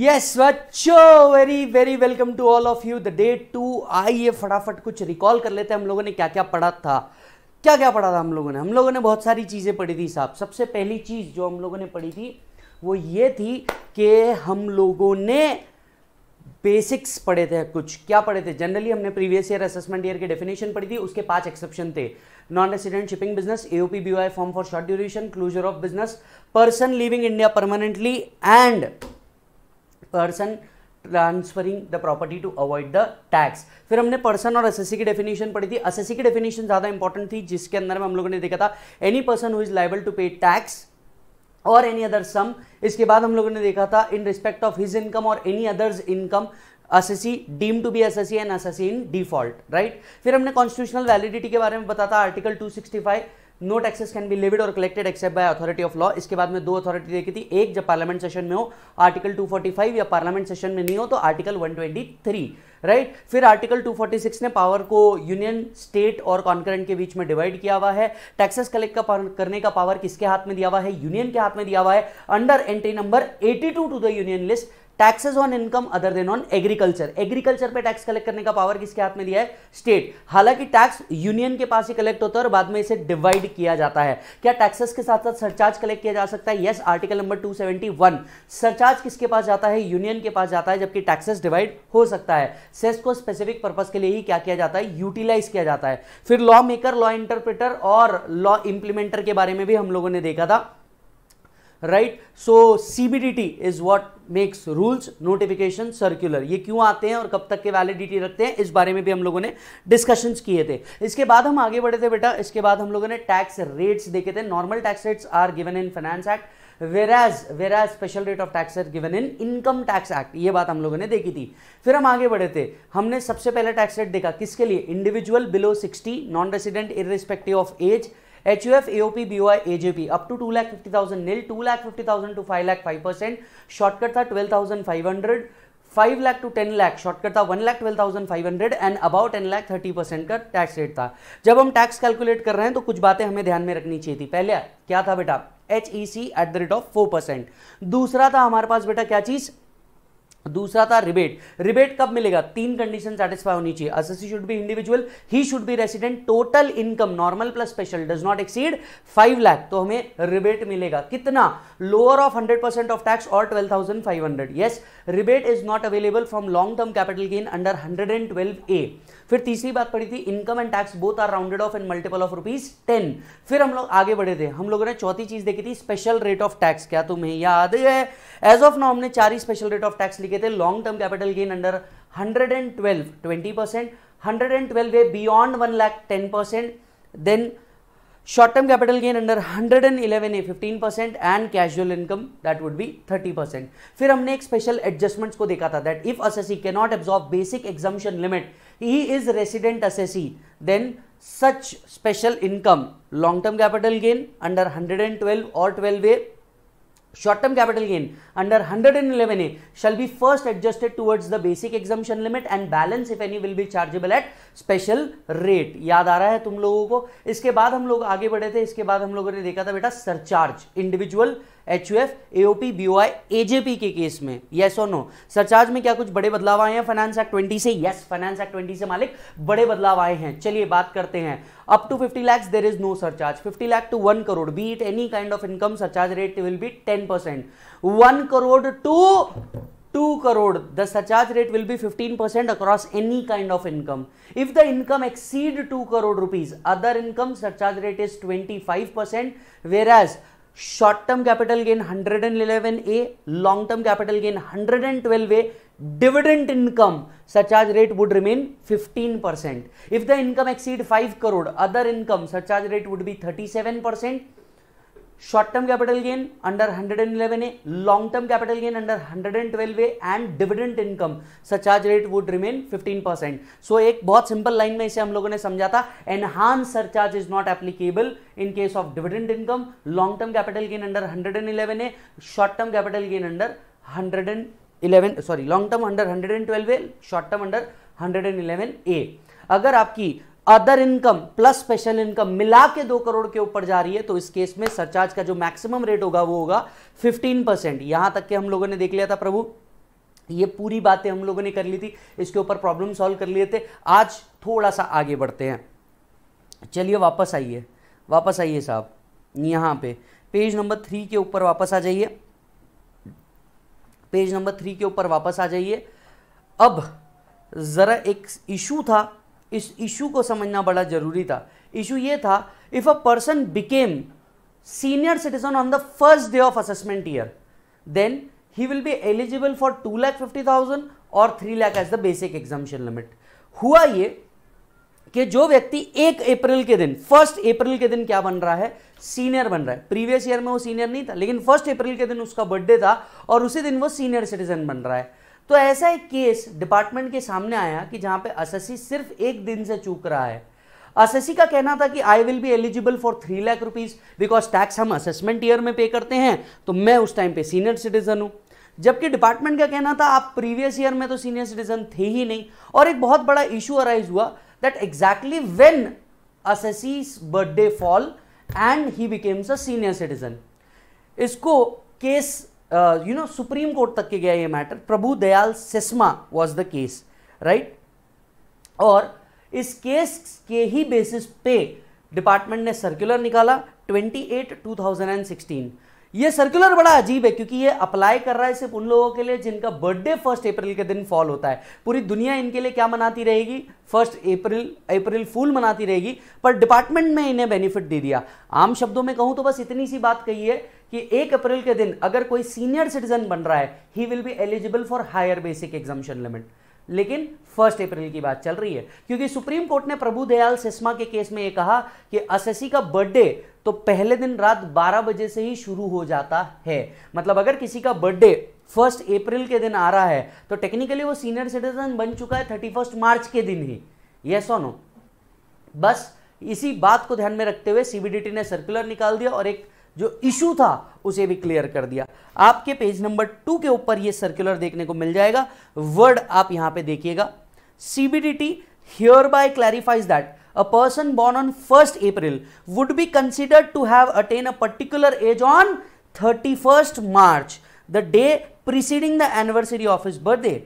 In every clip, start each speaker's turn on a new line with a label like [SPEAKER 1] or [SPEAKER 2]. [SPEAKER 1] Yes बच्चो very very welcome to all of you the day two आइए फटाफट कुछ रिकॉल कर लेते हैं हम लोगों ने क्या क्या पढ़ा था क्या क्या पढ़ा था हम लोगों ने हम लोगों ने बहुत सारी चीज़ें पढ़ी थी साहब सबसे पहली चीज़ जो हम लोगों ने पढ़ी थी वो ये थी कि हम लोगों ने बेसिक्स पढ़े थे कुछ क्या पढ़े थे जनरली हमने प्रीवियस ईयर असेसमेंट ईयर के डेफिनेशन पढ़ी थी उसके पांच एक्सेप्शन थे non resident shipping business AOP BOI form for short duration closure of business person living India permanently and person transferring the property to avoid the tax फिर हमने person और assessee की डेफिनेशन पढ़ी थी एसएससी की definition ज़्यादा important थी जिसके अंदर में हम लोगों ने देखा था any person who is liable to pay tax और एनी अदर सम इसके बाद हम लोगों ने देखा था in respect of his income और any others income SSC deem to be SSC and SSC in default right फिर हमने कॉन्स्टिट्यूशनल वैलिडिटी के बारे में बताया था article 265 no taxes can be levied और collected except by authority of law इसके बाद में दो अथॉरिटी देखी थी एक जब पार्लियामेंट सेशन में हो आर्टिकल 245 या पार्लियामेंट सेशन में नहीं हो तो आर्टिकल 123 राइट right? फिर आर्टिकल 246 ने पावर को यूनियन स्टेट और कॉन्करेंट के बीच में डिवाइड किया हुआ है टैक्सेस कलेक्ट का करने का पावर किसके हाथ में दिया हुआ है यूनियन के हाथ में दिया हुआ है under entry number eighty two the union list taxes on income other than on agriculture agriculture पे टैक्स कलेक्ट करने का पावर किसके हाथ में दिया है स्टेट हालांकि टैक्स यूनियन के पास ही कलेक्ट होता है और बाद में इसे डिवाइड किया जाता है क्या टैक्सेस के साथ साथ सरचार्ज कलेक्ट किया जा सकता है यस आर्टिकल नंबर 271 सरचार्ज किसके पास जाता है यूनियन के पास जाता है जबकि टैक्सेस डिवाइड हो सकता है सेस को स्पेसिफिक पर्पज के लिए ही क्या किया जाता है यूटिलाइज किया जाता है फिर लॉ मेकर लॉ इंटरप्रिटर और लॉ इंप्लीमेंटर के बारे में भी हम लोगों ने देखा था right so CBDT is what makes rules notification circular ये क्यों आते हैं और कब तक के वैलिडिटी रखते हैं इस बारे में भी हम लोगों ने डिस्कशंस किए थे इसके बाद हम आगे बढ़े थे बेटा इसके बाद हम लोगों ने टैक्स रेट्स देखे थे normal tax rates are given in finance act whereas whereas special rate of tax are given in income tax act ये बात हम लोगों ने देखी थी फिर हम आगे बढ़े थे हमने सबसे पहले टैक्स रेट देखा किसके लिए individual below sixty non resident in of age H U F AOP B I AJP up to two lakh fifty thousand nil two lakh fifty thousand to five lakh five percent shortcut था twelve thousand five hundred five lakh to ten lakh shortcut था one lakh twelve thousand five hundred and about ten lakh thirty percent का tax rate था जब हम tax calculate कर रहे हैं तो कुछ बातें हमें ध्यान में रखनी चाहिए थी पहले क्या था बेटा H E C at the rate of four percent दूसरा था हमारे पास बेटा क्या चीज़ दूसरा था रिबेट रिबेट कब मिलेगा तीन कंडीशन सेटिस्फाई होनी चाहिए assessee should be individual he should be resident total income normal plus special does not exceed five lakh तो हमें रिबेट मिलेगा कितना lower of hundred percent of tax और twelve thousand five hundred yes rebate is not available from long term capital gain under hundred and twelve A फिर तीसरी बात पड़ी थी income and tax both are rounded off and multiple of rupees ten फिर हम लोग आगे बढ़े थे हम लोगों ने चौथी चीज देखी थी स्पेशल रेट ऑफ टैक्स क्या तुम्हें याद है एज ऑफ नाउ हमने चार ही स्पेशल रेट ऑफ टैक्स लिखे थे long term capital gain under hundred and twelve twenty percent hundred and twelve है beyond one lakh ten percent then short term capital under hundred and eleven under fifteen percent and casual income that would be thirty percent फिर हमने एक special adjustments को देखा था that if assessee cannot not basic exemption limit he is resident S then such special income long term capital gain under 112 और 12 A short term capital gain under 111 A shall be first adjusted towards the basic exemption limit and balance if any will be chargeable at special rate याद आ रहा है तुम लोगों को इसके बाद हम लोग आगे बढ़े थे इसके बाद हम लोगों ने देखा था बेटा surcharge individual H U F AOP B O I AJP के केस में येस और नो सरचार्ज में क्या कुछ बड़े बदलाव आए हैं फाइनेंस एक्ट ट्वेंटी से येस फाइनेंस एक्ट ट्वेंटी से मालिक बड़े बदलाव आए हैं चलिए बात करते हैं up to fifty lakhs there is no surcharge fifty lakh to one crore be it any kind of income surcharge rate will be ten percent one crore to two crore the surcharge rate will be fifteen percent across any kind of income if the income exceed two crore rupees other income surcharge rate is twenty five percent whereas short term capital gain 111 A long term capital gain 112 A dividend income surcharge rate would remain 15 percent if the income exceed 5 crore other income surcharge rate would be 37 percent short term capital gain under 111 A long term capital gain under 112 A and dividend income surcharge rate would remain 15 percent so एक बहुत simple line में इसे हम लोगों ने समझा था enhance surcharge is not applicable in case of dividend income long term capital gain under 111 A short term capital gain under 111 sorry long term under 112 A short term under 111 A अगर आपकी other income plus special income मिला के दो करोड़ के ऊपर जा रही है तो इस केस में सरचार्ज का जो मैक्सिमम रेट होगा वो होगा 15 परसेंट यहां तक के हम लोगों ने देख लिया था प्रभु ये पूरी बातें हम लोगों ने कर ली थी इसके ऊपर प्रॉब्लम सॉल्व कर लिए थे आज थोड़ा सा आगे बढ़ते हैं चलिए वापस आइए वापस आइए साहब यहां पे पेज नंबर थ्री के ऊपर वापस आ जाइए पेज नंबर थ्री के ऊपर वापस आ जाइए अब ज़रा एक इशू था इस इशू को समझना बड़ा जरूरी था इशू ये था if a person became citizen on the first day of assessment year then he will be eligible for two lakh fifty thousand और three lakh as the basic exemption limit हुआ ये कि जो व्यक्ति एक अप्रैल के दिन फर्स्ट अप्रैल के दिन क्या बन रहा है सीनियर बन रहा है प्रीवियस ईयर में वो सीनियर नहीं था लेकिन फर्स्ट अप्रैल के दिन उसका बर्थडे था और उसी दिन वो सीनियर सिटीजन बन रहा है तो ऐसा एक केस डिपार्टमेंट के सामने आया कि जहां पे असेसी सिर्फ एक दिन से चूक रहा है असेसी का कहना था कि I will be eligible for three lakh rupees because tax हम असेसमेंट ईयर में पे करते हैं तो मैं उस टाइम पे सीनियर सिटीजन हूं जबकि डिपार्टमेंट का कहना था आप प्रीवियस ईयर में तो सीनियर सिटीजन थे ही नहीं और एक बहुत बड़ा इशू अराइज हुआ that exactly when assessee birthday fall and he becomes a senior citizen इसको case you know supreme court तक के गया ये matter Prabhu Dayal सिस्मा was the case right और इस केस के ही बेसिस पे डिपार्टमेंट ने सर्कुलर निकाला 28 2016 ये सर्कुलर बड़ा अजीब है क्योंकि ये अप्लाई कर रहा है सिर्फ उन लोगों के लिए जिनका बर्थडे फर्स्ट अप्रैल के दिन फॉल होता है पूरी दुनिया इनके लिए क्या मनाती रहेगी फर्स्ट अप्रैल अप्रैल फूल मनाती रहेगी पर डिपार्टमेंट में इन्हें बेनिफिट दे दिया आम शब्दों में कहूं तो बस इतनी सी बात कही है कि एक अप्रैल के दिन अगर कोई सीनियर सिटीजन बन रहा है he will be eligible for higher basic exemption limit लेकिन फर्स्ट अप्रैल की बात चल रही है क्योंकि सुप्रीम कोर्ट ने प्रभु दयाल सिस्मा के केस में यह कहा कि असेसी का बर्थडे तो पहले दिन रात 12 बजे से ही शुरू हो जाता है मतलब अगर किसी का बर्थडे फर्स्ट अप्रैल के दिन आ रहा है तो टेक्निकली वो सीनियर सिटीजन बन चुका है थर्टी फर्स्ट मार्च के दिन ही यस और नो बस इसी बात को ध्यान में रखते हुए सीबीडीटी ने सर्कुलर निकाल दिया और एक जो इशू था उसे भी क्लियर कर दिया आपके पेज नंबर टू के ऊपर ये सर्कुलर देखने को मिल जाएगा वर्ड आप यहां पे देखिएगा CBDT hereby clarifies that a person born on first April would be considered to have attained a particular age on thirty first March the day preceding the anniversary of his birthday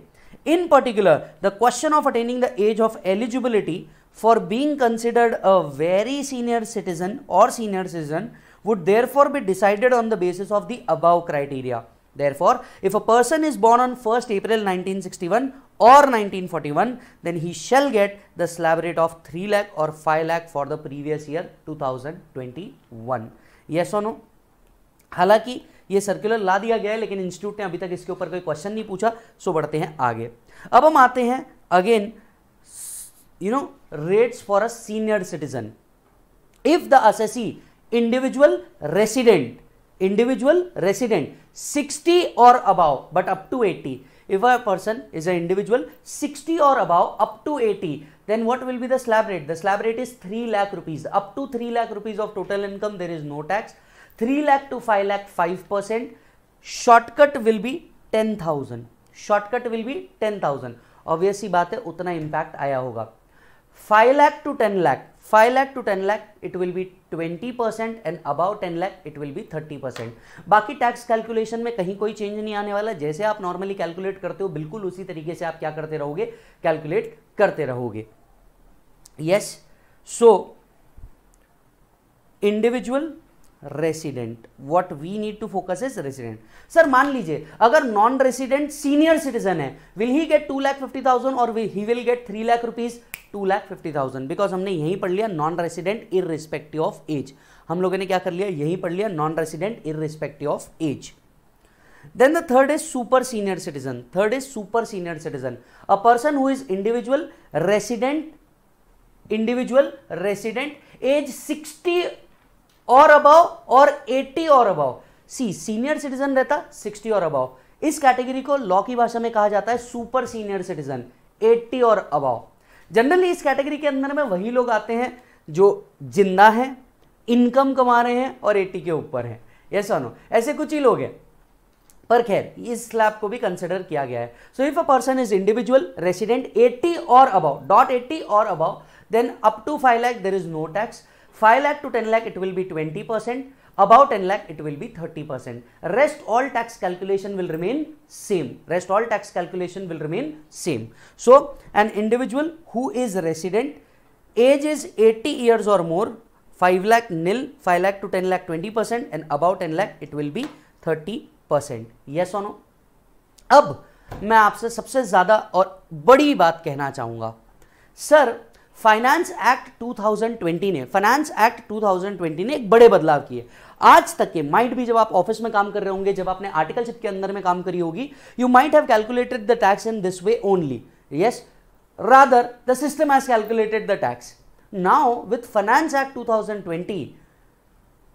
[SPEAKER 1] in particular the question of attaining the age of eligibility for being considered a very senior citizen और senior citizen would therefore be decided on the basis of the above criteria. Therefore, if a person is born on 1st April 1961 or 1941, then he shall get the slab rate of 3 lakh or 5 lakh for the previous year 2021. Yes or no? halaki ये circular ला दिया गया है लेकिन institute ने अभी तक इसके ऊपर कोई क्वेश्चन नहीं पूछा सो बढ़ते हैं आगे अब हम आते हैं again you know rates for a senior citizen if the assessee individual resident individual resident 60 और above but up to 80 if a person is a individual 60 और above up to 80 then what will be the slab rate the slab rate is 3 lakh rupees up to 3 lakh rupees of total income there is no tax three lakh to five lakh five percent shortcut will be ten thousand shortcut will be ten thousand obviously बात है उतना impact आया होगा five lakh to ten lakh 5 lakh to 10 lakh it will be 20 percent and above 10 lakh it will be 30 percent बाकी tax calculation में कहीं कोई change नहीं आने वाला जैसे आप नॉर्मली कैलकुलेट करते हो बिल्कुल उसी तरीके से आप क्या करते रहोगे कैलकुलेट करते रहोगे yes so individual resident what we need to focus is resident sir मान लीजिए अगर नॉन रेसिडेंट सीनियर सिटीजन है will he get two lakh fifty thousand और he will get three lakh rupees to lakh fifty thousand because हमने यहीं पढ़ लिया non resident irrespective of age हम लोगों ने क्या कर लिया यहीं पढ़ लिया non resident irrespective of age then the third is super senior citizen third is super senior citizen a person who is individual resident individual resident age sixty और अबाव और 80 और अबाव सी सीनियर सिटीजन रहता 60 और above इस category को law की भाषा में कहा जाता है सुपर सीनियर सिटीजन 80 और अबाव जनरली इस कैटेगरी के अंदर में वही लोग आते हैं जो जिंदा हैं इनकम कमा रहे हैं और 80 के ऊपर हैं यस नो ऐसे कुछ ही लोग हैं पर खैर इस स्लैब को भी कंसिडर किया गया है so if a person is individual resident 80 और अबाव डॉट एट्टी और above then up to five lakh there is no tax 5 lakh to 10 lakh it will be 20 percent above 10 lakh it will be 30 percent rest all tax calculation will remain same rest all tax calculation will remain same so an individual who is resident age is 80 years or more 5 lakh nil 5 lakh to 10 lakh 20 percent and above 10 lakh it will be 30 percent yes और no अब मैं आपसे सबसे ज़्यादा और बड़ी बात कहना चाहूंगा सर फाइनेंस एक्ट 2020 ने फाइनेंस एक्ट 2020 ने एक बड़े बदलाव किए आज तक के माइट भी जब आप ऑफिस में काम कर रहे होंगे जब आपने आर्टिकलशिप के अंदर में काम करी होगी you might have calculated the tax in this way only yes rather the system has calculated the tax now with finance act 2020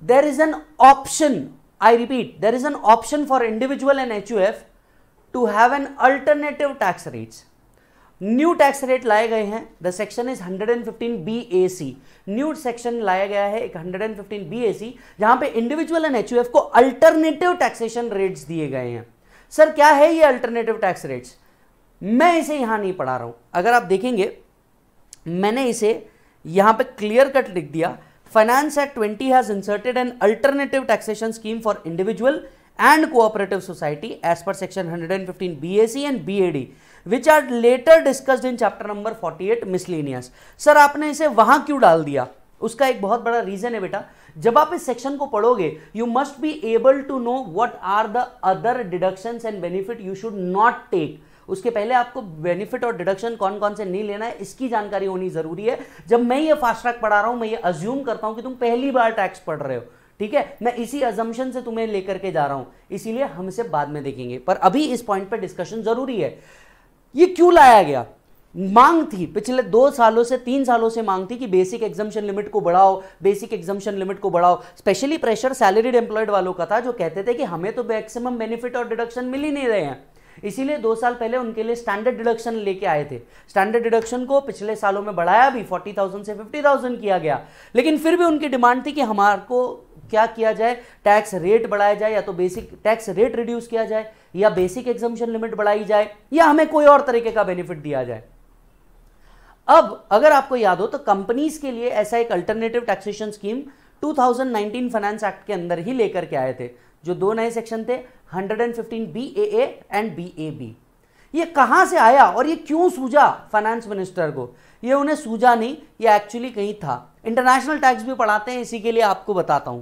[SPEAKER 1] there is an option I repeat there is an option for individual and H to have an alternative tax rates new tax rate लाए गए हैं the section is 115 B A C new section लाया गया है एक 115 B A C जहां पर individual and H को अल्टरनेटिव टैक्सेशन रेट्स दिए गए हैं सर क्या है ये अल्टरनेटिव टैक्स रेट्स मैं इसे यहां नहीं पढ़ा रहा हूं अगर आप देखेंगे मैंने इसे यहां पे क्लियर कट लिख दिया finance act twenty has inserted an alternative taxation scheme for individual and cooperative society as per section 115 BAC and BAD which are later discussed in chapter number 48 miscellaneous sir आपने इसे वहां क्यों डाल दिया उसका एक बहुत बड़ा रीजन है बेटा जब आप इस सेक्शन को पढ़ोगे you must be able to know what are the other deduction and benefit you should not take उसके पहले आपको बेनिफिट और डिडक्शन कौन कौन से नहीं लेना है इसकी जानकारी होनी जरूरी है जब मैं ये फास्ट ट्रैक पढ़ा रहा हूं मैं ये अज्यूम करता हूं कि तुम पहली बार टैक्स पढ़ रहे हो ठीक है मैं इसी अजम्पन से तुम्हें लेकर के जा रहा हूं इसीलिए हम इसे बाद में देखेंगे पर अभी इस पॉइंट पर डिस्कशन जरूरी है ये क्यों लाया गया मांग थी पिछले दो सालों से तीन सालों से मांग थी कि बेसिक एग्जामेशन लिमिट को बढ़ाओ बेसिक एग्जामेशन लिमिट को बढ़ाओ स्पेशली प्रेशर सैलरीड एम्प्लॉयड वालों का था जो कहते थे कि हमें तो मैक्सिमम बेनिफिट और डिडक्शन मिल ही नहीं रहे हैं इसीलिए दो साल पहले उनके लिए स्टैंडर्ड डिडक्शन लेके आए थे स्टैंडर्ड डिडक्शन को पिछले सालों में बढ़ाया भी थाउजेंड से थाउजेंड किया गया लेकिन फिर भी उनकी डिमांड थी कि हमारे को क्या किया जाए टैक्स रेट बढ़ाया जाए या तो बेसिक टैक्स रेट रिड्यूस किया जाए या बेसिक एग्जामेशन लिमिट बढ़ाई जाए या हमें कोई और तरीके का बेनिफिट दिया जाए अब अगर आपको याद हो तो कंपनीज के लिए ऐसा एक alternative taxation scheme 2019 finance act के अंदर ही लेकर के आए थे जो दो नए सेक्शन थे 115 B A and B A B ये कहां से आया और ये क्यों सूझा फाइनेंस मिनिस्टर को ये उन्हें सूझा नहीं ये एक्चुअली कहीं था इंटरनेशनल टैक्स भी पढ़ाते हैं इसी के लिए आपको बताता हूं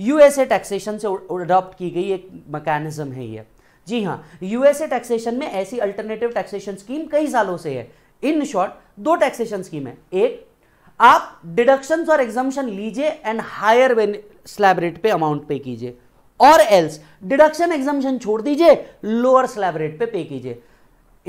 [SPEAKER 1] यूएसए टैक्सेशन से अडॉप्ट की गई एक मैकेनिज्म है ये जी हाँ यूएसए टैक्सेशन में ऐसी अल्टरनेटिव टैक्सेशन स्कीम कई सालों से है इन शॉर्ट दो टैक्सेशन स्कीम है एक आप डिडक्शंस और एग्जामेशन लीजिए एंड हायर स्लैब रेट पे अमाउंट पे कीजिए और एल्स डिडक्शन एग्जामेशन छोड़ दीजिए लोअर स्लैब रेट पे पे कीजिए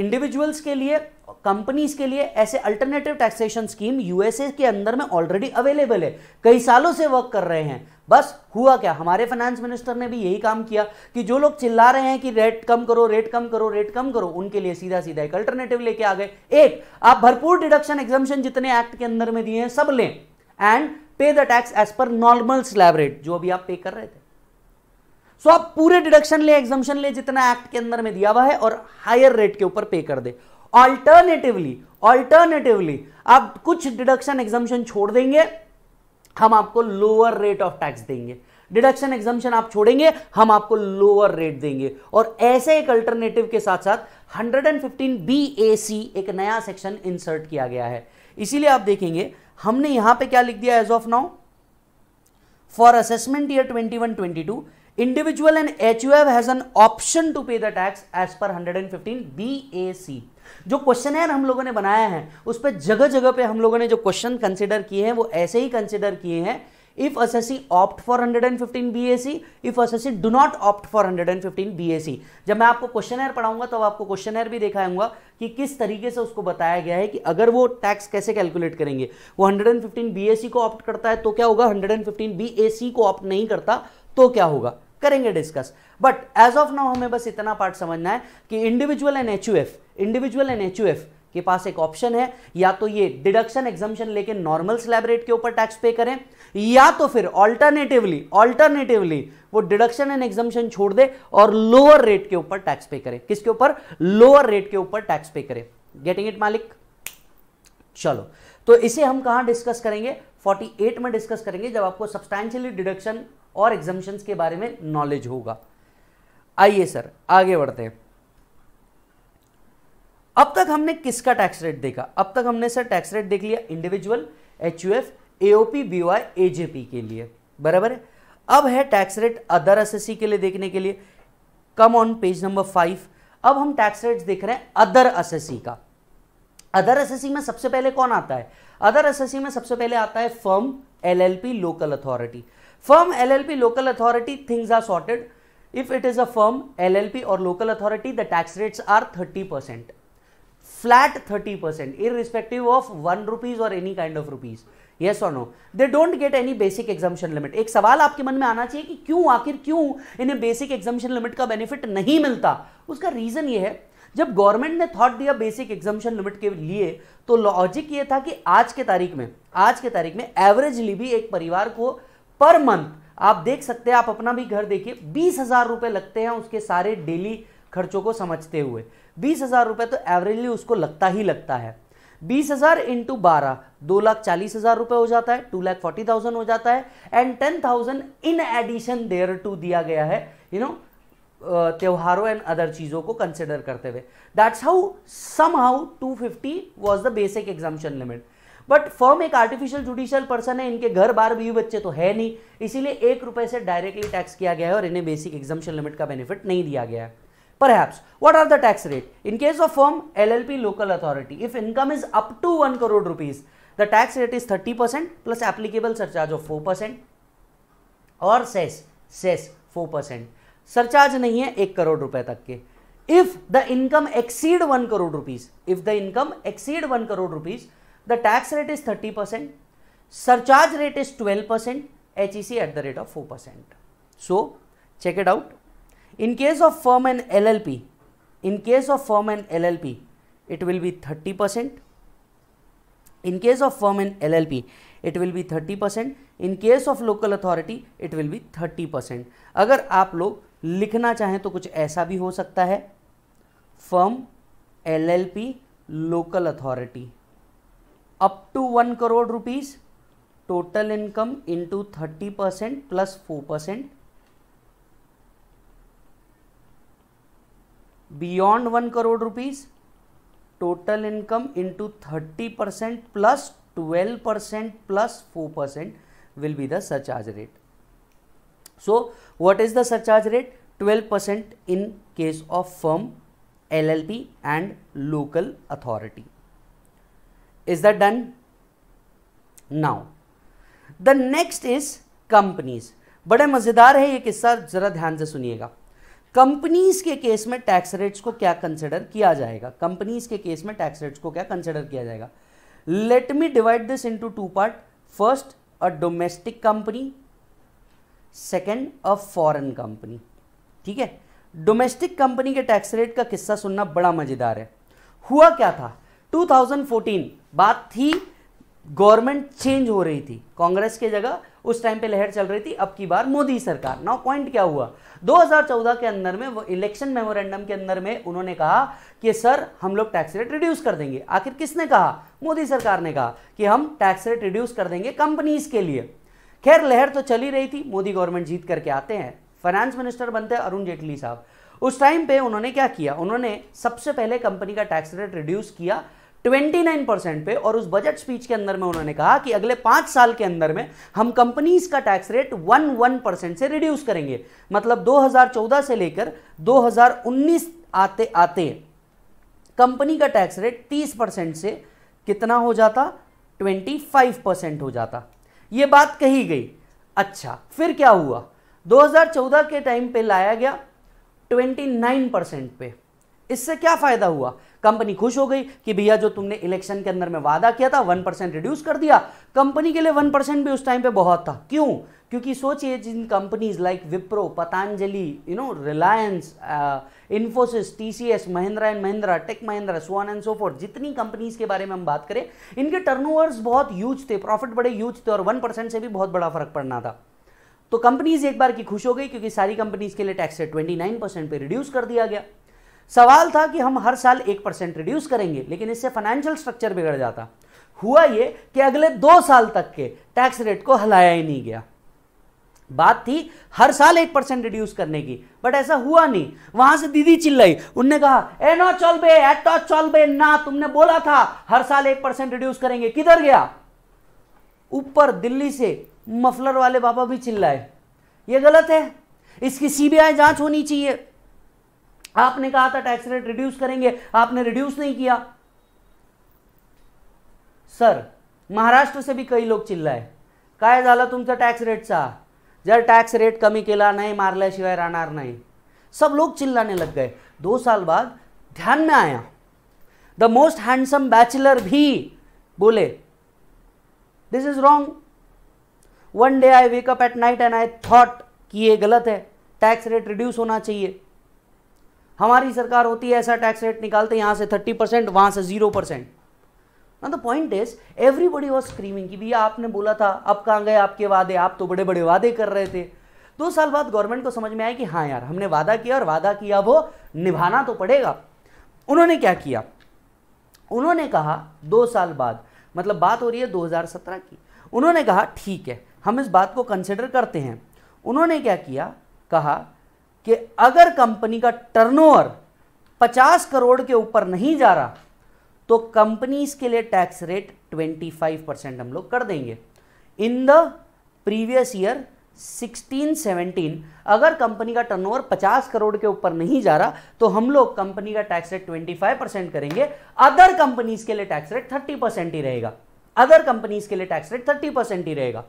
[SPEAKER 1] इंडिविजुअल्स के लिए कंपनीज के लिए ऐसे अल्टरनेटिव टैक्सेशन स्कीम यूएसए के अंदर में ऑलरेडी अवेलेबल है कई सालों से वर्क कर रहे हैं बस हुआ क्या हमारे फाइनेंस मिनिस्टर ने भी यही काम किया कि जो लोग चिल्ला रहे हैं कि रेट कम करो रेट कम करो रेट कम करो उनके लिए सीधा सीधा एक अल्टरनेटिव लेके आ गए एक आप भरपूर डिडक्शन एग्जामेशन जितने एक्ट के अंदर में दिए हैं सब लें and pay the tax as per normal slab rate जो अभी आप पे कर रहे थे सो so, आप पूरे डिडक्शन ले एग्जामेशन ले जितना एक्ट के अंदर में दिया हुआ है और हायर रेट के ऊपर पे कर दे ऑल्टरनेटिवली ऑल्टरनेटिवली आप कुछ डिडक्शन एग्जामेशन छोड़ देंगे हम आपको लोअर रेट ऑफ टैक्स देंगे डिडक्शन एग्जामेशन आप छोड़ेंगे हम आपको लोअर रेट देंगे और ऐसे एक अल्टरनेटिव के साथ साथ 115 बी ए सी एक नया सेक्शन इंसर्ट किया गया है इसीलिए आप देखेंगे हमने यहां पे क्या लिख दिया as of now for assessment year 21 22 individual and HUF has an option to pay the tax as per 115 BAC. जो क्वेश्चन है हम लोगों ने बनाया है उस पर जगह जगह पे हम लोगों ने जो क्वेश्चन कंसिडर किए हैं वो ऐसे ही कंसिडर किए हैं if assessee opt for 115 BAC, if assessee do not opt for 115 BAC. जब मैं आपको क्वेश्चन एयर पढ़ाऊंगा तो आपको क्वेश्चन एयर भी दिखाऊंगा कि किस तरीके से उसको बताया गया है कि अगर वो टैक्स कैसे कैलकुलेट करेंगे वो 115 BAC को ऑप्ट करता है तो क्या होगा 115 BAC को ऑप्ट नहीं करता तो क्या होगा करेंगे discuss but as of now हमें बस इतना पार्ट समझना है कि individual and H individual and H के पास एक ऑप्शन है या तो ये डिडक्शन एग्जामेशन लेके नॉर्मल स्लैब रेट के ऊपर टैक्स पे करें या तो फिर ऑल्टरनेटिवली ऑल्टरनेटिवली वो डिडक्शन एंड एग्जामेशन छोड़ दे और लोअर रेट के ऊपर टैक्स पे करें किसके ऊपर लोअर रेट के ऊपर टैक्स पे करें गेटिंग इट मालिक चलो तो इसे हम कहां डिस्कस करेंगे 48 में डिस्कस करेंगे जब आपको सब्सटैंशियली डिडक्शन और एग्जामेशन के बारे में नॉलेज होगा आइए सर आगे बढ़ते हैं अब तक हमने किसका टैक्स रेट देखा अब तक हमने सर टैक्स रेट देख लिया individual H U F AOP B Y AJP के लिए बराबर है अब है टैक्स रेट अदर एसएससी के लिए देखने के लिए come on page number five अब हम टैक्स रेट देख रहे हैं अदर एसएससी का अदर एसएससी में सबसे पहले कौन आता है अदर एसएससी में सबसे पहले आता है firm P local authority firm P local authority things are sorted If it is a firm, LLP और local authority the tax rates are 30%. Percent 30%, respective of one rupees और any kind of rupees yes और no they don't get any basic exemption limit एक सवाल आपके मन में आना चाहिए कि क्यों आखिर क्यों इन्हें बेसिक एग्जामेशन लिमिट का बेनिफिट नहीं मिलता उसका रीजन ये है जब गवर्नमेंट ने थॉट दिया बेसिक एग्जामेशन लिमिट के लिए तो लॉजिक ये था कि आज के तारीख में आज के तारीख में एवरेजली भी एक परिवार को पर मंथ आप देख सकते हैं आप अपना भी घर देखिए बीस हज़ार रुपए लगते हैं उसके सारे डेली खर्चों को समझते हुए बीस हज़ार रुपए तो एवरेजली उसको लगता ही लगता है बीस हज़ार इंटू बारह दो लाख चालीस हज़ार रुपए हो जाता है टू लाख फोर्टी थाउजेंड हो जाता है and ten thousand in addition there to दिया गया है यू नो त्योहारों एंड अदर चीज़ों को कंसिडर करते हुए that's how some how two fifty was the basic exemption limit but firm एक आर्टिफिशियल जुडिशियल पर्सन है इनके घर बार भी बच्चे तो है नहीं इसीलिए एक रुपए से डायरेक्टली टैक्स किया गया है और इन्हें बेसिक एग्जामेशन लिमिट का बेनिफिट नहीं दिया गया है Perhaps, what are the tax rate? In case of firm, LLP, local authority, if income is up to 1 crore rupees, the tax rate is 30% plus applicable surcharge of 4% और cess cess 4% surcharge नहीं है एक करोड़ रुपए तक के if the income exceed one crore rupees if the income exceed one crore rupees the tax rate is 30 percent surcharge rate is 12 percent HEC at the rate of 4 percent. So check it out in case of firm and LLP in case of firm and LLP it will be 30 percent in case of firm and LLP it will be 30 percent in case of local authority it will be thirty percent अगर आप लोग लिखना चाहें तो कुछ ऐसा भी हो सकता है firm LLP local authority up to 1 crore rupees total income into 30 percent plus 4 percent beyond 1 crore rupees total income into 30 percent plus 12 percent plus 4 percent will be the surcharge rate. So, what is the surcharge rate? 12 percent in case of firm LLP and local authority. is that done now the next is companies बड़े मज़ेदार है ये किस्सा ज़रा ध्यान से सुनिएगा companies के केस में टैक्स रेट्स को क्या कंसिडर किया जाएगा कंपनीज के केस में टैक्स रेट्स को क्या कंसिडर किया जाएगा let me divide this into two part first a domestic company second a foreign company ठीक है डोमेस्टिक कंपनी के टैक्स रेट का किस्सा सुनना बड़ा मज़ेदार है हुआ क्या था 2014 बात थी गवर्नमेंट चेंज हो रही थी कांग्रेस के जगह उस टाइम पे लहर चल रही थी अब की बार मोदी सरकार नाउ पॉइंट क्या हुआ 2014 के अंदर में वो इलेक्शन मेमोरेंडम के अंदर में उन्होंने कहा कि सर हम लोग टैक्स रेट रिड्यूस कर देंगे आखिर किसने कहा मोदी सरकार ने कहा कि हम टैक्स रेट रिड्यूस कर देंगे कंपनीज के लिए खैर लहर तो चली रही थी मोदी गवर्नमेंट जीत करके आते हैं फाइनेंस मिनिस्टर बनते हैं अरुण जेटली साहब उस टाइम पे उन्होंने क्या किया उन्होंने सबसे पहले कंपनी का टैक्स रेट रिड्यूस किया 29 परसेंट पे और उस बजट स्पीच के अंदर में उन्होंने कहा कि अगले पांच साल के अंदर में हम कंपनीज का टैक्स रेट 11 परसेंट से रिड्यूस करेंगे मतलब 2014 से लेकर 2019 आते आते कंपनी का टैक्स रेट 30 परसेंट से कितना हो जाता 25 परसेंट हो जाता यह बात कही गई अच्छा फिर क्या हुआ 2014 के टाइम पे लाया गया 29 परसेंट पे इससे क्या फ़ायदा हुआ कंपनी खुश हो गई कि भैया जो तुमने इलेक्शन के अंदर में वादा किया था वन परसेंट रिड्यूस कर दिया कंपनी के लिए वन परसेंट भी उस टाइम पे बहुत था क्यों क्योंकि सोचिए जिन companies like Wipro Patanjali you know Reliance Infosys TCS Mahindra and Mahindra take Mahindra सोन एंड सोफोर्ट जितनी कंपनीज के बारे में हम बात करें इनके टर्नओवर्स बहुत यूज थे प्रॉफिट बड़े यूज थे और वन परसेंट से भी बहुत बड़ा फर्क पड़ना था तो कंपनीज एक बार की खुश हो गई क्योंकि सारी कंपनीज के लिए tax rate twenty nine percent पर रिड्यूस कर दिया गया सवाल था कि हम हर साल एक परसेंट रिड्यूस करेंगे लेकिन इससे फाइनेंशियल स्ट्रक्चर बिगड़ जाता हुआ यह कि अगले दो साल तक के टैक्स रेट को हलाया ही नहीं गया बात थी हर साल एक परसेंट रिड्यूस करने की बट ऐसा हुआ नहीं वहां से दीदी चिल्लाई उनने कहा ए नो चल बे एटो तो चल बे ना तुमने बोला था हर साल एक परसेंट रिड्यूस करेंगे किधर गया ऊपर दिल्ली से मफलर वाले बाबा भी चिल्लाए ये गलत है इसकी सीबीआई जांच होनी चाहिए आपने कहा था टैक्स रेट रिड्यूस करेंगे आपने रिड्यूस नहीं किया सर महाराष्ट्र से भी कई लोग चिल्लाए काय झालं तुमचा टॅक्स रेटचा जर टैक्स रेट कमी केला नहीं मारल्याशिवाय रहना नहीं सब लोग चिल्लाने लग गए दो साल बाद ध्यान में आया द मोस्ट हैंडसम बैचलर भी बोले this is wrong one day I wake up at night and I thought कि ये गलत है टैक्स रेट रिड्यूस होना चाहिए हमारी सरकार होती है ऐसा टैक्स रेट निकालते यहां से थर्टी परसेंट वहां से जीरो परसेंट ना the point is everybody was screaming कि भैया आपने बोला था अब कहाँ गए आपके वादे आप तो बड़े बड़े वादे कर रहे थे दो साल बाद गवर्नमेंट को समझ में आया कि हाँ यार हमने वादा किया और वादा किया वो निभाना तो पड़ेगा उन्होंने क्या किया उन्होंने कहा दो साल बाद मतलब बात हो रही है 2017 की उन्होंने कहा ठीक है हम इस बात को कंसिडर करते हैं उन्होंने क्या किया कहा कि अगर कंपनी का टर्नओवर 50 करोड़ के ऊपर नहीं जा रहा तो कंपनीज के लिए टैक्स रेट 25 परसेंट हम लोग कर देंगे इन द प्रीवियस ईयर 16 17 अगर कंपनी का टर्नओवर 50 करोड़ के ऊपर नहीं जा रहा तो हम लोग कंपनी का टैक्स रेट 25 परसेंट करेंगे अदर कंपनीज के लिए टैक्स रेट 30 परसेंट ही रहेगा अदर कंपनीज के लिए टैक्स रेट 30 परसेंट ही रहेगा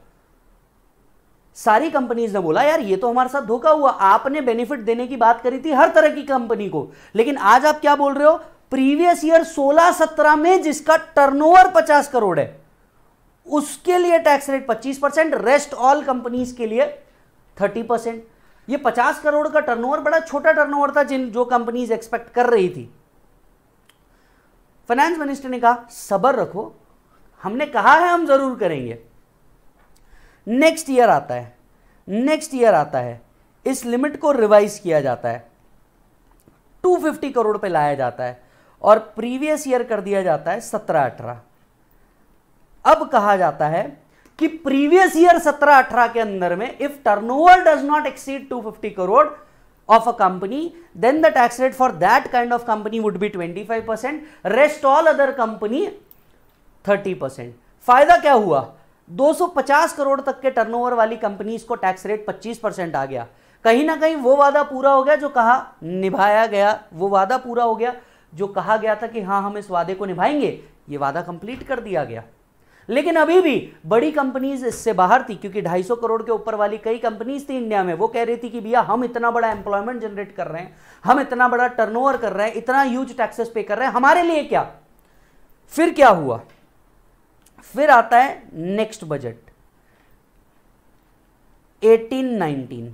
[SPEAKER 1] सारी कंपनीज ने बोला यार ये तो हमारे साथ धोखा हुआ आपने बेनिफिट देने की बात करी थी हर तरह की कंपनी को लेकिन आज आप क्या बोल रहे हो प्रीवियस ईयर 16-17 में जिसका टर्नओवर 50 करोड़ है उसके लिए tax rate 25 percent rest all companies के लिए 30 परसेंट यह पचास करोड़ का टर्नओवर बड़ा छोटा टर्नओवर था जिन जो कंपनीज एक्सपेक्ट कर रही थी फाइनेंस मिनिस्टर ने कहा सबर रखो हमने कहा है हम जरूर करेंगे नेक्स्ट ईयर आता है नेक्स्ट ईयर आता है इस लिमिट को रिवाइज किया जाता है 250 करोड़ पे लाया जाता है और प्रीवियस ईयर कर दिया जाता है सत्रह अठारह अब कहा जाता है कि प्रीवियस ईयर सत्रह अठारह के अंदर में if turnover does not exceed 250 crore of a company then the tax rate for that kind of company would be 25% rest all other company 30% फायदा क्या हुआ 250 करोड़ तक के टर्नओवर वाली कंपनीज को टैक्स रेट 25 परसेंट आ गया कहीं ना कहीं वो वादा पूरा हो गया जो कहा निभाया गया वो वादा पूरा हो गया जो कहा गया था कि हाँ हम इस वादे को निभाएंगे ये वादा कंप्लीट कर दिया गया लेकिन अभी भी बड़ी कंपनीज इससे बाहर थी क्योंकि 250 करोड़ के ऊपर वाली कई कंपनीज थी इंडिया में वो कह रही थी कि भैया हम इतना बड़ा एम्प्लॉयमेंट जनरेट कर रहे हैं हम इतना बड़ा टर्नओवर कर रहे हैं इतना ह्यूज टैक्सेस पे कर रहे हैं हमारे लिए क्या फिर क्या हुआ फिर आता है नेक्स्ट बजट 1819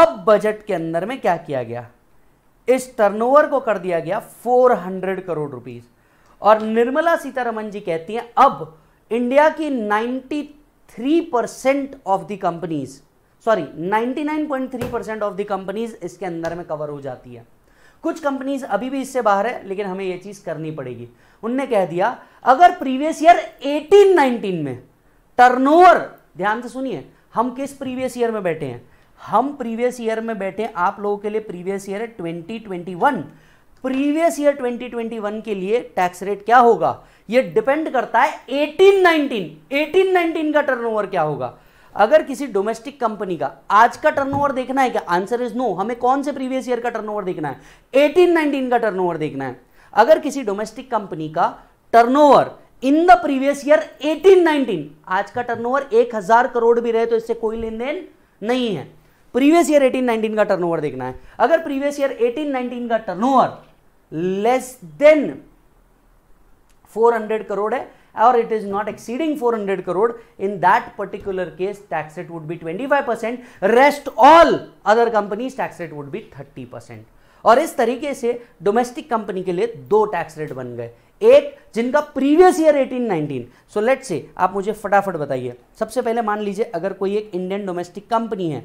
[SPEAKER 1] अब बजट के अंदर में क्या किया गया इस टर्नओवर को कर दिया गया 400 करोड़ रुपीस और निर्मला सीतारमन जी कहती हैं अब इंडिया की 93 percent of the companies sorry 99.3 percent of the companies इसके अंदर में कवर हो जाती है कुछ कंपनीज अभी भी इससे बाहर है लेकिन हमें यह चीज़ करनी पड़ेगी उनने कह दिया अगर प्रीवियस ईयर नाइनटीन में टर्नओवर ध्यान से सुनिए हम किस प्रीवियस ईयर में बैठे हैं हम प्रीवियस ईयर में बैठे हैं आप लोगों के लिए प्रीवियस ईयर है twenty twenty one previous year 2021 के लिए टैक्स रेट क्या होगा ये डिपेंड करता है एटीन नाइनटीन का टर्नओवर क्या होगा अगर किसी डोमेस्टिक कंपनी का आज का टर्नओवर देखना है क्या आंसर इज नो हमें कौन से प्रीवियस ईयर का टर्नओवर देखना है 18 19 का टर्नओवर देखना है अगर किसी डोमेस्टिक कंपनी का turnover in the previous year 18 19 आज का टर्नओवर 1000 करोड़ भी रहे तो इससे कोई लेन देन नहीं है प्रीवियस ईयर 18 19 का टर्नओवर देखना है अगर प्रीवियस ईयर 18 19 का टर्नओवर लेस देन 400 करोड़ है or it is not exceeding 400 crore, in that particular case tax rate would be 25%, rest all other companies tax rate would be 30%. और इस तरीके से डोमेस्टिक कंपनी के लिए दो टैक्स रेट बन गए एक जिनका प्रीवियस ईयर 1819 सो लेट से आप मुझे फटाफट बताइए सबसे पहले मान लीजिए अगर कोई एक इंडियन डोमेस्टिक कंपनी है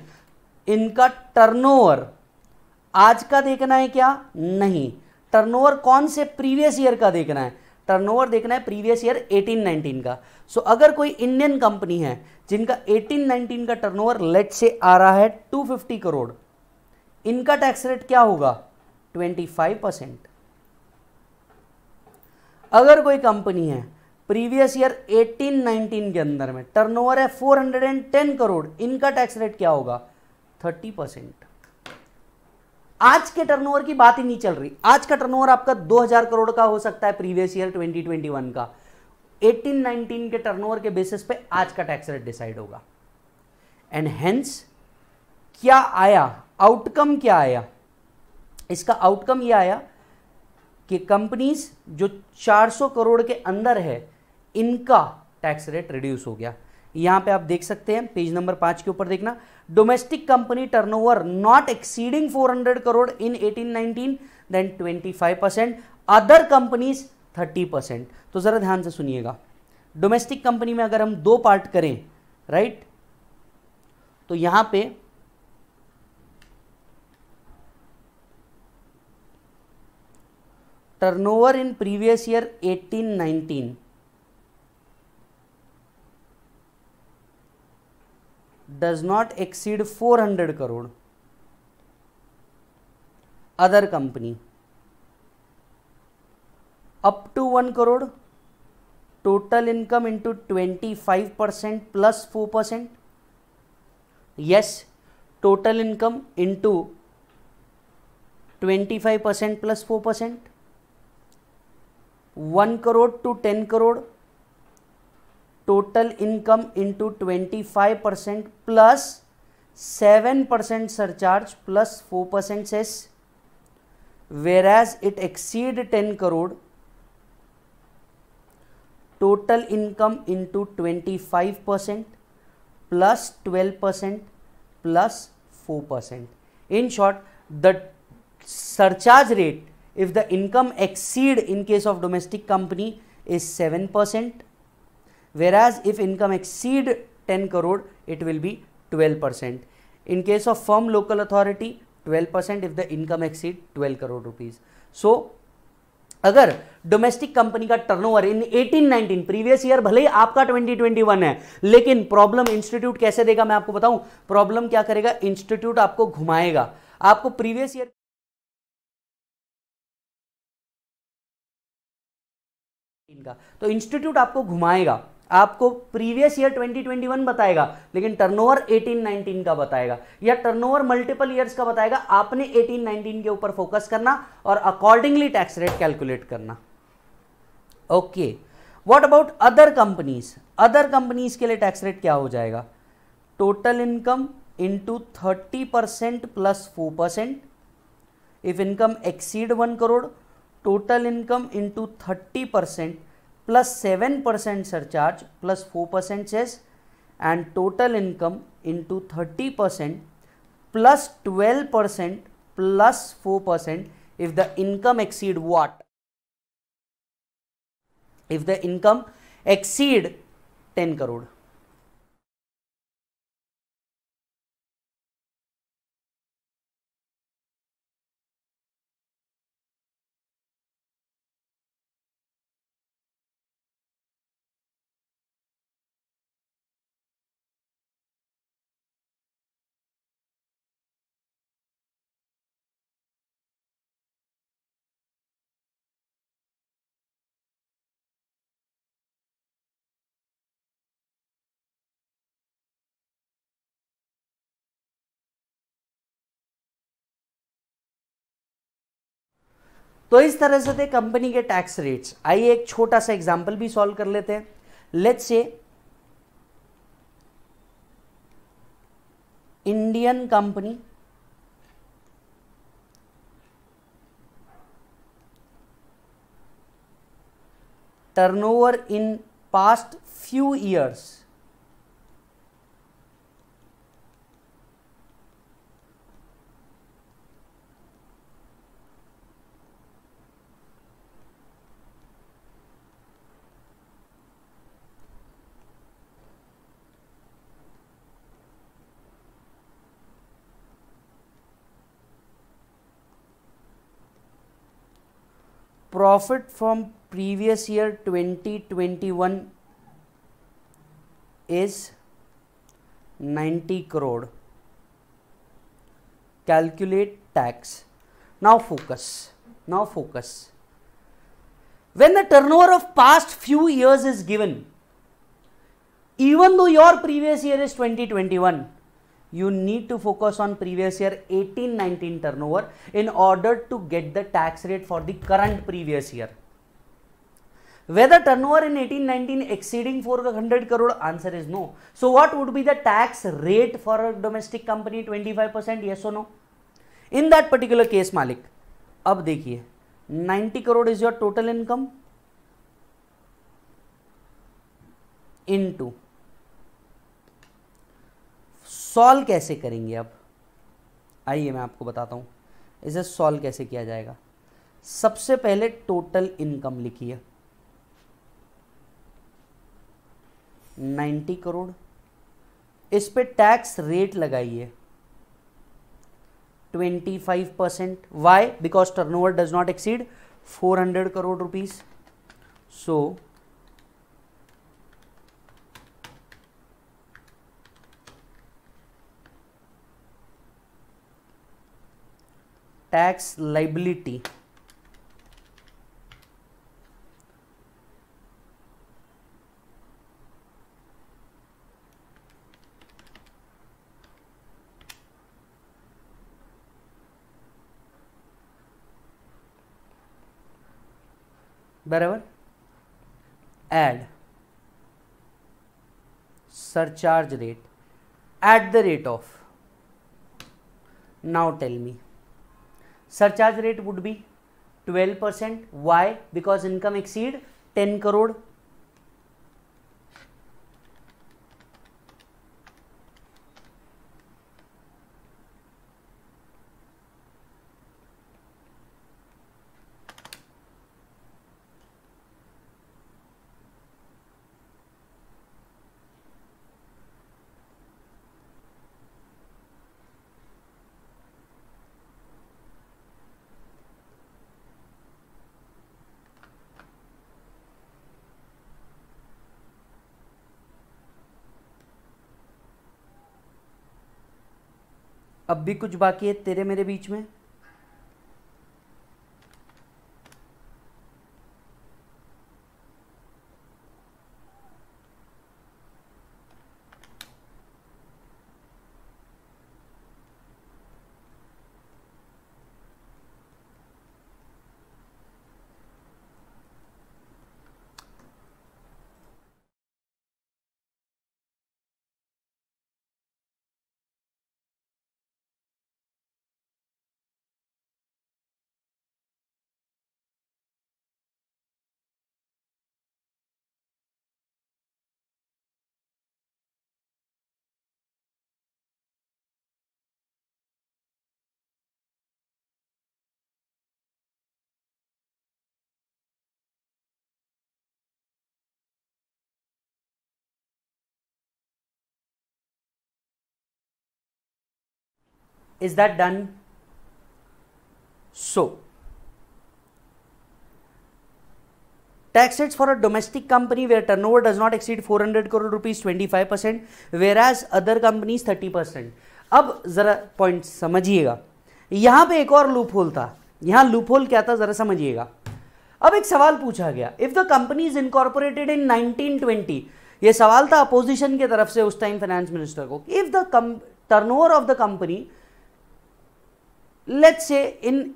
[SPEAKER 1] इनका टर्नओवर आज का देखना है क्या नहीं टर्नओवर कौन से प्रीवियस ईयर का देखना है टर्नओवर देखना है प्रीवियस ईयर 1819 का सो so, अगर कोई इंडियन कंपनी है जिनका 1819 का टर्नओवर लेट से आ रहा है 250 करोड़ इनका टैक्स रेट क्या होगा 25 परसेंट अगर कोई कंपनी है प्रीवियस ईयर 1819 के अंदर में टर्नओवर है 410 करोड़ इनका टैक्स रेट क्या होगा 30 परसेंट आज के टर्नओवर की बात ही नहीं चल रही आज का टर्नओवर आपका 2000 करोड़ का हो सकता है प्रीवियस ईयर 2021 का 18-19 के टर्नओवर के बेसिस पे आज का टैक्स रेट डिसाइड होगा एंड हेंस क्या आया आउटकम क्या आया इसका आउटकम ये आया कि कंपनीज जो 400 करोड़ के अंदर है इनका टैक्स रेट रिड्यूस हो गया यहां पे आप देख सकते हैं पेज नंबर पांच के ऊपर देखना domestic company turnover not exceeding 400 crore in 1819 then 25 percent other companies 30 percent तो ज़रा ध्यान से सुनिएगा डोमेस्टिक कंपनी में अगर हम दो पार्ट करें राइट तो यहां पे turnover in previous year 1819 does not exceed 400 crore other company up to 1 crore total income into 25% plus 4% yes total income into 25% plus 4% 1 crore to 10 crore total income into 25 percent plus 7 percent surcharge plus 4 percent cess whereas it exceed 10 crore total income into 25 percent plus 12 percent plus 4 percent in short the surcharge rate if the income exceed in case of domestic company is 7 percent whereas if income exceed 10 crore it will be 12 percent in case of firm local authority 12 percent if the income exceed 12 crore rupees so अगर domestic company का turnover in 1819 previous year भले ही आपका 2021 है लेकिन problem institute कैसे देगा मैं आपको बताऊं प्रॉब्लम क्या करेगा इंस्टीट्यूट आपको घुमाएगा आपको प्रीवियस ईयर
[SPEAKER 2] इनका तो इंस्टीट्यूट आपको घुमाएगा आपको प्रीवियस ईयर 2021 बताएगा लेकिन टर्नओवर
[SPEAKER 1] 18-19 का बताएगा या टर्नओवर मल्टीपल ईयर्स का बताएगा आपने 18-19 के ऊपर फोकस करना और अकॉर्डिंगली टैक्स रेट कैलकुलेट करना okay what about other companies other companies के लिए टैक्स रेट क्या हो जाएगा total income into thirty percent plus four percent if income exceed one crore total income into thirty plus 7% surcharge plus 4% cess and total income
[SPEAKER 2] into 30% plus 12% plus 4% if the income exceed what? If the income exceed 10 crore.
[SPEAKER 1] तो इस तरह से थे company के tax rates आइए एक छोटा सा एग्जाम्पल भी सॉल्व कर लेते हैं let's say Indian company turnover in past few years profit from previous year 2021 is 90 crore. Calculate tax. Now focus. Now focus. When the turnover of past few years is given, even though your previous year is 2021, you need to focus on previous year 18 19 turnover in order to get the tax rate for the current previous year whether turnover in 18 19 exceeding 400 crore answer is no so what would be the tax rate for a domestic company 25% yes or no in that particular case malik अब देखिए 90 crore is your total income into solve कैसे करेंगे अब आइए मैं आपको बताता हूँ इसे सॉल्व कैसे किया जाएगा सबसे पहले टोटल इनकम लिखिए नाइन्टी करोड़ इस पे टैक्स रेट लगाइए twenty five percent why because turnover does not exceed four hundred crore rupees so tax liability बराबर add surcharge rate at the rate of now tell me surcharge rate would be 12 percent why because income exceed 10 crore अब भी कुछ बाकी है तेरे मेरे बीच में
[SPEAKER 2] is that done so tax rates for a domestic
[SPEAKER 1] company where turnover does not exceed 400 crore rupees 25% whereas other companies 30% अब ज़रा पॉइंट समझिएगा यहाँ पे एक और लूप होल था यहाँ लूप होल क्या था ज़रा समझिएगा अब एक सवाल पूछा गया if the company is incorporated in 1920 ये सवाल था अपोजिशन की तरफ से उस टाइम फाइनेंस मिनिस्टर को if the turnover of the company let's say in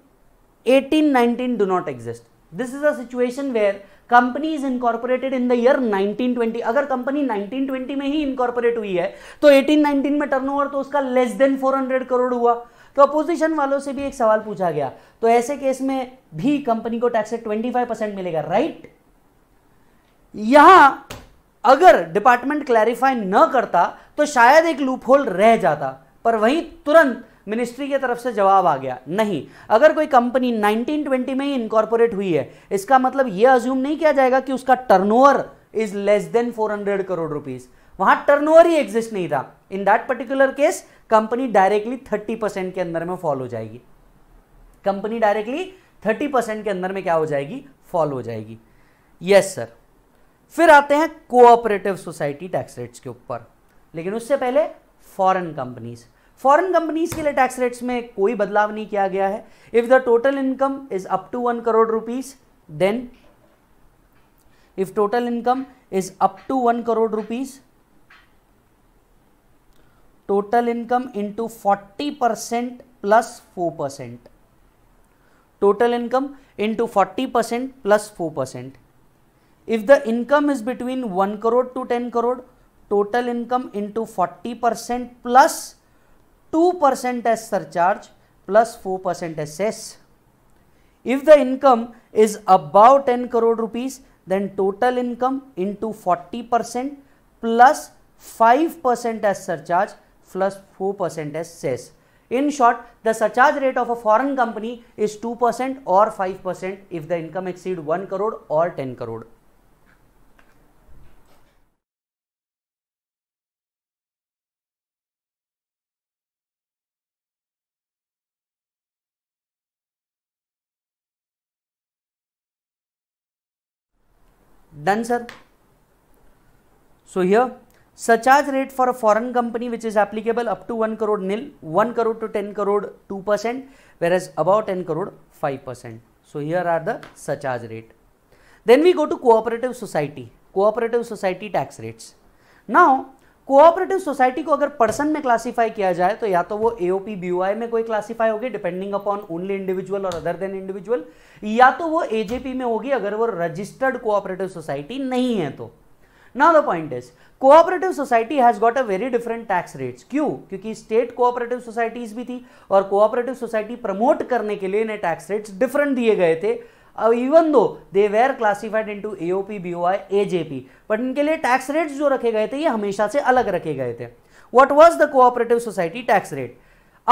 [SPEAKER 1] 18 19 do not exist this is a situation where company is incorporated in the year 1920 अगर company 1920 में ही इनकॉर्पोरेट हुई है तो 1819 में टर्नओवर तो उसका लेस देन 400 करोड़ हुआ तो अपोजिशन वालों से भी एक सवाल पूछा गया तो ऐसे केस में भी कंपनी को टैक्स रेट 25 परसेंट मिलेगा राइट यहां अगर डिपार्टमेंट क्लैरिफाई न करता तो शायद एक लूप होल रह जाता पर वहीं तुरंत मिनिस्ट्री की तरफ से जवाब आ गया नहीं अगर कोई कंपनी 1920 में ही इनकॉर्पोरेट हुई है इसका मतलब यह अज्यूम नहीं किया जाएगा कि उसका turnover is less than 400 crore rupees वहां टर्नओवर ही एग्जिस्ट नहीं था in that particular case company directly 30 percent के अंदर में फॉल हो जाएगी कंपनी डायरेक्टली 30 परसेंट के अंदर में क्या हो जाएगी फॉल हो जाएगी यस yes, सर फिर आते हैं कोऑपरेटिव सोसाइटी टैक्स रेट्स के ऊपर लेकिन उससे पहले फॉरेन कंपनीज़ फॉरेन कंपनीज के लिए टैक्स रेट्स में कोई बदलाव नहीं किया गया है if the total income is up to one crore rupees then if total income is up to one crore rupees total income into forty percent plus four percent total income into forty percent plus four percent if the income is between one crore to ten crore total income into forty percent plus 2 percent as surcharge plus 4 percent as cess. If the income is above 10 crore rupees, then total income into 40 percent plus 5 percent as surcharge plus 4 percent as cess. In short, the surcharge rate of a foreign company is 2%
[SPEAKER 2] or 5% if the income exceed 1 crore or 10 crore. Done, sir. So here surcharge rate for a foreign company which is applicable
[SPEAKER 1] up to 1 crore nil 1 crore to 10 crore 2% whereas above 10 crore 5% so here are the surcharge rate then we go to cooperative society cooperative society tax rates now cooperative society को अगर person में classify किया जाए तो या तो वो AOP BOI में कोई क्लासीफाई होगी डिपेंडिंग अपॉन ओनली इंडिविजुअल और अदर देन इंडिविजुअल या तो वो एजेपी में होगी अगर वो रजिस्टर्ड कोऑपरेटिव सोसाइटी नहीं है तो now the point is cooperative society has got a very different tax rates क्यों क्योंकि स्टेट कोऑपरेटिव सोसाइटीज भी थी और कोऑपरेटिव सोसाइटी प्रमोट करने के लिए इन्हें टैक्स रेट्स डिफरेंट दिए गए थे even though they were classified in into AOP BOI AJP but इनके लिए टैक्स रेट जो रखे गए थे ये हमेशा से अलग रखे गए थे what was the cooperative society tax rate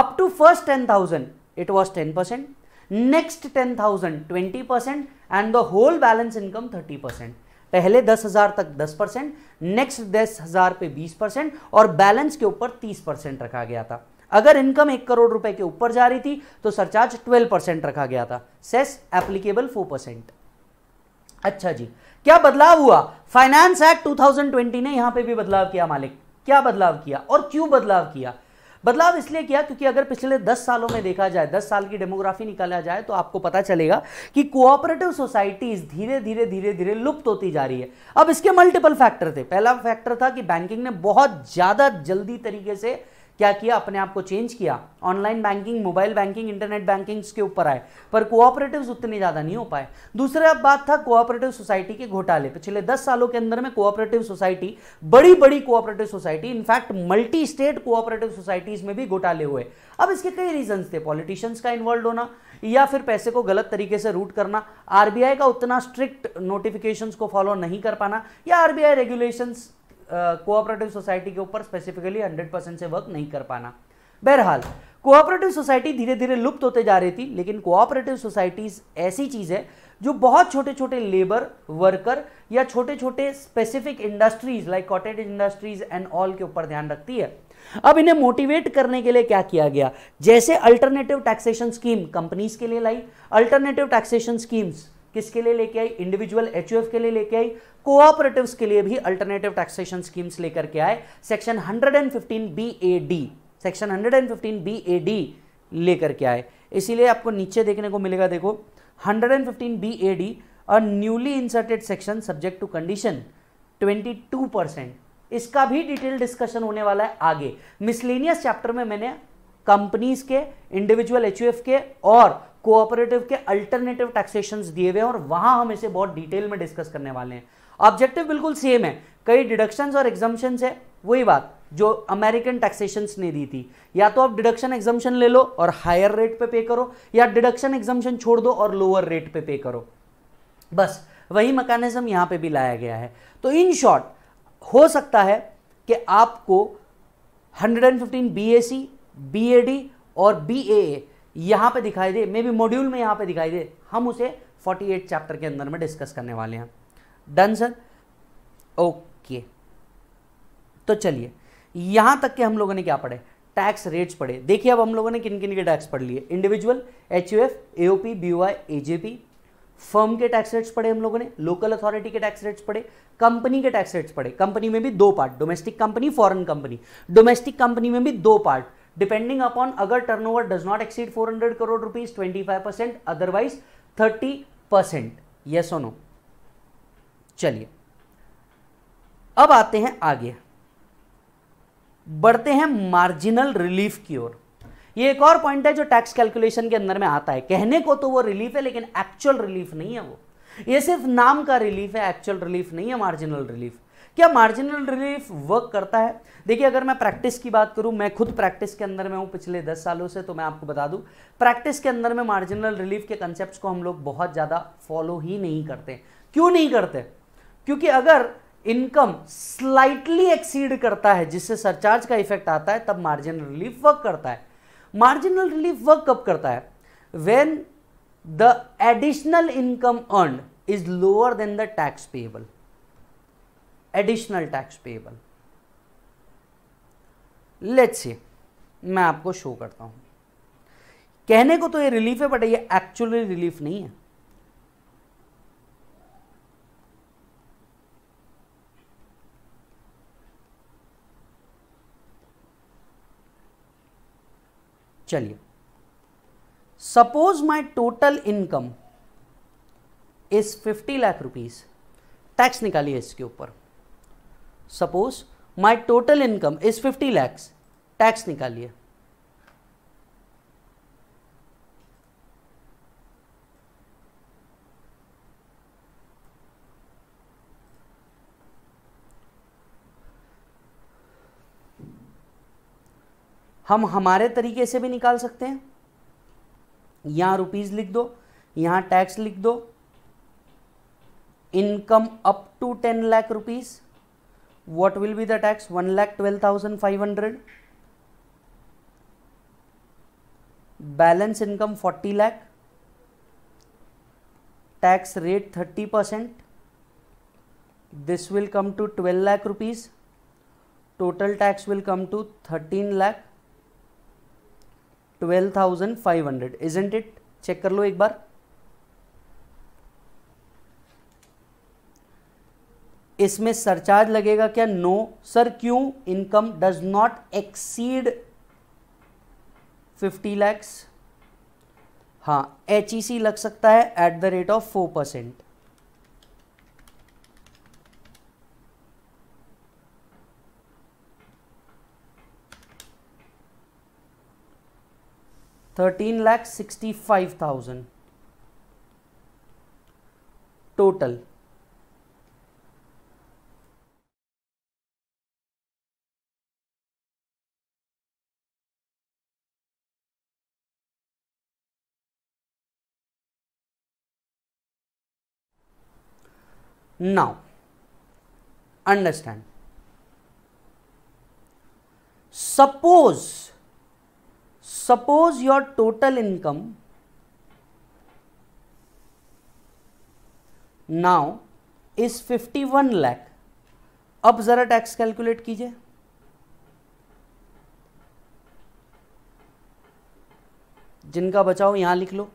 [SPEAKER 1] up to first ten thousand it was ten percent next ten thousand twenty percent and the whole balance income thirty percent पहले दस हजार तक दस परसेंट नेक्स्ट दस हजार पे बीस परसेंट और बैलेंस के ऊपर तीस परसेंट रखा गया था अगर इनकम एक करोड़ रुपए के ऊपर जा रही थी तो सरचार्ज ट्वेल्व परसेंट रखा गया था सेस एप्लीकेबल फोर परसेंट अच्छा जी क्या बदलाव हुआ फाइनेंस एक्ट 2020 ने यहां पे भी बदलाव किया मालिक क्या बदलाव किया और क्यों बदलाव किया बदलाव इसलिए किया क्योंकि अगर पिछले 10 सालों में देखा जाए 10 साल की डेमोग्राफी निकाला जाए तो आपको पता चलेगा कि कोऑपरेटिव सोसाइटीज धीरे धीरे धीरे धीरे लुप्त होती जा रही है अब इसके मल्टीपल फैक्टर थे पहला फैक्टर था कि बैंकिंग ने बहुत ज़्यादा जल्दी तरीके से क्या किया अपने आप को चेंज किया online banking mobile banking internet banking के ऊपर आए पर कोऑपरेटिव उतने ज़्यादा नहीं हो पाए दूसरा अब बात था कोऑपरेटिव सोसाइटी के घोटाले पिछले दस सालों के अंदर में कोऑपरेटिव सोसाइटी बड़ी बड़ी cooperative society in fact multi state cooperative societies में भी घोटाले हुए अब इसके कई रीजन थे पॉलिटिशियंस का इन्वॉल्व होना या फिर पैसे को गलत तरीके से रूट करना आरबीआई का उतना स्ट्रिक्ट नोटिफिकेशंस को फॉलो नहीं कर पाना या आरबीआई रेगुलेशंस कोऑपरेटिव सोसाइटी के ऊपर स्पेसिफिकली 100 परसेंट से वर्क नहीं कर पाना बहरहाल कोऑपरेटिव सोसाइटी धीरे धीरे लुप्त होते जा रही थी लेकिन कोऑपरेटिव सोसाइटीज ऐसी चीज़ है जो बहुत छोटे छोटे लेबर वर्कर या छोटे छोटे specific industries like cottage industries and all के ऊपर ध्यान रखती है अब इन्हें मोटिवेट करने के लिए क्या किया गया जैसे अल्टरनेटिव टैक्सेशन स्कीम कंपनीज के लिए लाई अल्टरनेटिव टैक्सेशन स्कीम्स किसके लिए लेके आई इंडिविजुअल एच के लिए लेके आई कोऑपरेटिव्स के लिए भी अल्टरनेटिव टैक्सेशन स्कीम्स लेकर के आए section 115 B A D section 115 B A D लेकर के आए इसीलिए आपको नीचे देखने को मिलेगा देखो 115 बी ए डी और newly inserted section subject to condition 22 percent इसका भी डिटेल डिस्कशन होने वाला है आगे मिसलेनियस चैप्टर में मैंने कंपनीज के इंडिविजुअल एच के और कोऑपरेटिव के अल्टरनेटिव टैक्सेशन दिए हुए हैं और वहां हम इसे बहुत डिटेल में डिस्कस करने वाले हैं ऑब्जेक्टिव बिल्कुल सेम है कई डिडक्शन और एग्जाम्शन है वही बात जो अमेरिकन टैक्सेशन ने दी थी या तो आप डिडक्शन एग्जाम्शन ले लो और हायर रेट पे पे करो या डिडक्शन एग्जामेशन छोड़ दो और लोअर रेट पे पे करो बस वही मैकेनिज्म यहां पे भी लाया गया है तो इन शॉर्ट हो सकता है कि आपको 115 बीएसी, बीएडी और बीएए यहाँ पे दिखाई दे मे बी मॉड्यूल में यहाँ पे दिखाई दे हम उसे 48 चैप्टर के अंदर में डिस्कस करने वाले हैं डन सर ओके तो चलिए यहाँ तक के हम लोगों ने क्या पढ़े टैक्स रेट्स पढ़े देखिए अब हम लोगों ने किन किन के टैक्स पढ़ लिए individual H U F A O P B A J P firm के टैक्स रेट्स पढ़े हम लोगों ने लोकल अथॉरिटी के टैक्स रेट्स पढ़े कंपनी के टैक्स रेट्स पढ़े कंपनी में भी दो part domestic company foreign company domestic company में भी दो पार्ट डिपेंडिंग अपॉन अगर turnover does not exceed 400 crore rupees 25 percent otherwise 30 percent yes और नो चलिए अब आते हैं आगे बढ़ते हैं मार्जिनल रिलीफ की ओर ये एक और पॉइंट है जो टैक्स कैलकुलेशन के अंदर में आता है कहने को तो वो रिलीफ है लेकिन एक्चुअल रिलीफ नहीं है वो ये सिर्फ नाम का रिलीफ है एक्चुअल रिलीफ नहीं है मार्जिनल रिलीफ क्या मार्जिनल रिलीफ वर्क करता है देखिए अगर मैं प्रैक्टिस की बात करूं मैं खुद प्रैक्टिस के अंदर में हूं पिछले दस सालों से तो मैं आपको बता दूं प्रैक्टिस के अंदर में मार्जिनल रिलीफ के कंसेप्ट को हम लोग बहुत ज़्यादा फॉलो ही नहीं करते क्यों नहीं करते क्योंकि अगर इनकम स्लाइटली एक्सीड करता है जिससे सरचार्ज का इफेक्ट आता है तब मार्जिनल रिलीफ वर्क करता है मार्जिनल रिलीफ वर्क कब करता है when the additional income earn is lower than the tax payable additional tax payable let's see मैं आपको शो करता हूं कहने को तो ये रिलीफ है बट ये एक्चुअली रिलीफ नहीं है चलिए suppose my total income is 50 lakh rupees tax निकालिए इसके ऊपर suppose my total income is 50 lakhs tax निकालिए हम हमारे तरीके से भी निकाल सकते हैं
[SPEAKER 2] यहां रुपीज लिख दो
[SPEAKER 1] यहां टैक्स लिख दो income up to ten lakh rupees what will be the tax 1 lakh 12500 balance income 40 lakh tax rate 30 percent this will come to 12 lakh rupees total tax will come to 13 lakh 12500 isn't it check कर लो एक बार इसमें surcharge लगेगा क्या no sir क्यों income does not exceed fifty lakhs हाँ H E C लग सकता है at the rate of four percent thirteen lakh sixty five thousand
[SPEAKER 2] total now understand suppose
[SPEAKER 1] suppose your total income now is 51 lakh अब जरा tax calculate कीजिए जिनका बचाओ यहां लिख लो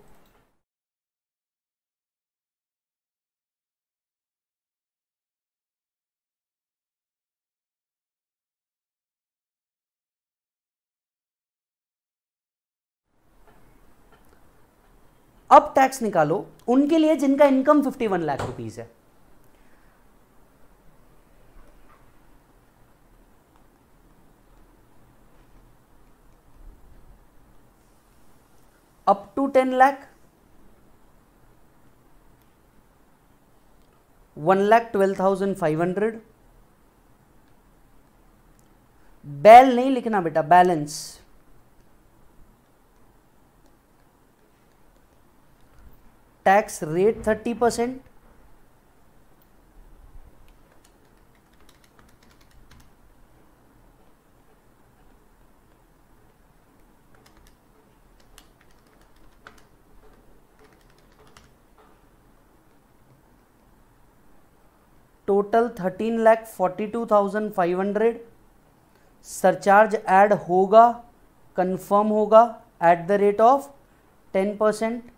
[SPEAKER 2] अब टैक्स निकालो उनके लिए जिनका income fifty one lakh rupees है
[SPEAKER 1] up to ten lakh one lakh twelve thousand five hundred बैल नहीं लिखना बेटा balance tax rate thirty percent total thirteen lakh forty two thousand five hundred surcharge add होगा कंफर्म होगा at the rate of ten percent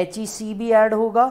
[SPEAKER 2] H E C भी add होगा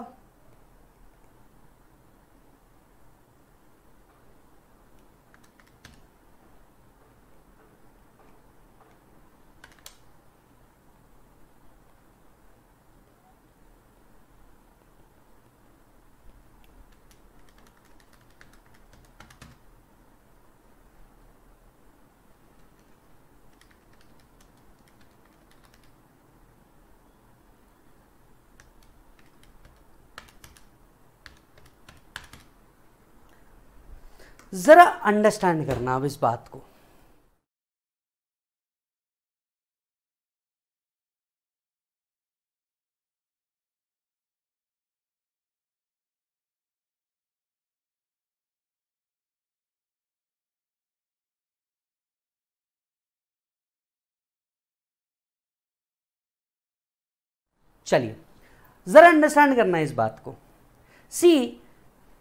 [SPEAKER 2] ज़रा understand करना अब इस बात को
[SPEAKER 3] चलिए
[SPEAKER 1] ज़रा अंडरस्टैंड करना इस बात को see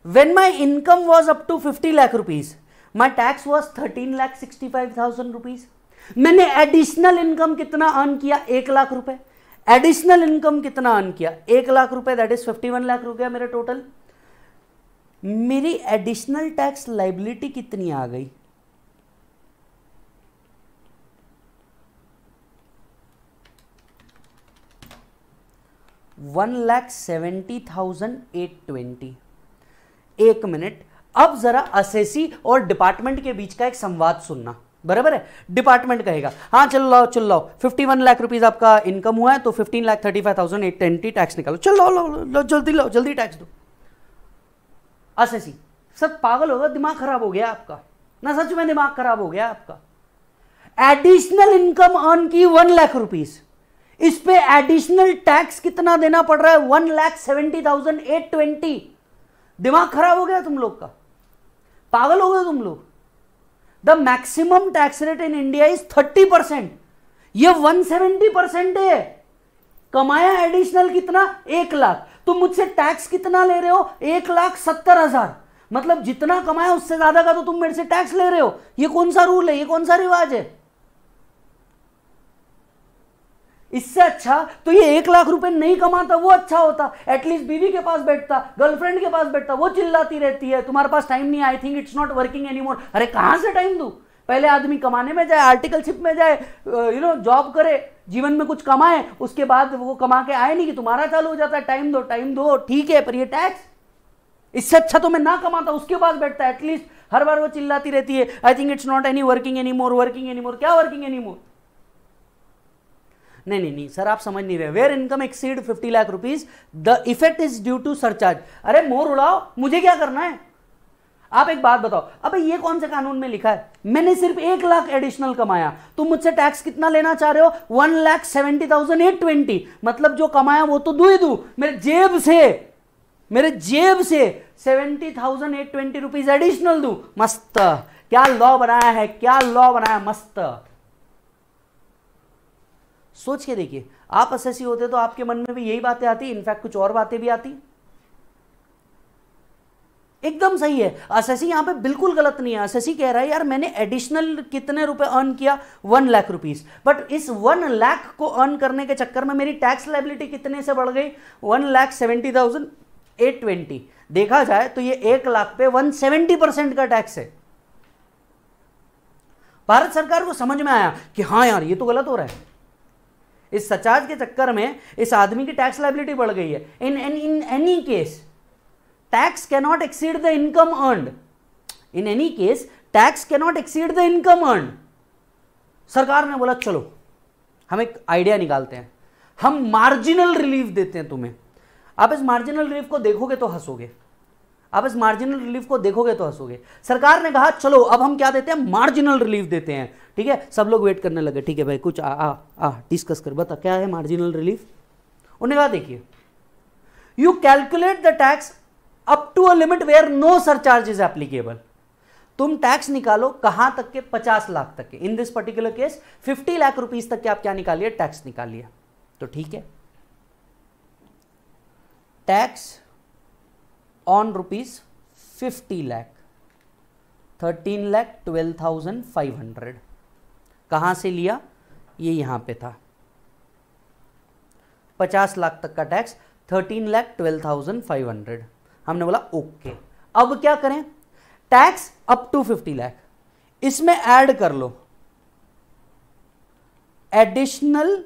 [SPEAKER 1] when when my income was fifty lakh rupees my tax was thirteen lakh sixty five thousand rupees मैंने एडिशनल इनकम कितना अर्न किया एक लाख रुपए एडिशनल इनकम कितना अर्न किया एक लाख रुपए दैट इज 51 लाख रुपया मेरा टोटल मेरी एडिशनल टैक्स लाइबिलिटी कितनी आ गई one lakh seventy thousand eight twenty एक मिनट अब जरा असेसी और डिपार्टमेंट के बीच का एक संवाद सुनना बराबर है डिपार्टमेंट कहेगा हाँ चल लो चल लो फिफ्टी वन लाख रुपीज आपका इनकम हुआ है तो fifteen lakh thirty five thousand eight twenty tax निकालो चल लो लो, लो जल्दी लो जल्दी टैक्स दो असेसी सर पागल होगा दिमाग खराब हो गया आपका ना सच में दिमाग खराब हो गया आपका एडिशनल इनकम अर्न की वन लाख रुपीज इस पे एडिशनल टैक्स कितना देना पड़ रहा है one lakh seventy thousand eight twenty दिमाग खराब हो गया तुम लोग का पागल हो गए तुम लोग the maximum tax rate in India is thirty percent ये वन सेवेंटी परसेंट है कमाया एडिशनल कितना एक लाख तुम मुझसे टैक्स कितना ले रहे हो एक लाख सत्तर हजार मतलब जितना कमाया उससे ज्यादा का तो तुम मेरे से टैक्स ले रहे हो ये कौन सा रूल है ये कौन सा रिवाज है इससे अच्छा तो ये एक लाख रुपए नहीं कमाता वो अच्छा होता एटलीस्ट बीवी के पास बैठता गर्लफ्रेंड के पास बैठता वो चिल्लाती रहती है तुम्हारे पास टाइम नहीं I think it's not working any more अरे कहां से टाइम दू पहले आदमी कमाने में जाए आर्टिकलशिप में जाए यू नो जॉब करे जीवन में कुछ कमाए उसके बाद वो कमा के आए नहीं कि तुम्हारा चालू हो जाता है टाइम दो टाइम दो ठीक है पर ये टैक्स इससे अच्छा तो मैं ना कमाता उसके पास बैठता एटलीस्ट हर बार वो चिल्लाती रहती है I think it's not any working any more working any more क्या वर्किंग एनी मोर नहीं नहीं नहीं सर आप समझ नहीं रहे where income exceed fifty lakh rupees the effect is due to surcharge अरे मोर उड़ाओ मुझे क्या करना है आप एक बात बताओ अबे ये कौन से कानून में लिखा है मैंने सिर्फ एक लाख एडिशनल कमाया तुम मुझसे टैक्स कितना लेना चाह रहे हो one lakh seventy thousand eight twenty मतलब जो कमाया वो तो दू ही दू मेरे जेब से मेरे जेब से seventy thousand eight twenty rupees additional दू मस्त क्या लॉ बनाया है क्या लॉ बनाया मस्त सोच के देखिए आप असेसी होते तो आपके मन में भी यही बातें आती इनफैक्ट कुछ और बातें भी आती एकदम सही है असेसी यहां पे बिल्कुल गलत नहीं है असेसी कह रहा है यार मैंने एडिशनल कितने रुपए अर्न किया वन लाख रुपीस बट इस वन लाख को अर्न करने के चक्कर में मेरी टैक्स लाइबिलिटी कितने से बढ़ गई one lakh seventy thousand eight twenty देखा जाए तो ये एक लाख पे वन सेवेंटी परसेंट का टैक्स है भारत सरकार को समझ में आया कि हाँ यार ये तो गलत हो रहा है इस सचाज के चक्कर में इस आदमी की टैक्स लाइबिलिटी बढ़ गई है in in in any case tax cannot exceed the income earn in any case tax cannot exceed the income earn सरकार ने बोला चलो हम एक आइडिया निकालते हैं हम मार्जिनल रिलीफ देते हैं तुम्हें आप इस मार्जिनल रिलीफ को देखोगे तो हंसोगे आप इस मार्जिनल रिलीफ को देखोगे तो हंसोगे सरकार ने कहा चलो अब हम क्या देते हैं मार्जिनल रिलीफ देते हैं ठीक है सब लोग वेट करने लगे ठीक है भाई कुछ आ आ आ डिस्कस कर बता क्या है मार्जिनल रिलीफ उन्होंने कहा देखिए you calculate the tax up to a limit where no charge is applicable तुम टैक्स निकालो कहां तक के पचास लाख तक के in this particular case fifty lakh rupees तक के आप क्या निकालिए टैक्स निकालिए तो ठीक है tax on rupees fifty lakh thirteen lakh twelve thousand five hundred कहां से लिया ये यहां पे था पचास लाख तक का tax thirteen lakh twelve thousand five hundred हमने बोला ओके okay. अब क्या करें tax up to fifty lakh इसमें ऐड कर लो एडिशनल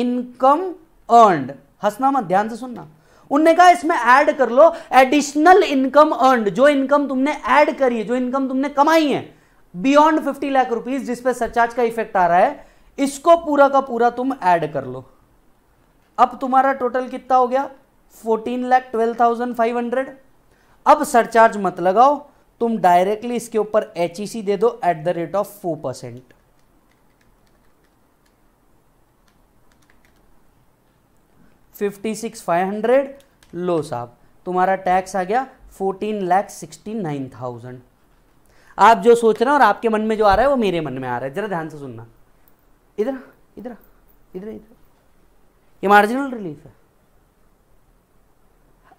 [SPEAKER 1] इनकम अर्नड हंसना मत ध्यान से सुनना उनने कहा इसमें ऐड कर लो एडिशनल इनकम अर्न जो इनकम तुमने ऐड करी है जो इनकम तुमने कमाई है बियॉन्ड फिफ्टी लाख रुपीज जिसपे सरचार्ज का इफेक्ट आ रहा है इसको पूरा का पूरा तुम ऐड कर लो अब तुम्हारा टोटल कितना हो गया fourteen lakh twelve thousand five hundred अब सरचार्ज मत लगाओ तुम डायरेक्टली इसके ऊपर एच e दे दो at the rate of four percent fifty six five hundred लो साहब तुम्हारा टैक्स आ गया fourteen lakh sixty nine thousand आप जो सोच रहे हैं और आपके मन में जो आ रहा है वो मेरे मन में आ रहा है जरा ध्यान से सुनना इधर इधर इधर इधर ये मार्जिनल रिलीफ है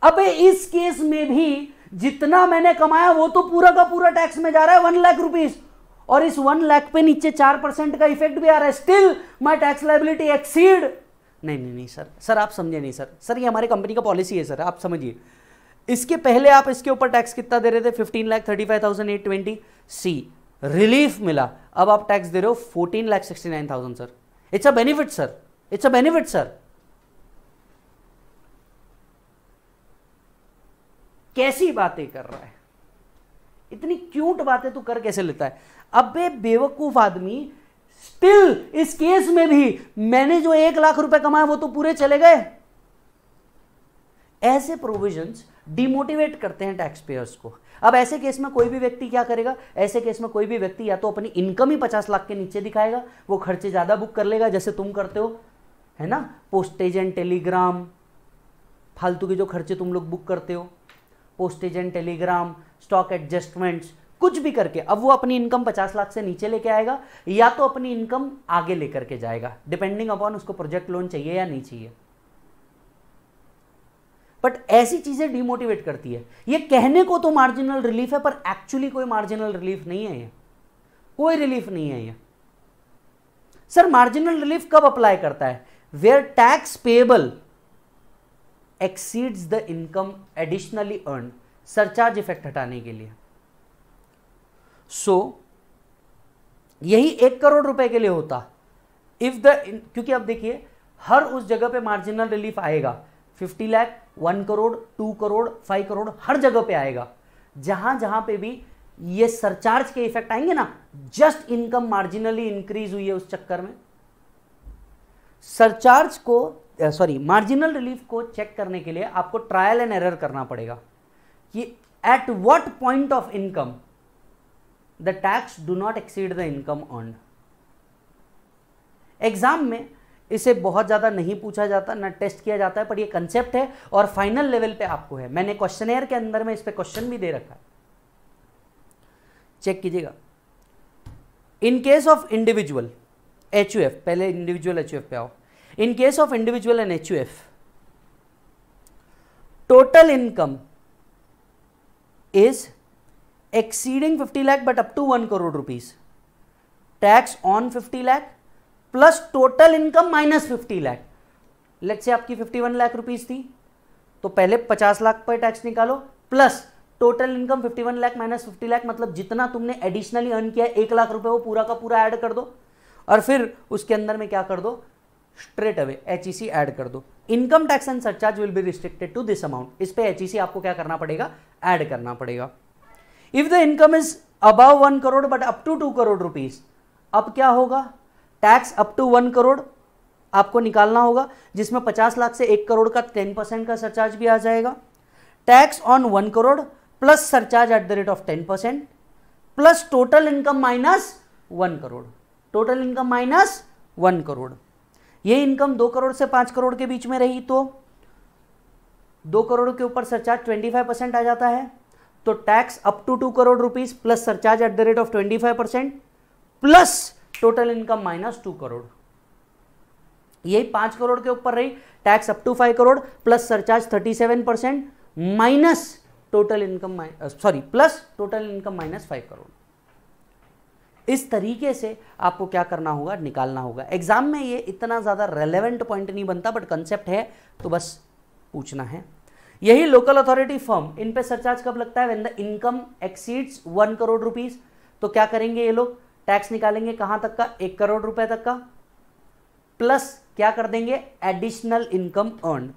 [SPEAKER 1] अब इस केस में भी जितना मैंने कमाया वो तो पूरा का पूरा टैक्स में जा रहा है वन लाख रुपीज और इस वन लाख पे नीचे चार परसेंट का इफेक्ट भी आ रहा है still my tax liability exceed नहीं नहीं नहीं सर सर आप समझे नहीं सर सर ये हमारे कंपनी का पॉलिसी है सर आप समझिए इसके पहले आप इसके ऊपर टैक्स कितना दे रहे थे fifteen lakh thirty five thousand eight twenty see relief मिला अब आप टैक्स दे रहे हो fourteen lakh sixty nine thousand sir it's a benefit sir it's a benefit sir कैसी बातें कर रहा है इतनी क्यूट बातें तू कर कैसे लेता है अब बेवकूफ आदमी स्टिल इस केस में भी मैंने जो एक लाख रुपए कमाए वो तो पूरे चले गए ऐसे प्रोविजन डिमोटिवेट करते हैं टैक्स पेयर्स को अब ऐसे केस में कोई भी व्यक्ति क्या करेगा ऐसे केस में कोई भी व्यक्ति या तो अपनी इनकम ही पचास लाख के नीचे दिखाएगा वो खर्चे ज़्यादा बुक कर लेगा जैसे तुम करते हो है ना पोस्टेज एंड टेलीग्राम फालतू के जो खर्चे तुम लोग बुक करते हो postage and telegram stock adjustments कुछ भी करके अब वो अपनी इनकम पचास लाख से नीचे लेके आएगा या तो अपनी इनकम आगे लेकर के जाएगा डिपेंडिंग अपॉन उसको प्रोजेक्ट लोन चाहिए या नहीं चाहिए बट ऐसी चीजें डिमोटिवेट करती है ये कहने को तो मार्जिनल रिलीफ है पर एक्चुअली कोई मार्जिनल रिलीफ नहीं है ये कोई रिलीफ नहीं है ये सर मार्जिनल रिलीफ कब अप्लाई करता है where tax payable exceeds the income additionally earn surcharge effect हटाने के लिए सो so, यही एक करोड़ रुपए के लिए होता इफ द क्योंकि आप देखिए हर उस जगह पे मार्जिनल रिलीफ आएगा 50 lakh one crore two crore five crore हर जगह पे आएगा जहां जहां पे भी ये सरचार्ज के इफेक्ट आएंगे ना जस्ट इनकम मार्जिनली इंक्रीज हुई है उस चक्कर में
[SPEAKER 2] सरचार्ज को सॉरी
[SPEAKER 1] मार्जिनल रिलीफ को चेक करने के लिए आपको ट्रायल एंड एरर करना पड़ेगा कि at what point of income the tax do not exceed the income earn exam में इसे बहुत ज़्यादा नहीं पूछा जाता ना टेस्ट किया जाता है पर ये कंसेप्ट है और फाइनल लेवल पे आपको है मैंने क्वेश्चन के अंदर में इस पर क्वेश्चन भी दे रखा है चेक कीजिएगा in case of individual H पहले इंडिविजुअल एच पे आओ in case of individual and H total income is exceeding 50 lakh but up to one 1 rupees tax on fifty 50 plus total income minus fifty 50 late say आपकी 51 lakh rupees थी तो पहले 50 लाख पर tax निकालो plus total income 51 lakh minus 50 lakh मतलब जितना तुमने एडिशनली अर्न किया एक लाख रुपए वो पूरा का पूरा ऐड कर दो और फिर उसके अंदर में क्या कर दो straight away H E C add कर दो income tax and surcharge will be restricted to this amount इस पे एच ई सी आपको क्या करना पड़ेगा ऐड करना पड़ेगा if the income is above one crore but up to two crore rupees अब क्या होगा tax up to one crore आपको निकालना होगा जिसमें पचास लाख से एक करोड़ का टेन परसेंट का सरचार्ज भी आ जाएगा tax on one crore plus surcharge at the rate of ten percent plus total income minus one crore total income minus one crore ये इनकम दो करोड़ से पांच करोड़ के बीच में रही तो दो करोड़ के ऊपर सरचार्ज ट्वेंटी फाइव परसेंट आ जाता है तो tax up to two crore rupees plus surcharge at the rate of twenty five percent plus total income minus two crore यही पांच करोड़ के ऊपर रही tax up to five crore plus surcharge thirty seven percent minus total income sorry plus total income minus five crore इस तरीके से आपको क्या करना होगा निकालना होगा एग्जाम में ये इतना ज़्यादा रेलेवेंट पॉइंट नहीं बनता बट कंसेप्ट है तो बस पूछना है यही लोकल अथॉरिटी फर्म इन पे सरचार्ज कब लगता है the income exceeds one crore rupees तो क्या करेंगे ये लोग टैक्स निकालेंगे कहां तक का एक करोड़ रुपए तक का प्लस क्या कर देंगे additional income earn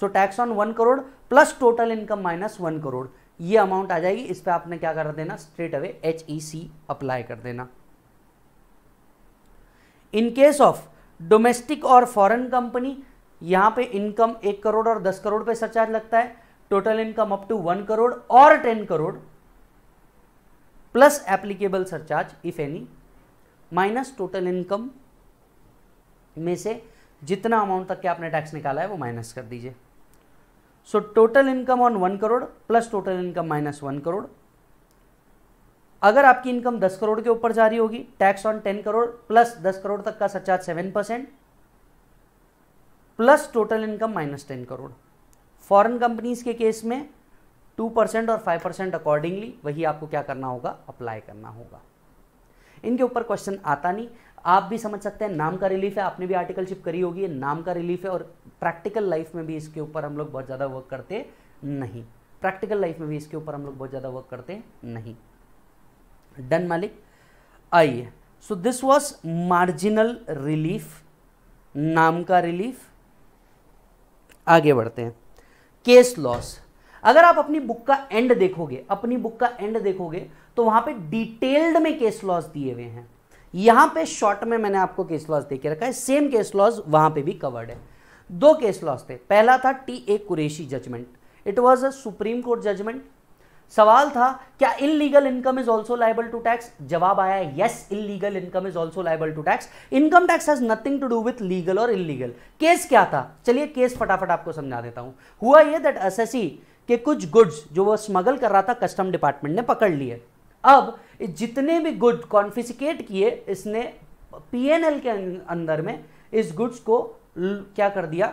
[SPEAKER 1] so tax on one crore plus total income minus one crore ये अमाउंट आ जाएगी इस पर आपने क्या कर देना straight away H E C apply कर देना इन केस ऑफ डोमेस्टिक और फॉरेन कंपनी यहां पे इनकम एक करोड़ और दस करोड़ पे सरचार्ज लगता है total income up to one crore और ten crore plus applicable surcharge if any minus total income में से जितना अमाउंट तक के आपने टैक्स निकाला है वो माइनस कर दीजिए so total income on one crore plus total income minus one crore अगर आपकी इनकम दस करोड़ के ऊपर जा रही होगी tax on ten crore plus दस करोड़ तक का surcharge seven percent plus total income minus ten crore foreign companies के केस में टू परसेंट और फाइव परसेंट अकॉर्डिंगली वही आपको क्या करना होगा अप्लाई करना होगा इनके ऊपर क्वेश्चन आता नहीं आप भी समझ सकते हैं नाम का रिलीफ है आपने भी आर्टिकलशिप करी होगी नाम का रिलीफ है और प्रैक्टिकल लाइफ में भी इसके ऊपर हम लोग बहुत ज़्यादा वर्क करते नहीं प्रैक्टिकल लाइफ में भी इसके ऊपर हम लोग बहुत ज़्यादा वर्क करते नहीं डन मालिक आइए so this was marginal relief नाम का रिलीफ आगे बढ़ते हैं केस लॉस अगर आप अपनी बुक का एंड देखोगे अपनी बुक का एंड देखोगे तो वहां पे डिटेल्ड में केस लॉस दिए हुए हैं यहां पे शॉर्ट में मैंने आपको केस लॉस दे के रखा है सेम केस लॉस वहां पे भी कवर्ड है दो केस लॉस थे पहला था T A Qureshi judgment it was a supreme court judgment सवाल था क्या legal income is also liable to tax जवाब आया yes legal income is also liable to tax income tax has nothing to do with legal और legal case क्या था चलिए case फटाफट आपको समझा देता हूं हुआ ये दैट एसएससी e के कुछ गुड्स जो वो स्मगल कर रहा था कस्टम डिपार्टमेंट ने पकड़ लिए अब जितने भी गुड कॉन्फिसिकेट किए इसने पीएनएल के अं-, अंदर में इस गुड्स को क्या कर दिया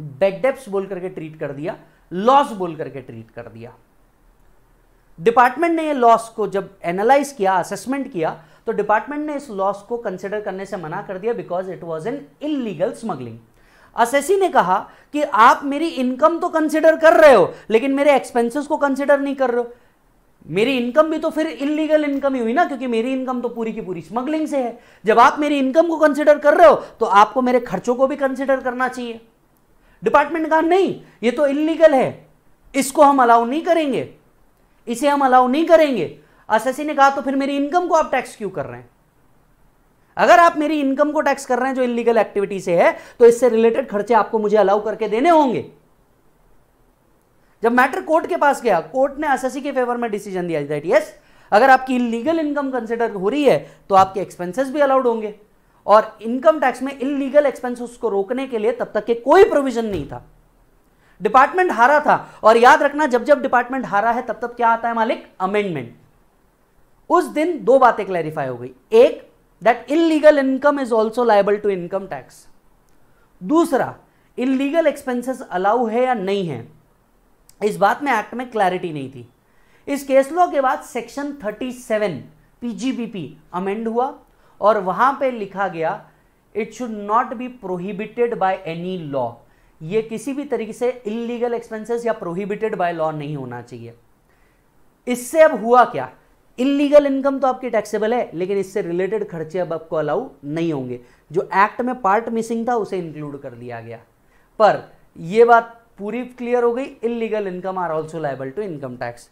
[SPEAKER 1] बेड डेप्स बोल करके ट्रीट कर दिया लॉस बोल करके ट्रीट कर दिया डिपार्टमेंट ने ये लॉस को जब एनालाइज किया असेसमेंट किया तो डिपार्टमेंट ने इस लॉस को कंसिडर करने से मना कर दिया because it was an illegal smuggling assessee ने कहा कि आप मेरी इनकम तो कंसिडर कर रहे हो लेकिन मेरे एक्सपेंसेस को कंसिडर नहीं कर रहे हो मेरी इनकम भी तो फिर इलीगल इनकम ही हुई ना क्योंकि मेरी इनकम तो पूरी की पूरी स्मगलिंग से है जब आप मेरी इनकम को कंसिडर कर रहे हो तो आपको मेरे खर्चों को भी कंसिडर करना चाहिए डिपार्टमेंट ने कहा नहीं ये तो इलीगल है इसको हम अलाउ नहीं करेंगे इसे हम अलाउ नहीं करेंगे असेसी ने कहा तो फिर मेरी इनकम को आप टैक्स क्यों कर रहे हैं अगर आप मेरी इनकम को टैक्स कर रहे हैं जो इनलीगल एक्टिविटी से है तो इससे रिलेटेड खर्चे आपको मुझे अलाउ करके देने होंगे जब मैटर कोर्ट के पास गया कोर्ट ने असेसी के फेवर में डिसीजन दिया दैट यस अगर आपकी इलीगल इनकम कंसिडर हो रही है तो आपके एक्सपेंसेस भी अलाउड होंगे और इनकम टैक्स में इलीगल एक्सपेंसेस को रोकने के लिए तब तक के कोई प्रोविजन नहीं था डिपार्टमेंट हारा था और याद रखना जब जब डिपार्टमेंट हारा है तब तब क्या आता है मालिक अमेंडमेंट उस दिन दो बातें क्लैरिफाई हो गई एक that illegal income is also liable to income tax दूसरा इलीगल एक्सपेंसेस अलाउ है या नहीं है इस बात में एक्ट में क्लैरिटी नहीं थी इस केस लॉ के बाद सेक्शन 37 पीजीबीपी अमेंड हुआ और वहां पे लिखा गया it should not be prohibited by any law ये किसी भी तरीके से इलीगल एक्सपेंसेस या प्रोहिबिटेड बाय लॉ नहीं होना चाहिए इससे अब हुआ क्या इलीगल इनकम तो आपकी टैक्सेबल है लेकिन इससे रिलेटेड खर्चे अब आपको अलाउ नहीं होंगे जो एक्ट में पार्ट मिसिंग था उसे इंक्लूड कर दिया गया पर यह बात पूरी क्लियर हो गई illegal income are also liable to income tax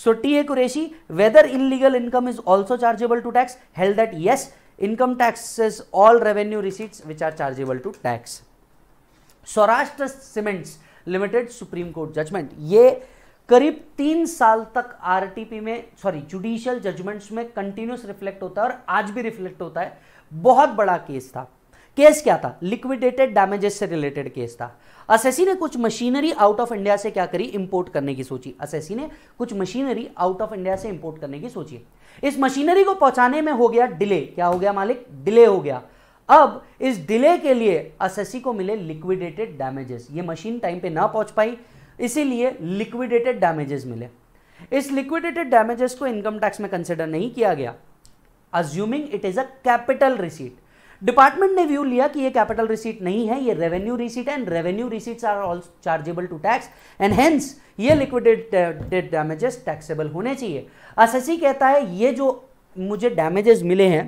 [SPEAKER 1] So T.A. Qureshi, whether illegal income is also chargeable to tax held that yes, income tax is all revenue receipts which are chargeable to tax Saurashtra cements limited supreme court judgment ये करीब तीन साल तक RTP में sorry judicial judgments में continuous reflect होता है और आज भी रिफ्लेक्ट होता है बहुत बड़ा केस था केस क्या था लिक्विडेटेड डैमेजेस से रिलेटेड केस था असेसी ने कुछ मशीनरी आउट ऑफ इंडिया से क्या करी इंपोर्ट करने की सोची असेसी ने कुछ मशीनरी आउट ऑफ इंडिया से इंपोर्ट करने की सोची इस मशीनरी को पहुंचाने में हो गया डिले क्या हो गया मालिक डिले हो गया अब इस डिले के लिए असेसी को मिले लिक्विडेटेड डैमेजेस ये मशीन टाइम पे ना पहुंच पाई इसीलिए लिक्विडेटेड डैमेजेस मिले इस लिक्विडेटेड डैमेजेस को इनकम टैक्स में कंसिडर नहीं किया गया assuming it is a capital receipt department ने व्यू लिया कि ये कैपिटल रिसीट नहीं है ये revenue receipt and revenue receipts are all chargeable to tax and hence ये लिक्विडेटेड डैमेजेस टैक्सेबल होने चाहिए असेसी कहता है ये जो मुझे डैमेजेस मिले हैं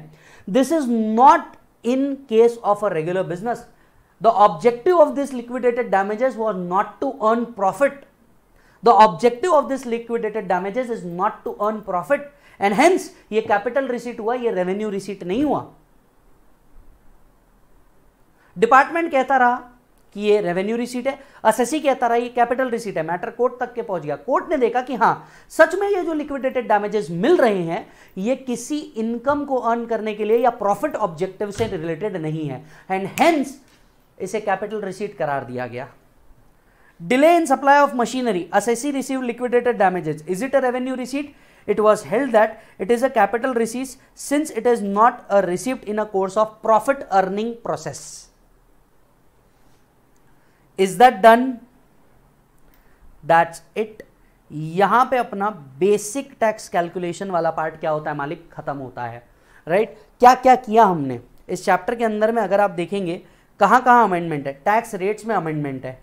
[SPEAKER 1] this is not in case of a regular business. The objective of this liquidated damages was not to earn profit. The objective of this liquidated damages is not to earn profit and hence ye capital receipt hua ye revenue receipt nahi hua department kehta raha कि ये revenue receipt है assessee कहता रहा ये capital receipt है matter court तक के पहुंच गया कोर्ट ने देखा कि हाँ सच में ये जो लिक्विडेटेड डैमेजेस मिल रहे हैं ये किसी इनकम को अर्न करने के लिए या प्रॉफिट ऑब्जेक्टिव से रिलेटेड नहीं है एंड हेंस इसे कैपिटल रिसीट करार दिया गया delay in supply of machinery assessee receive liquidated damages is it a revenue receipt it was held that it is a capital receipt since it is not a receive in a course of profit earning process is that done that's it यहां पे अपना basic tax calculation वाला part क्या होता है मालिक खत्म होता है राइट right? क्या क्या किया हमने इस चैप्टर के अंदर में अगर आप देखेंगे कहां कहां अमेंडमेंट है टैक्स रेट्स में अमेंडमेंट है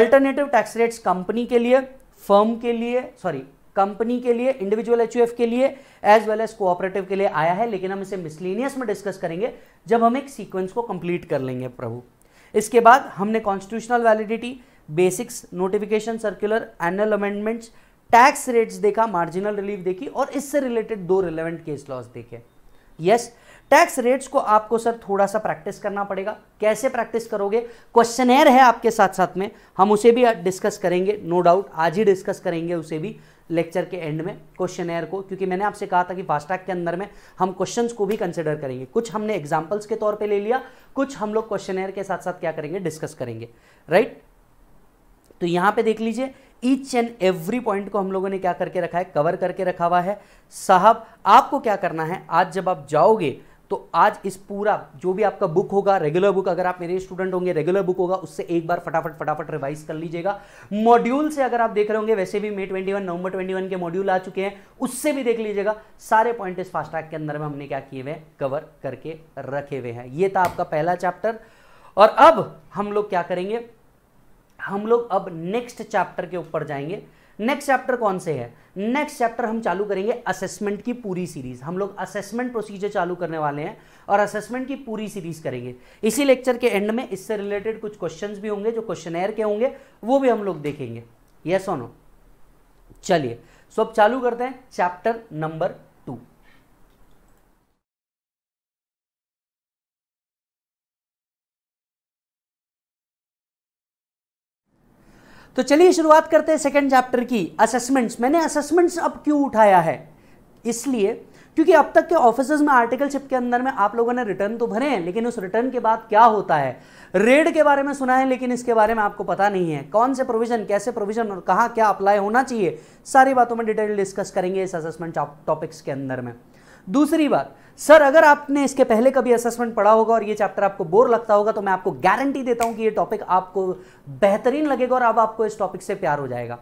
[SPEAKER 1] अल्टरनेटिव टैक्स रेट्स कंपनी के लिए फर्म के लिए सॉरी कंपनी के लिए इंडिविजुअल एच के लिए एज वेल एज कोऑपरेटिव के लिए आया है लेकिन हम इसे मिसलिनियस में डिस्कस करेंगे जब हम एक सीक्वेंस को कंप्लीट कर लेंगे प्रभु इसके बाद हमने constitutional validity basics notification circular annual amendments tax rates देखा मार्जिनल रिलीफ देखी और इससे रिलेटेड दो रिलेवेंट केस लॉज देखे यस टैक्स रेट्स को आपको सर थोड़ा सा प्रैक्टिस करना पड़ेगा कैसे प्रैक्टिस करोगे एयर है आपके साथ साथ में हम उसे भी डिस्कस करेंगे नो no डाउट आज ही डिस्कस करेंगे उसे भी लेक्चर के एंड में क्वेश्चन एयर को क्योंकि मैंने आपसे कहा था कि फास्टैग के अंदर में हम क्वेश्चन को भी कंसिडर करेंगे कुछ हमने एग्जाम्पल्स के तौर पर ले लिया कुछ हम लोग क्वेश्चन एयर के साथ साथ क्या करेंगे डिस्कस करेंगे राइट तो यहां पे देख लीजिए ईच एंड एवरी पॉइंट को हम लोगों ने क्या करके रखा है कवर करके रखा हुआ है साहब आपको क्या करना है आज जब आप जाओगे तो आज इस पूरा जो भी आपका बुक होगा रेगुलर बुक अगर आप मेरे स्टूडेंट होंगे रेगुलर बुक होगा उससे एक बार फटाफट फटाफट रिवाइज कर लीजिएगा मॉड्यूल से अगर आप देख रहे होंगे वैसे भी May twenty one November twenty one के मॉड्यूल आ चुके हैं उससे भी देख लीजिएगा सारे पॉइंट इस फास्ट ट्रैक के अंदर में हमने क्या किए हुए कवर करके रखे हुए हैं ये था आपका पहला चैप्टर और अब हम लोग क्या करेंगे हम लोग अब नेक्स्ट चैप्टर के ऊपर जाएंगे नेक्स्ट चैप्टर कौन से है नेक्स्ट चैप्टर हम चालू करेंगे असेसमेंट की पूरी सीरीज हम लोग असेसमेंट प्रोसीजर चालू करने वाले हैं और असेसमेंट की पूरी सीरीज करेंगे इसी लेक्चर के एंड में इससे रिलेटेड कुछ क्वेश्चंस भी होंगे जो एयर के होंगे वो भी हम लोग देखेंगे यस ऑनो चलिए सो अब चालू करते हैं चैप्टर नंबर तो चलिए शुरुआत करते हैं सेकेंड चैप्टर की असेसमेंट्स मैंने असेसमेंट्स अब क्यों उठाया है इसलिए क्योंकि अब तक के ऑफिस में आर्टिकल शिप के अंदर में आप लोगों ने रिटर्न तो भरे हैं लेकिन उस रिटर्न के बाद क्या होता है रेड के बारे में सुना है लेकिन इसके बारे में आपको पता नहीं है कौन से प्रोविजन कैसे प्रोविजन और कहाँ क्या अप्लाई होना चाहिए सारी बातों में डिटेल डिस्कस करेंगे इस असेसमेंट टॉपिक्स के अंदर में दूसरी बात सर अगर आपने इसके पहले कभी असेसमेंट पढ़ा होगा और ये चैप्टर आपको बोर लगता होगा तो मैं आपको गारंटी देता हूं कि ये टॉपिक आपको बेहतरीन लगेगा और अब आपको इस टॉपिक से प्यार हो जाएगा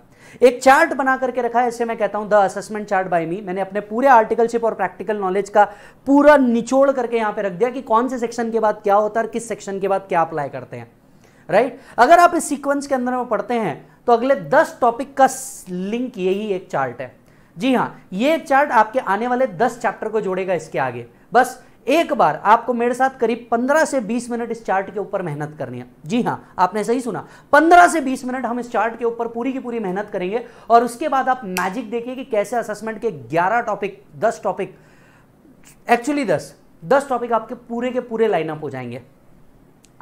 [SPEAKER 1] एक चार्ट बना करके रखा है इसे मैं कहता हूं the assessment chart by me मैंने अपने पूरे आर्टिकलशिप और प्रैक्टिकल नॉलेज का पूरा निचोड़ करके यहां पर रख दिया कि कौन से सेक्शन के बाद क्या होता है और किस सेक्शन के बाद क्या अप्लाई करते हैं राइट अगर आप इस सीक्वेंस के अंदर में पढ़ते हैं तो अगले दस टॉपिक का लिंक यही एक चार्ट है जी हाँ ये चार्ट आपके आने वाले दस चैप्टर को जोड़ेगा इसके आगे बस एक बार आपको मेरे साथ करीब 15 से 20 मिनट इस चार्ट के ऊपर मेहनत करनी है जी हाँ आपने सही सुना 15 से 20 मिनट हम इस चार्ट के ऊपर पूरी की पूरी मेहनत करेंगे और उसके बाद आप मैजिक देखिए कि कैसे असेसमेंट के 11 टॉपिक 10 टॉपिक एक्चुअली 10 10 टॉपिक आपके पूरे के पूरे लाइनअप हो जाएंगे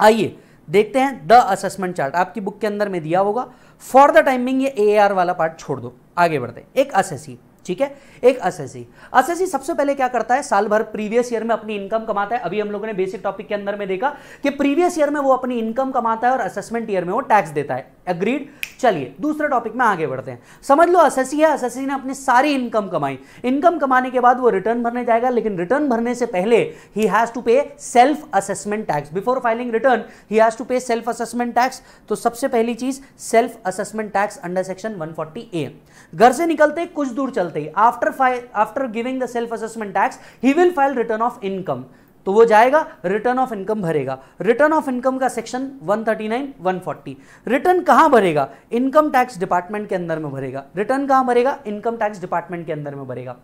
[SPEAKER 1] आइए देखते हैं द असेसमेंट चार्ट आपकी बुक के अंदर में दिया होगा फॉर द टाइमिंग ये ए वाला पार्ट छोड़ दो आगे बढ़ते एक असेसी ठीक है एक असेसी असेसी सबसे पहले क्या करता है साल भर प्रीवियस ईयर में अपनी इनकम कमाता है अभी हम लोगों ने बेसिक टॉपिक के अंदर में देखा कि प्रीवियस ईयर में वो अपनी इनकम कमाता है और असेसमेंट ईयर में वो टैक्स देता है अग्रीड चलिए दूसरे टॉपिक में आगे बढ़ते हैं समझ लो असेसी है असेसी ने अपनी सारी इनकम कमाई इनकम कमाने के बाद वो रिटर्न भरने जाएगा लेकिन रिटर्न भरने से पहले ही has to pay self assessment tax before filing return he has to pay self assessment tax तो सबसे पहली चीज self assessment tax under section one A घर से निकलते ही कुछ दूर चलते ही after after giving the self assessment tax he will file return of income तो वो जाएगा रिटर्न ऑफ इनकम भरेगा रिटर्न ऑफ इनकम का सेक्शन 139, 140 रिटर्न कहां भरेगा इनकम टैक्स डिपार्टमेंट के अंदर में भरेगा रिटर्न कहां भरेगा इनकम टैक्स डिपार्टमेंट के अंदर में भरेगा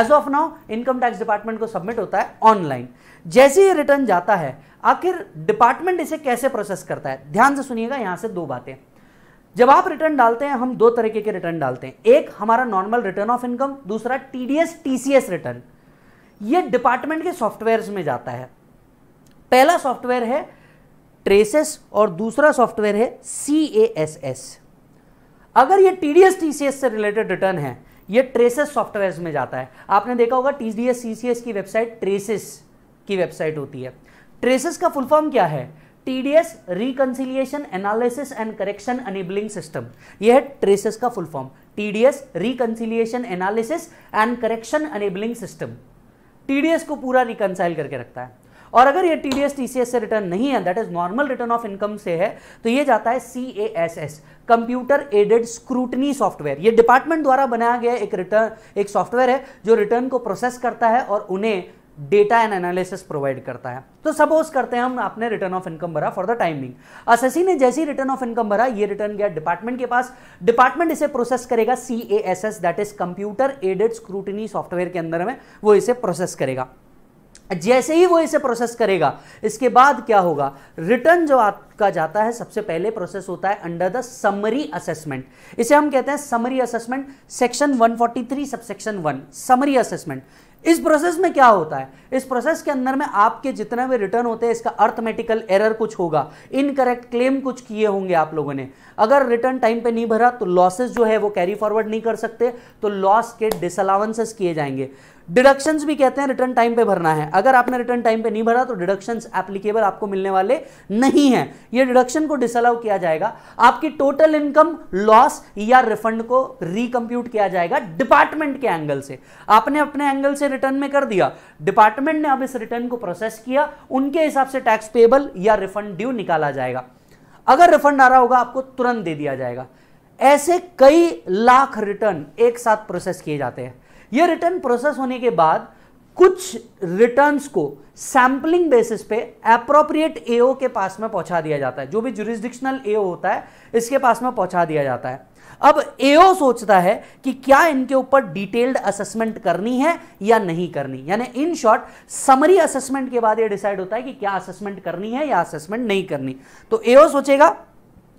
[SPEAKER 1] as of now income tax department को सबमिट होता है ऑनलाइन जैसे ही रिटर्न जाता है आखिर डिपार्टमेंट इसे कैसे प्रोसेस करता है ध्यान से सुनिएगा यहां से दो बातें जब आप रिटर्न डालते हैं हम दो तरीके के रिटर्न डालते हैं एक हमारा नॉर्मल रिटर्न ऑफ इनकम दूसरा टीडीएस टीसीएस रिटर्न ये डिपार्टमेंट के सॉफ्टवेयर में जाता है पहला सॉफ्टवेयर है ट्रेसेस और दूसरा सॉफ्टवेयर है सी अगर ये टीडीएस टीसीएस से रिलेटेड रिटर्न है ये ट्रेसेस सॉफ्टवेयर में जाता है आपने देखा होगा टीडीएस सीसीएस की वेबसाइट ट्रेसेस की वेबसाइट होती है ट्रेसेस का फुल फॉर्म क्या है TDS reconciliation analysis and correction enabling system यह है ट्रेसेस का full form TDS reconciliation analysis and correction enabling system TDS को पूरा रिकंसाइल करके रखता है और अगर ये T D S T C S से रिटर्न नहीं है that is normal return of income से है तो ये जाता है C A S S computer aided scrutiny software ये डिपार्टमेंट द्वारा बनाया गया एक रिटर्न एक सॉफ्टवेयर है जो रिटर्न को प्रोसेस करता है और उन्हें डेटा एंड एनालिसिस प्रोवाइड करता है तो सपोज करते हैं हम आपने रिटर्न ऑफ इनकम भरा फॉर द टाइमिंग असेसी ने जैसी रिटर्न ऑफ इनकम भरा ये रिटर्न गया डिपार्टमेंट के पास डिपार्टमेंट इसे प्रोसेस करेगा C A S S that is computer aided scrutiny software के अंदर में वो इसे प्रोसेस करेगा जैसे ही वो इसे प्रोसेस करेगा इसके बाद क्या होगा रिटर्न जो आपका जाता है सबसे पहले प्रोसेस होता है अंडर द समरी असेसमेंट इसे हम कहते हैं summary assessment section 143 subsection 1 summary assessment इस प्रोसेस में क्या होता है इस प्रोसेस के अंदर में आपके जितने भी रिटर्न होते हैं इसका अर्थमेटिकल एरर कुछ होगा इनकरेक्ट क्लेम कुछ किए होंगे आप लोगों ने अगर रिटर्न टाइम पे नहीं भरा तो लॉसेस जो है वो कैरी फॉरवर्ड नहीं कर सकते तो लॉस के डिसअलावेंसेस किए जाएंगे डिडक्शंस भी कहते हैं रिटर्न टाइम पे भरना है अगर आपने रिटर्न टाइम पे नहीं भरा तो डिडक्शंस एप्लीकेबल आपको मिलने वाले नहीं है ये डिडक्शन को डिसअलाउ किया जाएगा आपकी टोटल इनकम लॉस या रिफंड को रिकम्प्यूट किया जाएगा डिपार्टमेंट के एंगल से आपने अपने एंगल से रिटर्न में कर दिया डिपार्टमेंट ने अब इस रिटर्न को प्रोसेस किया उनके हिसाब से टैक्स पेबल या रिफंड ड्यू निकाला जाएगा अगर रिफंड आ रहा होगा आपको तुरंत दे दिया जाएगा ऐसे कई लाख रिटर्न एक साथ प्रोसेस किए जाते हैं ये रिटर्न प्रोसेस होने के बाद कुछ रिटर्न्स को सैम्पलिंग बेसिस पे अप्रोप्रिएट एओ के पास में पहुंचा दिया जाता है जो भी जुरिस्डिक्शनल एओ होता है इसके पास में पहुंचा दिया जाता है अब एओ सोचता है कि क्या इनके ऊपर डिटेल्ड असेसमेंट करनी है या नहीं करनी यानी इन शॉर्ट समरी असेसमेंट के बाद ये डिसाइड होता है कि क्या असेसमेंट करनी है या असेसमेंट नहीं करनी तो एओ सोचेगा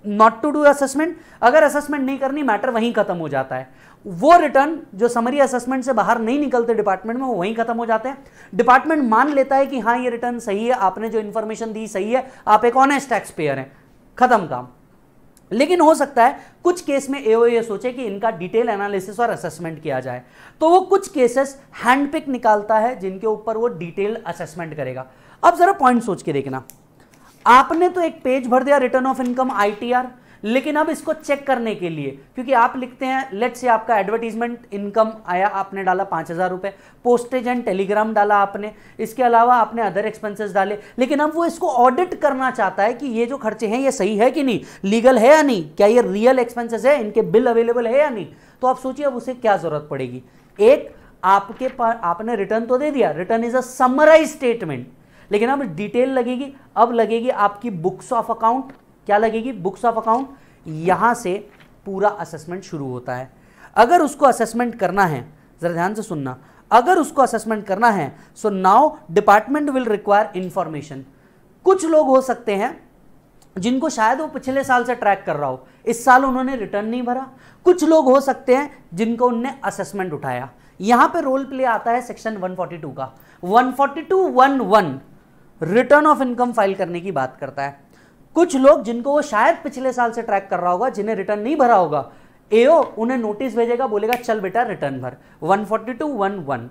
[SPEAKER 1] नॉट टू डू असेसमेंट अगर असेसमेंट नहीं करनी मैटर वहीं खत्म हो जाता है वो रिटर्न जो समरी असेसमेंट से बाहर नहीं निकलते डिपार्टमेंट में वो वहीं खत्म हो जाते हैं डिपार्टमेंट मान लेता है कि हाँ ये रिटर्न सही है आपने जो इन्फॉर्मेशन दी सही है आप एक ऑनेस्ट टैक्स पेयर हैं खत्म काम लेकिन हो सकता है कुछ केस में एओ ये सोचे कि इनका डिटेल एनालिसिस और असेसमेंट किया जाए तो वो कुछ केसेस हैंडपिक निकालता है जिनके ऊपर वो डिटेल असेसमेंट करेगा अब जरा पॉइंट सोच के देखना आपने तो एक पेज भर दिया रिटर्न ऑफ इनकम आईटीआर लेकिन अब इसको चेक करने के लिए क्योंकि आप लिखते हैं लेट से आपका एडवर्टीजमेंट इनकम आया आपने डाला पांच हज़ार रुपए पोस्टेज एंड टेलीग्राम डाला आपने इसके अलावा आपने अदर एक्सपेंसेस डाले लेकिन अब वो इसको ऑडिट करना चाहता है कि ये जो खर्चे हैं ये सही है कि नहीं लीगल है या नहीं क्या ये रियल एक्सपेंसेस है इनके बिल अवेलेबल है या नहीं तो आप सोचिए अब उसे क्या ज़रूरत पड़ेगी एक आपके पास आपने रिटर्न तो दे दिया return is a summarise statement लेकिन अब डिटेल लगेगी अब लगेगी आपकी बुक्स ऑफ अकाउंट क्या लगेगी बुक्स ऑफ अकाउंट यहां से पूरा असेसमेंट शुरू होता है अगर उसको असेसमेंट करना है ज़रा ध्यान से सुनना अगर उसको असेसमेंट करना है so now department will require information कुछ लोग हो सकते हैं जिनको शायद वो पिछले साल से ट्रैक कर रहा हो इस साल उन्होंने रिटर्न नहीं भरा कुछ लोग हो सकते हैं जिनको उनने असेसमेंट उठाया यहां पे रोल प्ले आता है सेक्शन 142 का 142 11 रिटर्न ऑफ इनकम फाइल करने की बात करता है कुछ लोग जिनको वो शायद पिछले साल से ट्रैक कर रहा होगा जिन्हें रिटर्न नहीं भरा होगा एओ उन्हें नोटिस भेजेगा बोलेगा चल बेटा रिटर्न भर वन वन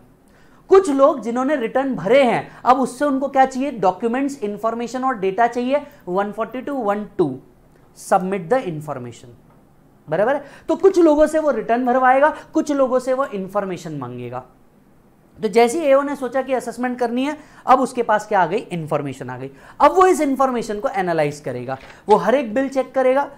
[SPEAKER 1] कुछ लोग जिन्होंने रिटर्न भरे हैं अब उससे उनको क्या चाहिए डॉक्यूमेंट्स इंफॉर्मेशन और डेटा चाहिए one to submit the information बराबर है तो कुछ लोगों से वो रिटर्न भरवाएगा कुछ लोगों से वो इंफॉर्मेशन मांगेगा तो जैसे एओ ने सोचा कि असेसमेंट करनी है अब उसके पास क्या आ गई इन्फॉर्मेशन आ गई अब वो इस इंफॉर्मेशन को एनालाइज करेगा वो हर एक बिल चेक करेगा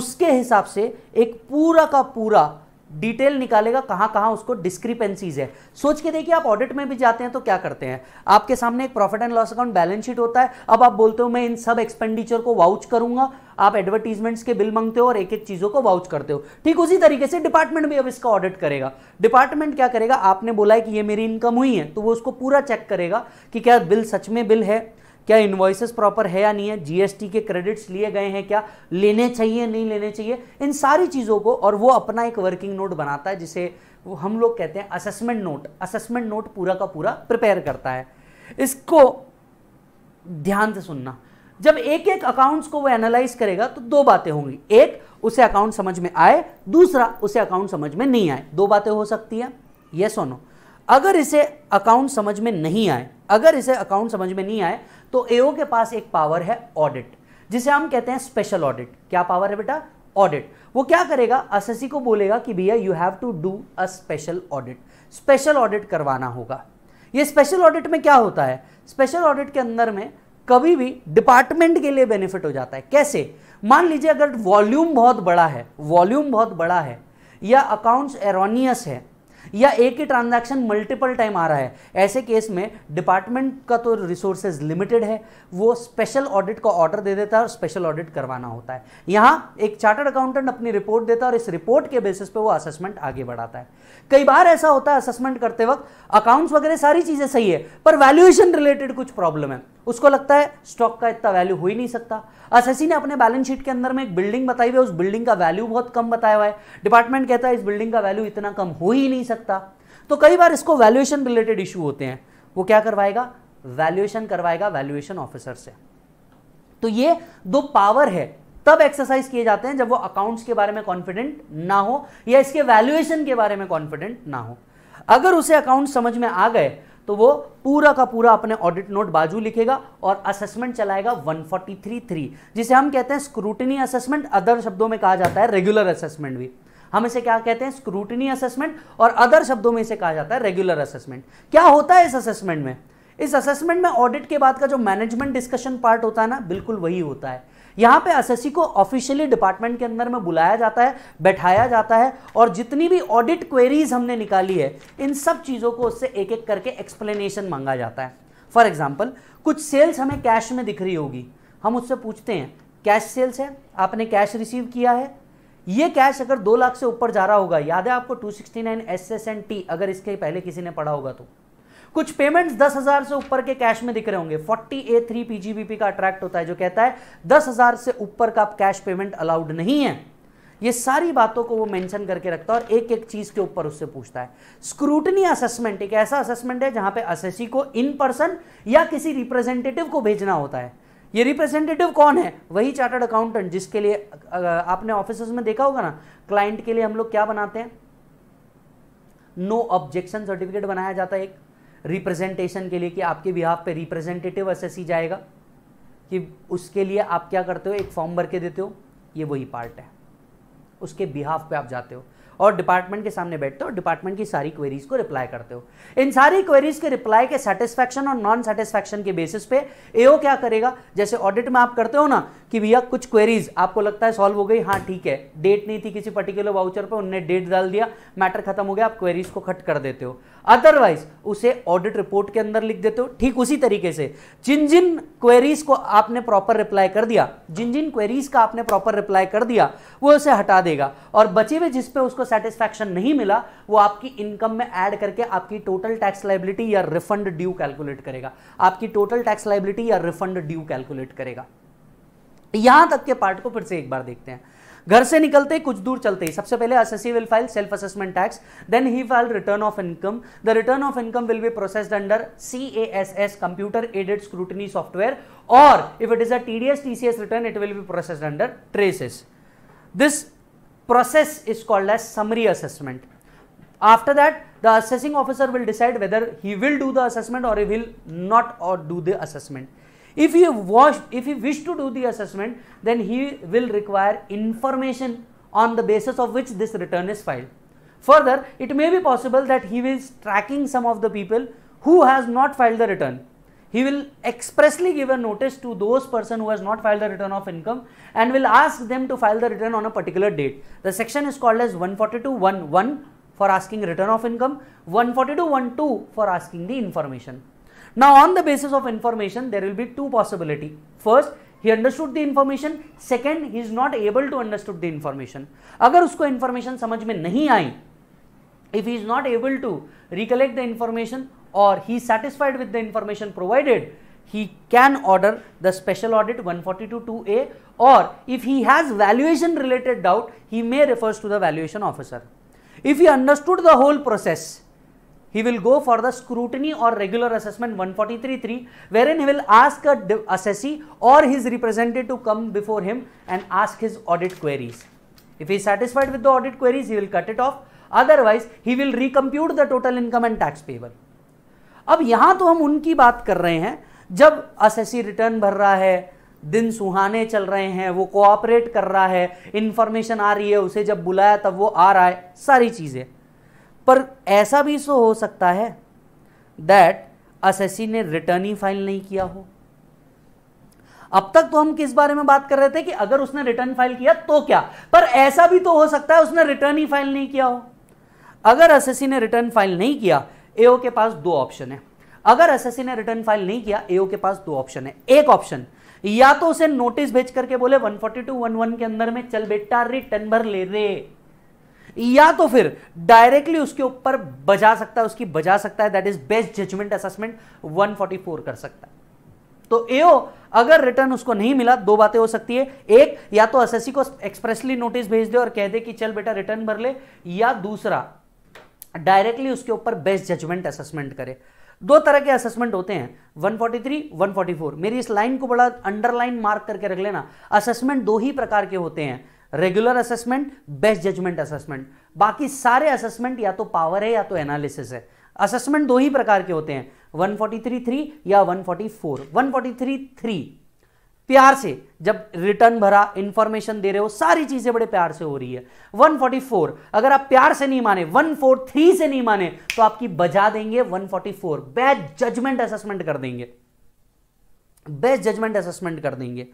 [SPEAKER 1] उसके हिसाब से एक पूरा का पूरा डिटेल निकालेगा कहाँ कहाँ उसको डिस्क्रिपेंसीज है सोच के देखिए आप ऑडिट में भी जाते हैं तो क्या करते हैं आपके सामने एक profit and loss account balance sheet होता है अब आप बोलते हो मैं इन सब एक्सपेंडिचर को वाउच करूंगा आप एडवर्टीजमेंट्स के बिल मांगते हो और एक एक चीज़ों को वाउच करते हो ठीक उसी तरीके से डिपार्टमेंट भी अब इसका ऑडिट करेगा डिपार्टमेंट क्या करेगा आपने बोला है कि ये मेरी इनकम हुई है तो वो उसको पूरा चेक करेगा कि क्या बिल सच में बिल है क्या इन्वॉइसेस प्रॉपर है या नहीं है जीएसटी के क्रेडिट्स लिए गए हैं क्या लेने चाहिए नहीं लेने चाहिए इन सारी चीज़ों को और वो अपना एक वर्किंग नोट बनाता है जिसे हम लोग कहते हैं असेसमेंट नोट असेसमेंट नोट पूरा का पूरा प्रिपेयर करता है इसको ध्यान से सुनना जब एक एक अकाउंट्स को वो एनालाइज करेगा तो दो बातें होंगी एक उसे अकाउंट समझ में आए दूसरा उसे अकाउंट समझ में नहीं आए दो बातें हो सकती हैं ये और अगर इसे अकाउंट समझ में नहीं आए अगर इसे अकाउंट समझ में नहीं आए तो एओ के पास एक पावर है ऑडिट जिसे हम कहते हैं स्पेशल ऑडिट क्या पावर है बेटा ऑडिट वो क्या करेगा असेसी को बोलेगा कि भैया you have to do a special audit special audit करवाना होगा ये स्पेशल ऑडिट में क्या होता है स्पेशल ऑडिट के अंदर में कभी भी डिपार्टमेंट के लिए बेनिफिट हो जाता है कैसे मान लीजिए अगर वॉल्यूम बहुत बड़ा है वॉल्यूम बहुत बड़ा है या अकाउंट्स एरोनियस है या एक ही ट्रांजैक्शन मल्टीपल टाइम आ रहा है ऐसे केस में डिपार्टमेंट का तो रिसोर्सेज लिमिटेड है वो स्पेशल ऑडिट का ऑर्डर दे देता है और स्पेशल ऑडिट करवाना होता है यहां एक चार्टर्ड अकाउंटेंट अपनी रिपोर्ट देता है और इस रिपोर्ट के बेसिस पे वो असेसमेंट आगे बढ़ाता है कई बार ऐसा होता है असेसमेंट करते वक्त अकाउंट्स वगैरह सारी चीज़ें सही है पर वैल्यूएशन रिलेटेड कुछ प्रॉब्लम है उसको लगता है स्टॉक का इतना वैल्यू हो ही नहीं सकता असेसी ने अपने बैलेंस शीट के अंदर में एक बिल्डिंग बताई हुई है उस बिल्डिंग का वैल्यू बहुत कम बताया हुआ है डिपार्टमेंट कहता है इस बिल्डिंग का वैल्यू इतना कम हो ही नहीं सकता तो कई बार इसको वैल्यूएशन रिलेटेड इशू होते हैं वो क्या करवाएगा वैल्यूएशन करवाएगा वैल्यूएशन ऑफिसर से तो ये दो पावर है तब एक्सरसाइज किए जाते हैं जब वो अकाउंट्स के बारे में कॉन्फिडेंट ना हो या इसके वैल्यूएशन के बारे में कॉन्फिडेंट ना हो अगर उसे अकाउंट समझ में आ गए तो वो पूरा का पूरा अपने ऑडिट नोट बाजू लिखेगा और असेसमेंट चलाएगा 143.3 जिसे हम कहते हैं स्क्रूटनी असेसमेंट अदर शब्दों में कहा जाता है रेगुलर असेसमेंट भी हम इसे क्या कहते हैं स्क्रूटनी असेसमेंट और अदर शब्दों में इसे कहा जाता है रेगुलर असेसमेंट क्या होता है इस असेसमेंट में इस असेसमेंट में ऑडिट के बाद का जो मैनेजमेंट डिस्कशन पार्ट होता है ना बिल्कुल वही होता है यहां पे एसएससी को ऑफिशियली डिपार्टमेंट के अंदर में बुलाया जाता है बैठाया जाता है और जितनी भी ऑडिट क्वेरीज हमने निकाली है इन सब चीज़ों को उससे एक एक करके एक्सप्लेनेशन मांगा जाता है फॉर एग्जाम्पल कुछ सेल्स हमें कैश में दिख रही होगी हम उससे पूछते हैं कैश सेल्स है आपने कैश रिसीव किया है ये कैश अगर दो लाख से ऊपर जा रहा होगा याद है आपको two sixty nine S S and T अगर इसके पहले किसी ने पढ़ा होगा तो कुछ पेमेंट्स दस हजार से ऊपर के कैश में दिख रहे होंगे फोर्टी ए थ्री पीजीबीपी का अट्रैक्ट होता है जो कहता है दस हजार से ऊपर का कैश पेमेंट अलाउड नहीं है ये सारी बातों को वो मेंशन करके रखता है और एक एक चीज के ऊपर उससे पूछता है स्क्रूटनी असेसमेंट एक ऐसा असेसमेंट है जहां पे असेसी को इन पर्सन या किसी रिप्रेजेंटेटिव को भेजना होता है ये रिप्रेजेंटेटिव कौन है वही चार्टर्ड अकाउंटेंट जिसके लिए आपने ऑफिस में देखा होगा ना क्लाइंट के लिए हम लोग क्या बनाते हैं नो ऑब्जेक्शन सर्टिफिकेट बनाया जाता है एक रिप्रेजेंटेशन के लिए कि आपके बिहाफ पे रिप्रेजेंटेटिव एसएससी जाएगा कि उसके लिए आप क्या करते हो एक फॉर्म भर के देते हो ये वही पार्ट है उसके बिहाफ पे आप जाते हो और डिपार्टमेंट के सामने बैठते हो डिपार्टमेंट की सारी क्वेरीज को रिप्लाई करते हो इन सारी क्वेरीज के रिप्लाई के सेटिस्फैक्शन और नॉन सेटिस्फैक्शन के बेसिस पे एओ क्या करेगा जैसे ऑडिट में आप करते हो ना कि भैया कुछ क्वेरीज आपको लगता है सॉल्व हो गई हाँ ठीक है डेट नहीं थी किसी पर्टिकुलर वाउचर पर उनने डेट डाल दिया मैटर खत्म हो गया आप क्वेरीज को खट कर देते हो अदरवाइज उसे ऑडिट रिपोर्ट के अंदर लिख देते हो ठीक उसी तरीके से जिन जिन क्वेरीज को आपने प्रॉपर रिप्लाई कर दिया जिन जिन क्वेरीज का आपने प्रॉपर रिप्लाई कर दिया वो उसे हटा देगा और बचे हुए जिस पे उसको सेटिस्फैक्शन नहीं मिला वो आपकी इनकम में ऐड करके आपकी टोटल टैक्स लाइबिलिटी या रिफंड ड्यू कैलकुलेट करेगा आपकी टोटल टैक्स लाइबिलिटी या रिफंड ड्यू कैलकुलेट करेगा यहां तक के पार्ट को फिर से एक बार देखते हैं घर से निकलते ही कुछ दूर चलते ही सबसे पहले assessee will file self assessment tax then he file return of income the return of income will be processed under C A S S computer aided scrutiny software और if it is a TDS TCS return it will be processed under traces this process is called as summary assessment after that the assessing officer will decide whether he will do the assessment और he will not or do the If you wish, if wish to do the assessment, then he will require information on the basis of which this return is filed. Further, it may be possible that he is tracking some of the people who has not filed the return. He will expressly give a notice to those person who has not filed the return of income and will ask them to file the return on a particular date. The section is called as 142-11 for asking return of income, 142-12 for asking the information. Now on the basis of information there will be two possibility. First he understood the information, second he is not able to understood the information. अगर information समझ mein nahi आई if he is not able to recollect the information or he is satisfied with the information provided he can order the special audit 142-2A or if he has valuation related doubt he may refers to the valuation officer. If he understood the whole process he will go for the scrutiny or regular assessment 143.3 wherein he will ask a assessee or his representative to come before him and ask his audit queries. If he is satisfied with the audit queries, he will cut it off. Otherwise, he will recompute the total income and tax payable. अब यहां तो हम उनकी बात कर रहे हैं जब असेसी रिटर्न भर रहा है दिन सुहाने चल रहे हैं वो कोऑपरेट कर रहा है इंफॉर्मेशन आ रही है उसे जब बुलाया तब वो आ रहा है सारी चीज़ें पर ऐसा भी सो तो हो सकता है दैट असेसी ने रिटर्न ही फाइल नहीं किया हो अब तक तो हम किस बारे में बात कर रहे थे कि अगर उसने रिटर्न फाइल किया तो क्या पर ऐसा भी तो हो सकता है उसने रिटर्न ही फाइल नहीं किया हो अगर असेसी ने रिटर्न फाइल नहीं किया एओ के पास दो ऑप्शन है अगर एसएससी ने रिटर्न फाइल नहीं किया एओ के पास दो ऑप्शन है एक ऑप्शन या तो उसे नोटिस भेज करके बोले वन वन के अंदर में चल बेटा रिटर्न भर ले रे या तो फिर डायरेक्टली उसके ऊपर बजा सकता है उसकी बजा सकता है that is best judgement assessment 144 कर सकता है तो एओ अगर रिटर्न उसको नहीं मिला दो बातें हो सकती है एक या तो असेसी को एक्सप्रेसली नोटिस भेज दे और कह दे कि चल बेटा रिटर्न भर ले या दूसरा डायरेक्टली उसके ऊपर बेस्ट जजमेंट असेसमेंट करे दो तरह के असेसमेंट होते हैं 143, 144 मेरी इस लाइन को बड़ा अंडरलाइन मार्क करके रख लेना असेसमेंट दो ही प्रकार के होते हैं regular assessment best judgement assessment बाकी सारे असेसमेंट या तो पावर है या तो एनालिसिस है असेसमेंट दो ही प्रकार के होते हैं 143.3 या 144 143.3 प्यार से जब रिटर्न भरा इंफॉर्मेशन दे रहे हो सारी चीजें बड़े प्यार से हो रही है 144 अगर आप प्यार से नहीं माने 143 से नहीं माने तो आपकी बजा देंगे 144 बेस्ट जजमेंट असेसमेंट कर देंगे बेस्ट जजमेंट असेसमेंट कर देंगे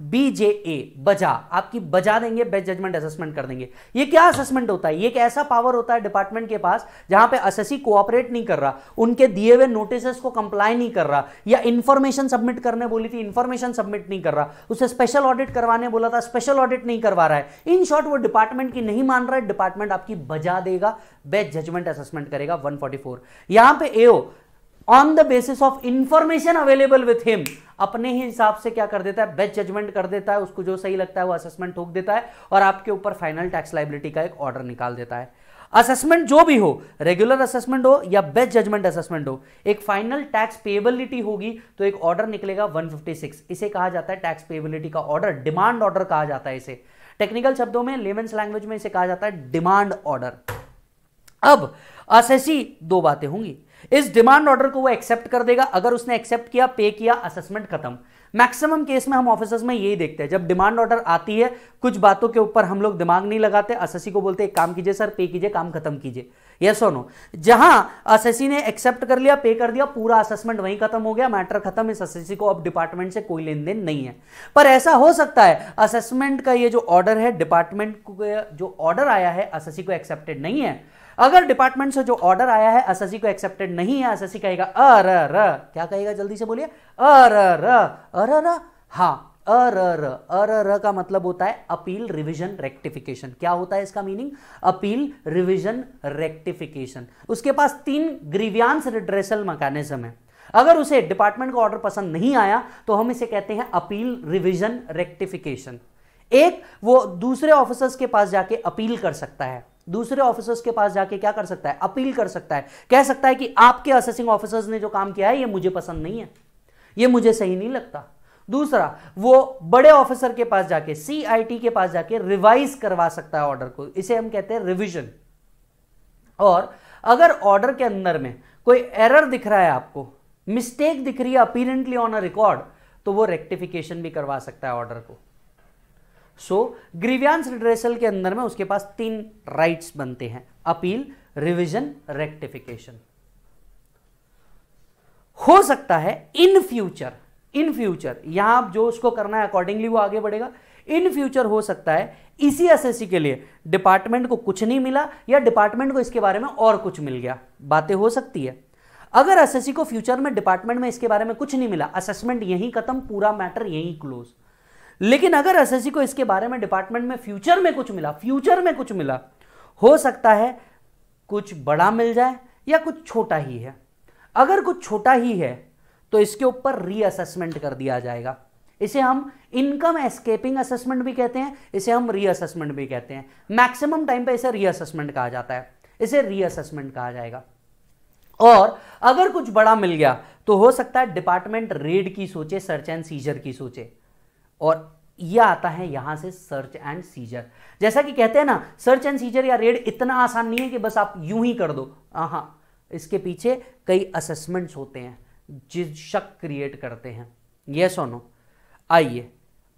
[SPEAKER 1] बीजेए बजा आपकी बजा देंगे बेस्ट जजमेंट असेसमेंट कर देंगे ये क्या असेसमेंट होता है ये एक ऐसा पावर होता है डिपार्टमेंट के पास जहां पे असेसी कोऑपरेट नहीं कर रहा उनके दिए हुए नोटिस को कंप्लाई नहीं कर रहा या इन्फॉर्मेशन सबमिट करने बोली थी इंफॉर्मेशन सबमिट नहीं कर रहा उसे स्पेशल ऑडिट करवाने बोला था स्पेशल ऑडिट नहीं करवा रहा है इन शॉर्ट वो डिपार्टमेंट की नहीं मान रहा है डिपार्टमेंट आपकी बजा देगा बेस्ट जजमेंट असेसमेंट करेगा वन फोर्टी फोर यहां पर AO on the basis of information available with him अपने ही हिसाब से क्या कर देता है बेस्ट जजमेंट कर देता है उसको जो सही लगता है वो असेसमेंट ठोक देता है और आपके ऊपर फाइनल टैक्स लाइबिलिटी का एक ऑर्डर निकाल देता है असेसमेंट जो भी हो रेगुलर असेसमेंट हो या बेस्ट जजमेंट असेसमेंट हो एक फाइनल टैक्स पेबिलिटी होगी तो एक ऑर्डर निकलेगा 156 इसे कहा जाता है टैक्स पेबिलिटी का ऑर्डर डिमांड ऑर्डर कहा जाता है इसे टेक्निकल शब्दों में लेमेंस लैंग्वेज में इसे कहा जाता है डिमांड ऑर्डर अब असेसी दो बातें होंगी इस डिमांड ऑर्डर को वो एक्सेप्ट कर देगा अगर उसने एक्सेप्ट किया पे किया असेसमेंट खत्म मैक्सिमम केस में हम ऑफिसर्स में यही देखते हैं जब डिमांड ऑर्डर आती है कुछ बातों के ऊपर हम लोग दिमाग नहीं लगाते असेसी को बोलते एक काम कीजिए सर पे कीजिए काम खत्म कीजिए यस और नो जहां असेसी ने एक्सेप्ट कर लिया पे कर दिया पूरा असेसमेंट वहीं खत्म हो गया मैटर खत्म इस असेसी को अब डिपार्टमेंट से कोई लेन देन नहीं है पर ऐसा हो सकता है असेसमेंट का ये जो ऑर्डर है डिपार्टमेंट को जो ऑर्डर आया है असेसी को एक्सेप्टेड नहीं है अगर डिपार्टमेंट से जो ऑर्डर आया है एस को एक्सेप्टेड नहीं है एसएससी कहेगा अर र क्या कहेगा जल्दी से बोलिए अर र अर र हाँ अर र अर र का मतलब होता है अपील रिविजन रेक्टिफिकेशन क्या होता है इसका मीनिंग अपील रिविजन रेक्टिफिकेशन उसके पास तीन ग्रीवियांस रिड्रेसल मैकेनिज्म है अगर उसे डिपार्टमेंट का ऑर्डर पसंद नहीं आया तो हम इसे कहते हैं अपील रिविजन रेक्टिफिकेशन एक वो दूसरे ऑफिसर्स के पास जाके अपील कर सकता है दूसरे ऑफिसर्स के पास जाके क्या कर सकता है अपील कर सकता है कह सकता है कि आपके असेसिंग ऑफिसर्स ने जो काम किया है ये मुझे पसंद नहीं है ये मुझे सही नहीं लगता दूसरा वो बड़े ऑफिसर के पास जाके सीआईटी के पास जाके रिवाइज करवा सकता है ऑर्डर को इसे हम कहते हैं रिविजन और अगर ऑर्डर के अंदर में कोई एरर दिख रहा है आपको मिस्टेक दिख रही है अपीरेंटली ऑन अ रिकॉर्ड तो वो रेक्टिफिकेशन भी करवा सकता है ऑर्डर को सो ग्रीवियांस रिड्रेसल के अंदर में उसके पास तीन राइट्स बनते हैं अपील रिविजन रेक्टिफिकेशन हो सकता है इन फ्यूचर इन फ्यूचर यहां जो उसको करना है अकॉर्डिंगली वो आगे बढ़ेगा इन फ्यूचर हो सकता है इसी एस के लिए डिपार्टमेंट को कुछ नहीं मिला या डिपार्टमेंट को इसके बारे में और कुछ मिल गया बातें हो सकती है अगर एस को फ्यूचर में डिपार्टमेंट में इसके बारे में कुछ नहीं मिला असेसमेंट यही खत्म पूरा मैटर यही क्लोज लेकिन अगर एस को इसके बारे में डिपार्टमेंट में फ्यूचर में कुछ मिला फ्यूचर में कुछ मिला हो सकता है कुछ बड़ा मिल जाए या कुछ छोटा ही है अगर कुछ छोटा ही है तो इसके ऊपर रीअसेसमेंट कर दिया जाएगा इसे हम इनकम एस्केपिंग असेसमेंट भी कहते हैं इसे हम रीअसेसमेंट भी कहते हैं मैक्सिमम टाइम पे इसे रीअसेसमेंट कहा जाता है इसे रीअसेसमेंट कहा जाएगा और अगर कुछ बड़ा मिल गया तो हो सकता है डिपार्टमेंट रेड की सोचे सर्च एंड सीजर की सोचे और यह आता है यहां से सर्च एंड सीजर जैसा कि कहते हैं ना सर्च एंड सीजर या रेड इतना आसान नहीं है कि बस आप यूं ही कर दो हाँ इसके पीछे कई असेसमेंट्स होते हैं जिस शक क्रिएट करते हैं ये सोनो आइए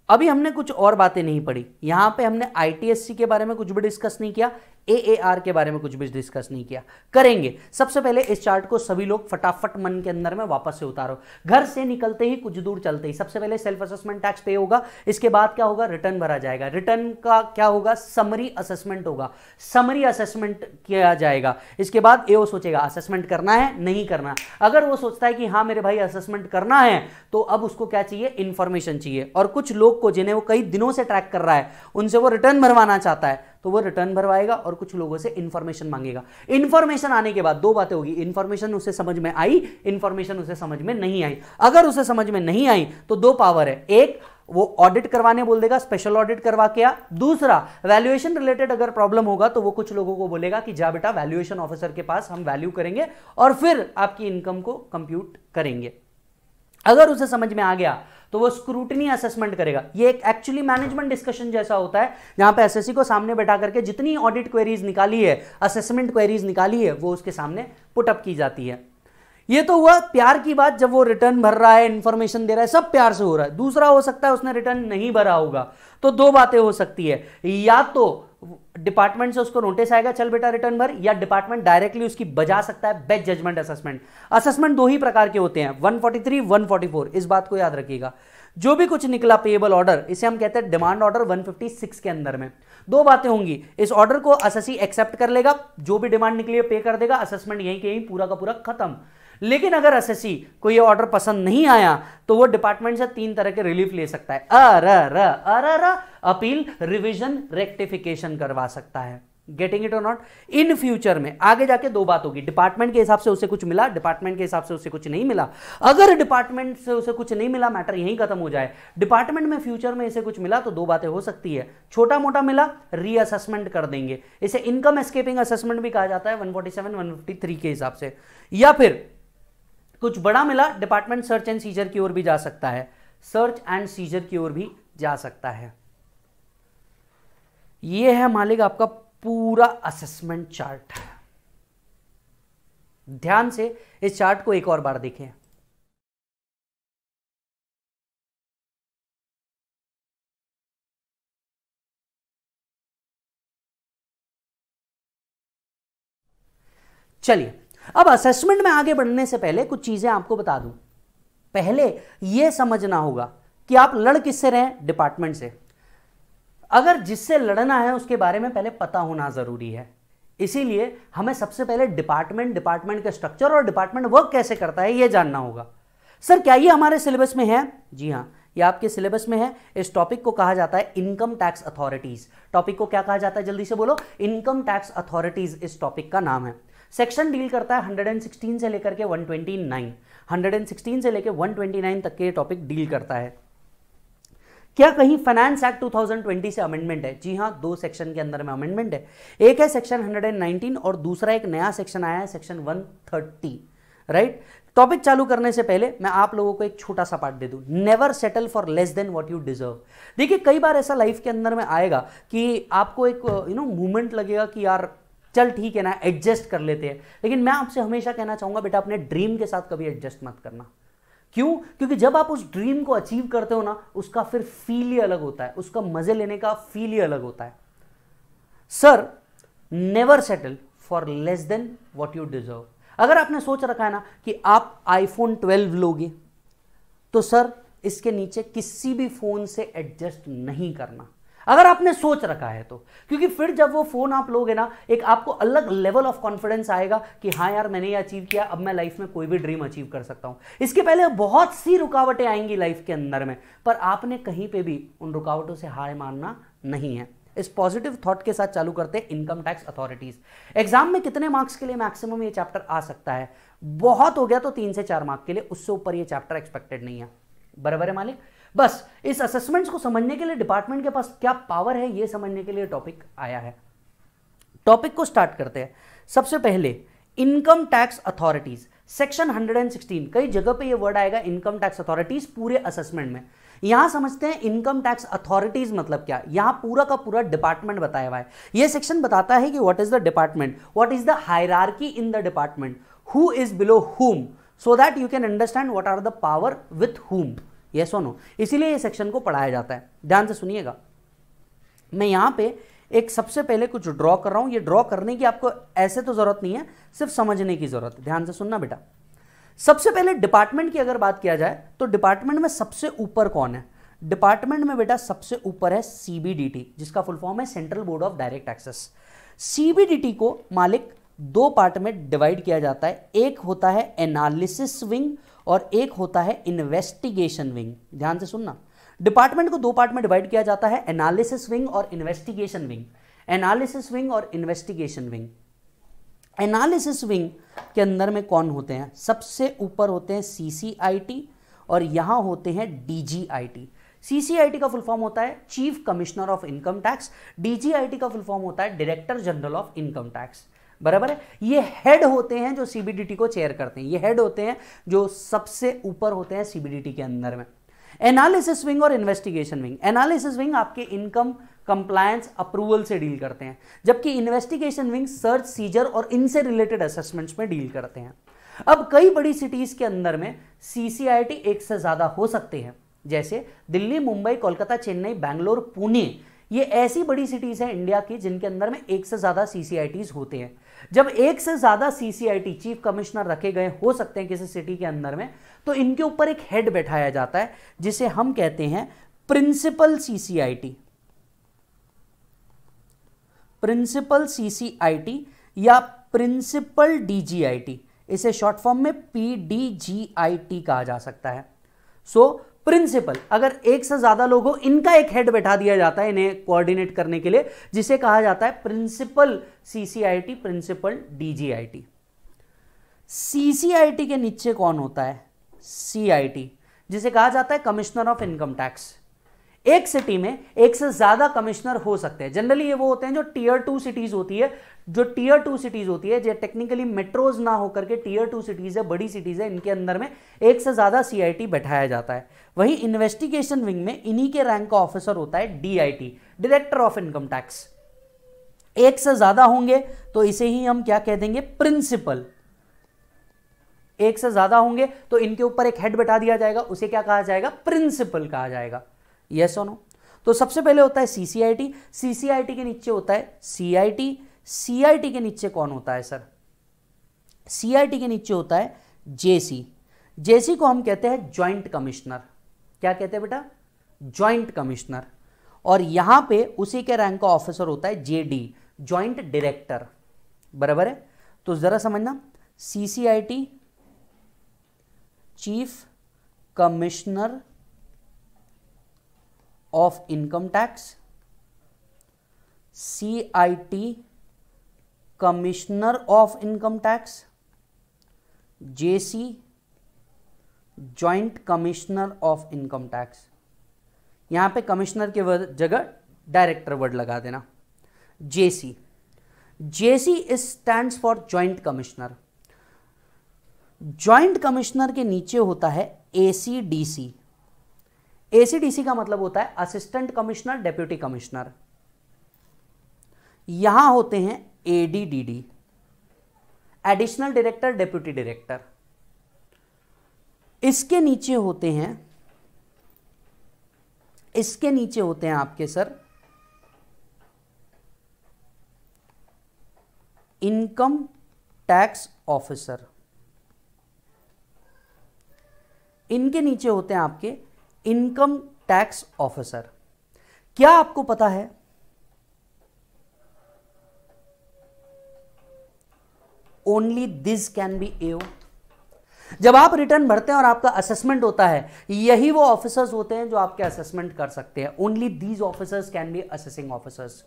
[SPEAKER 1] अभी हमने कुछ और बातें नहीं पढ़ी यहां पे हमने आईटीएससी के बारे में कुछ भी डिस्कस नहीं किया ए ए आर के बारे में कुछ भी डिस्कस नहीं किया करेंगे सबसे पहले इस चार्ट को सभी लोग फटाफट मन के अंदर में वापस से उतारो घर से निकलते ही कुछ दूर चलते ही सबसे पहले सेल्फ असेसमेंट टैक्स पे होगा इसके बाद क्या होगा रिटर्न भरा जाएगा रिटर्न का क्या होगा समरी असेसमेंट होगा समरी असेसमेंट किया जाएगा इसके बाद ए सोचेगा असेसमेंट करना है नहीं करना अगर वो सोचता है कि हाँ मेरे भाई असेसमेंट करना है तो अब उसको क्या चाहिए इंफॉर्मेशन चाहिए और कुछ लोग को जिन्हें वो कई दिनों से ट्रैक कर रहा है उनसे वो रिटर्न भरवाना चाहता है तो वो रिटर्न भरवाएगा और कुछ लोगों से इन्फॉर्मेशन मांगेगा इंफॉर्मेशन आने के बाद दो बातें होगी इंफॉर्मेशन उसे समझ में आई इंफॉर्मेशन उसे समझ में नहीं आई अगर उसे समझ में नहीं आई तो दो पावर है एक वो ऑडिट करवाने बोल देगा स्पेशल ऑडिट करवा के आ दूसरा वैल्यूएशन रिलेटेड अगर प्रॉब्लम होगा तो वो कुछ लोगों को बोलेगा कि जा बेटा वैल्यूएशन ऑफिसर के पास हम वैल्यू करेंगे और फिर आपकी इनकम को कंप्यूट करेंगे अगर उसे समझ में आ गया तो वो स्क्रूटनी असेसमेंट करेगा ये एक एक्चुअली मैनेजमेंट डिस्कशन जैसा होता है जहां पे एसएससी को सामने बैठा करके जितनी ऑडिट क्वेरीज निकाली है असेसमेंट क्वेरीज निकाली है वो उसके सामने पुटअप की जाती है ये तो हुआ प्यार की बात जब वो रिटर्न भर रहा है इंफॉर्मेशन दे रहा है सब प्यार से हो रहा है दूसरा हो सकता है उसने रिटर्न नहीं भरा होगा तो दो बातें हो सकती है या तो डिपार्टमेंट से उसको नोटिस आएगा चल बेटा रिटर्न भर या डिपार्टमेंट डायरेक्टली उसकी बजा सकता है बेस्ट जजमेंट असेसमेंट असेसमेंट दो ही प्रकार के होते हैं 143 144 इस बात को याद रखिएगा जो भी कुछ निकला पेएबल ऑर्डर इसे हम कहते हैं डिमांड ऑर्डर 156 के अंदर में दो बातें होंगी इस ऑर्डर को असेसी एक्सेप्ट कर लेगा जो भी डिमांड निकली पे कर देगा असेसमेंट यहीं के यहीं पूरा का पूरा खत्म लेकिन अगर एस को ये ऑर्डर पसंद नहीं आया तो वो डिपार्टमेंट से तीन तरह के रिलीफ ले सकता है अर अर अर अर अपील रिविजन रेक्टिफिकेशन करवा सकता है गेटिंग इट और नॉट इन फ्यूचर में आगे जाके दो बात होगी डिपार्टमेंट के हिसाब से उसे कुछ मिला डिपार्टमेंट के हिसाब से उसे कुछ नहीं मिला अगर डिपार्टमेंट से उसे कुछ नहीं मिला मैटर यहीं खत्म हो जाए डिपार्टमेंट में फ्यूचर में इसे कुछ मिला तो दो बातें हो सकती है छोटा मोटा मिला रीअसेसमेंट कर देंगे इसे इनकम एस्केपिंग असेसमेंट भी कहा जाता है 147 153 के हिसाब से या फिर कुछ बड़ा मिला डिपार्टमेंट सर्च एंड सीजर की ओर भी जा सकता है सर्च एंड सीजर की ओर भी जा सकता है यह है मालिक आपका पूरा असेसमेंट चार्ट ध्यान से इस चार्ट को एक और बार देखें
[SPEAKER 2] चलिए अब असेसमेंट में आगे बढ़ने से पहले कुछ चीज़ें आपको बता दूं पहले यह
[SPEAKER 1] समझना होगा कि आप लड़ किससे रहे डिपार्टमेंट से अगर जिससे लड़ना है उसके बारे में पहले पता होना ज़रूरी है इसीलिए हमें सबसे पहले डिपार्टमेंट डिपार्टमेंट का स्ट्रक्चर और डिपार्टमेंट वर्क कैसे करता है यह जानना होगा सर क्या ये हमारे सिलेबस में है जी हाँ ये आपके सिलेबस में है इस टॉपिक को कहा जाता है इनकम टैक्स अथॉरिटीज़ टॉपिक को क्या कहा जाता है जल्दी से बोलो इनकम टैक्स अथॉरिटीज़ इस टॉपिक का नाम है सेक्शन डील करता है 116 से लेकर के 129 116 से लेकर 129 तक के टॉपिक डील करता है क्या कहीं फाइनेंस एक्ट 2020 से अमेंडमेंट है जी हाँ दो सेक्शन के अंदर में अमेंडमेंट है एक है सेक्शन 119 और दूसरा एक नया सेक्शन आया है सेक्शन 130 राइट टॉपिक चालू करने से पहले मैं आप लोगों को एक छोटा सा पार्ट दे दूं never settle for less than what you deserve देखिए कई बार ऐसा लाइफ के अंदर में आएगा कि आपको एक यू नो मूवमेंट लगेगा कि यार चल ठीक है ना एडजस्ट कर लेते हैं लेकिन मैं आपसे हमेशा कहना चाहूंगा बेटा अपने ड्रीम के साथ कभी एडजस्ट मत करना क्यों क्योंकि जब आप उस ड्रीम को अचीव करते हो ना उसका फिर फील ही अलग होता है उसका मजे लेने का फील ही अलग होता है sir never settle for less than what you deserve अगर आपने सोच रखा है ना कि आप आईफोन 12 लोगे तो सर इसके नीचे किसी भी फोन से एडजस्ट नहीं करना अगर आपने सोच रखा है तो क्योंकि फिर जब वो फ़ोन आप लोगे ना एक आपको अलग लेवल ऑफ कॉन्फिडेंस आएगा कि हाँ यार मैंने ये अचीव किया अब मैं लाइफ में कोई भी ड्रीम अचीव कर सकता हूं इसके पहले बहुत सी रुकावटें आएंगी लाइफ के अंदर में पर आपने कहीं पर भी उन रुकावटों से हार मानना नहीं है इस पॉजिटिव थॉट के साथ चालू करते हैं इनकम टैक्स अथॉरिटीज एग्जाम में कितने मार्क्स के लिए मैक्सिमम ये चैप्टर आ सकता है बहुत हो गया तो तीन से चार मार्क के लिए उससे ऊपर ये चैप्टर एक्सपेक्टेड नहीं है बराबर है मालिक बस इस असेसमेंट्स को समझने के लिए डिपार्टमेंट के पास क्या पावर है यह समझने के लिए टॉपिक आया है टॉपिक को स्टार्ट करते हैं सबसे पहले इनकम टैक्स अथॉरिटीज सेक्शन 116 कई जगह पे ये वर्ड आएगा इनकम टैक्स अथॉरिटीज पूरे असेसमेंट में यहां समझते हैं इनकम टैक्स अथॉरिटीज मतलब क्या यहां पूरा का पूरा डिपार्टमेंट बताया हुआ है यह सेक्शन बताता है कि what is the department what is the hierarchy in the department who is below whom so that you can understand what are the power with whom ये सो नो इसीलिए ये सेक्शन को पढ़ाया जाता है ध्यान से सुनिएगा मैं यहाँ पे एक सबसे पहले कुछ ड्रॉ कर रहा हूँ ये ड्रॉ करने की आपको ऐसे तो ज़रूरत नहीं है सिर्फ समझने की ज़रूरत है ध्यान से सुनना बेटा सबसे पहले डिपार्टमेंट की अगर बात किया जाए तो डिपार्टमेंट में सबसे ऊपर कौन है डिपार्टमेंट में बेटा सबसे ऊपर है सीबीडीटी जिसका फुल फॉर्म है central board of direct access CBDT को मालिक दो पार्ट में डिवाइड किया जाता है एक होता है एनालिसिस विंग और एक होता है इन्वेस्टिगेशन विंग ध्यान से सुनना डिपार्टमेंट को दो पार्ट में डिवाइड किया जाता है एनालिसिस विंग और इन्वेस्टिगेशन विंग एनालिसिस विंग और इन्वेस्टिगेशन विंग एनालिसिस विंग के अंदर में कौन होते हैं सबसे ऊपर होते हैं सीसीआईटी और यहां होते हैं डीजीआईटी सीसीआईटी का फुल फॉर्म होता है chief commissioner of income tax DGIT का फुल फॉर्म होता है director general of income tax बराबर है ये हेड होते हैं जो सीबीडीटी को चेयर करते हैं ये हेड होते हैं जो सबसे ऊपर होते हैं सीबीडीटी के अंदर में एनालिसिस विंग और इन्वेस्टिगेशन विंग एनालिसिस विंग आपके इनकम कंप्लायंस अप्रूवल से डील करते हैं जबकि इन्वेस्टिगेशन विंग सर्च सीजर और इनसे रिलेटेड असेसमेंट्स में डील करते हैं अब कई बड़ी सिटीज के अंदर में सीसीआईटी एक से ज्यादा हो सकते हैं जैसे दिल्ली मुंबई कोलकाता चेन्नई बैंगलोर पुणे ये ऐसी बड़ी सिटीज हैं इंडिया की जिनके अंदर में एक से ज्यादा सीसीआईटीज होते हैं जब एक से ज़्यादा सीसीआईटी चीफ कमिश्नर रखे गए हो सकते हैं किसी सिटी के अंदर में तो इनके ऊपर एक हेड बैठाया जाता है जिसे हम कहते हैं प्रिंसिपल सीसीआईटी प्रिंसिपल सीसीआईटी या प्रिंसिपल डीजीआईटी इसे शॉर्ट फॉर्म में पीडीजीआईटी कहा जा सकता है सो so, प्रिंसिपल अगर एक से ज्यादा लोग हो इनका एक हेड बैठा दिया जाता है इन्हें कोऑर्डिनेट करने के लिए जिसे कहा जाता है principal CCIT principal DGIT CCIT के नीचे कौन होता है सीआईटी जिसे कहा जाता है कमिश्नर ऑफ इनकम टैक्स एक सिटी में एक से ज़्यादा कमिश्नर हो सकते हैं जनरली ये वो होते हैं जो टीयर टू सिटीज़ होती है जो टीयर टू सिटीज़ होती है जो टेक्निकली मेट्रोज ना होकर के टीयर टू सिटीज़ है बड़ी सिटीज़ है इनके अंदर में एक से ज़्यादा सीआईटी बैठाया जाता है वहीं इन्वेस्टिगेशन विंग में इन्हीं के रैंक का ऑफिसर होता है DIT director of income tax एक से ज़्यादा होंगे तो इसे ही हम क्या कह देंगे प्रिंसिपल एक से ज़्यादा होंगे तो इनके ऊपर एक हेड बैठा दिया जाएगा उसे क्या कहा जाएगा प्रिंसिपल कहा जाएगा यस और नो तो सबसे पहले होता है सीसीआईटी सीसीआईटी के नीचे होता है सीआईटी सीआईटी के नीचे कौन होता है सर सीआईटी के नीचे होता है जेसी जेसी को हम कहते हैं ज्वाइंट कमिश्नर क्या कहते हैं बेटा ज्वाइंट कमिश्नर और यहां पे उसी के रैंक का ऑफिसर होता है जेडी ज्वाइंट डायरेक्टर बराबर है तो जरा समझना CCIT chief commissioner of income tax C I T commissioner of income tax JC joint commissioner of income tax यहां पे कमिश्नर के जगह डायरेक्टर वर्ड लगा देना JC JC is stand for joint commissioner joint commissioner के नीचे होता है A C D C ACDC का मतलब होता है असिस्टेंट कमिश्नर डेप्यूटी कमिश्नर यहां होते हैं ADDD additional director deputy director इसके नीचे होते हैं इसके नीचे होते हैं आपके सर इनकम टैक्स ऑफिसर इनके नीचे होते हैं आपके इनकम टैक्स ऑफिसर क्या आपको पता है only this can be AO जब आप रिटर्न भरते हैं और आपका असेसमेंट होता है यही वो ऑफिसर्स होते हैं जो आपके असेसमेंट कर सकते हैं only these officers can be assessing officers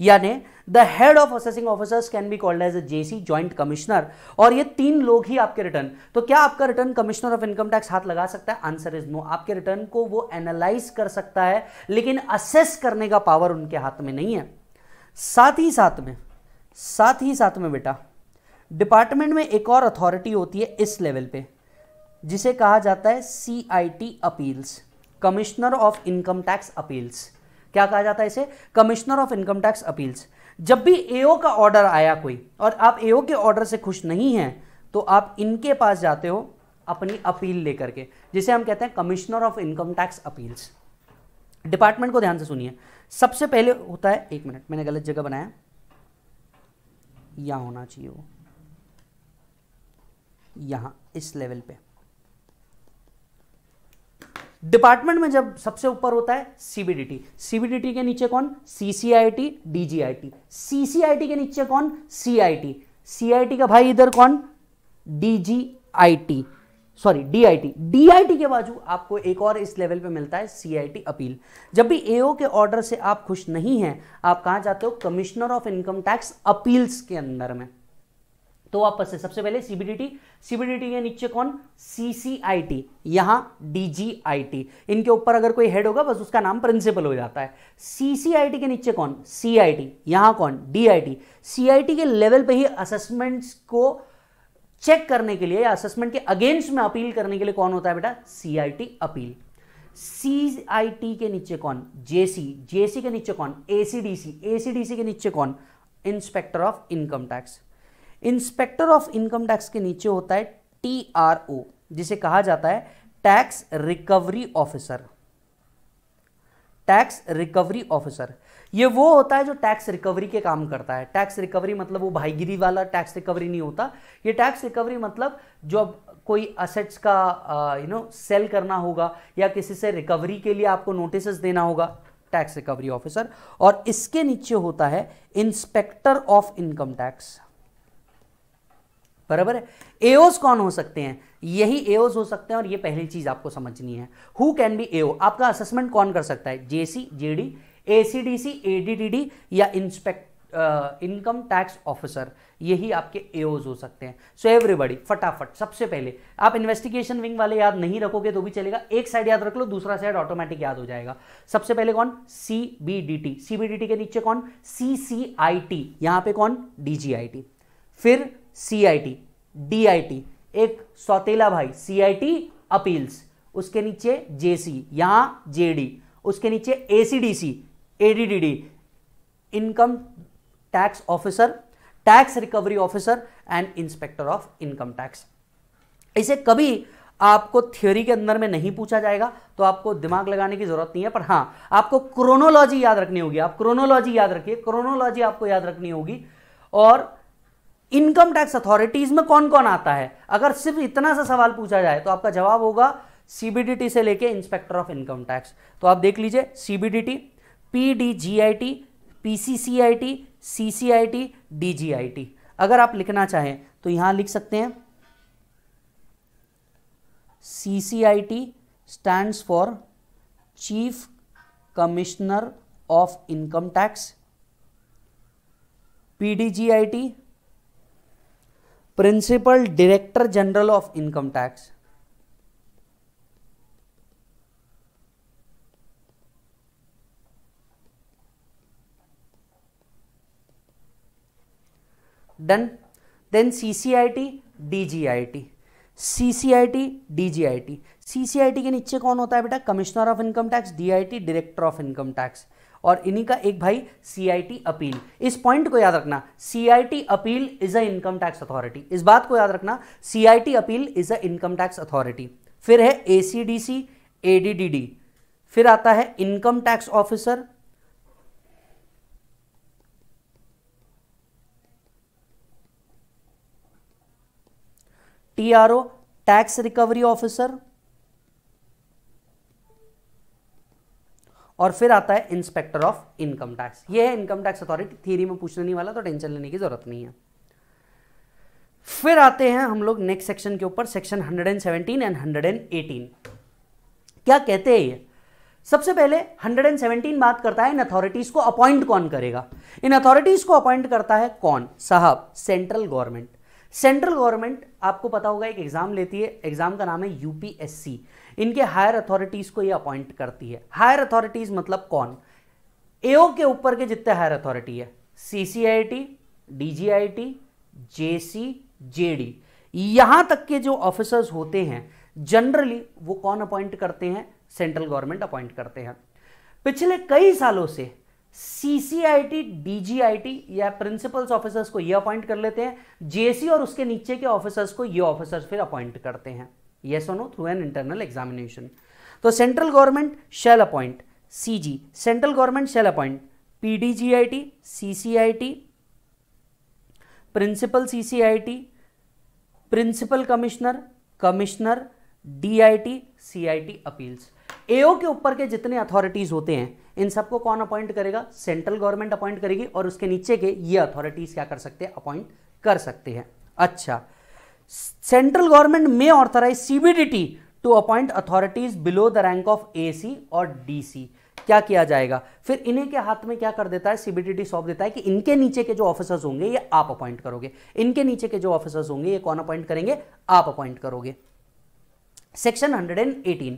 [SPEAKER 1] यानी the head of assessing officers can be called as a JC joint commissioner और ये तीन लोग ही आपके रिटर्न तो क्या आपका return commissioner of income tax हाथ लगा सकता है आंसर इज नो आपके रिटर्न को वो एनालाइज कर सकता है लेकिन असेस करने का पावर उनके हाथ में नहीं है साथ ही साथ में साथ ही साथ में बेटा डिपार्टमेंट में एक और अथॉरिटी होती है इस लेवल पे जिसे कहा जाता है C appeals commissioner of income tax appeals क्या कहा जाता है इसे commissioner of income tax appeals जब भी एओ का ऑर्डर आया कोई और आप एओ के ऑर्डर से खुश नहीं हैं तो आप इनके पास जाते हो अपनी अपील लेकर के जिसे हम कहते हैं commissioner of income tax appeals department को ध्यान से सुनिए सबसे पहले होता है एक मिनट मैंने गलत जगह बनाया या होना चाहिए वो यहां इस लेवल पे डिपार्टमेंट में जब सबसे ऊपर होता है सीबीडीटी सीबीडीटी के नीचे कौन सीसीआईटी डीजीआईटी सीसीआईटी के नीचे कौन सीआईटी सीआईटी का भाई इधर कौन डीजीआईटी सॉरी डीआईटी डीआईटी के बाजू आपको एक और इस लेवल पे मिलता है सीआईटी अपील जब भी एओ के ऑर्डर से आप खुश नहीं हैं आप कहां जाते हो commissioner of income tax appeals के अंदर में तो आपस से सबसे पहले सीबीडीटी सीबीडीटी के नीचे कौन सीसीआईटी यहां डीजीआईटी इनके ऊपर अगर कोई हेड होगा बस उसका नाम प्रिंसिपल हो जाता है सीसीआईटी के नीचे कौन सीआईटी यहां कौन डीआईटी सीआईटी के लेवल पे ही असेसमेंट्स को चेक करने के लिए या असेसमेंट के अगेंस्ट में अपील करने के लिए कौन होता है बेटा सीआईटी अपील सीआईटी के नीचे कौन जेसी जेसी के नीचे कौन एसीडीसी एसीडीसी के नीचे कौन inspector of income tax inspector of income tax के नीचे होता है टी आर ओ जिसे कहा जाता है tax recovery officer tax recovery officer ये वो होता है जो टैक्स रिकवरी के काम करता है टैक्स रिकवरी मतलब वो भाईगिरी वाला टैक्स रिकवरी नहीं होता ये टैक्स रिकवरी मतलब जो कोई असेट्स का यू नो सेल करना होगा या किसी से रिकवरी के लिए आपको नोटिस देना होगा टैक्स रिकवरी ऑफिसर और इसके नीचे होता है इंस्पेक्टर ऑफ इनकम टैक्स बराबर है एओस कौन हो सकते हैं यही एओस हो सकते हैं और ये पहली चीज़ आपको समझनी है हु कैन बी एओ आपका असेसमेंट कौन कर सकता है जेसी जेडी एसीडीसी एडीडीडी या इंस्पेक्ट इनकम टैक्स ऑफिसर यही आपके एओज हो सकते हैं सो so एवरीबडी फटाफट सबसे पहले आप इन्वेस्टिगेशन विंग वाले याद नहीं रखोगे तो भी चलेगा एक साइड याद रख लो दूसरा साइड ऑटोमेटिक याद हो जाएगा सबसे पहले कौन C B D T C B D T के नीचे कौन सी सी आई टी यहां पर कौन डी जी आई टी फिर सीआईटी डीआईटी एक सौतेला भाई सीआईटी अपील्स उसके नीचे जेसी यहां जेडी उसके नीचे ACDC ADDD income tax officer tax recovery officer and inspector of income tax इसे कभी आपको थ्योरी के अंदर में नहीं पूछा जाएगा तो आपको दिमाग लगाने की जरूरत नहीं है पर हाँ आपको क्रोनोलॉजी याद रखनी होगी आप क्रोनोलॉजी याद रखिए क्रोनोलॉजी आपको याद रखनी होगी और इनकम टैक्स अथॉरिटीज में कौन कौन आता है अगर सिर्फ इतना सा सवाल पूछा जाए तो आपका जवाब होगा सीबीडीटी से लेके इंस्पेक्टर ऑफ इनकम टैक्स तो आप देख लीजिए CBDT PDGIT PCCIT CCIT DGIT अगर आप लिखना चाहें तो यहां लिख सकते हैं CCIT stands for chief commissioner of income tax PDGIT principal director general of income tax done then CCIT DGIT CCIT DGIT CCIT के नीचे कौन होता है बेटा commissioner of income tax DIT director of income tax और इन्हीं का एक भाई सीआईटी अपील इस पॉइंट को याद रखना CIT appeal is a income tax authority इस बात को याद रखना CIT appeal is a income tax authority फिर है एसीडीसी एडीडीडी फिर आता है income tax officer TRO tax recovery officer और फिर आता है इंस्पेक्टर ऑफ इनकम टैक्स ये है इनकम टैक्स अथॉरिटी थ्योरी में पूछने नहीं वाला तो टेंशन लेने की जरूरत नहीं है फिर आते हैं हम लोग नेक्स्ट सेक्शन के ऊपर सेक्शन 117 एंड 118 क्या कहते हैं ये सबसे पहले 117 बात करता है इन अथॉरिटीज को अपॉइंट कौन करेगा इन अथॉरिटीज को अपॉइंट करता है कौन साहब सेंट्रल गवर्नमेंट सेंट्रल गवर्नमेंट आपको पता होगा एक एग्जाम लेती है एग्जाम का नाम है यूपीएससी इनके हायर अथॉरिटीज़ को ये अपॉइंट करती है हायर अथॉरिटीज़ मतलब कौन एओ के ऊपर के जितने हायर अथॉरिटी है सी सी आई टी यहां T J C J D तक के जो ऑफिसर्स होते हैं जनरली वो कौन अपॉइंट करते हैं सेंट्रल गवर्नमेंट अपॉइंट करते हैं पिछले कई सालों से सीसीआईटी डीजीआईटी या प्रिंसिपल्स ऑफिसर्स को ये अपॉइंट कर लेते हैं जेसी और उसके नीचे के ऑफिसर्स को ये ऑफिसर्स फिर अपॉइंट करते हैं yes or no through an internal तो central government shall appoint C G central government shall appoint PDGIT CCIT principal CCIT principal commissioner commissioner D I T C I T appeals AO के ऊपर के जितने authorities होते हैं इन सबको कौन अपॉइंट करेगा सेंट्रल गवर्नमेंट अपॉइंट करेगी और उसके नीचे के ये अथॉरिटीज क्या कर सकते हैं अपॉइंट कर सकते हैं अच्छा सेंट्रल गवर्नमेंट में authorize cbdt authorities below the rank of A C और or dc क्या किया जाएगा फिर इन्हें के हाथ में क्या कर देता है सीबीडीटी सौंप देता है कि इनके नीचे के जो ऑफिसर्स होंगे ये आप अपॉइंट करोगे इनके नीचे के जो ऑफिसर्स होंगे ये कौन अपॉइंट करेंगे आप अपॉइंट करोगे सेक्शन 118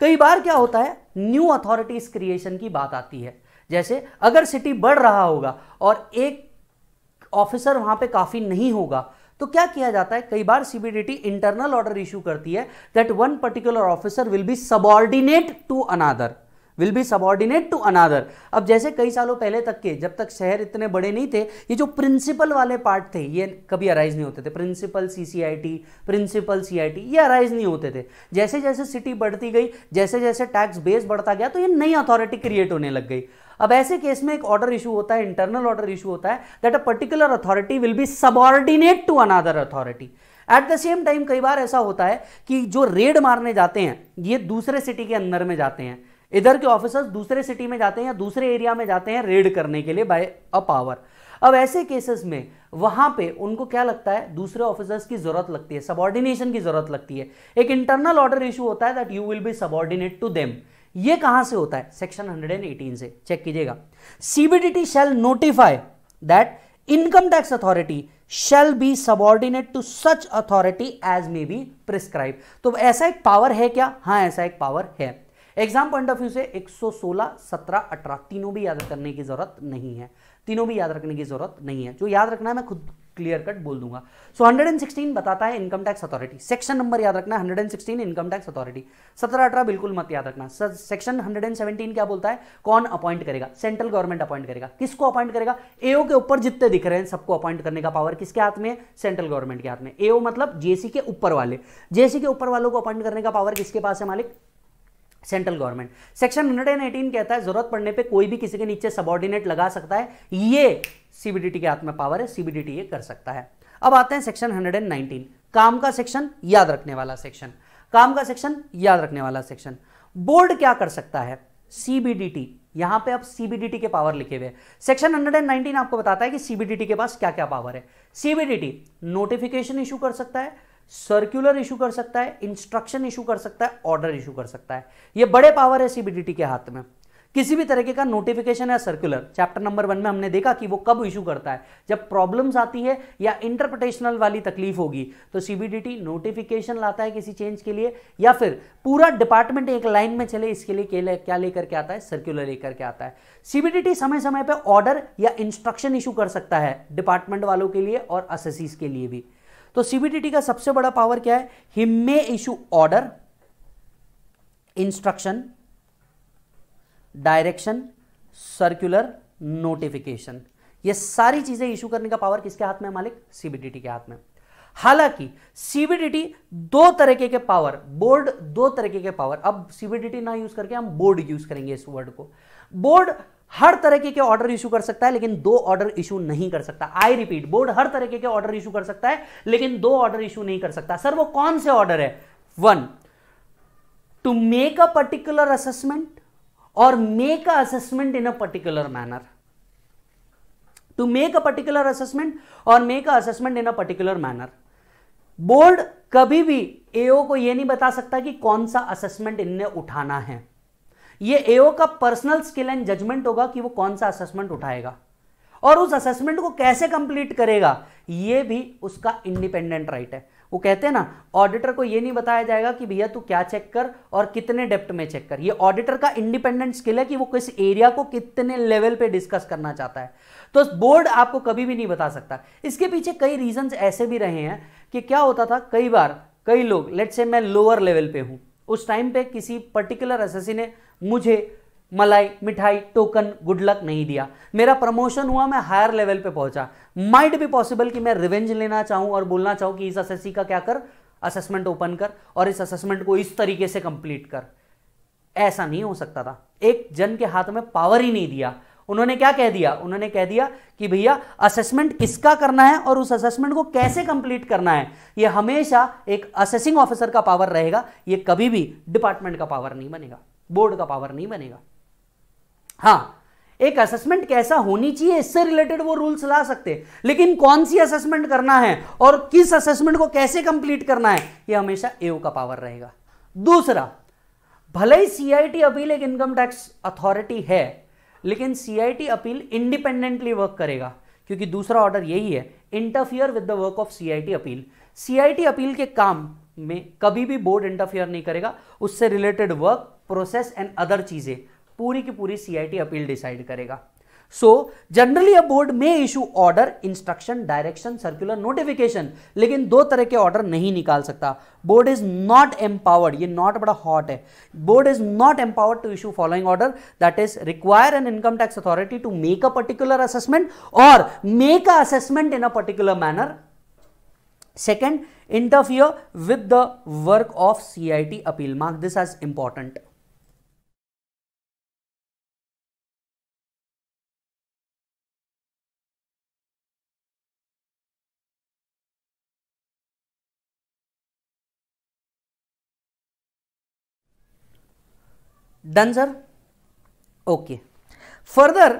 [SPEAKER 1] कई बार क्या होता है न्यू अथॉरिटीज क्रिएशन की बात आती है जैसे अगर सिटी बढ़ रहा होगा और एक ऑफिसर वहां पे काफी नहीं होगा तो क्या किया जाता है कई बार सीबीडीटी इंटरनल ऑर्डर इश्यू करती है that one particular officer will be subordinate to another will be subordinate to another अब जैसे कई सालों पहले तक के जब तक शहर इतने बड़े नहीं थे ये जो प्रिंसिपल वाले पार्ट थे ये कभी अराइज नहीं होते थे प्रिंसिपल सीसीआईटी प्रिंसिपल सीआईटी ये अराइज नहीं होते थे जैसे जैसे सिटी बढ़ती गई जैसे जैसे टैक्स बेस बढ़ता गया तो ये नई अथॉरिटी क्रिएट होने लग गई अब ऐसे केस में एक ऑर्डर इशू होता है इंटरनल ऑर्डर इशू होता है that a particular authority will be subordinate to another authority at the same time कई बार ऐसा होता है कि जो रेड मारने जाते हैं ये दूसरे सिटी के अंदर में जाते हैं इधर के ऑफिसर्स दूसरे सिटी में जाते हैं या दूसरे एरिया में जाते हैं रेड करने के लिए बाय अ पावर अब ऐसे केसेस में वहां पे उनको क्या लगता है दूसरे ऑफिसर्स की जरूरत लगती है सबॉर्डिनेशन की जरूरत लगती है एक इंटरनल ऑर्डर इशू होता है that you will be subordinate to them ये कहां से होता है सेक्शन 118 से चेक कीजिएगा CBDT shall notify that income tax authority shall be subordinate to such authority as may be prescribe तो ऐसा एक पावर है क्या हाँ ऐसा एक पावर है एग्जाम पॉइंट ऑफ व्यू से 116, 17, 18 तीनों भी याद करने की जरूरत नहीं है तीनों भी याद रखने की जरूरत नहीं है जो याद रखना है मैं खुद क्लियर कट बोल दूंगा सो हंड्रेड एंड सिक्सटीन बताता है income tax authority section number याद रखना hundred and sixteen income tax authority सत्रह अठारह बिल्कुल मत याद रखना सेक्शन हंड्रेड एंड सेवेंटीन क्या बोलता है कौन अपॉइंट करेगा सेंट्रल गवर्नमेंट अपॉइंट करेगा किसको अपॉइंट करेगा एओ के ऊपर जितने दिख रहे हैं सबको अपॉइंट करने का पावर किसके हाथ में सेंट्रल गवर्नमेंट के हाथ में एओ मतलब जेसी के ऊपर वाले जेसी के ऊपर वालों को अपॉइंट करने का पावर किसके पास है मालिक सेंट्रल गवर्नमेंट सेक्शन 118 कहता है जरूरत पड़ने पे कोई भी किसी के नीचे सबॉर्डिनेट लगा सकता है ये सीबीडीटी के हाथ में पावर है सीबीडीटी ये कर सकता है अब आते हैं सेक्शन 119 काम का सेक्शन याद रखने वाला सेक्शन काम का सेक्शन याद रखने वाला सेक्शन बोर्ड क्या कर सकता है सीबीडीटी यहां पे अब सीबीडीटी के पावर लिखे हुए सेक्शन 119 आपको बताता है कि सीबीडीटी के पास क्या क्या पावर है सीबीडीटी नोटिफिकेशन इशू कर सकता है सर्कुलर इशू कर सकता है इंस्ट्रक्शन इशू कर सकता है ऑर्डर इशू कर सकता है ये बड़े पावर है सीबीडीटी के हाथ में किसी भी तरीके का नोटिफिकेशन या सर्कुलर चैप्टर नंबर वन में हमने देखा कि वो कब इशू करता है जब प्रॉब्लम्स आती है या इंटरप्रिटेशनल वाली तकलीफ होगी तो सीबीडीटी नोटिफिकेशन लाता है किसी चेंज के लिए या फिर पूरा डिपार्टमेंट एक लाइन में चले इसके लिए क्या लेकर के आता है सर्कुलर लेकर के आता है सीबीडीटी समय समय पर ऑर्डर या इंस्ट्रक्शन इशू कर सकता है डिपार्टमेंट वालों के लिए और असेसिस के लिए भी तो सीबीडीटी का सबसे बड़ा पावर क्या है हिम्मे may issue order instruction direction circular notification ये सारी चीजें इशू करने का पावर किसके हाथ में है मालिक सीबीडीटी के हाथ में हालांकि सीबीडीटी दो तरीके के पावर बोर्ड दो तरीके के पावर अब सीबीडीटी ना यूज करके हम बोर्ड यूज करेंगे इस वर्ड को बोर्ड हर तरीके के ऑर्डर इशू कर सकता है लेकिन दो ऑर्डर इशू नहीं कर सकता आई रिपीट बोर्ड हर तरीके के ऑर्डर इशू कर सकता है लेकिन दो ऑर्डर इशू नहीं कर सकता सर वो कौन से ऑर्डर है one to make a particular assessment or make a assessment in a particular manner to make a particular assessment or make a assessment in a particular manner board कभी भी एओ को यह नहीं बता सकता कि कौन सा असेसमेंट इनने उठाना है ये एओ का पर्सनल स्किल एंड जजमेंट होगा कि वो कौन सा असेसमेंट उठाएगा और उस असेसमेंट को कैसे कंप्लीट करेगा यह भी उसका इंडिपेंडेंट राइट right है वो कहते हैं ना ऑडिटर को ये नहीं बताया जाएगा कि भैया तू क्या चेक कर और कितने डेप्ट में चेक कर ये ऑडिटर का इंडिपेंडेंट स्किल है कि वो किस एरिया को कितने लेवल पे डिस्कस करना चाहता है तो बोर्ड आपको कभी भी नहीं बता सकता इसके पीछे कई रीजन ऐसे भी रहे हैं कि क्या होता था कई बार कई लोग लेट से मैं लोअर लेवल पे हूँ उस टाइम पे किसी पर्टिकुलर एस ने मुझे मलाई मिठाई टोकन गुड लक नहीं दिया मेरा प्रमोशन हुआ मैं हायर लेवल पे पहुंचा माइट भी पॉसिबल कि मैं रिवेंज लेना चाहूं और बोलना चाहूं कि इस एसएससी का क्या कर असेसमेंट ओपन कर और इस असेसमेंट को इस तरीके से कंप्लीट कर ऐसा नहीं हो सकता था एक जन के हाथ में पावर ही नहीं दिया उन्होंने क्या कह दिया उन्होंने कह दिया कि भैया असेसमेंट किसका करना है और उस असेसमेंट को कैसे कंप्लीट करना है यह हमेशा एक असेसिंग ऑफिसर का पावर रहेगा यह कभी भी डिपार्टमेंट का पावर नहीं बनेगा बोर्ड का पावर नहीं बनेगा हाँ एक असेसमेंट कैसा होनी चाहिए इससे रिलेटेड वो रूल्स ला सकते हैं लेकिन कौन सी असेसमेंट करना है और किस असेसमेंट को कैसे कंप्लीट करना है ये हमेशा एओ का पावर रहेगा दूसरा भले ही सीआईटी अपील एक इनकम टैक्स अथॉरिटी है लेकिन सीआईटी अपील इंडिपेंडेंटली वर्क करेगा क्योंकि दूसरा ऑर्डर यही है interfere with the work of CIT appeal CIT appeal के काम में कभी भी बोर्ड इंटरफियर नहीं करेगा उससे related work process and other चीज़ें पूरी की पूरी सीआईटी अपील डिसाइड करेगा सो जनरली अ बोर्ड में issue order instruction direction circular notification लेकिन दो तरह के ऑर्डर नहीं निकाल सकता बोर्ड इज नॉट एम्पावर्ड ये नॉट बड़ा हॉट है board is not empowered to issue following order that is require an income tax authority to make a particular assessment और make a assessment in a particular manner
[SPEAKER 2] with the work of C I T appeal mark this as important done sir okay further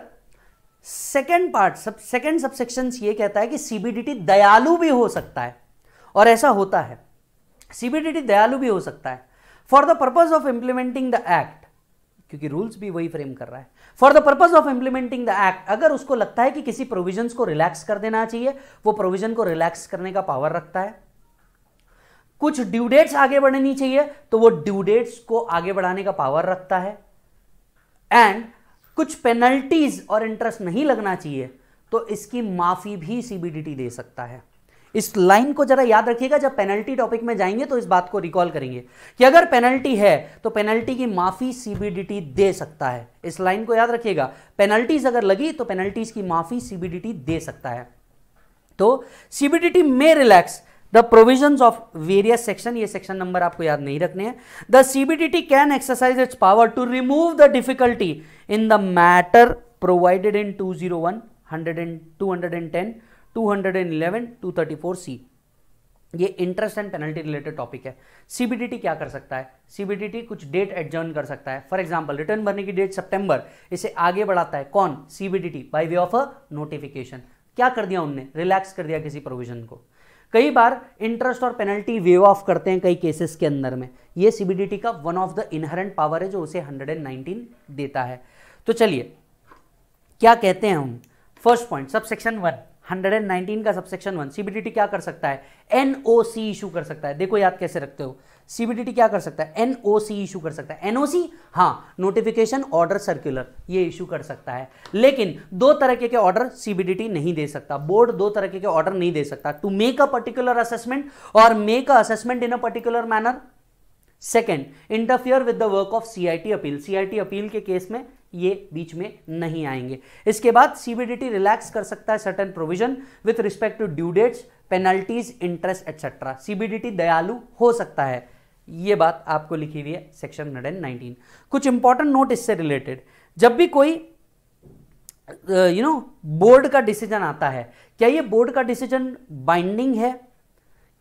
[SPEAKER 2] second part
[SPEAKER 1] sub second subsection ये कहता है कि CBDT दयालु भी हो सकता है और ऐसा होता है सीबीडीटी दयालु भी हो सकता है for the purpose of implementing the act क्योंकि रूल्स भी वही फ्रेम कर रहा है for the purpose of implementing the act अगर उसको लगता है कि किसी प्रोविजन को रिलैक्स कर देना चाहिए वो प्रोविजन को रिलैक्स करने का पावर रखता है कुछ ड्यूडेट्स आगे बढ़नी चाहिए तो वो ड्यूडेट्स को आगे बढ़ाने का पावर रखता है एंड कुछ पेनल्टीज और इंटरेस्ट नहीं लगना चाहिए तो इसकी माफी भी सीबीडीटी दे सकता है इस लाइन को जरा याद रखिएगा जब पेनल्टी टॉपिक में जाएंगे तो इस बात को रिकॉल करेंगे कि अगर पेनल्टी है तो पेनल्टी की माफी सीबीडीटी दे सकता है इस लाइन को याद रखिएगा पेनल्टीज अगर लगी तो पेनल्टीज की माफी सीबीडीटी दे सकता है तो सीबीडीटी में relax the provision of various section ये सेक्शन नंबर आपको याद नहीं रखने हैं the CBDT can exercise its power to remove the difficulty in the matter provided in two zero one hundred and two hundred and ten two hundred and eleven two thirty four C ये interest and penalty related topic है CBDT क्या कर सकता है CBDT कुछ date adjourn कर सकता है फॉर एग्जांपल रिटर्न भरने की डेट सितंबर इसे आगे बढ़ाता है कौन CBDT by way of a notification क्या कर दिया उनने रिलैक्स कर दिया किसी प्रोविजन को कई बार इंटरेस्ट और पेनल्टी वेव ऑफ करते हैं कई केसेस के अंदर में ये सीबीडीटी का one of the inherent power है जो उसे 119 देता है तो चलिए क्या कहते हैं हम फर्स्ट पॉइंट सबसेक्शन वन 119 का सबसेक्शन वन सीबीडीटी क्या कर सकता है एनओसी इशू कर सकता है देखो याद कैसे रखते हो सीबीडीटी क्या कर सकता है एनओसी इशू कर सकता है एनओसी हाँ नोटिफिकेशन ऑर्डर सर्कुलर ये इशू कर सकता है लेकिन दो तरह के ऑर्डर सीबीडीटी नहीं दे सकता बोर्ड दो तरह के ऑर्डर नहीं दे सकता to make a particular assessment और make a assessment in a particular manner second interfere with the work of CIT appeal CIT appeal के केस में ये बीच में नहीं आएंगे इसके बाद सीबीडीटी रिलैक्स कर सकता है certain provision with respect to due dates penalties interest etcetera CBDT दयालु हो सकता है ये बात आपको लिखी हुई है सेक्शन हंड्रेड एंड नाइनटीन कुछ इंपॉर्टेंट नोट इससे रिलेटेड जब भी कोई यू नो बोर्ड का डिसीजन आता है क्या ये बोर्ड का डिसीजन बाइंडिंग है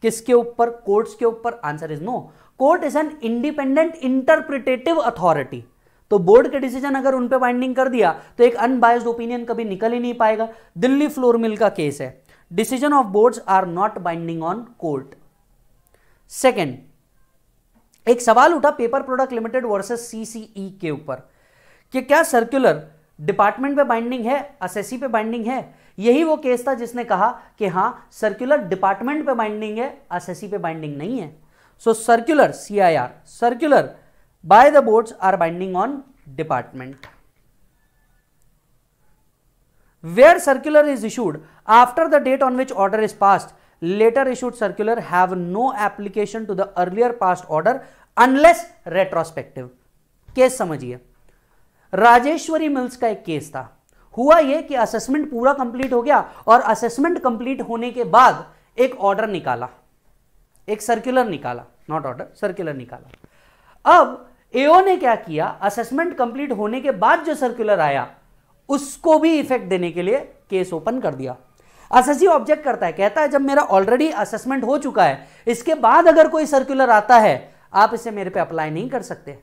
[SPEAKER 1] किसके ऊपर कोर्ट्स के ऊपर answer is no court is an independent interpretative authority तो बोर्ड के डिसीजन अगर उन पे बाइंडिंग कर दिया तो एक अनबायस्ड ओपिनियन कभी निकल ही नहीं पाएगा दिल्ली फ्लोर मिल का केस है decision of boards are not binding on court second एक सवाल उठा paper product limited versus CCE e के ऊपर कि क्या सर्कुलर डिपार्टमेंट पे बाइंडिंग है असेसी पे बाइंडिंग है यही वो केस था जिसने कहा कि हां सर्कुलर डिपार्टमेंट पे बाइंडिंग है असेसी पे बाइंडिंग नहीं है so circular C I R circular by the boards are binding on department where circular is issued after the date on which order is passed later issued circular have no application to the earlier past order unless retrospective case समझिए Rajeshwari mills का एक case था हुआ यह कि assessment पूरा complete हो गया और असेसमेंट कंप्लीट होने के बाद एक ऑर्डर निकाला एक सर्कुलर निकाला नॉट ऑर्डर सर्कुलर निकाला अब एओ ने क्या किया असेसमेंट कंप्लीट होने के बाद जो सर्कुलर आया उसको भी इफेक्ट देने के लिए केस ओपन कर दिया असेसी ऑब्जेक्ट करता है कहता है जब मेरा ऑलरेडी असेसमेंट हो चुका है इसके बाद अगर कोई सर्कुलर आता है आप इसे मेरे पे अप्लाई नहीं कर सकते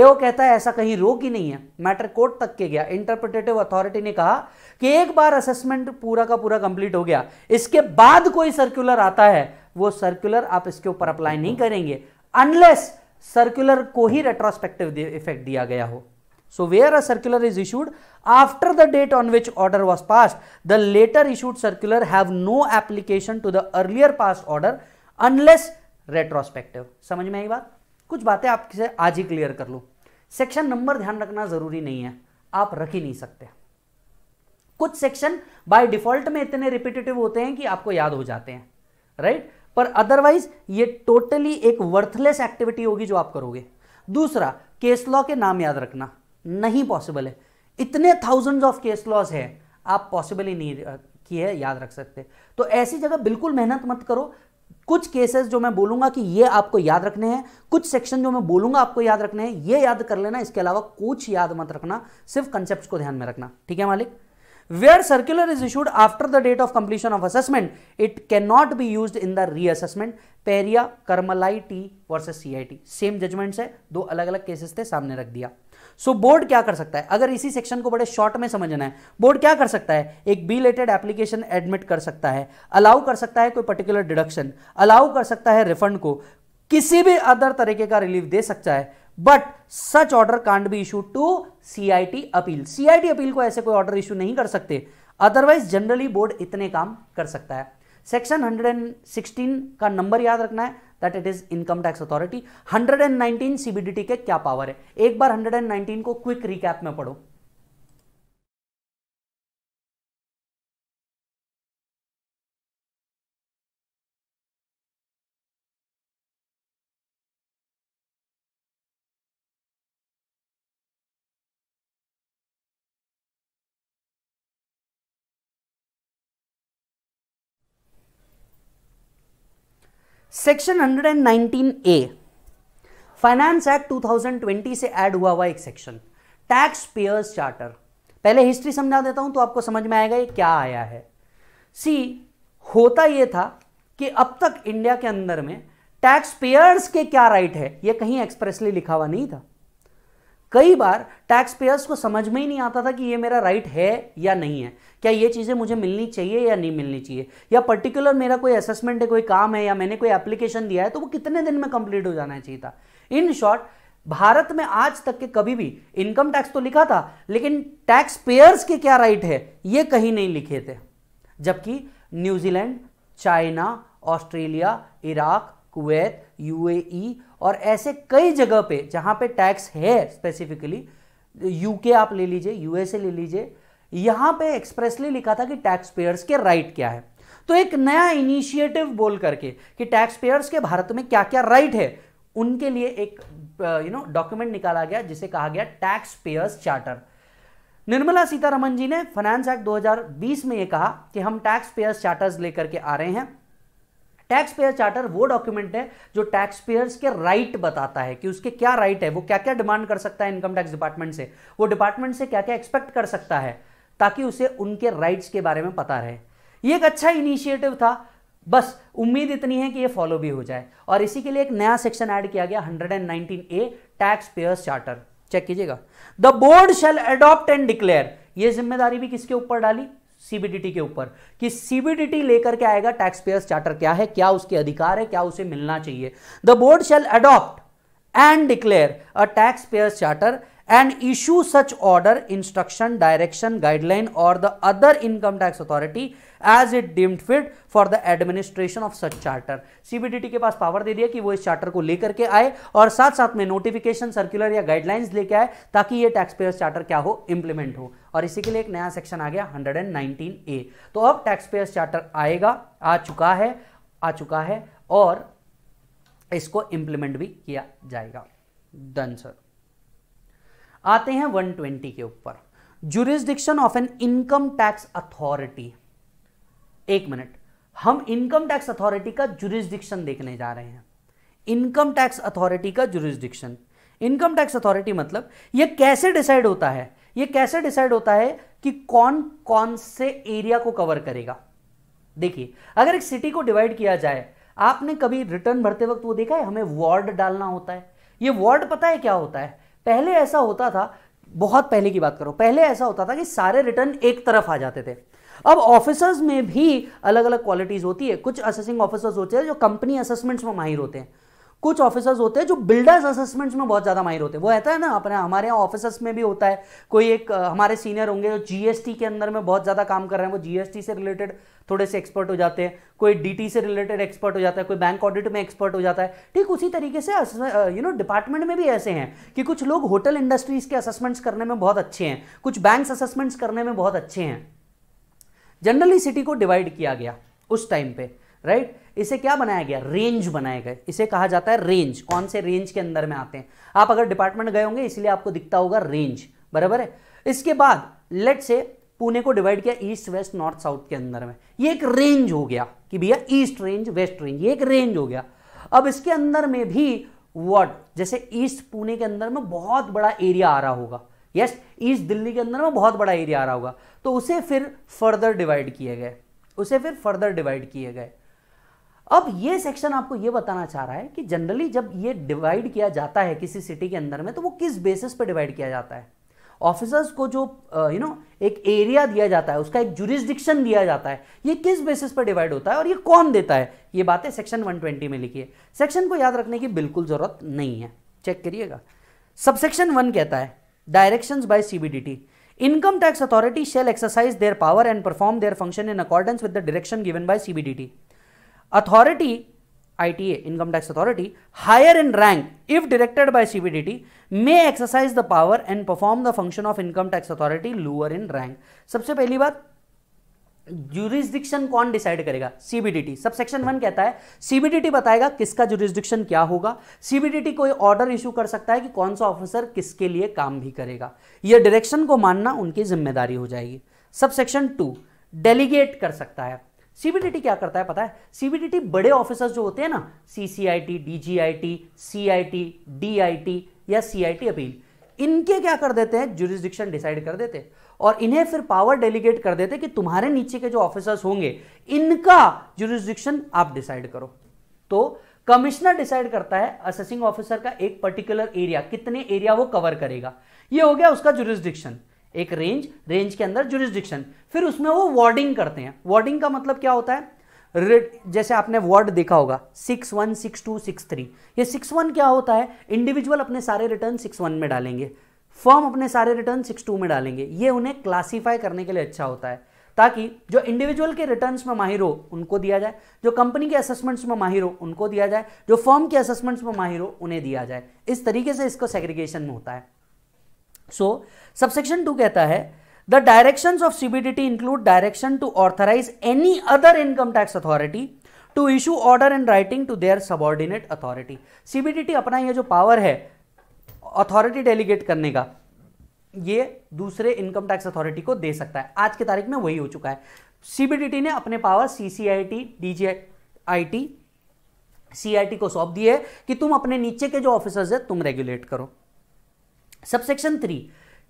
[SPEAKER 1] एओ कहता है ऐसा कहीं रोक ही नहीं है मैटर कोर्ट तक के गया इंटरप्रिटेटिव अथॉरिटी ने कहा कि एक बार असेसमेंट पूरा का पूरा कंप्लीट हो गया इसके बाद कोई सर्कुलर आता है वो सर्कुलर आप इसके ऊपर अप्लाई नहीं करेंगे अनलेस सर्कुलर को ही रेट्रोस्पेक्टिव इफेक्ट दिया गया हो So where a circular is issued after the date on which order was passed, the later issued circular have no application to the earlier passed order unless retrospective. समझ में आई बात कुछ बातें आपसे आज ही क्लियर कर लूँ सेक्शन नंबर ध्यान रखना जरूरी नहीं है आप रख ही नहीं सकते कुछ सेक्शन बाय डिफॉल्ट में इतने रिपीटेटिव होते हैं कि आपको याद हो जाते हैं राइट right? पर अदरवाइज ये टोटली एक वर्थलेस एक्टिविटी होगी जो आप करोगे दूसरा केस लॉ के नाम याद रखना नहीं पॉसिबल है इतने थाउजेंड्स ऑफ केस लॉस है आप पॉसिबल ही नहीं किए याद रख सकते तो ऐसी जगह बिल्कुल मेहनत मत करो कुछ केसेस जो मैं बोलूंगा कि ये आपको याद रखने हैं कुछ सेक्शन जो मैं बोलूंगा आपको याद रखने हैं ये याद कर लेना इसके अलावा कुछ याद मत रखना सिर्फ कंसेप्ट को ध्यान में रखना ठीक है मालिक where circular is issued after of date of completion of assessment it cannot be used in the reassessment peria karmalai t versus cit same judgments है दो अलग अलग केसेस थे सामने रख दिया सो so, बोर्ड क्या कर सकता है अगर इसी सेक्शन को बड़े शॉर्ट में समझना है बोर्ड क्या कर सकता है एक बी लेटेड एप्लीकेशन एडमिट कर सकता है अलाउ कर सकता है कोई पर्टिकुलर डिडक्शन अलाउ कर सकता है रिफंड को किसी भी अदर तरीके का रिलीफ दे सकता है but such order can't be issue to CIT appeal CIT appeal को ऐसे कोई ऑर्डर इशू नहीं कर सकते अदरवाइज जनरली बोर्ड इतने काम कर सकता है सेक्शन 116 का नंबर याद रखना है that it is income tax authority 119 CBDT के क्या पावर है एक बार 119 को क्विक रिकैप में पढ़ो सेक्शन 119 ए फाइनेंस एक्ट 2020 से ऐड हुआ हुआ एक सेक्शन टैक्स पेयर्स चार्टर पहले हिस्ट्री समझा देता हूं तो आपको समझ में आएगा ये क्या आया है सी होता ये था कि अब तक इंडिया के अंदर में टैक्स पेयर्स के क्या राइट है ये कहीं एक्सप्रेसली लिखा हुआ नहीं था कई बार टैक्स पेयर्स को समझ में ही नहीं आता था कि ये मेरा राइट है या नहीं है क्या ये चीज़ें मुझे मिलनी चाहिए या नहीं मिलनी चाहिए या पर्टिकुलर मेरा कोई असेसमेंट है कोई काम है या मैंने कोई एप्लीकेशन दिया है तो वो कितने दिन में कंप्लीट हो जाना चाहिए था इन शॉर्ट भारत में आज तक के कभी भी इनकम टैक्स तो लिखा था लेकिन टैक्स पेयर्स के क्या राइट है ये कहीं नहीं लिखे थे जबकि New Zealand China Australia Iraq Kuwait UAE और ऐसे कई जगह पे जहाँ पे टैक्स है स्पेसिफिकली यूके आप ले लीजिए यूएसए ले लीजिए यहाँ पे एक्सप्रेसली लिखा था कि टैक्स पेयर्स के राइट क्या है तो एक नया इनिशिएटिव बोल करके कि टैक्स पेयर्स के भारत में क्या क्या राइट है उनके लिए एक यू नो डॉक्यूमेंट निकाला गया जिसे कहा गया tax pairs charter Nirmala Sitharaman ji ने फाइनेंस एक्ट 2020 में ये कहा कि हम टैक्स पेयर्स चार्टर्स लेकर के आ रहे हैं टैक्स पेयर चार्टर वो डॉक्यूमेंट है जो टैक्स पेयर्स के राइट बताता है कि उसके क्या राइट है वो क्या क्या डिमांड कर सकता है इनकम टैक्स डिपार्टमेंट से वो डिपार्टमेंट से क्या क्या एक्सपेक्ट कर सकता है ताकि उसे उनके राइट्स के बारे में पता रहे ये एक अच्छा इनिशिएटिव था बस उम्मीद इतनी है कि ये फॉलो भी हो जाए और इसी के लिए एक नया सेक्शन ऐड किया गया 119 A tax pairs charter check कीजिएगा the board shall adopt and declare ये जिम्मेदारी भी किसके ऊपर डाली सीबीडीटी के ऊपर कि सीबीडीटी लेकर के आएगा टैक्स पेयर्स चार्टर क्या है क्या उसके अधिकार है क्या उसे मिलना चाहिए the board shall adopt and declare a tax pairs charter and issue such order instruction direction guideline और the other income tax authority as it deemed fit for the administration of such charter CBDT के पास power दे दिया कि वो इस charter को लेकर के आए और साथ साथ में नोटिफिकेशन सर्कुलर या गाइडलाइंस लेके आए ताकि ये टैक्स पेयर्स चार्टर क्या हो इंप्लीमेंट हो और इसी के लिए एक नया सेक्शन आ गया 119 ए तो अब टैक्स पेयर्स चार्टर आएगा आ चुका है आ चुका है और इसको इंप्लीमेंट भी किया जाएगा डन सर आते हैं 120 के ऊपर jurisdiction of an income tax authority एक मिनट हम इनकम टैक्स अथॉरिटी का जुरिस्डिक्शन देखने जा रहे हैं इनकम टैक्स अथॉरिटी का जुरिस्डिक्शन इनकम टैक्स अथॉरिटी मतलब यह कैसे डिसाइड होता है यह कैसे डिसाइड होता है कि कौन कौन से एरिया को कवर करेगा देखिए अगर एक सिटी को डिवाइड किया जाए आपने कभी रिटर्न भरते वक्त वो देखा है हमें वार्ड डालना होता है ये वार्ड पता है क्या होता है पहले ऐसा होता था बहुत पहले की बात करो पहले ऐसा होता था कि सारे रिटर्न एक तरफ आ जाते थे अब ऑफिसर्स में भी अलग अलग क्वालिटीज़ होती है कुछ असेसिंग ऑफिसर्स होते हैं जो कंपनी असेसमेंट्स में माहिर होते हैं कुछ ऑफिसर्स होते हैं जो बिल्डर्स असेसमेंट्स में बहुत ज़्यादा माहिर होते हैं वो रहता है ना अपने हमारे यहाँ ऑफिसर्स में भी होता है कोई एक हमारे सीनियर होंगे जो जीएसटी के अंदर में बहुत ज़्यादा काम कर रहे हैं वो जीएसटी से रिलेटेड थोड़े से एक्सपर्ट हो जाते हैं कोई डी से रिलेटेड एक्सपर्ट हो जाता है कोई बैंक ऑडिट में एक्सपर्ट हो जाता है ठीक उसी तरीके से यू नो डिपार्टमेंट में भी ऐसे हैं कि कुछ लोग होटल इंडस्ट्रीज़ के असेसमेंट्स करने में बहुत अच्छे हैं कुछ बैंक असेसमेंट्स करने में बहुत अच्छे हैं जनरली सिटी को डिवाइड किया गया उस टाइम पे राइट right? इसे क्या बनाया गया रेंज बनाए गए इसे कहा जाता है रेंज कौन से रेंज के अंदर में आते हैं आप अगर डिपार्टमेंट गए होंगे इसलिए आपको दिखता होगा रेंज बराबर है इसके बाद लेट से पुणे को डिवाइड किया ईस्ट वेस्ट नॉर्थ साउथ के अंदर में ये एक रेंज हो गया कि भैया ईस्ट रेंज वेस्ट रेंज ये एक रेंज हो गया अब इसके अंदर में भी वर्ड जैसे ईस्ट पुणे के अंदर में बहुत बड़ा एरिया आ रहा होगा यस ईस्ट दिल्ली के अंदर में बहुत बड़ा एरिया आ रहा होगा तो उसे फिर फर्दर डिवाइड किए गए उसे फिर फर्दर डिवाइड किए गए अब ये सेक्शन आपको ये बताना चाह रहा है कि जनरली जब ये डिवाइड किया जाता है किसी सिटी के अंदर में तो वो किस बेसिस पर डिवाइड किया जाता है ऑफिसर्स को जो यू नो एक एरिया दिया जाता है उसका एक जुरिस्डिक्शन दिया जाता है ये किस बेसिस पर डिवाइड होता है और ये कौन देता है ये बातें सेक्शन 120 में लिखी है सेक्शन को याद रखने की बिल्कुल ज़रूरत नहीं है चेक करिएगा सबसेक्शन वन कहता है direction by CBDT income tax authority shall exercise their power and perform their function in accordance with the direction given by CBDT authority I income tax authority higher in rank if directed by CBDT may exercise the power and perform the function of income tax authority lower in rank सबसे पहली बात jurisdiction कौन decide करेगा CBDT subsection one कहता है CBDT बताएगा किसका jurisdiction क्या होगा सीबीडीटी कोई ऑर्डर इशू कर सकता है कि कौन सा ऑफिसर किसके लिए काम भी करेगा यह डायरेक्शन को मानना उनकी जिम्मेदारी हो जाएगी सब सेक्शन टू डेलीगेट कर सकता है सीबीडीटी क्या करता है पता है सीबीडीटी बड़े ऑफिसर्स जो होते हैं ना सीसीआईटी डीजीआईटी सीआईटी डीआईटी या सीआईटी अपील इनके क्या कर देते हैं जुरिस्डिक्शन डिसाइड कर देते हैं और इन्हें फिर पावर डेलीगेट कर देते कि तुम्हारे नीचे के जो ऑफिसर्स होंगे इनका जुरिस्डिक्शन आप डिसाइड करो तो कमिश्नर डिसाइड करता है असेसिंग ऑफिसर का एक पर्टिकुलर एरिया कितने एरिया वो कवर करेगा ये हो गया उसका जुरिस्डिक्शन एक रेंज रेंज के अंदर जुरिस्डिक्शन फिर उसमें वो वार्डिंग करते हैं वार्डिंग का मतलब क्या होता है जैसे आपने वर्ड देखा होगा six one six two six three ये सिक्स वन क्या होता है इंडिविजुअल अपने सारे रिटर्न सिक्स वन में डालेंगे फर्म अपने सारे रिटर्न सिक्स टू में डालेंगे ये उन्हें क्लासीफाई करने के लिए अच्छा होता है ताकि जो इंडिविजुअल के रिटर्न्स में माहिर हो उनको दिया जाए जो कंपनी के असेसमेंट्स में माहिर हो उनको दिया जाए जो फर्म के असेसमेंट्स में माहिर हो उन्हें दिया जाए इस तरीके से इसको सेग्रीगेशन में होता है सो सबसेक्शन टू कहता है the direction of CBDT include direction to authorise any other income tax authority to issue order and writing to their subordinate authority CBDT अपना यह जो पावर है अथॉरिटी डेलीगेट करने का ये दूसरे इनकम टैक्स अथॉरिटी को दे सकता है आज की तारीख में वही हो चुका है सीबीडीटी ने अपने पावर सीसीआईटी डीजीआईटी सीआईटी को सौंप दिए है कि तुम अपने नीचे के जो ऑफिसर्स है तुम रेगुलेट करो सबसेक्शन थ्री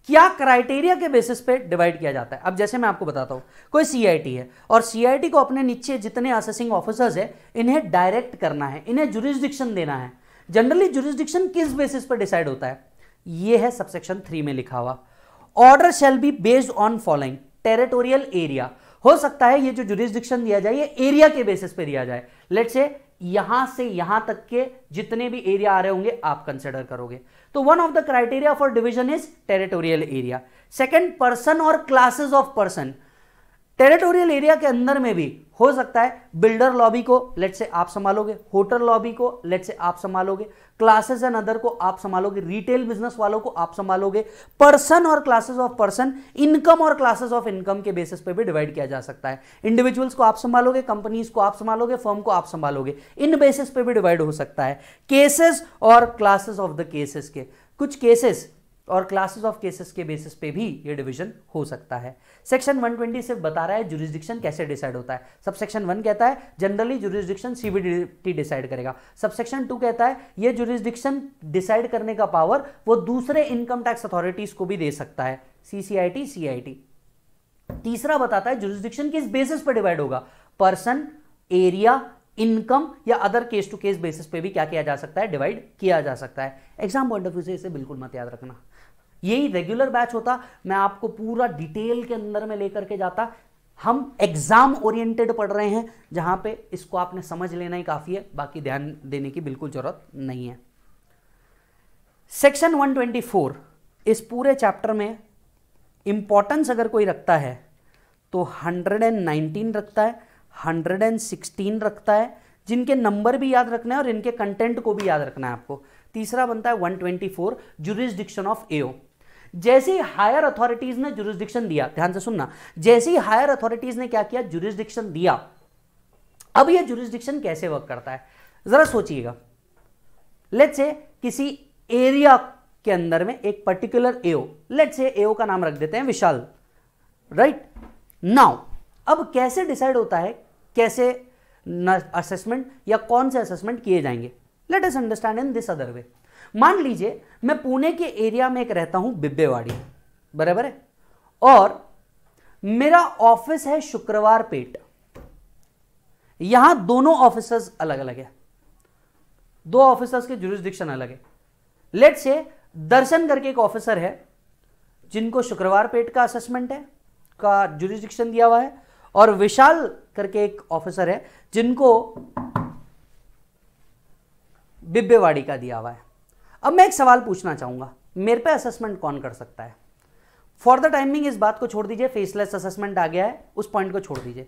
[SPEAKER 1] क्या क्राइटेरिया के बेसिस पे डिवाइड किया जाता है अब जैसे मैं आपको बताता हूं कोई सीआईटी है और सीआईटी को अपने नीचे जितने असेसिंग ऑफिसर्स है इन्हें डायरेक्ट करना है इन्हें जुरिस्डिक्शन देना है जनरली जुरिस्डिक्शन किस बेसिस पर डिसाइड होता है यह है सबसेक्शन थ्री में लिखा हुआ order shall be based on following territorial area हो सकता है ये जो जुरिस्डिक्शन दिया जाए ये एरिया के बेसिस पे दिया जाए लेट से यहां से यहां तक के जितने भी एरिया आ रहे होंगे आप कंसिडर करोगे तो one of the criteria for division is territorial area second person और classes of person territorial area के अंदर में भी हो सकता है बिल्डर लॉबी को लेट से आप संभालोगे होटल लॉबी को लेट से आप संभालोगे क्लासेस एंड अदर को आप संभालोगे रिटेल बिजनेस वालों को आप संभालोगे पर्सन और क्लासेस ऑफ पर्सन इनकम और क्लासेस ऑफ इनकम के बेसिस पे भी डिवाइड किया जा सकता है इंडिविजुअल्स को आप संभालोगे कंपनीज को आप संभालोगे फर्म को आप संभालोगे इन बेसिस पे भी डिवाइड हो सकता है केसेस और क्लासेस ऑफ द केसेस के कुछ केसेस और क्लासेस ऑफ केसेस के बेसिस पे भी ये डिवीजन हो सकता है सेक्शन 120 सिर्फ बता रहा है जुरिस्डिक्शन कैसे डिसाइड होता है सब सेक्शन वन कहता है जनरली जुरिस्डिक्शन सीबीडीटी डिसाइड करेगा सब सेक्शन टू कहता है ये जुरिस्डिक्शन डिसाइड करने का पावर वो दूसरे इनकम टैक्स अथॉरिटीज को भी दे सकता है सीसीआईटी सीआईटी तीसरा बताता है जुरिस्डिक्शन किस बेसिस पर डिवाइड होगा पर्सन एरिया इनकम या other case to case basis पे भी क्या किया जा सकता है डिवाइड किया जा सकता है एग्जाम पॉइंट ऑफ व्यू से इसे बिल्कुल मत याद रखना यही रेगुलर बैच होता मैं आपको पूरा डिटेल के अंदर में लेकर के जाता हम एग्जाम ओरिएंटेड पढ़ रहे हैं जहां पे इसको आपने समझ लेना ही काफ़ी है बाकी ध्यान देने की बिल्कुल ज़रूरत नहीं है सेक्शन 124 इस पूरे चैप्टर में इंपॉर्टेंस अगर कोई रखता है तो 119 रखता है 116 रखता है जिनके नंबर भी याद रखना है और इनके कंटेंट को भी याद रखना है आपको तीसरा बनता है 124 जुरिस्डिक्शन ऑफ एओ जैसे ही हायर अथॉरिटीज ने जुरिस्डिक्शन दिया ध्यान से सुनना जैसे ही हायर अथॉरिटीज ने क्या किया जुरिस्डिक्शन दिया अब यह जुरिस्डिक्शन कैसे वर्क करता है जरा सोचिएगा लेट से किसी एरिया के अंदर में एक पर्टिकुलर एओ लेट से एओ का नाम रख देते हैं विशाल राइट नाउ अब कैसे डिसाइड होता है कैसे असेसमेंट या कौन से असेसमेंट किए जाएंगे let us understand in this other way मान लीजिए मैं पुणे के एरिया में एक रहता हूं बिब्बेवाड़ी बराबर है और मेरा ऑफिस है शुक्रवार पेट यहां दोनों ऑफिसर्स अलग अलग है दो ऑफिसर्स के जुरिस्डिक्शन अलग है लेट से दर्शन करके एक ऑफिसर है जिनको शुक्रवार पेट का असेसमेंट है का जुरिस्डिक्शन दिया हुआ है और विशाल करके एक ऑफिसर है जिनको बिब्बेवाड़ी का दिया हुआ है अब मैं एक सवाल पूछना चाहूंगा मेरे पे असेसमेंट कौन कर सकता है फॉर द टाइमिंग इस बात को छोड़ दीजिए फेसलेस असेसमेंट आ गया है उस पॉइंट को छोड़ दीजिए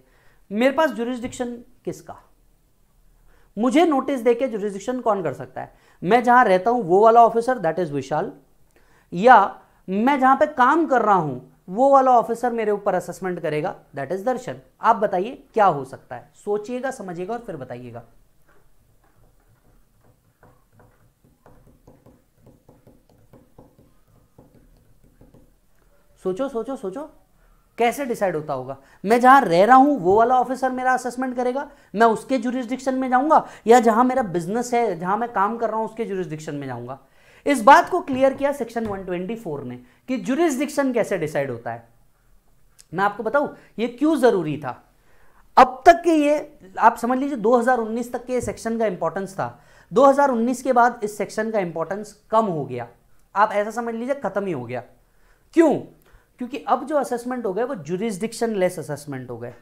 [SPEAKER 1] मेरे पास जुरिस्डिक्शन किसका मुझे नोटिस देके जुरिस्डिक्शन कौन कर सकता है मैं जहां रहता हूं वो वाला ऑफिसर दैट इज विशाल या मैं जहां पे काम कर रहा हूं वो वाला ऑफिसर मेरे ऊपर असेसमेंट करेगा दैट इज दर्शन आप बताइए क्या हो सकता है सोचिएगा समझिएगा और फिर बताइएगा सोचो सोचो सोचो कैसे डिसाइड होता होगा मैं जहां रह रहा हूं वो वाला ऑफिसर मेरा असेसमेंट करेगा मैं उसके जुरिस्डिक्शन में जाऊंगा या जहां मेरा बिजनेस है जहां मैं काम कर रहा हूं उसके जुरिस्डिक्शन में जाऊंगा इस बात को क्लियर किया सेक्शन 124 ने कि जुरिस्डिक्शन कैसे डिसाइड होता है मैं आपको बताऊं ये क्यों जरूरी था अब तक के ये आप समझ लीजिए 2019 तक के सेक्शन का इंपॉर्टेंस था 2019 के बाद इस सेक्शन का इंपॉर्टेंस कम हो गया आप ऐसा समझ लीजिए खत्म ही हो गया क्यों क्योंकि अब जो असेसमेंट हो गए वो जुरिस्डिक्शन लेस असेसमेंट हो गए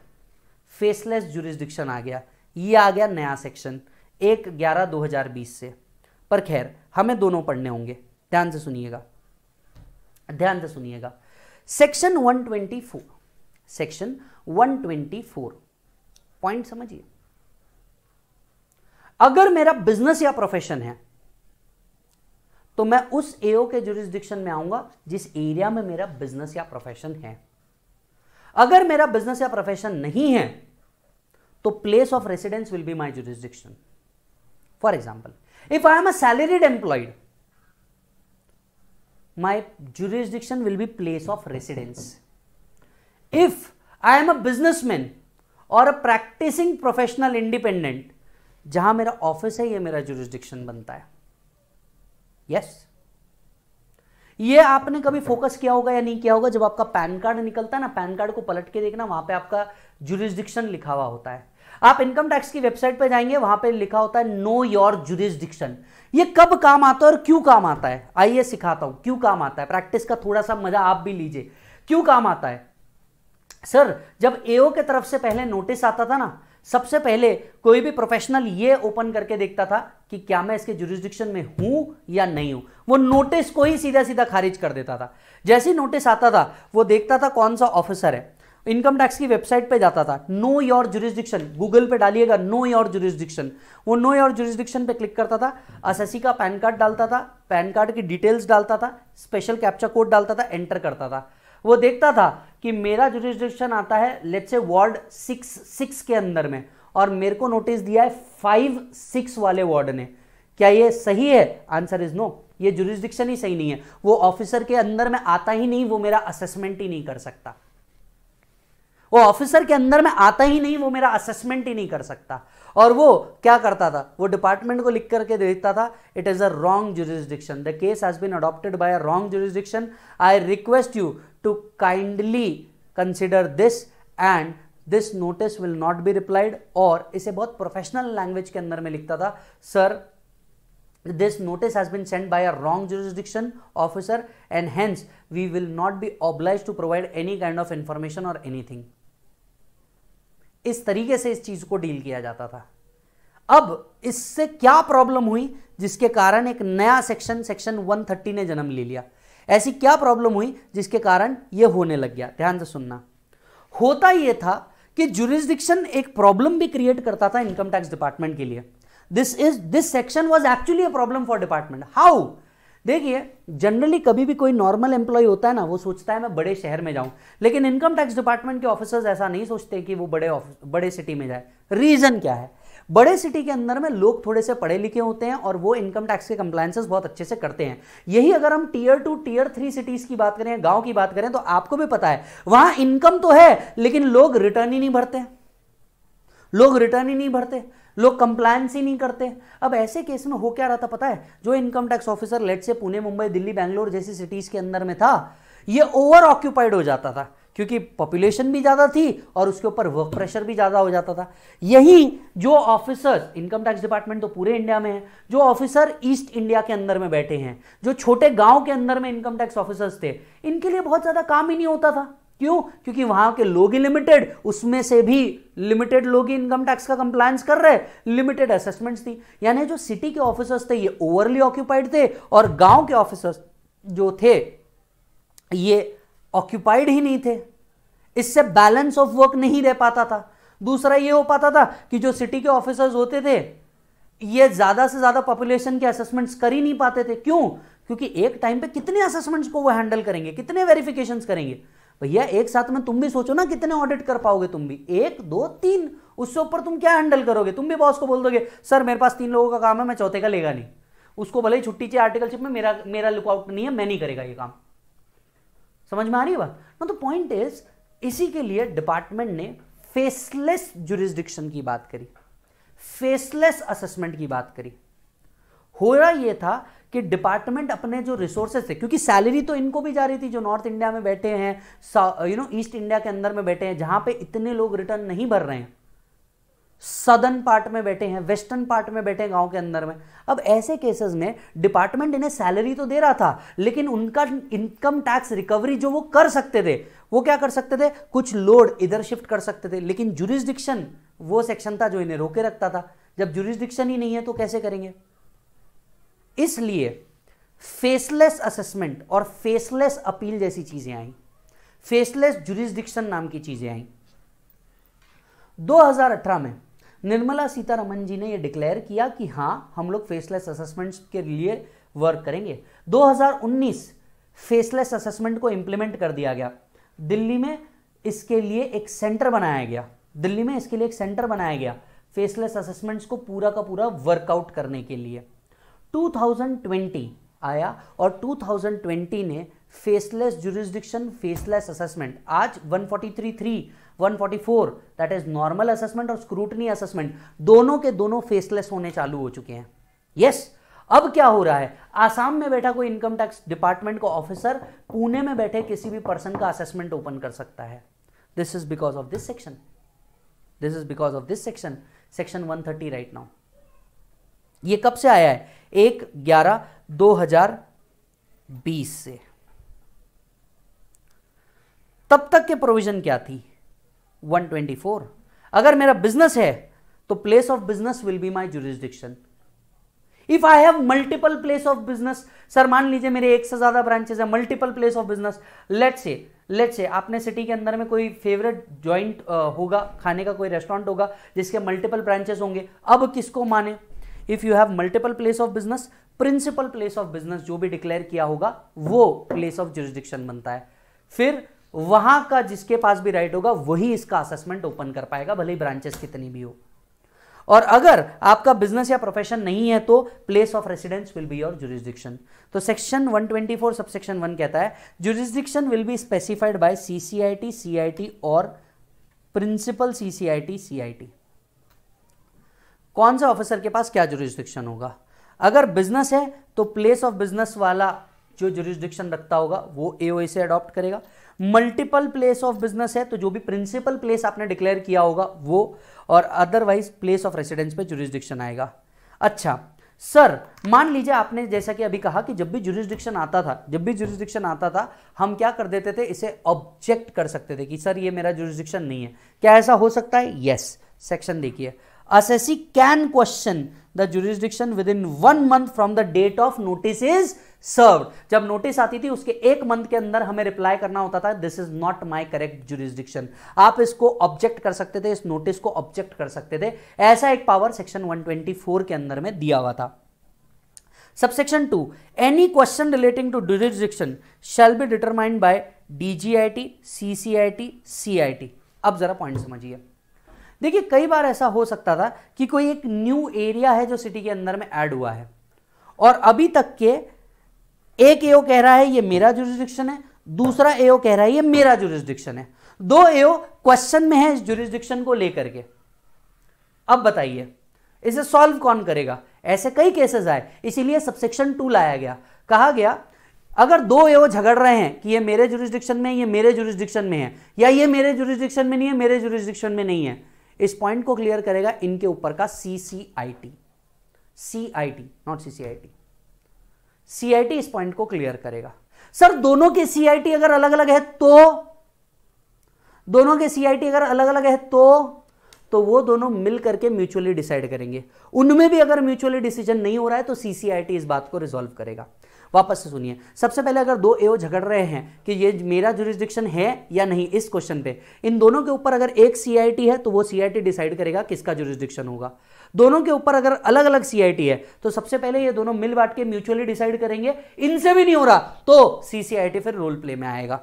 [SPEAKER 1] फेसलेस जुरिस्डिक्शन आ गया ये आ गया नया सेक्शन एक ग्यारह दो हज़ार बीस से पर खैर हमें दोनों पढ़ने होंगे ध्यान से सुनिएगा ध्यान से सुनिएगा section one twenty four section one twenty four point समझिए अगर मेरा बिजनेस या प्रोफेशन है तो मैं उस एओ के जुरिस्डिक्शन में आऊंगा जिस एरिया में मेरा बिजनेस या प्रोफेशन है अगर मेरा बिजनेस या प्रोफेशन नहीं है तो place of residence will be my jurisdiction for example if I am a salaried employed jurisdiction will be place of residence if I am am business man और a practicing professional independent जहां मेरा office है ये मेरा jurisdiction बनता है yes ये आपने कभी फोकस किया होगा या नहीं किया होगा जब आपका पैन कार्ड निकलता है ना पैन कार्ड को पलट के देखना वहां पे आपका जुरिस्डिक्शन लिखा हुआ होता है आप इनकम टैक्स की वेबसाइट पर जाएंगे वहां पे लिखा होता है नो योर जुरिस्डिक्शन ये कब काम आता है और क्यों काम आता है आइए सिखाता हूं क्यों काम आता है प्रैक्टिस का थोड़ा सा मजा आप भी लीजिए क्यों काम आता है सर जब एओ के तरफ से पहले नोटिस आता था ना सबसे पहले कोई भी प्रोफेशनल ये ओपन करके देखता था कि क्या मैं इसके जुरिस्डिक्शन में हूं या नहीं हूं वो नोटिस को ही सीधा सीधा खारिज कर देता था जैसे नोटिस आता था वो देखता था कौन सा ऑफिसर है इनकम टैक्स की वेबसाइट पे जाता था नो योर जुरिस्डिक्शन गूगल पे डालिएगा नो योर जुरिस्डिक्शन वो नो योर जुरिस्डिक्शन पे क्लिक करता था असेसी का पैन कार्ड डालता था पैन कार्ड की डिटेल्स डालता था स्पेशल कैप्चा कोड डालता था एंटर करता था वो देखता था कि मेरा जुरिस्डिक्शन आता है लेट्स से वार्ड सिक्स सिक्स के अंदर में और मेरे को नोटिस दिया है फाइव सिक्स वाले वार्ड ने क्या ये सही है आंसर इज नो ये जुरिस्डिक्शन ही सही नहीं है वो ऑफिसर के अंदर में आता ही नहीं वो मेरा असेसमेंट ही नहीं कर सकता वो ऑफिसर के अंदर में आता ही नहीं वो मेरा असेसमेंट ही नहीं कर सकता और वो क्या करता था वो डिपार्टमेंट को लिख करके देखता था it is a wrong jurisdiction the case has been adopted by a wrong jurisdiction I request you to kindly consider this and this notice will not be replied और इसे बहुत प्रोफेशनल लैंग्वेज के अंदर में लिखता था sir this notice has been send by a wrong jurisdiction officer and hence we will not be oblige to provide any kind of information और anything इस तरीके से इस चीज़ को डील किया जाता था अब इससे क्या प्रॉब्लम हुई जिसके कारण एक नया सेक्शन सेक्शन 130 ने जन्म ले लिया ऐसी क्या प्रॉब्लम हुई जिसके कारण ये होने लग गया ध्यान से सुनना होता यह था कि जुरिस्डिक्शन एक प्रॉब्लम भी क्रिएट करता था इनकम टैक्स डिपार्टमेंट के लिए this is this section was actually a problem for department how देखिए जनरली कभी भी कोई नॉर्मल एम्प्लॉय होता है ना वो सोचता है मैं बड़े शहर में जाऊं लेकिन इनकम टैक्स डिपार्टमेंट के ऑफिसर्स ऐसा नहीं सोचते कि वो बड़े बड़े सिटी में जाए रीज़न क्या है बड़े सिटी के अंदर में लोग थोड़े से पढ़े लिखे होते हैं और वो इनकम टैक्स के कंप्लायंसेस बहुत अच्छे से करते हैं यही अगर हम tier two tier three cities की बात करें गांव की बात करें तो आपको भी पता है वहां इनकम तो है लेकिन लोग रिटर्न ही नहीं भरते लोग रिटर्न ही नहीं भरते लोग कंप्लायंस ही नहीं करते अब ऐसे केस में हो क्या रहा था पता है जो इनकम टैक्स ऑफिसर लेट से पुणे मुंबई दिल्ली बैंगलोर जैसी सिटीज़ के अंदर में था ये ओवर ऑक्यूपाइड हो जाता था क्योंकि पॉपुलेशन भी ज़्यादा थी और उसके ऊपर वर्क प्रेशर भी ज़्यादा हो जाता था यही जो ऑफिसर्स इनकम टैक्स डिपार्टमेंट तो पूरे इंडिया में है जो ऑफिसर ईस्ट इंडिया के अंदर में बैठे हैं जो छोटे गांव के अंदर में इनकम टैक्स ऑफिसर्स थे इनके लिए बहुत ज़्यादा काम ही नहीं होता था क्यों क्योंकि वहां के लोग ही लिमिटेड उसमें से भी लिमिटेड लोग ही इनकम टैक्स का कंप्लायंस कर रहे लिमिटेड असेसमेंट्स थी यानी जो सिटी के ऑफिसर्स थे ये ओवरली ऑक्यूपाइड थे और गांव के ऑफिसर्स जो थे ये ऑक्यूपाइड ही नहीं थे इससे बैलेंस ऑफ वर्क नहीं रह पाता था दूसरा ये हो पाता था कि जो सिटी के ऑफिसर्स होते थे ये ज़्यादा से ज़्यादा पॉपुलेशन के असेसमेंट्स कर ही नहीं पाते थे क्यों क्योंकि एक टाइम पे कितने असेसमेंट्स को वो हैंडल करेंगे कितने वेरिफिकेशंस करेंगे भैया एक साथ में तुम भी सोचो ना कितने ऑडिट कर पाओगे तुम भी एक दो तीन उससे ऊपर तुम क्या हैंडल करोगे तुम भी बॉस को बोल दोगे सर मेरे पास तीन लोगों का काम है मैं चौथे का लेगा नहीं उसको भले ही छुट्टी चाहिए आर्टिकलशिप में मेरा मेरा लुकआउट नहीं है मैं नहीं करेगा ये काम समझ में आ रही है बात ना तो पॉइंट इज इसी के लिए डिपार्टमेंट ने फेसलेस जुरिस्डिक्शन की बात करी फेसलेस असेसमेंट की बात करी हो रहा यह था कि डिपार्टमेंट अपने जो रिसोर्सेज थे क्योंकि सैलरी तो इनको भी जा रही थी जो नॉर्थ इंडिया में बैठे हैं यू नो ईस्ट इंडिया के अंदर में बैठे हैं जहां पे इतने लोग रिटर्न नहीं भर रहे हैं सदर्न पार्ट में बैठे हैं वेस्टर्न पार्ट में बैठे हैं गांव के अंदर में अब ऐसे केसेस में डिपार्टमेंट इन्हें सैलरी तो दे रहा था लेकिन उनका इनकम टैक्स रिकवरी जो वो कर सकते थे वो क्या कर सकते थे कुछ लोड इधर शिफ्ट कर सकते थे लेकिन जुरिस्डिक्शन वो सेक्शन था जो इन्हें रोके रखता था जब जुरिस्डिक्शन ही नहीं है तो कैसे करेंगे इसलिए फेसलेस असेसमेंट और फेसलेस अपील जैसी चीज़ें आई फेसलेस जुरिस्डिक्शन नाम की चीज़ें आई 2018 में निर्मला सीतारमन जी ने यह डिक्लेयर किया कि हां हम लोग फेसलेस असेसमेंट के लिए वर्क करेंगे 2019 फेसलेस असेसमेंट को इंप्लीमेंट कर दिया गया दिल्ली में इसके लिए एक सेंटर बनाया गया दिल्ली में इसके लिए एक सेंटर बनाया गया फेसलेस असेसमेंट्स को पूरा का पूरा वर्कआउट करने के लिए 2020 आया और 2020 ने फेसलेस जुरिस्डिक्शन फेसलेस असेसमेंट आज 143.3 144 दैट इज नॉर्मल असेसमेंट और स्क्रूटनी असेसमेंट दोनों के दोनों फेसलेस होने चालू हो चुके हैं यस yes, अब क्या हो रहा है आसाम में बैठा कोई इनकम टैक्स डिपार्टमेंट का ऑफिसर पुणे में बैठे किसी भी पर्सन का असेसमेंट ओपन कर सकता है this is because of this section this is because of this section section 130 right now ये कब से आया है एक ग्यारह दो हजार बीस से तब तक के प्रोविजन क्या थी 124 अगर मेरा बिजनेस है तो place of business will be my jurisdiction if I have multiple place of business sir मान लीजिए मेरे एक से ज्यादा ब्रांचेस है multiple place of business late से लेट से आपने सिटी के अंदर में कोई फेवरेट जॉइंट होगा खाने का कोई रेस्टोरेंट होगा जिसके मल्टीपल ब्रांचेस होंगे अब किसको माने if you have multiple place of business principal place of business जो भी डिक्लेयर किया होगा वो प्लेस ऑफ जुरिस्डिक्शन बनता है फिर वहां का जिसके पास भी राइट होगा वही इसका असेसमेंट ओपन कर पाएगा भले ही ब्रांचेस कितनी भी हो और अगर आपका बिजनेस या प्रोफेशन नहीं है तो place of residence will be your jurisdiction तो सेक्शन 124 सबसेक्शन 1 कहता है jurisdiction will be specified by CCIT CIT और प्रिंसिपल सीसीआईटी सीआईटी कौन सा ऑफिसर के पास क्या जुरिस्डिक्शन होगा अगर बिजनेस है तो प्लेस ऑफ बिजनेस वाला जो जुरिस्डिक्शन रखता होगा वो ए से अडॉप्ट करेगा मल्टीपल प्लेस ऑफ बिजनेस है तो जो भी प्रिंसिपल प्लेस आपने डिक्लेयर किया होगा वो और अदरवाइज प्लेस ऑफ रेसिडेंस पे जुरिस्डिक्शन आएगा अच्छा सर मान लीजिए आपने जैसा कि अभी कहा कि जब भी जुरिस्डिक्शन आता था जब भी जुरिस्डिक्शन आता था हम क्या कर देते थे इसे ऑब्जेक्ट कर सकते थे कि सर ये मेरा जुरिस्डिक्शन नहीं है क्या ऐसा हो सकता है यस सेक्शन देखिए can question the jurisdiction within one month from the date of notice is serve जब नोटिस आती थी उसके एक मंथ के अंदर हमें रिप्लाई करना होता था this is not my correct jurisdiction आप इसको ऑब्जेक्ट कर सकते थे इस नोटिस को ऑब्जेक्ट कर सकते थे ऐसा एक पावर सेक्शन 124 के अंदर में दिया हुआ था subsection two any question relating to jurisdiction shall be determined by DGIT CCIT CIT अब जरा पॉइंट समझिए देखिए कई बार ऐसा हो सकता था कि कोई एक न्यू एरिया है जो सिटी के अंदर में ऐड हुआ है और अभी तक के एक एओ कह रहा है ये मेरा जुरिस्डिक्शन है दूसरा एओ कह रहा है ये मेरा जुरिस्डिक्शन है दो एओ क्वेश्चन में है इस जुरिस्डिक्शन को लेकर के अब बताइए इसे सॉल्व कौन करेगा ऐसे कई केसेस आए इसीलिए सबसेक्शन टू लाया गया कहा गया अगर दो एओ झगड़ रहे हैं कि ये मेरे जुरिस्डिक्शन में ये मेरे जुरिस्डिक्शन में है या ये मेरे जुरिस्डिक्शन में नहीं है मेरे जुरिस्डिक्शन में नहीं है इस पॉइंट को क्लियर करेगा इनके ऊपर का C C I T C I T not C C I T C I T इस पॉइंट को क्लियर करेगा सर दोनों के सी आई टी अगर अलग अलग है तो दोनों के सी आई टी अगर अलग अलग है तो तो वो दोनों मिल करके म्यूचुअली डिसाइड करेंगे उनमें भी अगर म्यूचुअली डिसीजन नहीं हो रहा है तो सीसीआईटी इस बात को रिजॉल्व करेगा वापस से सुनिए सबसे पहले अगर दो एओ झगड़ रहे हैं कि ये मेरा जुरिस्डिक्शन है या नहीं इस क्वेश्चन पे इन दोनों के ऊपर अगर एक सीआईटी है तो वो सीआईटी डिसाइड करेगा किसका जुरिस्डिक्शन होगा दोनों के ऊपर अगर अलग अलग सीआईटी है तो सबसे पहले ये दोनों मिल बांट के म्यूचुअली डिसाइड करेंगे इनसे भी नहीं हो रहा तो सीसीआईटी फिर रोल प्ले में आएगा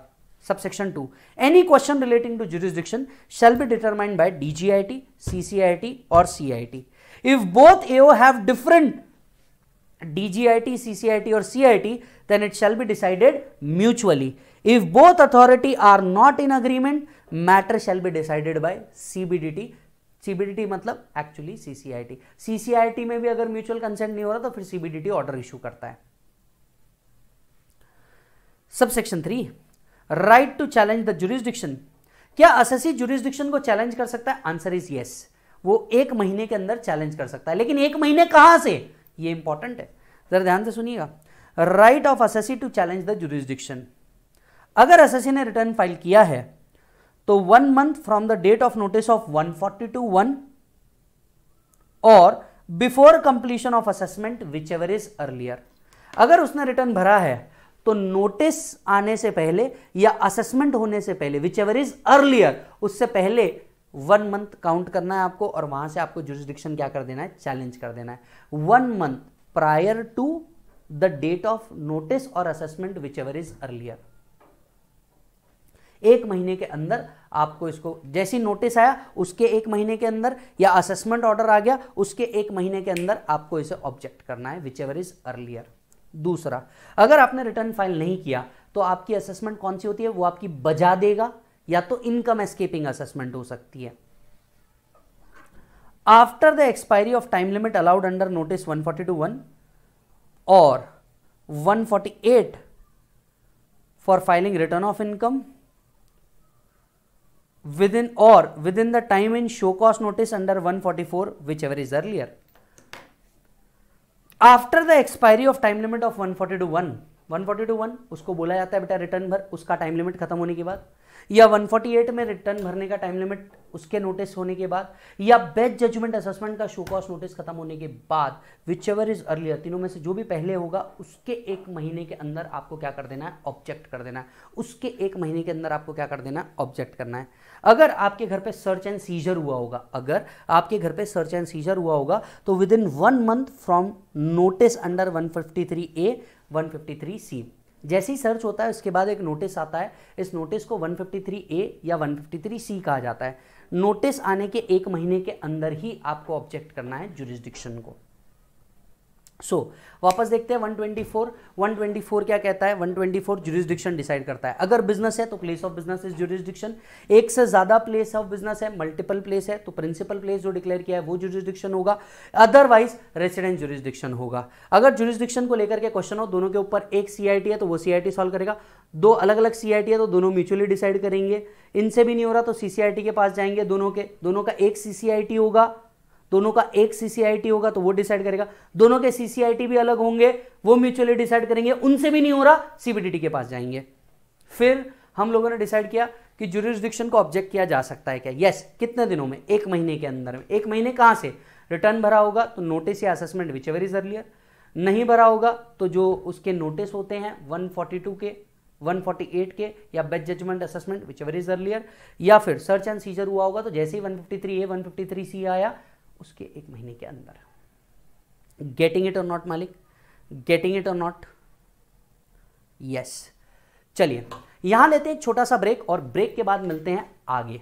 [SPEAKER 1] subsection 2 any question relating to jurisdiction shall be determined by dgit ccit or cit if both AO have different DGIT, CCIT or CIT, then it shall be decided mutually. If both authority are not in agreement, matter shall be decided by CBDT. CBDT मतलब actually CCIT. CCIT में भी अगर mutual consent नहीं हो रहा तो फिर CBDT order issue करता है Subsection three right to challenge the jurisdiction. क्या assessee jurisdiction को challenge कर सकता है Answer is yes. वो एक महीने के अंदर challenge कर सकता है लेकिन एक महीने कहाँ से ये इंपॉर्टेंट है ज़रा ध्यान से सुनिएगा right of assessee to challenge the jurisdiction अगर असेसी ने रिटर्न फाइल किया है तो one month from the date of notice of forty two one और before completion of assessment whichever is earlier अगर उसने रिटर्न भरा है तो नोटिस आने से पहले या असेसमेंट होने से पहले विच एवर इज अर्लियर उससे पहले वन मंथ काउंट करना है आपको और वहां से आपको जुरिस्डिक्शन क्या कर देना है चैलेंज कर देना है one month prior to the date of notice और assessment whichever is earlier एक महीने के अंदर आपको इसको जैसी नोटिस आया उसके एक महीने के अंदर या असेसमेंट ऑर्डर आ गया उसके एक महीने के अंदर आपको इसे ऑब्जेक्ट करना है विच एवर इज अर्लियर दूसरा अगर आपने रिटर्न फाइल नहीं किया तो आपकी असेसमेंट कौन सी होती है वो आपकी बजा देगा या तो इनकम एस्केपिंग असेसमेंट हो सकती है after the expiry of time limit allowed under notice forty two one और 148 for filing return of income within और within the time in show cause notice under 144 whichever is earlier after the expiry of time limit of forty two two one उसको बोला जाता है बेटा return भर उसका time limit खत्म होने के बाद या 148 में रिटर्न भरने का टाइम लिमिट उसके नोटिस होने के बाद या बेस्ट जजमेंट असेसमेंट का शो कॉस्ट नोटिस खत्म होने के बाद विच एवर इज अर्लियर तीनों में से जो भी पहले होगा उसके एक महीने के अंदर आपको क्या कर देना है ऑब्जेक्ट कर देना है उसके एक महीने के अंदर आपको क्या कर देना है ऑब्जेक्ट करना है अगर आपके घर पे सर्च एंड सीजर हुआ होगा अगर आपके घर पे सर्च एंड सीजर हुआ होगा तो within one month from notice under one fifty three A one fifty three C जैसे ही सर्च होता है उसके बाद एक नोटिस आता है इस नोटिस को 153 ए या 153 सी कहा जाता है नोटिस आने के एक महीने के अंदर ही आपको ऑब्जेक्ट करना है जुरिस्डिक्शन को सो so, वापस देखते हैं 124 124 क्या कहता है 124 जुरिस्डिक्शन डिसाइड करता है अगर बिजनेस है तो place of business is jurisdiction एक से ज़्यादा प्लेस ऑफ बिजनेस है मल्टीपल प्लेस है तो प्रिंसिपल प्लेस जो डिक्लेयर किया है वो जुरिस्डिक्शन होगा अदरवाइज रेसिडेंट जुरिस्डिक्शन होगा अगर जुरिस्डिक्शन को लेकर के क्वेश्चन हो दोनों के ऊपर एक सी है तो वो सी सॉल्व करेगा दो अलग अलग सी है तो दोनों म्यूचुअली डिसाइड करेंगे इनसे भी नहीं हो रहा तो सीसीआईटी के पास जाएंगे दोनों के दोनों का एक सीसीआईटी होगा दोनों का एक सीसीआईटी होगा तो वो डिसाइड करेगा दोनों के सीसीआईटी भी अलग होंगे वो म्यूचुअली डिसाइड करेंगे उनसे भी नहीं हो रहा सीबीडीटी के पास जाएंगे फिर हम लोगों ने डिसाइड किया कि जुरिस्डिक्शन को ऑब्जेक्ट किया जा सकता है क्या यस कितने दिनों में एक महीने के अंदर में एक महीने कहां से रिटर्न भरा होगा तो नोटिस या assessment whichever is earlier नहीं भरा होगा तो जो उसके नोटिस होते हैं 142 के 148 के या best judgement assessment whichever is earlier या फिर सर्च एंड सीजर हुआ होगा तो जैसे ही 153 ए 153 सी आया उसके एक महीने के अंदर गेटिंग इट और नॉट मालिक गेटिंग इट और नॉट यस चलिए यहां लेते हैं एक छोटा सा ब्रेक और ब्रेक के बाद मिलते हैं
[SPEAKER 2] आगे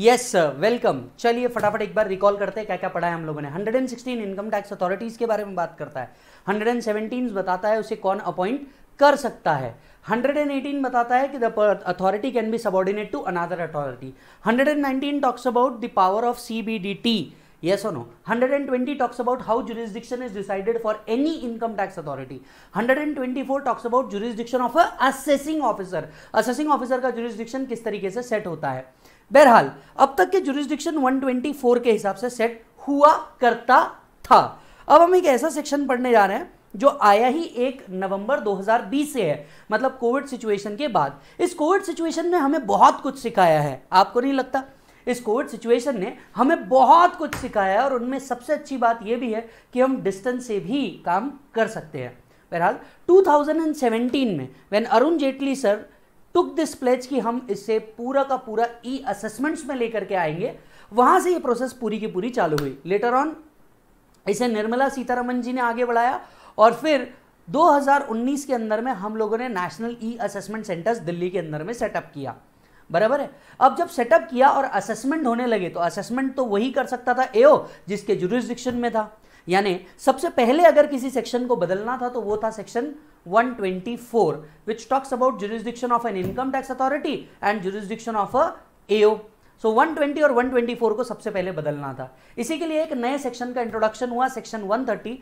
[SPEAKER 2] यस सर वेलकम चलिए फटाफट एक बार रिकॉल करते हैं क्या क्या पढ़ा है हम लोगों ने 116 इनकम टैक्स अथॉरिटीज के बारे में बात
[SPEAKER 1] करता है 117 बताता है उसे कौन अपॉइंट कर सकता है 118 बताता है कि the authority can be subordinate to another authority 119 talks about the power of C CBDT yes और no twenty talks about how jurisdiction is decided for any income tax authority hundred and twenty four talks about jurisdiction of assessing officer assessing officer का jurisdiction किस तरीके से set होता है बहरहाल अब तक के जुरिस्डिक्शन 124 के हिसाब से सेट हुआ करता था अब हम एक ऐसा सेक्शन पढ़ने जा रहे हैं जो आया ही एक नवंबर 2020 से है मतलब कोविड सिचुएशन के बाद इस कोविड सिचुएशन ने हमें बहुत कुछ सिखाया है आपको नहीं लगता इस कोविड सिचुएशन ने हमें बहुत कुछ सिखाया है और उनमें सबसे अच्छी बात यह भी है कि हम डिस्टेंस से भी काम कर सकते हैं बहरहाल 2017 में when Arun Jaitley sir took this pledge कि हम इसे पूरा का पूरा ई e असेसमेंट्स में लेकर के आएंगे वहां से ये प्रोसेस पूरी की पूरी चालू हुई लेटर ऑन इसे निर्मला सीतारमन जी ने आगे बढ़ाया और फिर 2019 के अंदर में हम लोगों ने national e assessment centres Delhi के अंदर में सेटअप किया बराबर है अब जब सेटअप किया और असेसमेंट होने लगे तो असेसमेंट तो वही कर सकता था एओ जिसके जुरिस्डिक्शन में था यानी सबसे पहले अगर किसी सेक्शन को बदलना था तो वो था section 124 which talks about jurisdiction of an income tax authority and jurisdiction of a AO so so, 120 और 124 को सबसे पहले बदलना था इसी के लिए एक नए सेक्शन का इंट्रोडक्शन हुआ सेक्शन 130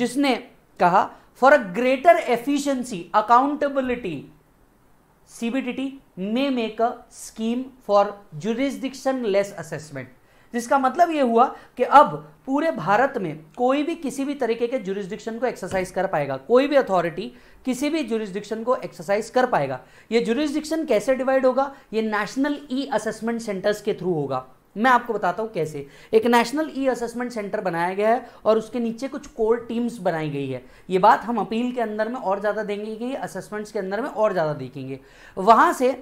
[SPEAKER 1] जिसने कहा for a greater efficiency accountability CBDT may make a scheme for jurisdiction less assessment जिसका मतलब ये हुआ कि अब पूरे भारत में कोई भी किसी भी तरीके के जुरिस्डिक्शन को एक्सरसाइज कर पाएगा कोई भी अथॉरिटी किसी भी जुरिस्डिक्शन को एक्सरसाइज कर पाएगा ये जुरिस्डिक्शन कैसे डिवाइड होगा ये नेशनल ई असेसमेंट सेंटर्स के थ्रू होगा मैं आपको बताता हूं कैसे एक नेशनल ई असेसमेंट सेंटर बनाया गया है और उसके नीचे कुछ कोर टीम्स बनाई गई है ये बात हम अपील के अंदर में और ज़्यादा देंगे कि असेसमेंट्स के अंदर में और ज़्यादा देखेंगे वहां से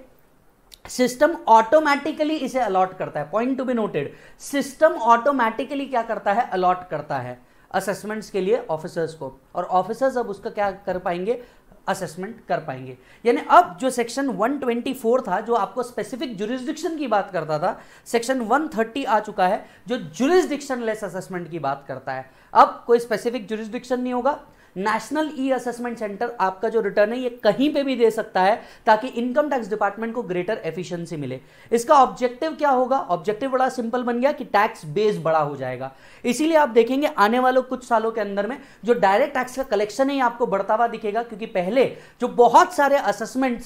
[SPEAKER 1] सिस्टम ऑटोमैटिकली इसे अलॉट करता है point to be noted system automatically क्या करता है अलॉट करता है असेसमेंट्स के लिए ऑफिसर्स को और ऑफिसर्स अब उसका क्या कर पाएंगे असेसमेंट कर पाएंगे यानी अब जो सेक्शन 124 था जो आपको स्पेसिफिक जुरिस्डिक्शन की बात करता था सेक्शन 130 आ चुका है जो जुरिस्डिक्शन लेस असेसमेंट की बात करता है अब कोई स्पेसिफिक जुरिस्डिक्शन नहीं होगा नेशनल ई असेसमेंट सेंटर आपका जो रिटर्न है ये कहीं पे भी दे सकता है ताकि इनकम टैक्स डिपार्टमेंट को ग्रेटर एफिशिएंसी मिले इसका ऑब्जेक्टिव क्या होगा ऑब्जेक्टिव बड़ा सिंपल बन गया कि टैक्स बेस बड़ा हो जाएगा इसीलिए आप देखेंगे आने वाले कुछ सालों के अंदर में जो डायरेक्ट टैक्स का कलेक्शन है आपको बढ़ता हुआ दिखेगा क्योंकि पहले जो बहुत सारे असेसमेंट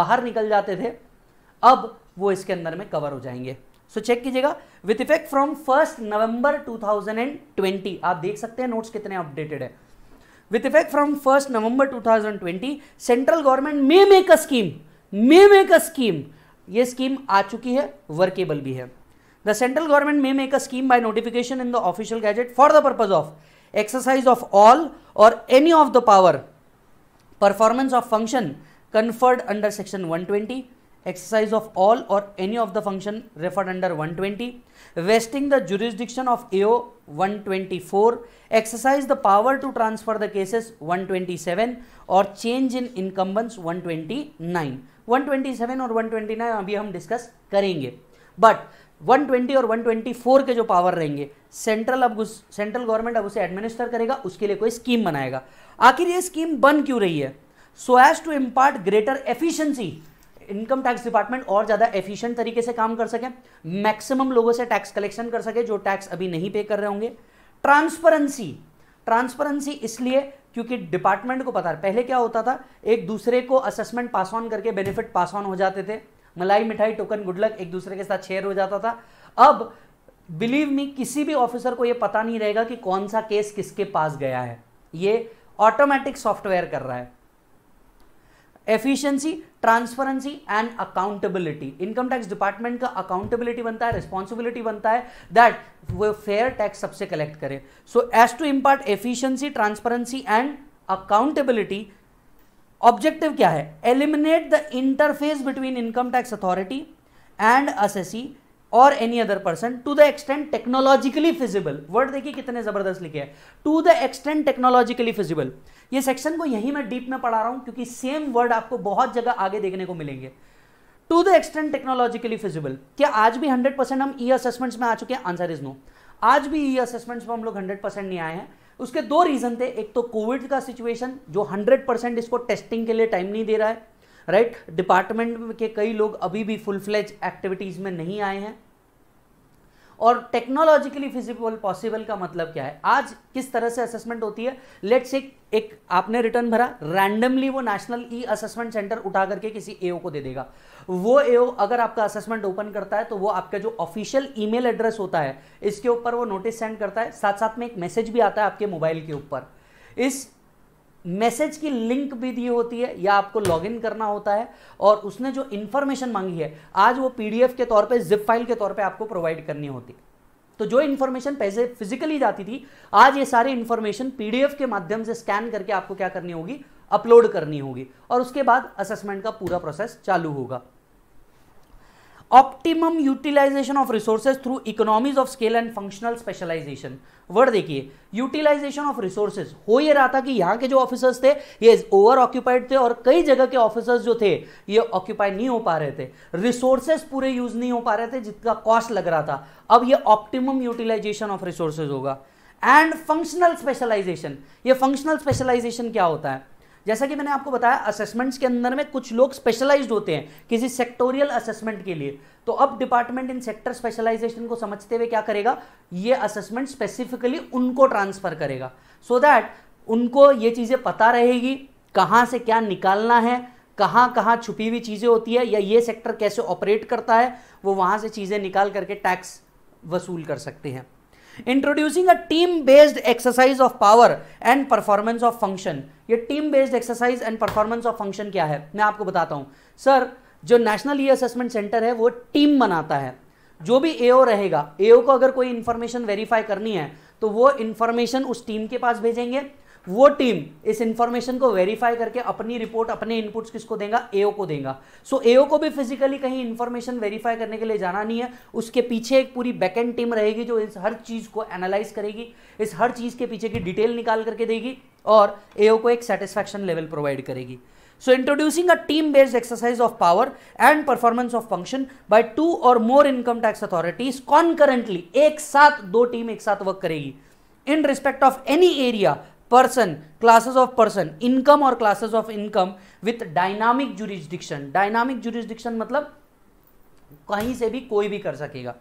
[SPEAKER 1] बाहर निकल जाते थे अब वो इसके अंदर में कवर हो जाएंगे सो चेक कीजिएगा with effect from first November 2020 आप देख सकते हैं नोट्स कितने अपडेटेड है with effect from 1st November 2020 central government may make a scheme may make a scheme ये स्कीम आ चुकी है वर्केबल भी है the central government may make a scheme by notification in the official gazette for the purpose of exercise of all और any of the power performance of function conferred under section 120 exercise of all or any of the function referred under 120 vesting the jurisdiction of AO 124 exercise the power to transfer the cases 127 और change in incumbents 129 127 और 129 अभी हम discuss करेंगे but 120 और 124 के जो power रहेंगे central अब सेंट्रल गवर्नमेंट अब उसे एडमिनिस्टर करेगा उसके लिए कोई स्कीम बनाएगा आखिर ये स्कीम बन क्यों रही है so as to impart greater efficiency income tax department और ज़्यादा एफिशिएंट तरीके से काम कर सके मैक्सिमम लोगों से टैक्स कलेक्शन कर सके जो टैक्स अभी नहीं पे कर रहे होंगे ट्रांसपेरेंसी ट्रांसपेरेंसी इसलिए क्योंकि डिपार्टमेंट को पता है पहले क्या होता था एक दूसरे को असेसमेंट पास ऑन करके बेनिफिट पास ऑन हो जाते थे मलाई मिठाई टोकन गुडलक एक दूसरे के साथ शेयर हो जाता था अब बिलीव मी किसी भी ऑफिसर को यह पता नहीं रहेगा कि कौन सा केस किसके पास गया है ये ऑटोमेटिक सॉफ्टवेयर कर रहा है efficiency transparency and accountability income tax department का अकाउंटेबिलिटी बनता है रिस्पॉन्सिबिलिटी बनता है दैट वो फेयर टैक्स सबसे कलेक्ट करे so as to impart efficiency transparency and accountability objective क्या है eliminate the interface between income tax authority and assessee और any other person to the extent technologically feasible word देखिए कितने जबरदस्त लिखे हैं to the extent technologically feasible ये section को यही मैं डीप में पढ़ा रहा हूं क्योंकि सेम वर्ड आपको बहुत जगह आगे देखने को मिलेंगे to the extent technologically feasible क्या आज भी हंड्रेड परसेंट हम ई e असेसमेंट्स में आ चुके हैं आंसर इज नो आज भी ई e असेसमेंट्स में हम लोग हंड्रेड परसेंट नहीं आए हैं उसके दो रीजन थे एक तो कोविड का सिचुएशन जो हंड्रेड परसेंट इसको टेस्टिंग के लिए टाइम नहीं दे रहा है राइट right? डिपार्टमेंट के कई लोग अभी भी फुल फ्लेज एक्टिविटीज में नहीं आए हैं और टेक्नोलॉजिकली फिजिबल पॉसिबल का मतलब क्या है आज किस तरह से असेसमेंट होती है लेट्स से एक आपने रिटर्न भरा रैंडमली वो नेशनल ई असेसमेंट सेंटर उठा करके किसी एओ को दे देगा वो एओ अगर आपका असेसमेंट ओपन करता है तो वो आपका जो ऑफिशियल ईमेल एड्रेस होता है इसके ऊपर वो नोटिस सेंड करता है साथ साथ में एक मैसेज भी आता है आपके मोबाइल के ऊपर इस मैसेज की लिंक भी दी होती है या आपको लॉगिन करना होता है और उसने जो इंफॉर्मेशन मांगी है आज वो पीडीएफ के तौर पे जिप फाइल के तौर पे आपको प्रोवाइड करनी होती है तो जो इंफॉर्मेशन पैसे फिजिकली जाती थी आज ये सारी इंफॉर्मेशन पीडीएफ के माध्यम से स्कैन करके आपको क्या करनी होगी अपलोड करनी होगी और उसके बाद असेसमेंट का पूरा प्रोसेस चालू होगा optimum utilisation of resources through economies of scale and functional specialisation word देखिए यूटिलाइजेशन ऑफ रिसोर्सेज हो ये रहा था कि यहाँ के जो ऑफिसर्स थे ये ओवर ऑक्यूपाइड थे और कई जगह के ऑफिसर्स जो थे ये ऑक्यूपाई नहीं हो पा रहे थे रिसोर्सेज पूरे यूज नहीं हो पा रहे थे जितना कॉस्ट लग रहा था अब ये ऑप्टिमम यूटिलाइजेशन ऑफ रिसोर्सेज होगा एंड फंक्शनल स्पेशलाइजेशन ये फंक्शनल स्पेशलाइजेशन क्या होता है जैसा कि मैंने आपको बताया असेसमेंट्स के अंदर में कुछ लोग स्पेशलाइज्ड होते हैं किसी सेक्टोरियल असेसमेंट के लिए तो अब डिपार्टमेंट इन सेक्टर स्पेशलाइजेशन को समझते हुए क्या करेगा ये असेसमेंट स्पेसिफिकली उनको ट्रांसफर करेगा सो so दैट उनको ये चीज़ें पता रहेगी कहाँ से क्या निकालना है कहाँ कहाँ छुपी हुई चीज़ें होती है या ये सेक्टर कैसे ऑपरेट करता है वो वहाँ से चीज़ें निकाल करके टैक्स वसूल कर सकते हैं introducing a team based exercise of power and performance of function ये team based exercise and performance of function क्या है मैं आपको बताता हूं सर जो नेशनल ई असेसमेंट सेंटर है वो टीम बनाता है जो भी एओ रहेगा एओ को अगर कोई इंफॉर्मेशन वेरीफाई करनी है तो वो इंफॉर्मेशन उस टीम के पास भेजेंगे वो टीम इस इंफॉर्मेशन को वेरीफाई करके अपनी रिपोर्ट अपने इनपुट्स किसको देगा एओ को देगा सो so, एओ को भी फिजिकली कहीं इन्फॉर्मेशन वेरीफाई करने के लिए जाना नहीं है उसके पीछे एक पूरी बैकेंड टीम रहेगी जो इस हर चीज़ को एनालाइज करेगी इस हर चीज़ के पीछे की डिटेल निकाल करके देगी और एओ को एक सेटिस्फैक्शन लेवल प्रोवाइड करेगी सो introducing a team based exercise of power and performance of function by two और more income tax authorities concurrently एक साथ दो टीम एक साथ वर्क करेगी in respect of any area person classes of person income और classes of income with dynamic jurisdiction dynamic jurisdiction मतलब कहीं से भी कोई भी कर सकेगा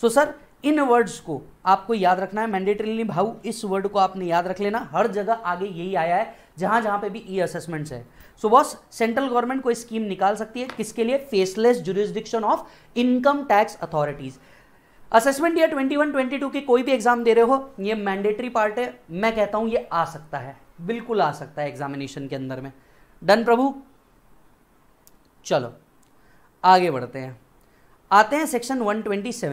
[SPEAKER 1] सो so, सर इन वर्ड्स को आपको याद रखना है मैंडेटरीली भाव इस वर्ड को आपने याद रख लेना हर जगह आगे यही आया है जहां जहां पे भी ई असेसमेंट्स है सो बॉस सेंट्रल गवर्नमेंट कोई स्कीम निकाल सकती है किसके लिए faceless jurisdiction of income tax authorities assessment year 21 22 के कोई भी एग्जाम दे रहे हो ये मैंडेटरी पार्ट है मैं कहता हूं ये आ सकता है बिल्कुल आ सकता है एग्जामिनेशन के अंदर में डन प्रभु चलो आगे बढ़ते हैं आते हैं section 127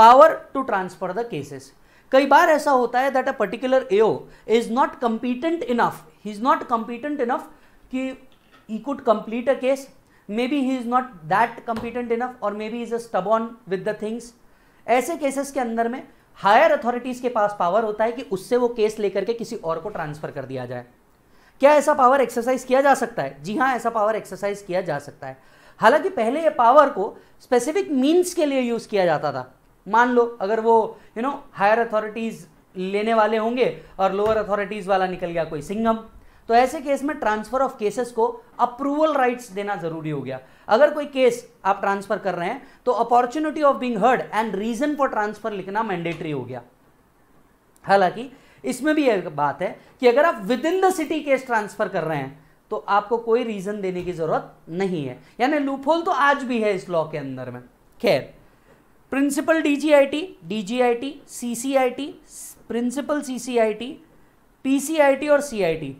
[SPEAKER 1] power to transfer the cases कई बार ऐसा होता है that a particular AO is not competent enough he is not competent enough कि he could complete a case maybe he is not that competent enough और maybe is a stubborn with the things ऐसे cases के अंदर में higher authorities के पास power होता है कि उससे वो केस लेकर के किसी और को ट्रांसफर कर दिया जाए क्या ऐसा पावर एक्सरसाइज किया जा सकता है जी हाँ ऐसा पावर एक्सरसाइज किया जा सकता है हालांकि पहले ये पावर को स्पेसिफिक मीन्स के लिए यूज़ किया जाता था मान लो अगर वो यू नो हायर अथॉरिटीज़ लेने वाले होंगे और लोअर अथॉरिटीज़ वाला निकल गया कोई सिंगम तो ऐसे केस में ट्रांसफर ऑफ केसेस को अप्रूवल राइट्स देना जरूरी हो गया अगर कोई केस आप ट्रांसफर कर रहे हैं तो opportunity of being heard and reason for transfer लिखना मैंडेटरी हो गया हालांकि इसमें भी एक बात है कि अगर आप within the city case transfer कर रहे हैं तो आपको कोई रीजन देने की जरूरत नहीं है यानी लूपहोल तो आज भी है इस लॉ के अंदर में खैर principal DGIT DGIT CCIT principal CCIT PCIT और CIT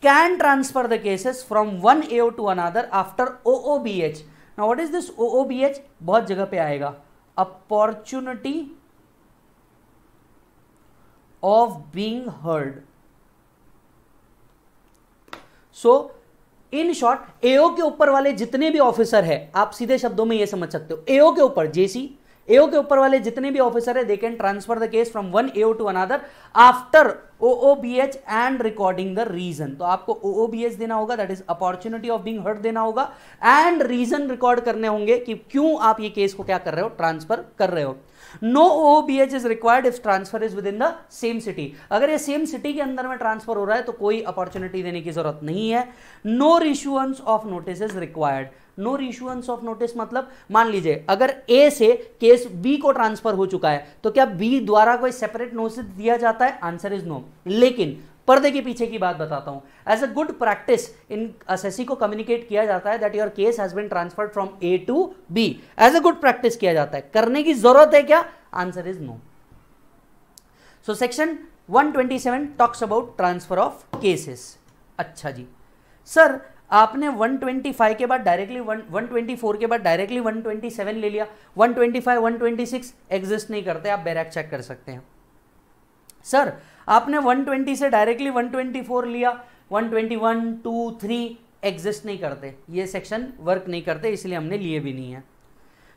[SPEAKER 1] can transfer the cases from one AO to another after OOBH. Now what is this OOBH? बहुत जगह पे आएगा opportunity of being heard so in short AO के ऊपर वाले जितने भी ऑफिसर है आप सीधे शब्दों में यह समझ सकते हो एओ के ऊपर जेसी एओ के ऊपर वाले जितने भी ऑफिसर है they can transfer the case from one AO to another after H and recording the reason तो आपको ओओबीएच देना होगा that is opportunity of being heard देना होगा एंड रीजन रिकॉर्ड करने होंगे कि क्यों आप ये केस को क्या कर रहे हो ट्रांसफर कर रहे हो no O B H is required if transfer is within the same city अगर ये सेम सिटी के अंदर में ट्रांसफर हो रहा है तो कोई अपॉर्चुनिटी देने की जरूरत नहीं है no issuance of notice is required no issuance of notice मतलब मान लीजिए अगर ए से केस बी को ट्रांसफर हो चुका है तो क्या बी द्वारा कोई सेपरेट नोटिस दिया जाता है आंसर इज नो लेकिन पर्दे के पीछे की बात बताता हूं as a good practice in assessee को कम्युनिकेट किया जाता है that your case has been transferred from A to B as a good practice किया जाता है करने की जरूरत है क्या answer is no so section 127 talks about transfer of cases अच्छा जी सर आपने 125 के बाद डायरेक्टली 124 के बाद डायरेक्टली 127 ले लिया 125 126 एग्जिस्ट नहीं करते आप बैरक चेक कर सकते हैं सर आपने 120 से डायरेक्टली 124 लिया 121, 2, 3 एग्जिस्ट नहीं करते ये सेक्शन वर्क नहीं करते इसलिए हमने लिए भी नहीं है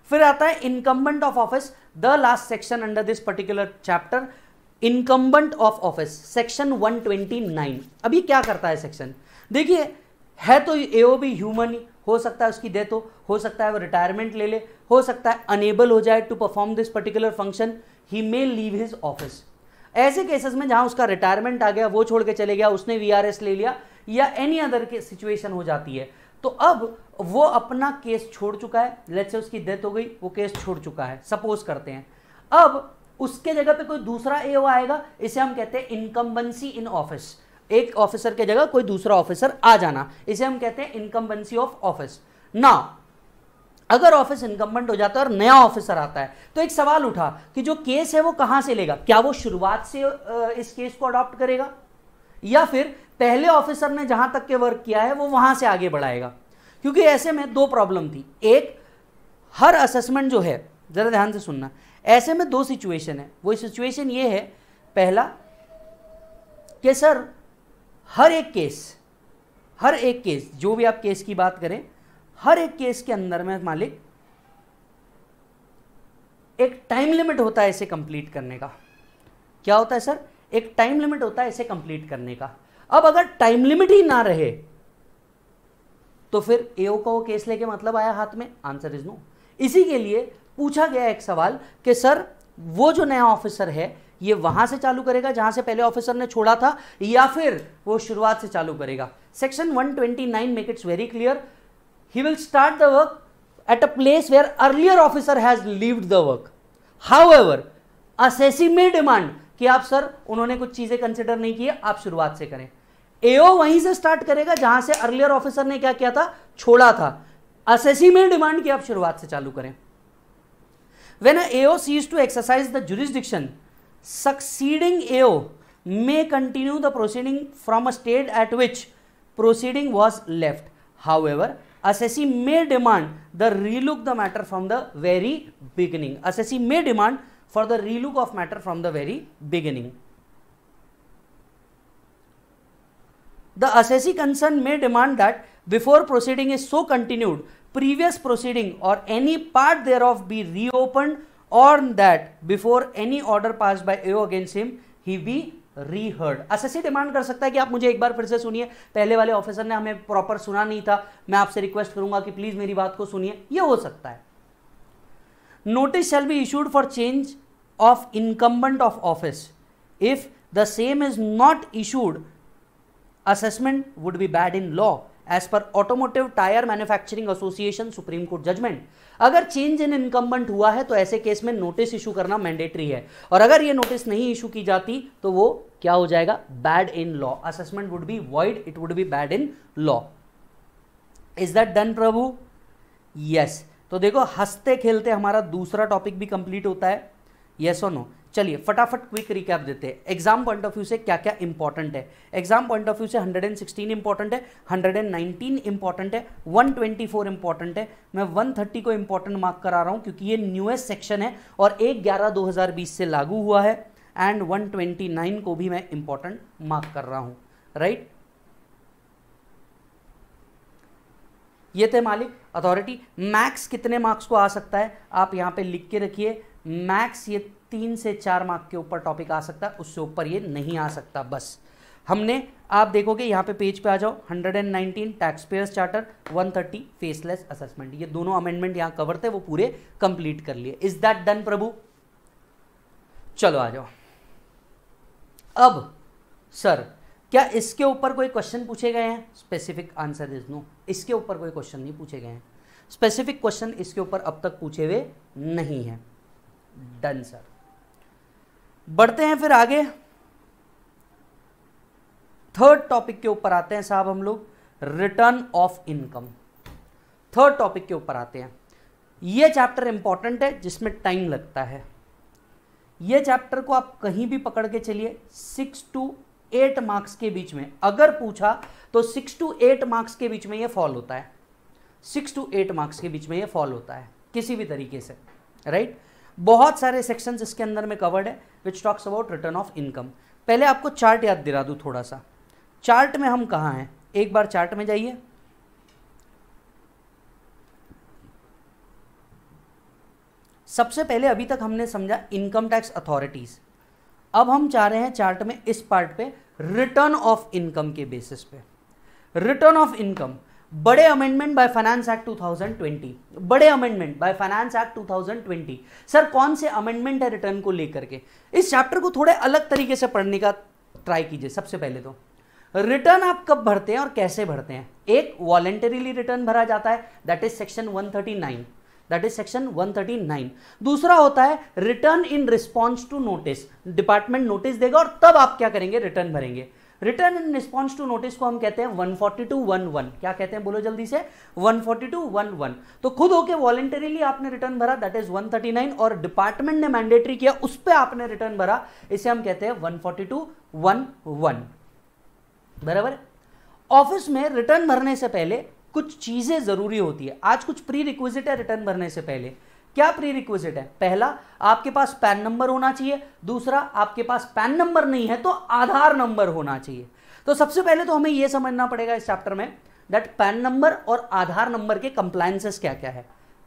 [SPEAKER 1] फिर आता है incumbent of office the last section under this particular chapter incumbent of office section 129 अभी क्या करता है सेक्शन देखिए है तो एओबी ह्यूमन हो सकता है उसकी डेथ हो हो सकता है वो रिटायरमेंट ले ले हो सकता है अनेबल हो जाए to perform this particular function he may leave his office ऐसे केसेस में जहां उसका रिटायरमेंट आ गया वो छोड़ के चले गया उसने वी ले लिया या एनी अदर के सिचुएशन हो जाती है तो अब वो अपना केस छोड़ चुका है लेट से उसकी डेथ हो गई वो केस छोड़ चुका है सपोज करते हैं अब उसके जगह पे कोई दूसरा ए आएगा इसे हम कहते हैं इनकम्बेंसी इन ऑफिस एक ऑफिसर के जगह कोई दूसरा ऑफिसर आ जाना इसे हम कहते हैं इनकम्बेंसी ऑफ ऑफिस ना अगर ऑफिस इनकम्बेंट हो जाता है और नया ऑफिसर आता है तो एक सवाल उठा कि जो केस है वो कहां से लेगा क्या वो शुरुआत से इस केस को अडॉप्ट करेगा या फिर पहले ऑफिसर ने जहां तक के वर्क किया है वो वहां से आगे बढ़ाएगा क्योंकि ऐसे में दो प्रॉब्लम थी एक हर असेसमेंट जो है ज़रा ध्यान से सुनना ऐसे में दो सिचुएशन है वो सिचुएशन ये है पहला कि सर हर एक केस हर एक केस जो भी आप केस की बात करें हर एक केस के अंदर में मालिक एक टाइम लिमिट होता है इसे कंप्लीट करने का क्या होता है सर एक टाइम लिमिट होता है इसे कंप्लीट करने का अब अगर टाइम लिमिट ही ना रहे तो फिर एओ का वो केस लेके मतलब आया हाथ में आंसर इज नो इसी के लिए पूछा गया एक सवाल कि सर वो जो नया ऑफिसर है ये वहां से चालू करेगा जहां से पहले ऑफिसर ने छोड़ा था या फिर वो शुरुआत से चालू करेगा section 129 make it's very clear he will start the work at a place where earlier officer has lived the work however assessee may demand कि आप सर उन्होंने कुछ चीजें कंसिडर नहीं की आप शुरुआत से करें एओ वहीं से स्टार्ट करेगा जहां से अर्लियर ऑफिसर ने क्या किया था छोड़ा था असेसी में डिमांड कि आप शुरुआत से चालू करें when a AO ceases to exercise the jurisdiction, succeeding AO may continue the proceeding from a state at which proceeding was left. However, assessee may demand the relook the matter from the very beginning. Assessee may demand for the relook of matter from the very beginning. The assessee concern may demand that before proceeding is so continued, previous proceeding or any part thereof be reopened or that before any order passed by AO against him, he be reheard SSC demand कर सकता है कि आप मुझे एक बार फिर से सुनिए पहले वाले ऑफिसर ने हमें प्रॉपर सुना नहीं था मैं आपसे रिक्वेस्ट करूंगा कि प्लीज मेरी बात को सुनिए ये हो सकता है notice shall be issued for change of incumbent of office if the same is not issued assessment would be bad in law as per automotive tyre manufacturing association supreme court judgment अगर change in incumbent हुआ है तो ऐसे case में notice issue करना mandatory है और अगर ये नोटिस नहीं इशू की जाती तो वो क्या हो जाएगा bad in law assessment would be void it would be bad in law is that done Prabhu yes तो देखो हंसते खेलते हमारा दूसरा टॉपिक भी कंप्लीट होता है यस और नो चलिए फटाफट क्विक रिकैप देते हैं एग्जाम पॉइंट ऑफ व्यू से क्या क्या इंपॉर्टेंट है एग्जाम पॉइंट ऑफ व्यू से 116 इंपॉर्टेंट है 119 इंपॉर्टेंट है 124 इंपॉर्टेंट है मैं 130 को इंपॉर्टेंट मार्क करा रहा हूं क्योंकि ये न्यूएस्ट सेक्शन है और एक ग्यारह दो से लागू हुआ है एंड वन को भी मैं इंपॉर्टेंट मार्क कर रहा हूं राइट right? ये थे मालिक अथॉरिटी मैक्स कितने मार्क्स को आ सकता है आप यहाँ पे लिख के रखिए मैक्स ये तीन से चार मार्क के ऊपर टॉपिक आ सकता है उससे ऊपर ये नहीं आ सकता बस हमने आप देखोगे यहाँ पे पेज पे आ जाओ 119 tax pairs charter 130 faceless assessment ये दोनों अमेंडमेंट यहाँ कवर थे वो पूरे कंप्लीट कर लिए इज दैट डन प्रभु चलो आ जाओ अब सर क्या इसके ऊपर कोई क्वेश्चन पूछे गए हैं स्पेसिफिक आंसर इज नो इसके ऊपर कोई क्वेश्चन नहीं पूछे गए हैं स्पेसिफिक क्वेश्चन इसके ऊपर अब तक पूछे हुए नहीं है डन सर बढ़ते हैं फिर आगे थर्ड टॉपिक के ऊपर आते हैं साहब हम लोग return of income third topic के ऊपर आते हैं यह चैप्टर इंपॉर्टेंट है जिसमें टाइम लगता है यह चैप्टर को आप कहीं भी पकड़ के चलिए सिक्स टू एट मार्क्स के बीच में अगर पूछा तो सिक्स टू एट मार्क्स के बीच में यह फॉल होता है सिक्स टू एट मार्क्स के बीच में यह फॉल होता है किसी भी तरीके से राइट right? बहुत सारे सेक्शंस इसके अंदर में कवर्ड है which talks about return of income पहले आपको चार्ट याद दिला दूँ थोड़ा सा चार्ट में हम कहाँ हैं एक बार चार्ट में जाइए सबसे पहले अभी तक हमने समझा इनकम टैक्स अथॉरिटीज़ अब हम चाह रहे हैं चार्ट में इस पार्ट पे रिटर्न ऑफ इनकम के बेसिस पे रिटर्न ऑफ इनकम बड़े अमेंडमेंट बाय फाइनेंस एक्ट 2020 बड़े amendment by finance act 2020 sir कौन से अमेंडमेंट है रिटर्न को लेकर के इस चैप्टर को थोड़े अलग तरीके से पढ़ने का ट्राई कीजिए सबसे पहले तो रिटर्न आप कब भरते हैं और कैसे भरते हैं एक वॉलेंटरीली रिटर्न भरा जाता है that is section 139 that is section 139 दूसरा होता है return in response to notice department notice देगा और तब आप क्या करेंगे रिटर्न भरेंगे return in response to notice को हम कहते हैं 14211 क्या कहते हैं बोलो जल्दी से 14211 तो खुद होके वॉलेंटरीली आपने रिटर्न भरा दैट इज 139 और डिपार्टमेंट ने मैंडेटरी किया उस पर आपने रिटर्न भरा इसे हम कहते हैं 14211 बराबर ऑफिस में रिटर्न भरने से पहले कुछ चीजें जरूरी होती है आज कुछ प्री रिक्विजिट है रिटर्न भरने से पहले क्या प्री रिक्विजिट है पहला आपके पास पैन नंबर होना चाहिए दूसरा आपके पास पैन नंबर नहीं है तो आधार नंबर होना चाहिए तो सबसे पहले तो हमें यह समझना पड़ेगा इस चैप्टर में दैट पैन नंबर और आधार नंबर के कंप्लायंसेस क्या क्या है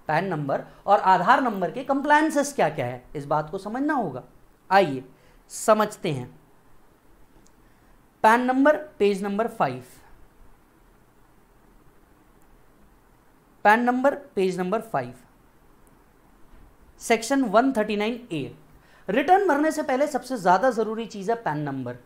[SPEAKER 1] पैन नंबर और आधार नंबर के कंप्लायंसेस क्या क्या है इस बात को समझना होगा आइए समझते हैं PAN number page number five PAN number page number five section 139 A return भरने से पहले सबसे ज़्यादा ज़रूरी चीज़ है पैन नंबर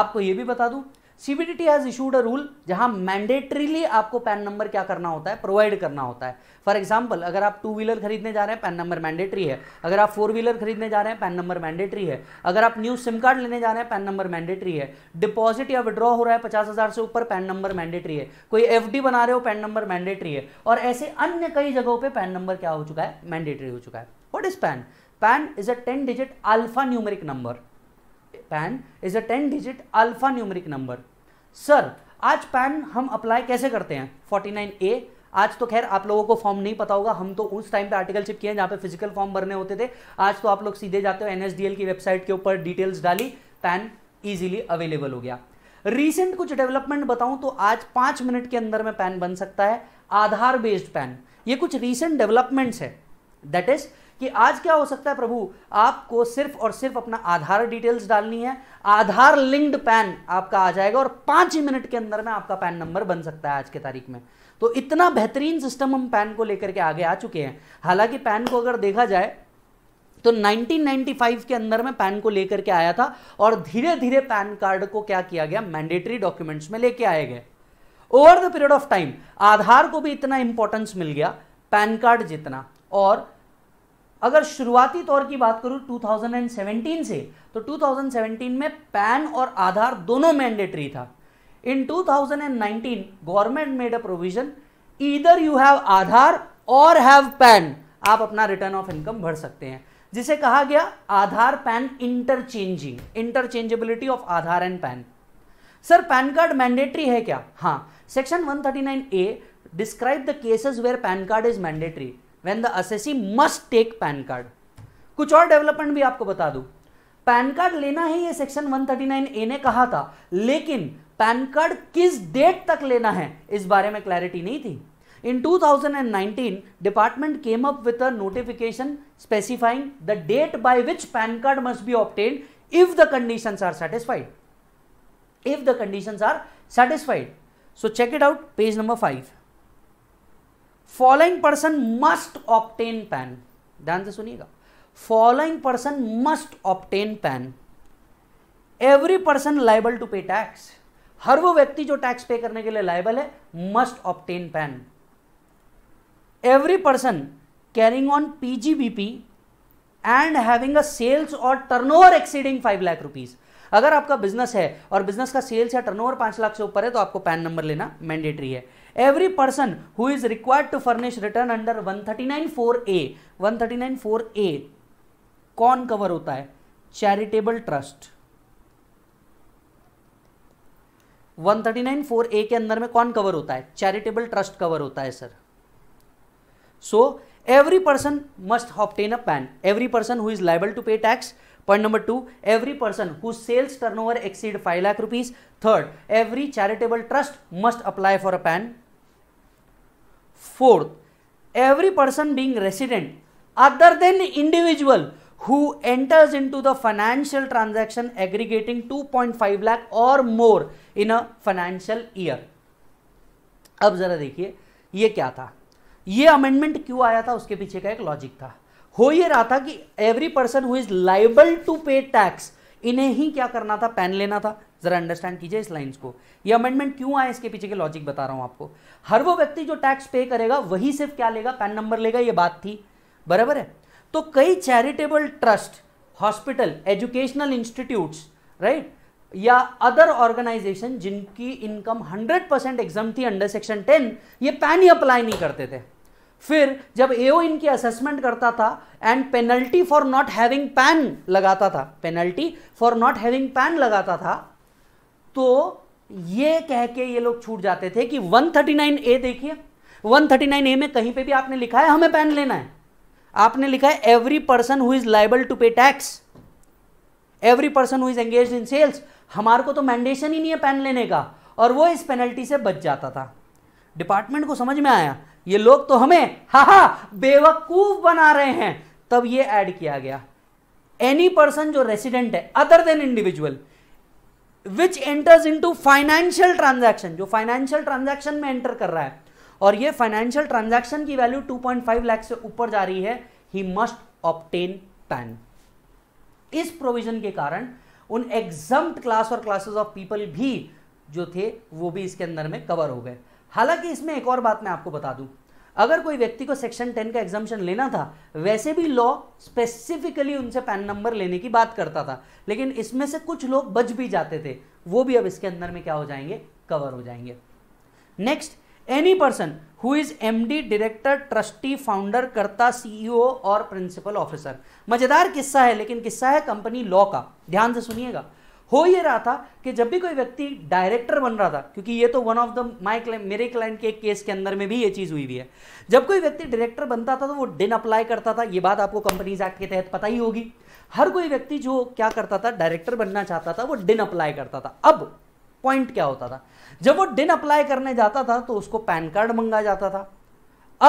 [SPEAKER 1] आपको ये भी बता दूं CBDT has issued a rule जहां मैंडेटरीली आपको पैन नंबर क्या करना होता है प्रोवाइड करना होता है फॉर एग्जाम्पल अगर आप टू व्हीलर खरीदने जा रहे हैं पैन नंबर मैंडेटरी है अगर आप फोर व्हीलर खरीदने जा रहे हैं पैन नंबर मैंडेटरी है अगर आप न्यू सिम कार्ड लेने जा रहे हैं पैन नंबर मैंडेटरी है डिपॉजिट या विड्रॉ हो रहा है पचास हज़ार से ऊपर पैन नंबर मैंडेटरी है कोई एफ बना रहे हो पैन नंबर मैंडेटरी है और ऐसे अन्य कई जगहों पर पैन नंबर क्या हो चुका है मैंडेटरी हो चुका है what is PAN PAN is a ten digit alphanumeric number PAN is a ten digit alphanumeric number sir आज पैन हम अप्लाई कैसे करते हैं 49 ए आज तो खैर आप लोगों को फॉर्म नहीं पता होगा हम तो उस टाइम पे आर्टिकल चिप किए जहां पे फिजिकल फॉर्म भरने होते थे आज तो आप लोग सीधे जाते हो एनएसडीएल की वेबसाइट के ऊपर डिटेल्स डाली पैन ईजिली अवेलेबल हो गया रिसेंट कुछ डेवलपमेंट बताऊं तो आज पांच मिनट के अंदर में पैन बन सकता है आधार बेस्ड पैन ये कुछ रिसेंट डेवलपमेंट्स है दैट इज कि आज क्या हो सकता है प्रभु आपको सिर्फ और सिर्फ अपना आधार डिटेल्स डालनी है आधार लिंक्ड पैन आपका आ जाएगा और पांच ही मिनट के अंदर में आपका पैन नंबर बन सकता है आज के तारीख में तो इतना बेहतरीन सिस्टम हम पैन को लेकर के आगे आ चुके हैं हालांकि पैन को अगर देखा जाए तो 1995 के अंदर में पैन को लेकर के आया था और धीरे धीरे पैन कार्ड को क्या किया गया मैंडेटरी डॉक्यूमेंट्स में लेके आए गए over the period of time Aadhaar को भी इतना इंपॉर्टेंस मिल गया पैन कार्ड जितना और अगर शुरुआती तौर की बात करूं 2017 से तो 2017 में पैन और आधार दोनों मैंडेटरी था in 2019 government made a provision either you have Aadhaar और हैव पैन आप अपना रिटर्न ऑफ इनकम भर सकते हैं जिसे कहा गया Aadhaar PAN interchanging interchangeability of Aadhaar and PAN sir PAN card mandatory है क्या हाँ section 139 A describe the cases where PAN card is mandatory when the assessee must take PAN card कुछ और डेवलपमेंट भी आपको बता दू पैन कार्ड लेना है ये सेक्शन 139 ए ने कहा था लेकिन पैन कार्ड किस डेट तक लेना है इस बारे में क्लैरिटी नहीं थी in 2019 department came up with a notification specifying the date by which PAN card must be obtain if the condition are satisfied if the condition are satisfied so check it out page number five following person must obtain PAN ध्यान से सुनिएगा following person must obtain PAN every person liable to pay tax हर वो व्यक्ति जो tax pay करने के लिए लाइबल है must obtain PAN every person carrying on PGBP and having a sales और over exceeding five lakh rupees अगर आपका बिजनेस है और बिजनेस का सेल्स या टर्न ओवर पांच लाख से ऊपर है तो आपको पैन नंबर लेना मैंडेटरी है every person who is required to furnish return under 1394a 1394a कौन कवर होता है चैरिटेबल ट्रस्ट 1394A के अंदर में कौन कवर होता है चैरिटेबल ट्रस्ट कवर होता है sir so every person must obtain a PAN every person who is liable to pay tax point number two every person who sales turnover exceed five lakh rupees third every charitable trust must apply for a PAN fourth every person being resident other than individual who enters into the financial transaction aggregating to point five lakh और more in a financial year अब जरा देखिए यह क्या था यह amendment क्यों आया था उसके पीछे का एक लॉजिक था हो यह रहा था कि every person who is liable to pay tax इन्हें ही क्या करना था पैन लेना था ज़रा अंडरस्टैंड कीजिए इस लाइन्स को ये अमेंडमेंट क्यों आए इसके पीछे के लॉजिक बता रहा हूं आपको हर वो व्यक्ति जो टैक्स पे करेगा वही सिर्फ क्या लेगा पैन नंबर लेगा ये बात थी बराबर है तो कई charitable trust hospital educational institute right या अदर ऑर्गेनाइजेशन जिनकी इनकम 100 परसेंट एग्जाम थी अंडर सेक्शन 10 ये पैन ही अप्लाई नहीं करते थे फिर जब एओ इनकी असेसमेंट करता था and penalty for not having PAN लगाता था penalty for not having PAN लगाता था तो ये कह के ये लोग छूट जाते थे कि 139 ए देखिए 139 ए में कहीं पे भी आपने लिखा है हमें पैन लेना है आपने लिखा है every person who is liable to pay tax every person who is engage in sales हमारे को तो मैंडेशन ही नहीं है पैन लेने का और वो इस पेनल्टी से बच जाता था डिपार्टमेंट को समझ में आया ये लोग तो हमें हा हा बेवकूफ बना रहे हैं तब ये ऐड किया गया एनी पर्सन जो रेसिडेंट है other than individual which enters into financial transaction जो फाइनेंशियल ट्रांजैक्शन में एंटर कर रहा है और ये फाइनेंशियल ट्रांजैक्शन की वैल्यू 2.5 लाख से ऊपर जा रही है ही मस्ट ऑप्टेन पैन इस प्रोविजन के कारण उन एग्जाम क्लास और क्लासेस ऑफ पीपल भी जो थे वो भी इसके अंदर में कवर हो गए हालांकि इसमें एक और बात मैं आपको बता दूं अगर कोई व्यक्ति को सेक्शन टेन का एग्जामेशन लेना था वैसे भी लॉ स्पेसिफिकली उनसे पैन नंबर लेने की बात करता था लेकिन इसमें से कुछ लोग बच भी जाते थे वो भी अब इसके अंदर में क्या हो जाएंगे कवर हो जाएंगे next any person who is M D director trustee founder करता सीईओ और प्रिंसिपल ऑफिसर मजेदार किस्सा है लेकिन किस्सा है कंपनी लॉ का ध्यान से सुनिएगा हो ये रहा था कि जब भी कोई व्यक्ति डायरेक्टर बन रहा था क्योंकि ये तो one of the my client मेरे क्लाइंट के एक केस के अंदर में भी ये चीज़ हुई हुई है जब कोई व्यक्ति डायरेक्टर बनता था तो वो डिन अप्लाई करता था ये बात आपको कंपनीज एक्ट के तहत पता ही होगी हर कोई व्यक्ति जो क्या करता था डायरेक्टर बनना चाहता था वो डिन अप्लाई करता था अब पॉइंट क्या होता था जब वो डिन अप्लाई करने जाता था तो उसको पैन कार्ड मंगा जाता था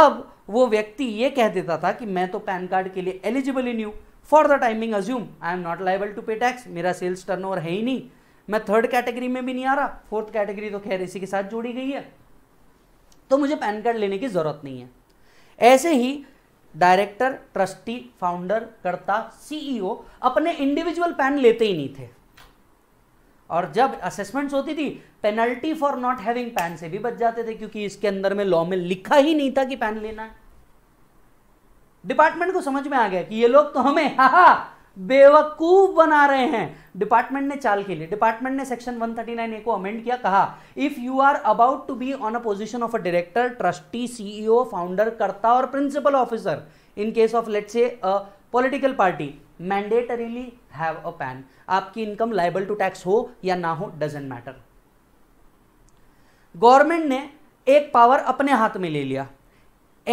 [SPEAKER 1] अब वो व्यक्ति ये कह देता था कि मैं तो पैन कार्ड के लिए एलिजिबल ही नहीं हूं for the timing assume I am not liable to pay tax मेरा सेल्स टर्न है ही नहीं मैं थर्ड कैटेगरी में भी नहीं आ रहा फोर्थ कैटेगरी तो खैर इसी के साथ जोड़ी गई है तो मुझे पैन कार्ड लेने की ज़रूरत नहीं है ऐसे ही director trustee founder karta CEO e अपने इंडिविजुअल पैन लेते ही नहीं थे और जब असेसमेंट्स होती थी penalty for not having PAN से भी बच जाते थे क्योंकि इसके अंदर में लॉ में लिखा ही नहीं था कि पैन लेना है डिपार्टमेंट को समझ में आ गया कि ये लोग तो हमें हाहा बेवकूफ बना रहे हैं डिपार्टमेंट ने चाल के लिए डिपार्टमेंट ने सेक्शन 139 ए को अमेंड किया कहा if you are about to be on a position of a director trustee CEO founder karta और principal officer in case of late say a political party mandatorily have a PAN आपकी income liable to tax हो या ना हो doesn't matter government ने एक power अपने हाथ में ले लिया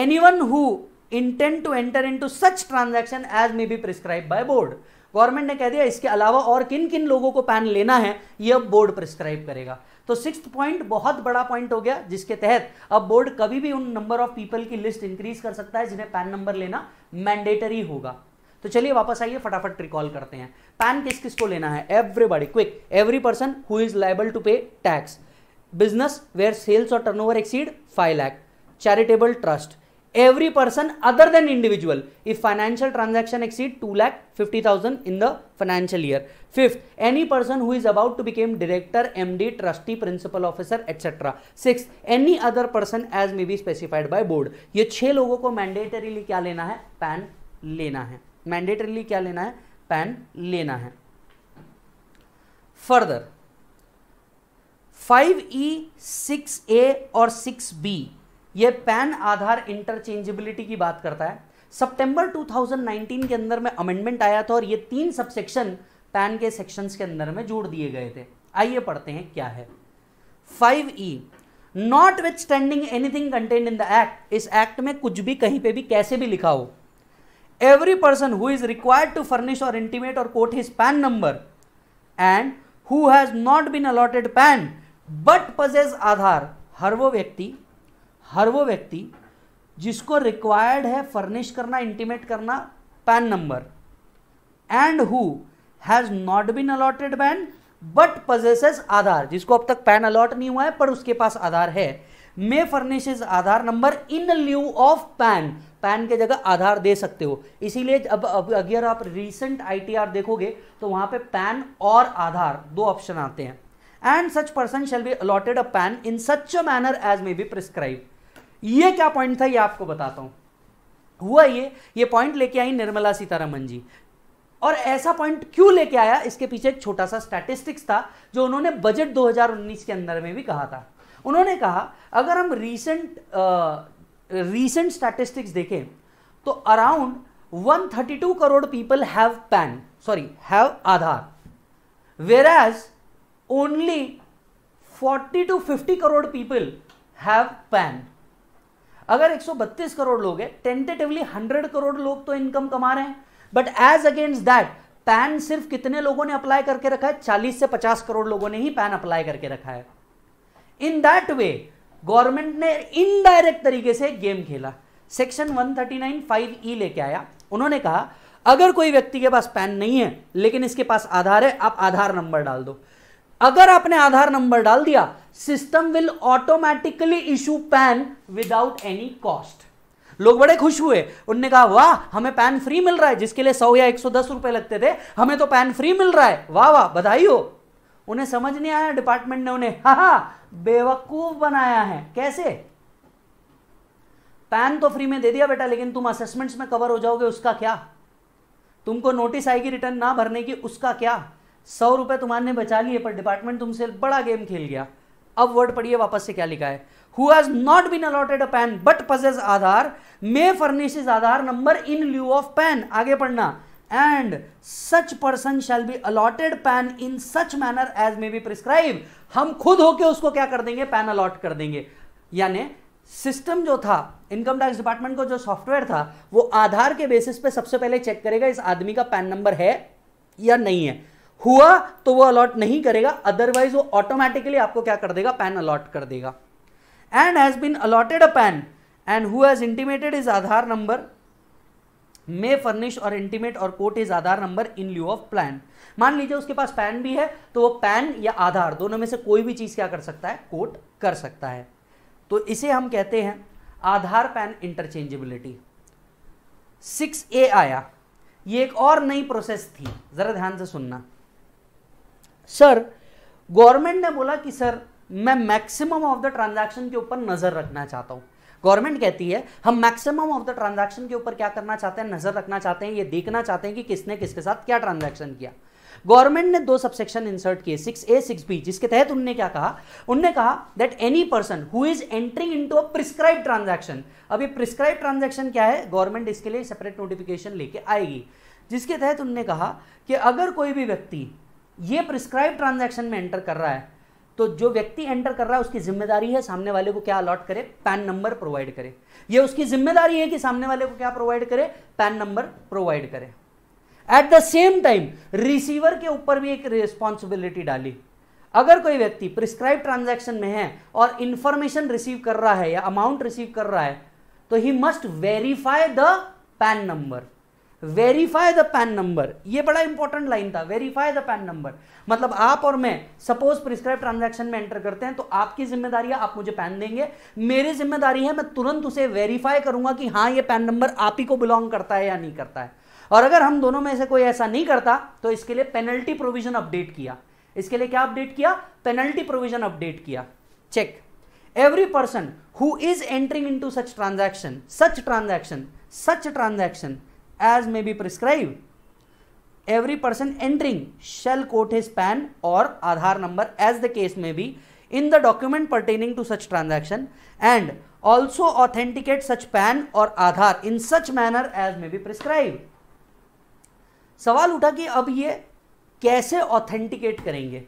[SPEAKER 1] any one who intent to enter into such transaction as may be prescribe by board government ने कह दिया इसके अलावा और किन किन लोगों को पैन लेना है ये अब बोर्ड प्रिस्क्राइब करेगा तो सिक्स पॉइंट बहुत बड़ा पॉइंट हो गया जिसके तहत अब बोर्ड कभी भी उन नंबर ऑफ पीपल की लिस्ट इंक्रीज कर सकता है जिन्हें पैन नंबर लेना मैंडेटरी होगा तो चलिए वापस आइए फटाफट रिकॉल करते हैं पैन किस किस को लेना है everybody quick every person who is liable to pay tax business where sales और turnover exceed five lakh charitable trust every person other than individual if financial transaction exceed two lakh fifty thousand in the financial year fifth any person who is about to became director M D trustee principal officer etcetera six any other person as may be specified by board ये छह लोगों को mandatorily क्या लेना है PAN लेना है mandatorily क्या लेना है पैन लेना है further five E six A और सिक्स बी ये पैन आधार इंटरचेंजेबिलिटी की बात करता है सितंबर 2019 के अंदर में अमेंडमेंट आया था और ये तीन सब सेक्शन पैन के सेक्शंस के अंदर में जोड़ दिए गए थे आइए पढ़ते हैं क्या है five E notwithstanding anything content in the act इस एक्ट में कुछ भी कहीं पे भी कैसे भी लिखा हो every person who is required to furnish और इंटीमेट और quote his PAN number and who has not been allotted PAN but पजेज Aadhaar हर वो व्यक्ति हर वो व्यक्ति जिसको रिक्वायर्ड है फर्निश करना इंटीमेट करना PAN number and who has not been allotted PAN but possesses Aadhaar जिसको अब तक पैन अलॉट नहीं हुआ है पर उसके पास आधार है may furnish Aadhaar number in lieu of PAN PAN के जगह आधार दे सकते हो इसीलिए अब अगर आप रिसेंट आईटीआर देखोगे तो वहां पे पैन और आधार दो ऑप्शन आते हैं and such person shall be allotted a PAN in such a manner as may be prescribe ये क्या पॉइंट था ये आपको बताता हूं हुआ ये ये पॉइंट लेके आई निर्मला सीतारमन जी और ऐसा पॉइंट क्यों लेके आया इसके पीछे एक छोटा सा स्टैटिस्टिक्स था जो उन्होंने बजट 2019 के अंदर में भी कहा था उन्होंने कहा अगर हम रीसेंट रीसेंट स्टैटिस्टिक्स देखें तो around 132 crore people have PAN sorry have Aadhaar whereas only 40 to 50 crore people have PAN अगर 132 करोड़ लोग हैं टेंटेटिवली 100 करोड़ लोग तो इनकम कमा रहे हैं but as against that PAN सिर्फ कितने लोगों ने अप्लाई करके रखा है 40 से 50 करोड़ लोगों ने ही पैन अप्लाई करके रखा है इन दैट वे गवर्नमेंट ने इनडायरेक्ट तरीके से गेम खेला सेक्शन 139 थर्टी ई लेके आया उन्होंने कहा अगर कोई व्यक्ति के पास पैन नहीं है लेकिन इसके पास आधार है आप आधार नंबर डाल दो अगर आपने आधार नंबर डाल दिया system will automatically issue PAN without any cost लोग बड़े खुश हुए उनने कहा वाह हमें पैन फ्री मिल रहा है जिसके लिए सौ या एक सौ दस रुपए लगते थे हमें तो पैन फ्री मिल रहा है वाह वाह बधाई हो उन्हें समझ नहीं आया डिपार्टमेंट ने उन्हें हा हा बेवकूफ बनाया है कैसे पैन तो फ्री में दे दिया बेटा लेकिन तुम असेसमेंट्स में कवर हो जाओगे उसका क्या तुमको नोटिस आएगी रिटर्न ना भरने की उसका क्या सौ रुपए तुम्हारे बचा लिए पर डिपार्टमेंट तुमसे बड़ा गेम खेल गया अब वर्ड पढ़िए वापस से क्या लिखा है who has not been allotted a PAN but पजेज Aadhaar may furnishes Aadhaar number in lieu of PAN आगे पढ़ना and such person shall be allotted PAN in such manner as may be prescribe हम खुद होके उसको क्या कर देंगे पैन अलॉट कर देंगे यानी सिस्टम जो था इनकम टैक्स डिपार्टमेंट को जो सॉफ्टवेयर था वो आधार के बेसिस पे सबसे पहले चेक करेगा इस आदमी का पैन नंबर है या नहीं है हुआ तो वो अलॉट नहीं करेगा अदरवाइज वो ऑटोमेटिकली आपको क्या कर देगा पैन अलॉट कर देगा and has been allotted a PAN and who has intimated is Aadhaar number may furnish और इंटीमेट और quote is Aadhaar number in lieu of plan मान लीजिए उसके पास पैन भी है तो वो पैन या आधार दोनों में से कोई भी चीज़ क्या कर सकता है कोट कर सकता है तो इसे हम कहते हैं Aadhaar PAN interchangeability six A आया ये एक और नई प्रोसेस थी ज़रा ध्यान से सुनना सर गवर्नमेंट ने बोला कि सर मैं मैक्सिमम ऑफ द ट्रांजैक्शन के ऊपर नज़र रखना चाहता हूं गवर्नमेंट कहती है हम मैक्सिमम ऑफ द ट्रांजैक्शन के ऊपर क्या करना चाहते हैं नज़र रखना चाहते हैं ये देखना चाहते हैं कि किसने किसके साथ क्या ट्रांजैक्शन किया गवर्नमेंट ने दो सबसेक्शन इंसर्ट किए सिक्स ए सिक्स बी जिसके तहत उनने क्या कहा उनने कहा that any person who is entering into a prescribe transaction अब ये प्रिस्क्राइब ट्रांजेक्शन क्या है गवर्नमेंट इसके लिए सेपरेट नोटिफिकेशन लेके आएगी जिसके तहत उनने कहा कि अगर कोई भी व्यक्ति ये प्रिस्क्राइब ट्रांजैक्शन में एंटर कर रहा है तो जो व्यक्ति एंटर कर रहा है उसकी जिम्मेदारी है सामने वाले को क्या अलॉट करे पैन नंबर प्रोवाइड करे ये उसकी जिम्मेदारी है कि सामने वाले को क्या प्रोवाइड करे पैन नंबर प्रोवाइड करे at the same time receiver के ऊपर भी एक रिस्पॉन्सिबिलिटी डाली अगर कोई व्यक्ति प्रिस्क्राइब ट्रांजेक्शन में है और इंफॉर्मेशन रिसीव कर रहा है या अमाउंट रिसीव कर रहा है तो he must verify the PAN number verify the PAN number ये बड़ा इंपॉर्टेंट लाइन था वेरीफाई द पैन नंबर मतलब आप और मैं सपोज प्रिस्क्राइब ट्रांजेक्शन में एंटर करते हैं तो आपकी जिम्मेदारी है आप मुझे पैन देंगे मेरी जिम्मेदारी है मैं तुरंत उसे वेरीफाई करूंगा कि हाँ ये पैन नंबर आप ही को बिलोंग करता है या नहीं करता है और अगर हम दोनों में से कोई ऐसा नहीं करता तो इसके लिए पेनल्टी प्रोविजन अपडेट किया इसके लिए क्या अपडेट किया पेनल्टी प्रोविजन अपडेट किया check person who is is into such transaction such transaction such transaction as may be prescribe every person entering shall quote his PAN और Aadhaar number as the case may be in the document pertaining to such transaction and also authenticate such PAN और Aadhaar in such manner as may be prescribe सवाल उठा कि अब ये कैसे authenticate करेंगे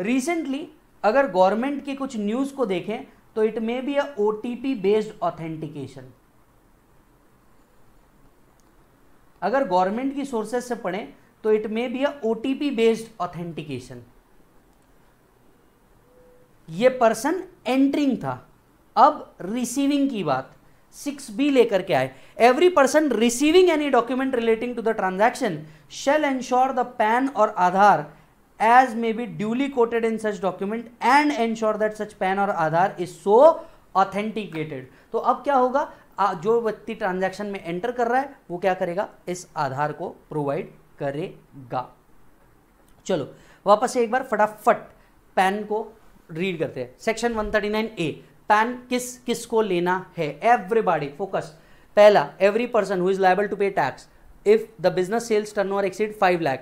[SPEAKER 1] recently अगर गवर्नमेंट की कुछ न्यूज को देखें तो it may be a O T P based authentication अगर गवर्नमेंट की सोर्सेज से पढ़ें तो it may be a based authentication ये पर्सन एंट्रिंग था अब रिसीविंग की बात सिक्स बी लेकर के आए every person receiving any document relating to the transaction shall ensure the PAN और Aadhaar as may be duly quoted in such document and ensure that such PAN और Aadhaar is so authenticated तो अब क्या होगा जो व्यक्ति ट्रांजैक्शन में एंटर कर रहा है वो क्या करेगा इस आधार को प्रोवाइड करेगा चलो वापस एक बार फटाफट पैन को रीड करते हैं सेक्शन 139 ए पैन किस किस को लेना है एवरीबॉडी फोकस पहला every person who is liable to pay tax if the business sales turnover exceed five lakh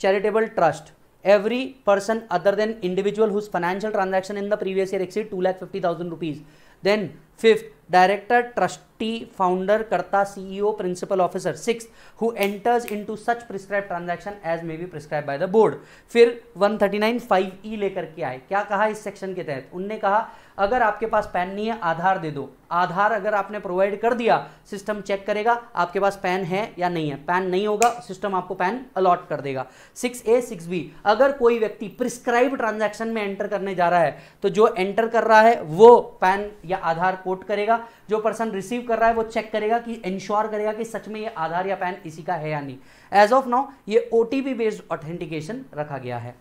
[SPEAKER 1] charitable trust every person other than individual whose financial transaction in the previous year exceed two lakh fifty thousand rupees then fifth director trustee founder करता CEO principal officer six who enters into such prescribe transaction as may be prescribe by the board फिर 139 five ई लेकर के आए क्या कहा इस section के तहत उनने कहा अगर आपके पास पैन नहीं है आधार दे दो आधार अगर आपने प्रोवाइड कर दिया सिस्टम चेक करेगा आपके पास पैन है या नहीं है पैन नहीं होगा सिस्टम आपको पैन अलॉट कर देगा सिक्स ए सिक्स बी अगर कोई व्यक्ति प्रिस्क्राइब ट्रांजैक्शन में एंटर करने जा रहा है तो जो एंटर कर रहा है वो पैन या आधार कोट करेगा जो पर्सन रिसीव कर रहा है वो चेक करेगा कि इंश्योर करेगा कि सच में ये आधार या पैन इसी का है या नहीं एज ऑफ नाउ ये ओ बेस्ड ऑथेंटिकेशन रखा गया है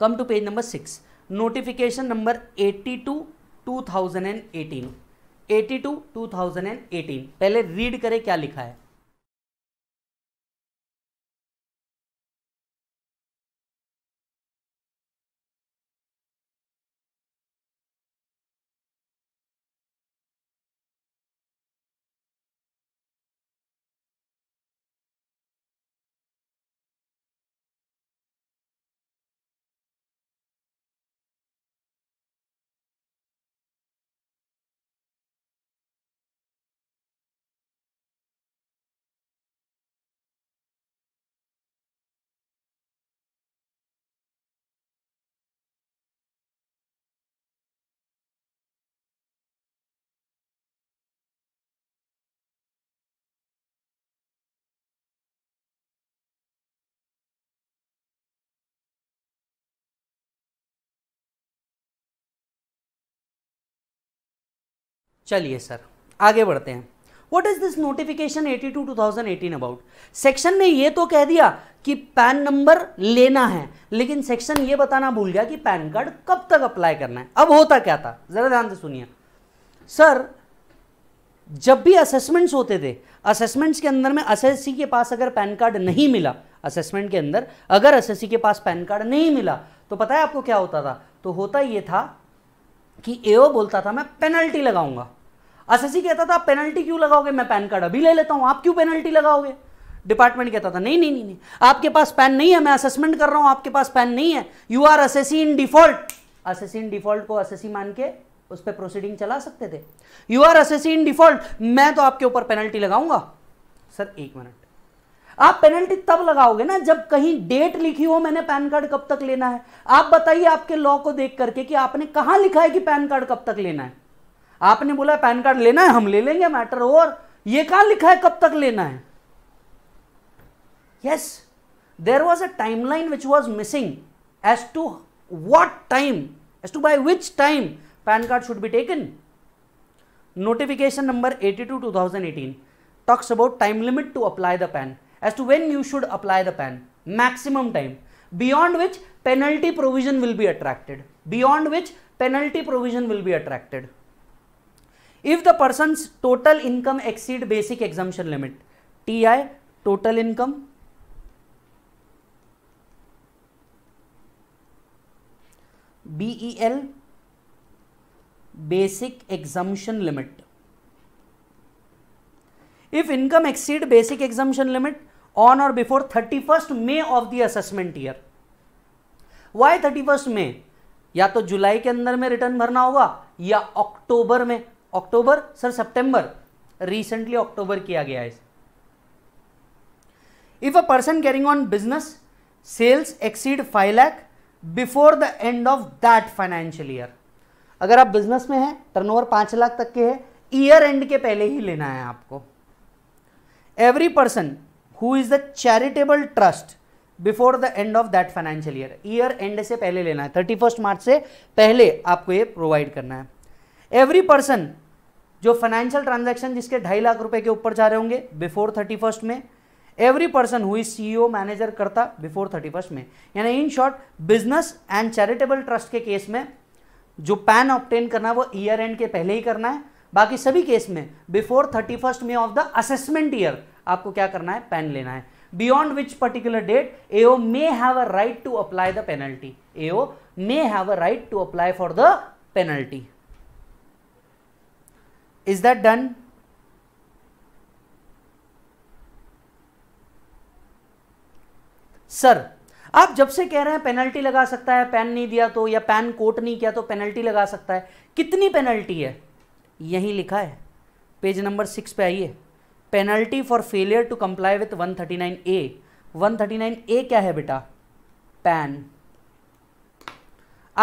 [SPEAKER 1] come to page number six notification number eighty two two thousand and eighteen eighty two two thousand and eighteen पहले रीड करें क्या लिखा है
[SPEAKER 2] चलिए सर आगे बढ़ते हैं what is this notification 82 2018 about section ने यह तो कह दिया
[SPEAKER 1] कि पैन नंबर लेना है लेकिन सेक्शन ये बताना भूल गया कि पैन कार्ड कब तक अप्लाई करना है अब होता क्या था जरा ध्यान से सुनिए सर जब भी असेसमेंट्स होते थे असेसमेंट्स के अंदर में असेसी के पास अगर पैन कार्ड नहीं मिला असेसमेंट के अंदर अगर असेसी के पास पैन कार्ड नहीं मिला तो पता है आपको क्या होता था तो होता यह था कि एओ बोलता था मैं पेनल्टी लगाऊंगा एसएससी कहता था आप पेनल्टी क्यों लगाओगे मैं पैन कार्ड अभी ले लेता हूं आप क्यों पेनल्टी लगाओगे डिपार्टमेंट कहता था नहीं नहीं नहीं नहीं आपके पास पैन नहीं है मैं असेसमेंट कर रहा हूं आपके पास पैन नहीं है you are assessee in default assessee in default को असेसी मान के उस पर प्रोसीडिंग चला सकते थे you are assessee in default मैं तो आपके ऊपर पेनल्टी लगाऊंगा सर एक मिनट आप पेनल्टी तब लगाओगे ना जब कहीं डेट लिखी हो मैंने पैन कार्ड कब तक लेना है आप बताइए आपके लॉ को देख करके कि आपने कहा लिखा है कि पैन कार्ड कब तक लेना है आपने बोला पैन कार्ड लेना है हम ले लेंगे मैटर और ये कहां लिखा है कब तक लेना है yes there was a time line which was missing as to what time as to by which time PAN card should be taken notification number eighty two two thousand eighteen talks about time limit to apply the PAN as to when you should apply the PAN maximum time beyond which penalty provision will be attracted beyond which penalty provision will be attracted if the person total income exceed basic exemption limit T I total income be L basic exemption limit if income exceed basic exemption limit on or before thirty first May of the assessment year Y thirty first May या तो जुलाई के अंदर में return भरना होगा या अक्टूबर में अक्टूबर सर सितंबर रिसेंटली अक्टूबर किया गया है if a person carrying on business sales exceed five lakh before the end of that financial year अगर आप बिजनेस में हैं टर्नओवर पांच लाख तक के है ईयर एंड के पहले ही लेना है आपको every person who is the charitable trust before the end of that financial year year end से पहले लेना है थर्टी फर्स्ट मार्च से पहले आपको ये प्रोवाइड करना है एवरी पर्सन जो फाइनेंशियल ट्रांजैक्शन जिसके ढाई लाख रुपए के ऊपर जा रहे होंगे बिफोर थर्टी फर्स्ट में एवरी पर्सन हुई सीईओ मैनेजर करता बिफोर थर्टी फर्स्ट में यानी इन short business and charitable trust के केस में जो पैन ऑप्टेन करना है वो ईयर एंड के पहले ही करना है बाकी सभी केस में बिफोर थर्टी फर्स्ट में ऑफ द असेसमेंट ईयर आपको क्या करना है पैन लेना है beyond which particular date AO may have a right to apply the penalty AO may have a right to apply for the penalty is that done sir आप जब से कह रहे हैं पेनल्टी लगा सकता है पैन नहीं दिया तो या पैन कोट नहीं किया तो पेनल्टी लगा सकता है कितनी पेनल्टी है यही लिखा है पेज नंबर सिक्स पे आइए penalty for failure to comply with 139 A 139 A क्या है बेटा पैन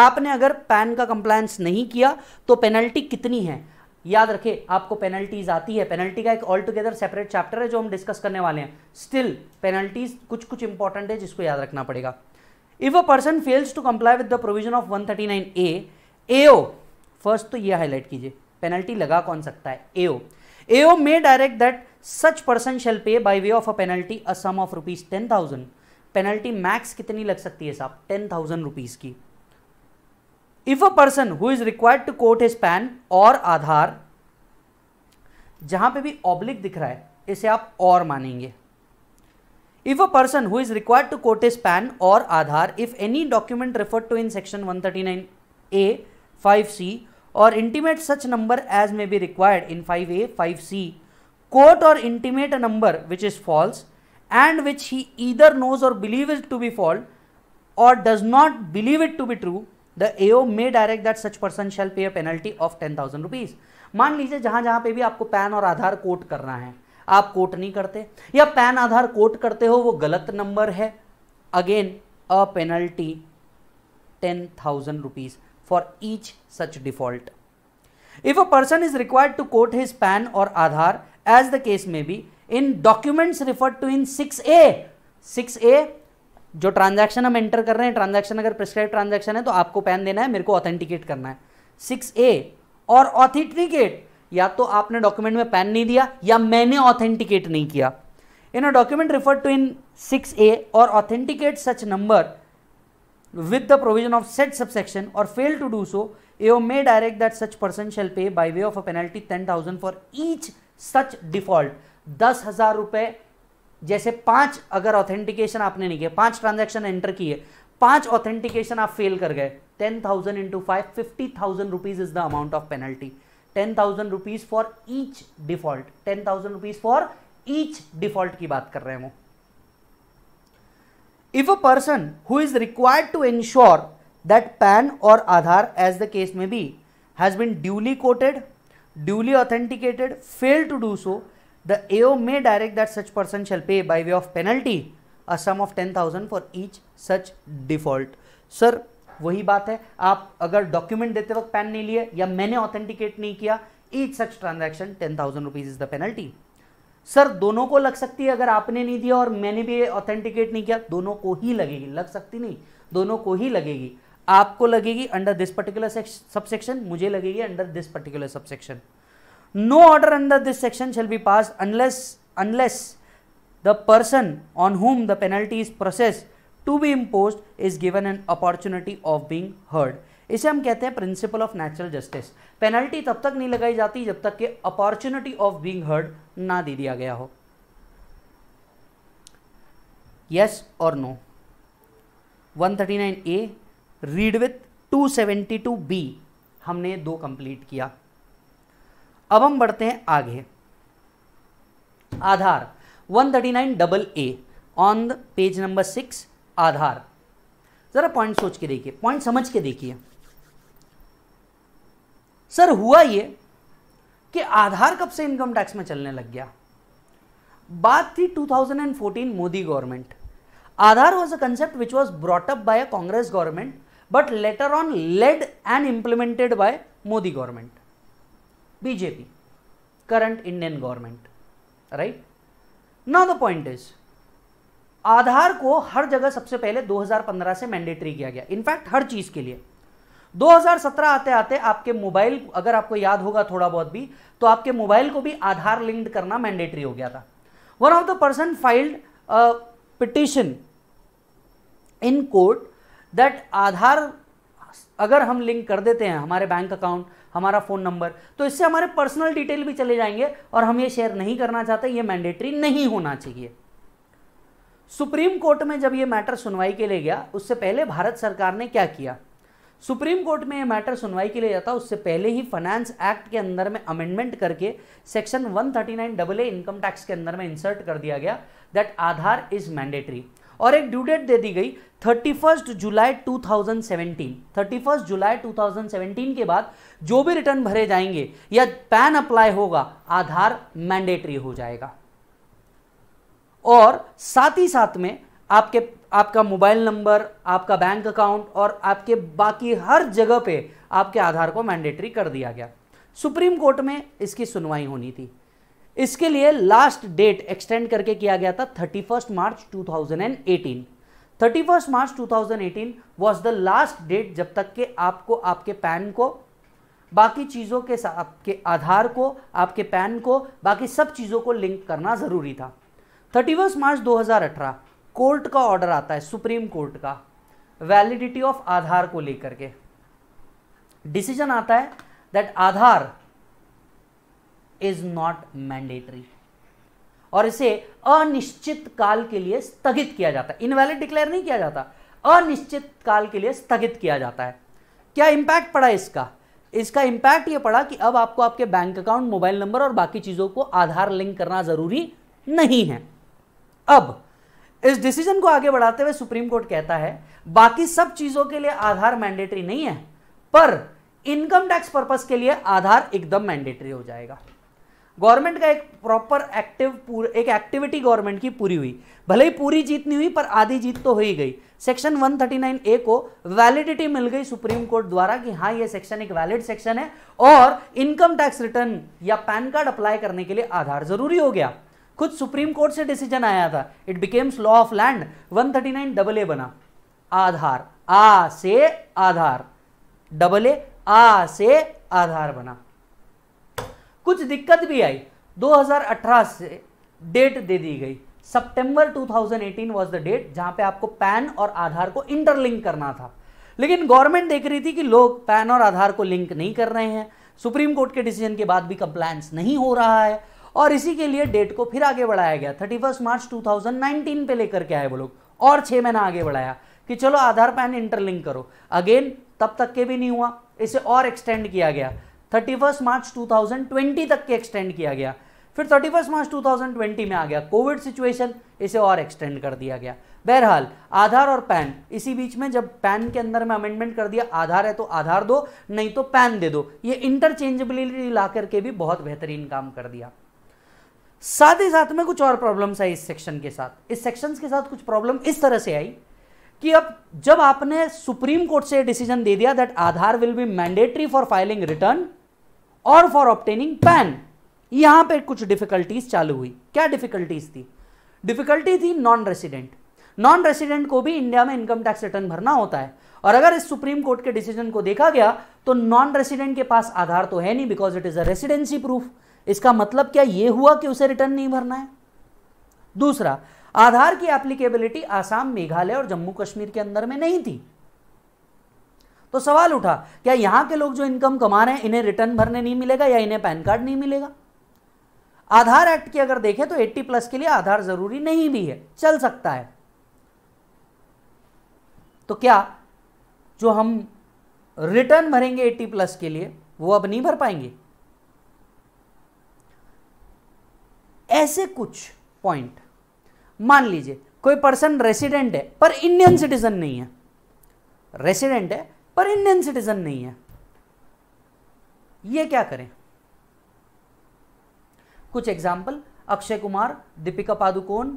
[SPEAKER 1] आपने अगर पैन का कंप्लायंस नहीं किया तो पेनल्टी कितनी है याद रखे आपको पेनल्टीज आती है पेनल्टी का एक ऑल टुगेदर सेपरेट चैप्टर है जो हम डिस्कस करने वाले हैं स्टिल पेनल्टीज कुछ कुछ इंपॉर्टेंट है जिसको याद रखना पड़ेगा if a person fails to comply with the provision of 139 A AO first तो ये हाईलाइट कीजिए पेनल्टी लगा कौन सकता है AO AO may direct that such person shall pay by way of a penalty a sum of rupees ten thousand penalty max कितनी लग सकती है साहब टेन थाउजेंड रुपीज़ की if a person who is required to quote his PAN और आधार जहां पे भी ऑब्लिक दिख रहा है इसे आप और मानेंगे if a person who is required to quote is PAN और Aadhaar if any document refer to in section 139 A five C or intimate such number as may be required in five A five C quote or intimate a number which is false and which he either knows or believe is to be fault और does not believe it to be true the AO may direct that such person shall pay a penalty of ten thousand rupees मान लीजिए जहां जहां पे भी आपको pan और आधार coat करना है आप कोट नहीं करते या पैन आधार कोट करते हो वो गलत नंबर है again a penalty ten thousand rupees for each such default if a person is required to quote his PAN और Aadhaar as the case may be in documents referred to in six A six A जो transaction हम enter कर रहे हैं transaction अगर prescribed transaction है तो आपको पैन देना है मेरे को ऑथेंटिकेट करना है सिक्स ए और ऑथेंटिकेट या तो आपने डॉक्यूमेंट में पैन नहीं दिया या मैंने ऑथेंटिकेट नहीं किया in a document refer to in six A और authenticate such number with the provision of set subsection और fail to do so so, may direct that such person shall pay by way of a penalty ten thousand for each such default दस हजार रुपए जैसे पांच अगर authentication आपने नहीं किया पांच ट्रांजेक्शन एंटर किए पांच ऑथेंटिकेशन आप फेल कर गए ten thousand into five fifty thousand rupees is the amount of penalty ten thousand rupees for each default ten thousand rupees for each default की बात कर रहे हैं वो if a person who is required to ensure that PAN और Aadhaar as the case may be has been duly quoted duly authenticated fail to do so The AO may direct that such person shall pay by way of penalty a sum of 10,000 for each such default. Sir, वही बात है आप अगर document देते वक्त pan नहीं लिए या मैंने ऑथेंटिकेट नहीं किया each such transaction ten thousand rupees is the penalty sir दोनों को लग सकती है अगर आपने नहीं दिया और मैंने भी ऑथेंटिकेट नहीं किया दोनों को ही लगेगी लग सकती नहीं दोनों को ही लगेगी आपको लगेगी अंडर दिस पर्टिकुलर सबसेक्शन मुझे लगेगी under this particular subsection no order under this section shall be passed unless unless the person on whom the penalty is processed to be imposed is given an opportunity of being heard इसे हम कहते हैं principle of natural justice penalty तब तक नहीं लगाई जाती जब तक कि अपॉर्चुनिटी ऑफ बीइंग हर्ड ना दे दिया गया हो यस और no 139 A read with 272 B हमने दो कंप्लीट किया अब हम बढ़ते हैं आगे Aadhaar 139 double A on the page number six Aadhaar ज़रा पॉइंट सोच के देखिए पॉइंट समझ के देखिए सर हुआ ये कि आधार कब से इनकम टैक्स में चलने लग गया बात थी 2014 Modi government Aadhaar was a concept which was brought up by a Congress government but later on lead and implemented by Modi government BJP, current Indian government. Right? Now the point is, Aadhaar को हर जगह सबसे पहले 2015 से मैंडेटरी किया गया इनफैक्ट हर चीज के लिए 2017 आते आते आपके मोबाइल अगर आपको याद होगा थोड़ा बहुत भी तो आपके मोबाइल को भी आधार लिंक्ड करना मैंडेटरी हो गया था one of the person filed petition in court that Aadhaar अगर हम लिंक कर देते हैं हमारे बैंक अकाउंट हमारा फ़ोन नंबर तो इससे हमारे पर्सनल डिटेल भी चले जाएंगे और हम ये शेयर नहीं करना चाहते ये मैंडेटरी नहीं होना चाहिए सुप्रीम कोर्ट में जब ये मैटर सुनवाई के लिए गया उससे पहले भारत सरकार ने क्या किया सुप्रीम कोर्ट में यह मैटर सुनवाई के लिए जाता उससे पहले ही फाइनेंस एक्ट के अंदर में अमेंडमेंट करके section 139 double A income tax के अंदर में इंसर्ट कर दिया गया दैट आधार इज मैंडेटरी और एक ड्यू डेट दे दी गई thirty first July 2017 thirty first July 2017 के बाद जो भी रिटर्न भरे जाएंगे या पैन अप्लाई होगा आधार मैंडेटरी हो जाएगा और साथ ही साथ में आपके आपका मोबाइल नंबर आपका बैंक अकाउंट और आपके बाकी हर जगह पे आपके आधार को मैंडेटरी कर दिया गया सुप्रीम कोर्ट में इसकी सुनवाई होनी थी इसके लिए लास्ट डेट एक्सटेंड करके किया गया था thirty first March 2018 thirty first March 2018 was the last date जब तक के आपको आपके पैन को बाकी चीज़ों के साथ आपके आधार को आपके पैन को बाकी सब चीज़ों को लिंक करना ज़रूरी था थर्टी फर्स्ट मार्च 2018 कोर्ट का ऑर्डर आता है सुप्रीम कोर्ट का वैलिडिटी ऑफ आधार को लेकर के डिसीजन आता है that Aadhaar is not mandatory और इसे अनिश्चित काल के लिए स्थगित किया जाता है इनवैलिड डिक्लेयर नहीं किया जाता अनिश्चित काल के लिए स्थगित किया जाता है क्या इंपैक्ट पड़ा इसका इसका इंपैक्ट यह पड़ा कि अब आपको आपके बैंक अकाउंट मोबाइल नंबर और बाकी चीज़ों को आधार लिंक करना ज़रूरी नहीं है अब इस डिसीजन को आगे बढ़ाते हुए सुप्रीम कोर्ट कहता है बाकी सब चीज़ों के लिए आधार मैंडेटरी नहीं है पर इनकम टैक्स पर्पस के लिए आधार एकदम मैंडेटरी हो जाएगा गवर्नमेंट का एक प्रॉपर एक्टिव एक एक्टिविटी गवर्नमेंट की पूरी हुई भले ही पूरी जीत नहीं हुई पर आधी जीत तो हो ही गई सेक्शन 139 ए को वैलिडिटी मिल गई सुप्रीम कोर्ट द्वारा कि हाँ ये सेक्शन एक वैलिड सेक्शन है और इनकम टैक्स रिटर्न या पैन कार्ड अप्लाई करने के लिए आधार जरूरी हो गया खुद सुप्रीम कोर्ट से डिसीजन आया था it becomes law of land 139 double A बना आधार आ से आधार डबल ए आ से आधार बना कुछ दिक्कत भी आई 2018 से डेट दे दी गई सितंबर 2018 वाज द डेट जहां पे आपको पैन और आधार को इंटरलिंक करना था लेकिन गवर्नमेंट देख रही थी कि लोग पैन और आधार को लिंक नहीं कर रहे हैं सुप्रीम कोर्ट के डिसीजन के बाद भी कंप्लायंस नहीं हो रहा है और इसी के लिए डेट को फिर आगे बढ़ाया गया थर्टी मार्च 2019 पे लेकर के आए वो लोग और छह महीना आगे बढ़ाया कि चलो आधार पैन इंटरलिंक करो अगेन तब तक के भी नहीं हुआ इसे और एक्सटेंड किया गया थर्टी फर्स्ट मार्च 2020 तक के एक्सटेंड किया गया फिर थर्टी फर्स्ट मार्च 2020 में आ गया कोविड सिचुएशन इसे और एक्सटेंड कर दिया गया बहरहाल आधार और पैन इसी बीच में जब पैन के अंदर में अमेंडमेंट कर दिया आधार है तो आधार दो नहीं तो पैन दे दो ये इंटरचेंजेबिलिटी ला करके भी बहुत बेहतरीन काम कर दिया साथ ही साथ में कुछ और प्रॉब्लम्स आई इस सेक्शन के साथ इस सेक्शन के साथ कुछ प्रॉब्लम इस तरह से आई कि अब जब आपने सुप्रीम कोर्ट से डिसीजन दे दिया that Aadhaar will be mandatory for filing return और फॉर ऑप्टेनिंग पैन यहां पे कुछ डिफिकल्टीज चालू हुई क्या डिफिकल्टीज थी डिफिकल्टी थी नॉन रेसिडेंट नॉन रेसिडेंट को भी इंडिया में इनकम टैक्स रिटर्न भरना होता है और अगर इस सुप्रीम कोर्ट के डिसीजन को देखा गया तो नॉन रेसिडेंट के पास आधार तो है नहीं because it is a residency proof इसका मतलब क्या यह हुआ कि उसे रिटर्न नहीं भरना है दूसरा आधार की एप्लीकेबिलिटी आसाम मेघालय और जम्मू कश्मीर के अंदर में नहीं थी तो सवाल उठा क्या यहां के लोग जो इनकम कमा रहे हैं इन्हें रिटर्न भरने नहीं मिलेगा या इन्हें पैन कार्ड नहीं मिलेगा आधार एक्ट की अगर देखें तो 80 प्लस के लिए आधार जरूरी नहीं भी है चल सकता है तो क्या जो हम रिटर्न भरेंगे 80 प्लस के लिए वो अब नहीं भर पाएंगे ऐसे कुछ पॉइंट मान लीजिए कोई पर्सन रेसिडेंट है पर इंडियन सिटीजन नहीं है रेसिडेंट है पर इंडियन सिटीजन नहीं है ये क्या करें कुछ example Akshay Kumar Deepika Padukone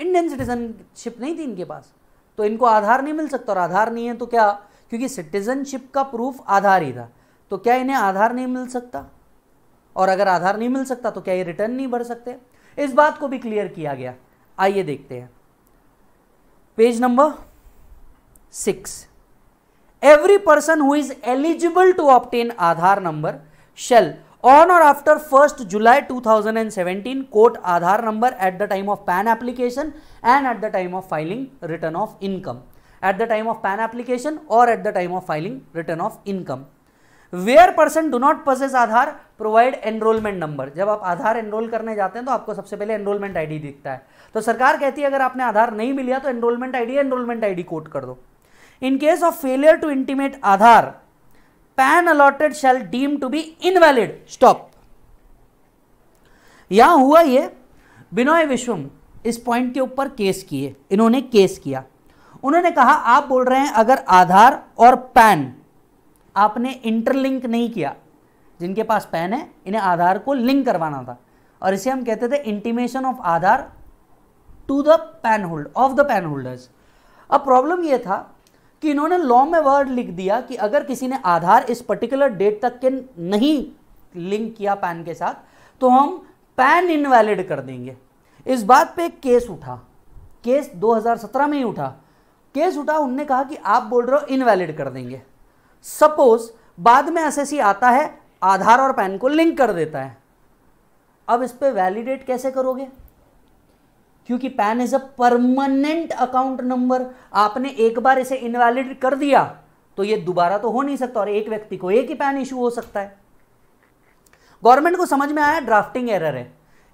[SPEAKER 1] Indian citizenship नहीं थी इनके पास तो इनको आधार नहीं मिल सकता और आधार नहीं है तो क्या क्योंकि सिटीजनशिप का प्रूफ आधार ही था तो क्या इन्हें आधार नहीं मिल सकता और अगर आधार नहीं मिल सकता तो क्या ये रिटर्न नहीं भर सकते इस बात को भी क्लियर किया गया आइए देखते हैं page number six every person who is eligible to obtain Aadhaar number shall on or after first July two thousand and quote Aadhaar number at the time of PAN application and at the time of filing return of income at the time of PAN application और at the time of filing return of income where person do not possess Aadhaar provide enrolment number जब आप आधार enrol करने जाते हैं तो आपको सबसे पहले एनरोलमेंट आईडी दिखता है तो सरकार कहती है अगर आपने आधार नहीं मिला तो enrolment ID enrolment ID quote कर दो in case of failure to intimate Aadhaar PAN allotted shall deem to be invalid stop यहां हुआ ये बिनोय विश्वम इस पॉइंट के ऊपर केस किए इन्होंने केस किया उन्होंने कहा आप बोल रहे हैं अगर आधार और पैन आपने इंटरलिंक नहीं किया जिनके पास पेन है इन्हें आधार को लिंक करवाना था और इसे हम कहते थे intimation of Aadhaar to the PAN hold of the PAN holders अब प्रॉब्लम यह था कि इन्होंने लॉ में वर्ड लिख दिया कि अगर किसी ने आधार इस पर्टिकुलर डेट तक के नहीं लिंक किया पैन के साथ तो हम पैन इनवैलिड कर देंगे इस बात पे एक केस उठा केस 2017 में ही उठा केस उठा उनने कहा कि आप बोल रहे हो इनवैलिड कर देंगे सपोज बाद में एस आता है आधार और पैन को लिंक कर देता है अब इस पर वैलिडेट कैसे करोगे क्योंकि PAN is a permanent account number आपने एक बार इसे इनवैलिड कर दिया तो ये दोबारा तो हो नहीं सकता और एक व्यक्ति को एक ही पैन इशू हो सकता है गवर्नमेंट को समझ में आया ड्राफ्टिंग एरर है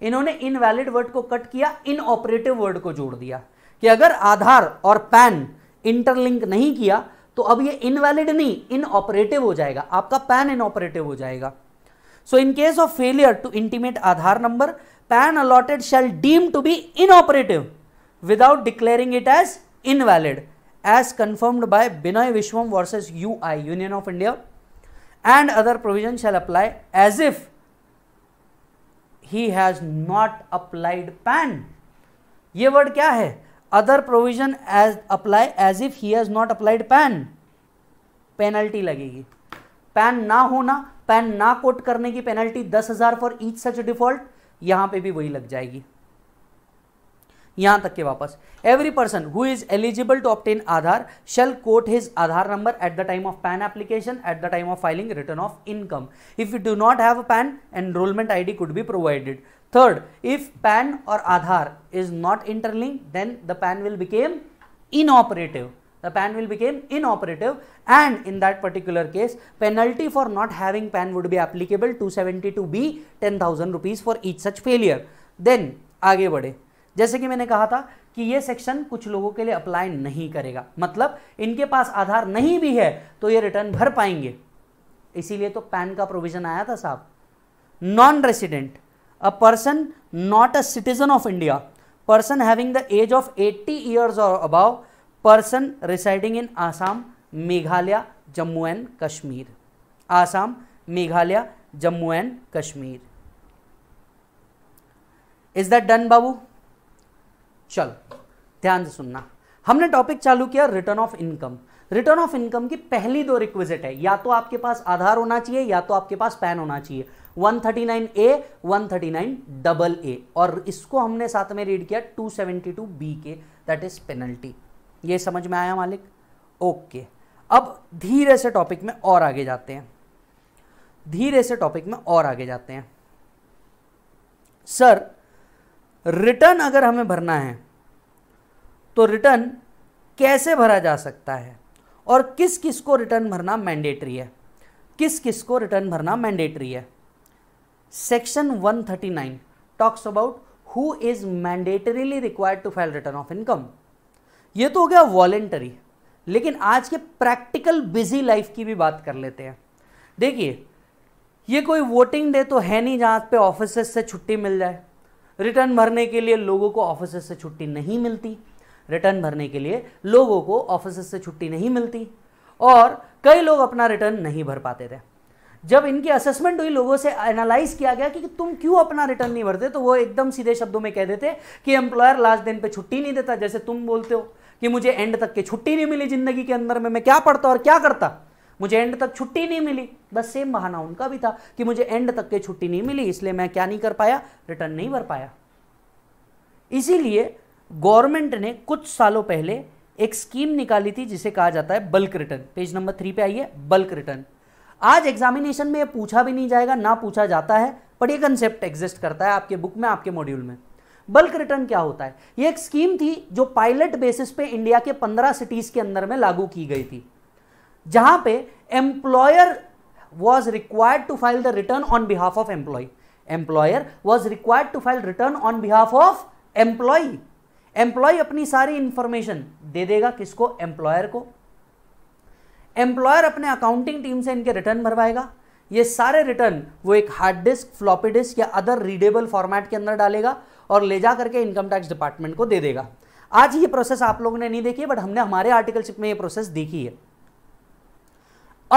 [SPEAKER 1] इन्होंने इनवैलिड वर्ड को कट किया इन ऑपरेटिव वर्ड को जोड़ दिया कि अगर आधार और पैन इंटरलिंक नहीं किया तो अब ये इनवैलिड नहीं इनऑपरेटिव हो जाएगा आपका पैन इनऑपरेटिव हो जाएगा so in case of failure to intimate Aadhaar number PAN allotted shall deem to be inoperative without declaring it as invalid as by Binoy Viswam versus U I union of India and other provision shall apply as if he has not applied PAN ये word क्या है other provision as apply as if he has not applied PAN penalty लगेगी PAN ना होना pan ना coat करने की penalty दस हज़ार फॉर ईच सच डिफॉल्ट यहां पे भी वही लग जाएगी यहां तक के वापस every person who is eligible to obtain Aadhaar shall quote his Aadhaar number at the time of PAN application at the time of filing return of income if you do not have PAN enrolment ID could be provided third if PAN और Aadhaar is not interlink then the PAN will became inoperative the PAN will became inoperative and in that particular case penalty for not having pan would be applicable to seventy two B ten thousand rupees for each such failure then आगे बढ़े जैसे कि मैंने कहा था कि ये section कुछ लोगों के लिए अप्लाई नहीं करेगा मतलब इनके पास आधार नहीं भी है तो ये रिटर्न भर पाएंगे इसीलिए तो पैन का प्रोविजन आया था साहब non resident a person not a citizen of India, person having the age of 80 years or above, person residing in Assam, Meghalaya, Jammu and Kashmir. Assam, Meghalaya, Jammu and Kashmir. Is that done बाबू चल ध्यान से सुनना हमने topic चालू किया return of income return of income की पहली दो रिक्विजिट है या तो आपके पास आधार होना चाहिए या तो आपके पास पैन होना चाहिए one thirty nine A one thirty nine double A और इसको हमने साथ में रीड किया टू सेवेंटी टू बी के दैट इज पेनल्टी ये समझ में आया मालिक ओके अब धीरे से टॉपिक में और आगे जाते हैं धीरे से टॉपिक में और आगे जाते हैं सर रिटर्न अगर हमें भरना है तो रिटर्न कैसे भरा जा सकता है और किस किस को रिटर्न भरना मैंडेटरी है किस किस को रिटर्न भरना मैंडेटरी है section 139 talks about who is mandatorily required to file return of income ये तो हो गया वॉलेंटरी लेकिन आज के प्रैक्टिकल बिजी लाइफ की भी बात कर लेते हैं देखिए ये कोई वोटिंग डे तो है नहीं जहाँ पे ऑफिस से छुट्टी मिल जाए रिटर्न भरने के लिए लोगों को ऑफिस से छुट्टी नहीं मिलती रिटर्न भरने के लिए लोगों को ऑफिस से छुट्टी नहीं मिलती और कई लोग अपना रिटर्न नहीं भर पाते थे जब इनकी असेसमेंट हुई लोगों से एनालाइज किया गया कि, तुम क्यों अपना रिटर्न नहीं भरते तो वो एकदम सीधे शब्दों में कह देते कि एम्प्लॉयर लास्ट दिन पे छुट्टी नहीं देता जैसे तुम बोलते हो कि मुझे एंड तक की छुट्टी नहीं मिली जिंदगी के अंदर में मैं क्या पढ़ता और क्या करता मुझे एंड तक छुट्टी नहीं मिली बस सेम बहाना उनका भी था कि मुझे एंड तक के छुट्टी नहीं मिली इसलिए मैं क्या नहीं कर पाया रिटर्न नहीं भर पाया इसीलिए गवर्नमेंट ने कुछ सालों पहले एक स्कीम निकाली थी जिसे कहा जाता है bulk return page number three पे आइए बल्क रिटर्न आज एग्जामिनेशन में ये पूछा भी नहीं जाएगा ना पूछा जाता है पर ये कंसेप्ट एग्जिस्ट करता है आपके बुक में आपके मॉड्यूल में बल्क रिटर्न क्या होता है ये एक स्कीम थी जो पायलट बेसिस पे इंडिया के पंद्रह सिटीज के अंदर में लागू की गई थी जहां पे employer was required to file the return on behalf of employee employer was required to file return on behalf of employee employee अपनी सारी इंफॉर्मेशन दे देगा किसको एम्प्लॉयर को एम्प्लॉयर अपने अकाउंटिंग टीम से इनके रिटर्न भरवाएगा ये सारे रिटर्न वो एक हार्ड डिस्क फ्लॉपी डिस्क या अदर रीडेबल फॉर्मेट के अंदर डालेगा और ले जा करके इनकम टैक्स डिपार्टमेंट को दे देगा आज ये प्रोसेस आप लोगों ने नहीं देखी है बट हमने हमारे आर्टिकलशिप में ये प्रोसेस देखी है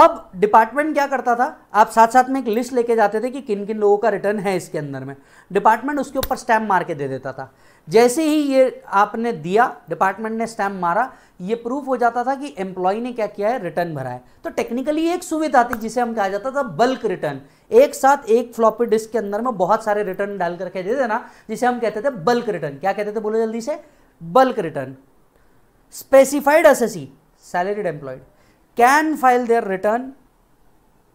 [SPEAKER 1] अब डिपार्टमेंट क्या करता था आप साथ साथ में एक लिस्ट लेके जाते थे कि किन किन लोगों का रिटर्न है इसके अंदर में डिपार्टमेंट उसके ऊपर स्टैम्प मार के दे देता था जैसे ही ये आपने दिया डिपार्टमेंट ने स्टैम्प मारा ये प्रूफ हो जाता था कि एम्प्लॉय ने क्या किया है रिटर्न भरा है तो टेक्निकली एक सुविधा थी जिसे हम कहा जाता था बल्क रिटर्न एक साथ एक फ्लॉपी डिस्क के अंदर में बहुत सारे रिटर्न डाल कर कहते थे ना जिसे हम कहते थे बल्क रिटर्न क्या कहते थे बोलो जल्दी से bulk return specified S C salaried employed can file their return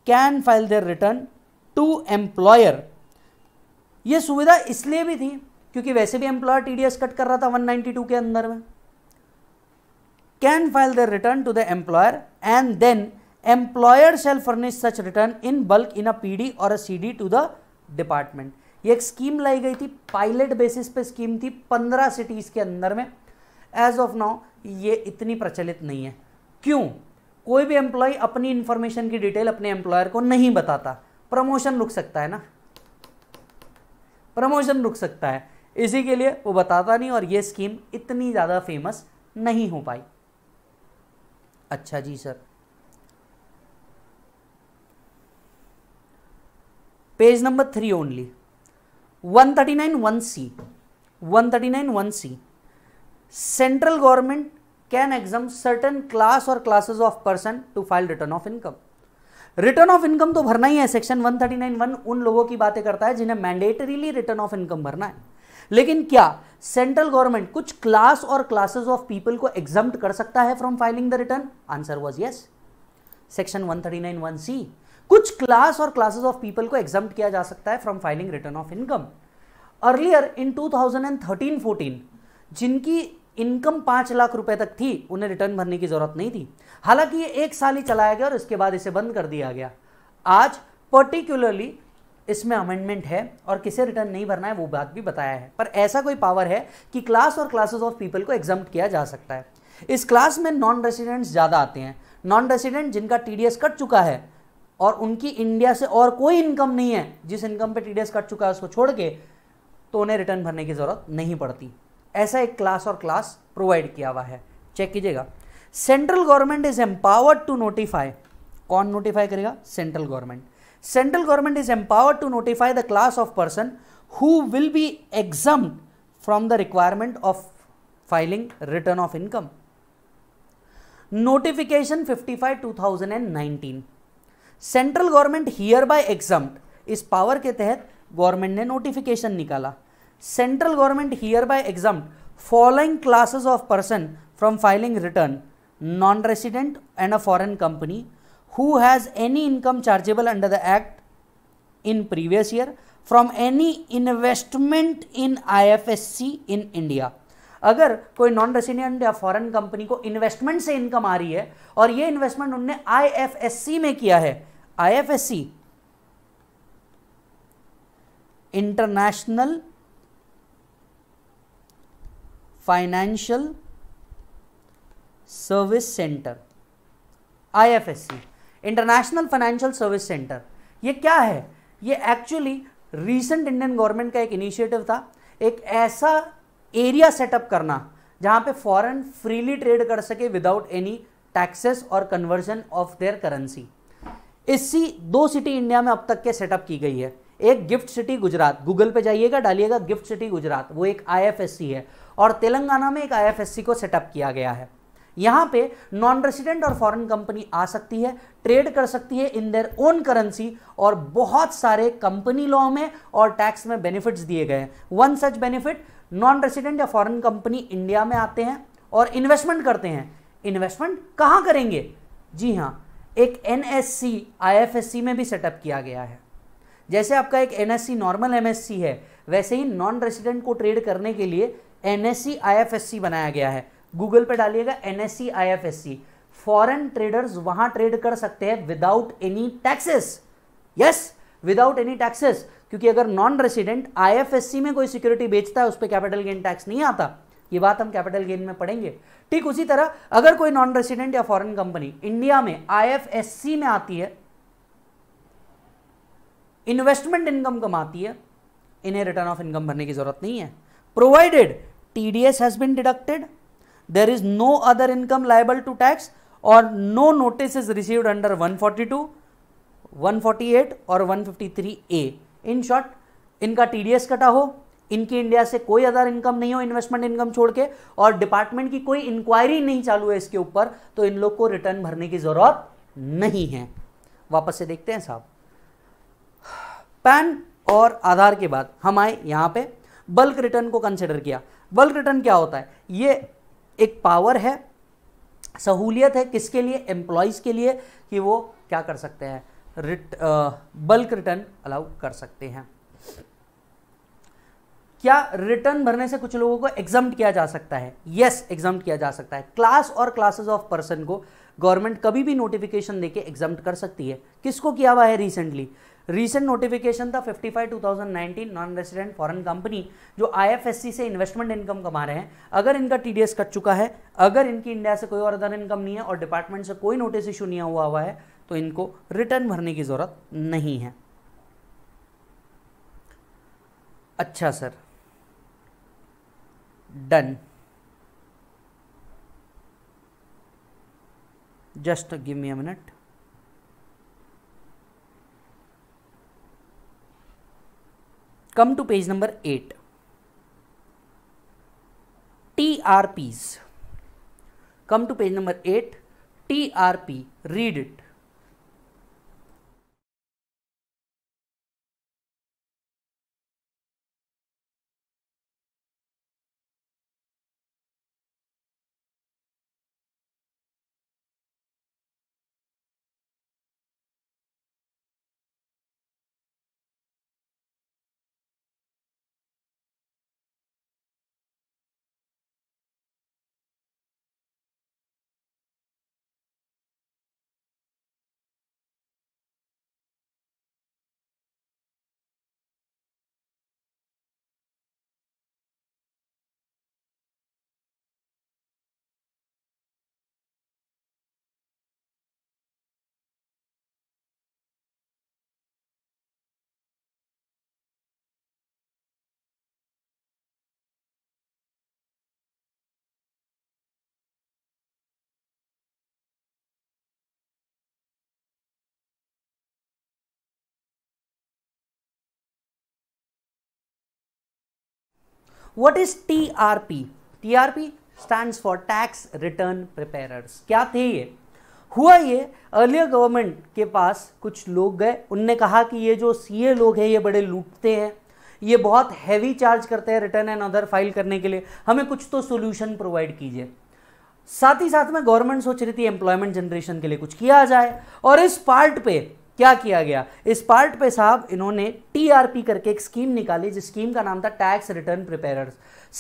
[SPEAKER 1] can file their return to employer यह सुविधा इसलिए भी थी क्योंकि वैसे भी एम्प्लॉयर टीडीएस कट कर रहा था 192 के अंदर में can file the return to the employer and then employer shall furnish such return in bulk in a PD और a CD to the department ये एक स्कीम लाई गई थी पायलट बेसिस पे स्कीम थी पंद्रह सिटीज़ के अंदर में एज ऑफ नाउ ये इतनी प्रचलित नहीं है क्यों कोई भी एम्प्लॉय अपनी इंफॉर्मेशन की डिटेल अपने एम्प्लॉयर को नहीं बताता प्रमोशन रुक सकता है ना प्रमोशन रुक सकता है इसी के लिए वो बताता नहीं और ये स्कीम इतनी ज़्यादा फेमस नहीं हो पाई अच्छा जी sir page number three only one thirty nine one C one thirty nine one C central government can exempt certain class और classes of person to file return of income return of income तो भरना ही है section one thirty nine one उन लोगों की बातें करता है जिन्हें मैंडेटरीली रिटर्न ऑफ इनकम भरना है लेकिन क्या सेंट्रल गवर्नमेंट कुछ क्लास और क्लासेस ऑफ पीपल को एग्जाम कर सकता है from filing the return answer was yes section one C कुछ क्लास और क्लासेस ऑफ पीपल को एग्जाम किया जा सकता है from filing return of income earlier in 2013-14 जिनकी इनकम पांच लाख रुपए तक थी उन्हें रिटर्न भरने की जरूरत नहीं थी हालांकि ये एक साल ही चलाया गया और इसके बाद इसे बंद कर दिया गया आज पर्टिकुलरली इसमें अमेंडमेंट है और किसे रिटर्न नहीं भरना है वो बात भी बताया है पर ऐसा कोई पावर है कि क्लास और क्लासेस ऑफ पीपल को एग्जाम किया जा सकता है इस क्लास में नॉन रेसिडेंट्स ज़्यादा आते हैं नॉन रेसिडेंट जिनका टी कट चुका है और उनकी इंडिया से और कोई इनकम नहीं है जिस इनकम पे टी कट चुका है उसको छोड़ के तो उन्हें रिटर्न भरने की ज़रूरत नहीं पड़ती ऐसा एक क्लास और क्लास प्रोवाइड किया हुआ है चेक कीजिएगा central government is empowered to notify कौन नोटिफाई करेगा central government central government is empowered to notify the class of person who will be exempt from the requirement of filing return of income notification 55 2019 central government hereby exempt is power ke tehet government ne notification nikala central government hereby exempt following classes of person from filing return non resident and a foreign company who has any income chargeable under the act in previous year from any investment in IFSC in India अगर कोई non resident या foreign company को investment से income आ रही है और ये इन्वेस्टमेंट उनने आईएफएससी में किया है IFSC international financial service centre IFSC international financial service centre ये क्या है ये एक्चुअली रिसेंट इंडियन गवर्नमेंट का एक इनिशिएटिव था एक ऐसा एरिया सेटअप करना जहाँ पे फॉरेन फ्रीली ट्रेड कर सके विदाउट एनी टैक्सेस और कन्वर्जन ऑफ देयर करेंसी इसी दो सिटी इंडिया में अब तक के सेटअप की गई है एक गिफ्ट सिटी गुजरात गूगल पे जाइएगा डालिएगा गिफ्ट सिटी गुजरात वो एक आईएफएससी है और तेलंगाना में एक आईएफएससी को सेटअप किया गया है यहां पे नॉन रेसिडेंट और फॉरेन कंपनी आ सकती है ट्रेड कर सकती है इन देयर ओन करेंसी और बहुत सारे कंपनी लॉ में और टैक्स में बेनिफिट्स दिए गए हैं one such benefit non resident या फॉरेन कंपनी इंडिया में आते हैं और इन्वेस्टमेंट करते हैं इन्वेस्टमेंट कहाँ करेंगे जी हां एक एन एस में भी सेटअप किया गया है जैसे आपका एक एन नॉर्मल एम है वैसे ही नॉन रेसिडेंट को ट्रेड करने के लिए एन एस बनाया गया है गूगल पे डालिएगा N S C I F S C foreign traders वहां ट्रेड कर सकते हैं without any taxes yes without any taxes क्योंकि अगर नॉन रेसिडेंट आईएफएससी में कोई सिक्योरिटी बेचता है उस पर कैपिटल गेन टैक्स नहीं आता ये बात हम कैपिटल गेन में पढ़ेंगे ठीक उसी तरह अगर कोई नॉन रेसिडेंट या फॉरेन कंपनी इंडिया में आईएफएससी में आती है इन्वेस्टमेंट इनकम कमाती है इन्हें रिटर्न ऑफ इनकम भरने की जरूरत नहीं है provided TDS has been deducted there is no other income liable to tax or no notice is received under 142 148 और 153 ए इन शॉर्ट इनका टीडीएस कटा हो इनकी इंडिया से कोई अदर इनकम नहीं हो इन्वेस्टमेंट इनकम छोड़ के और डिपार्टमेंट की कोई इंक्वायरी नहीं चालू है इसके ऊपर तो इन लोग को रिटर्न भरने की ज़रूरत नहीं है वापस से देखते हैं साहब पैन और आधार के बाद हम आए यहां पे बल्क रिटर्न को कंसिडर किया बल्क रिटर्न क्या होता है ये एक पावर है सहूलियत है किसके लिए एम्प्लॉयज़ के लिए कि वो क्या कर सकते हैं रिट बल्क रिटर्न अलाउ कर सकते हैं क्या रिटर्न भरने से कुछ लोगों को एग्जाम किया जा सकता है यस yes, एग्जाम किया जा सकता है क्लास और क्लासेस ऑफ पर्सन को गवर्नमेंट कभी भी नोटिफिकेशन देके एग्जाम कर सकती है किसको किया हुआ है रिसेंटली रिसेंट नोटिफिकेशन था 55 2019 नॉन रेसिडेंट फॉरेन कंपनी जो आईएफएससी से इन्वेस्टमेंट इनकम कमा रहे हैं अगर इनका टीडीएस कट चुका है अगर इनकी इंडिया से कोई और अदर इनकम नहीं है और डिपार्टमेंट से कोई नोटिस इशू नहीं हुआ हुआ है तो इनको रिटर्न भरने की ज़रूरत नहीं है
[SPEAKER 2] अच्छा sir done just give me a minute
[SPEAKER 1] Come to page number 8. TRPs.
[SPEAKER 2] Come to page number 8. TRP, read it.
[SPEAKER 1] What is T R P T R P stand for tax return preparer क्या थे ये हुआ ये earlier government के पास कुछ लोग गए उनने कहा कि ये जो सी ए लोग हैं ये बड़े लूटते हैं ये बहुत हैवी चार्ज करते हैं रिटर्न एंड अदर फाइल करने के लिए हमें कुछ तो सोल्यूशन प्रोवाइड कीजिए साथ ही साथ में गवर्नमेंट सोच रही थी एम्प्लॉयमेंट जनरेशन के लिए कुछ किया जाए और इस पार्ट पे क्या किया गया इस पार्ट पे साहब इन्होंने टीआरपी करके एक स्कीम निकाली जिस स्कीम का नाम था tax return preparer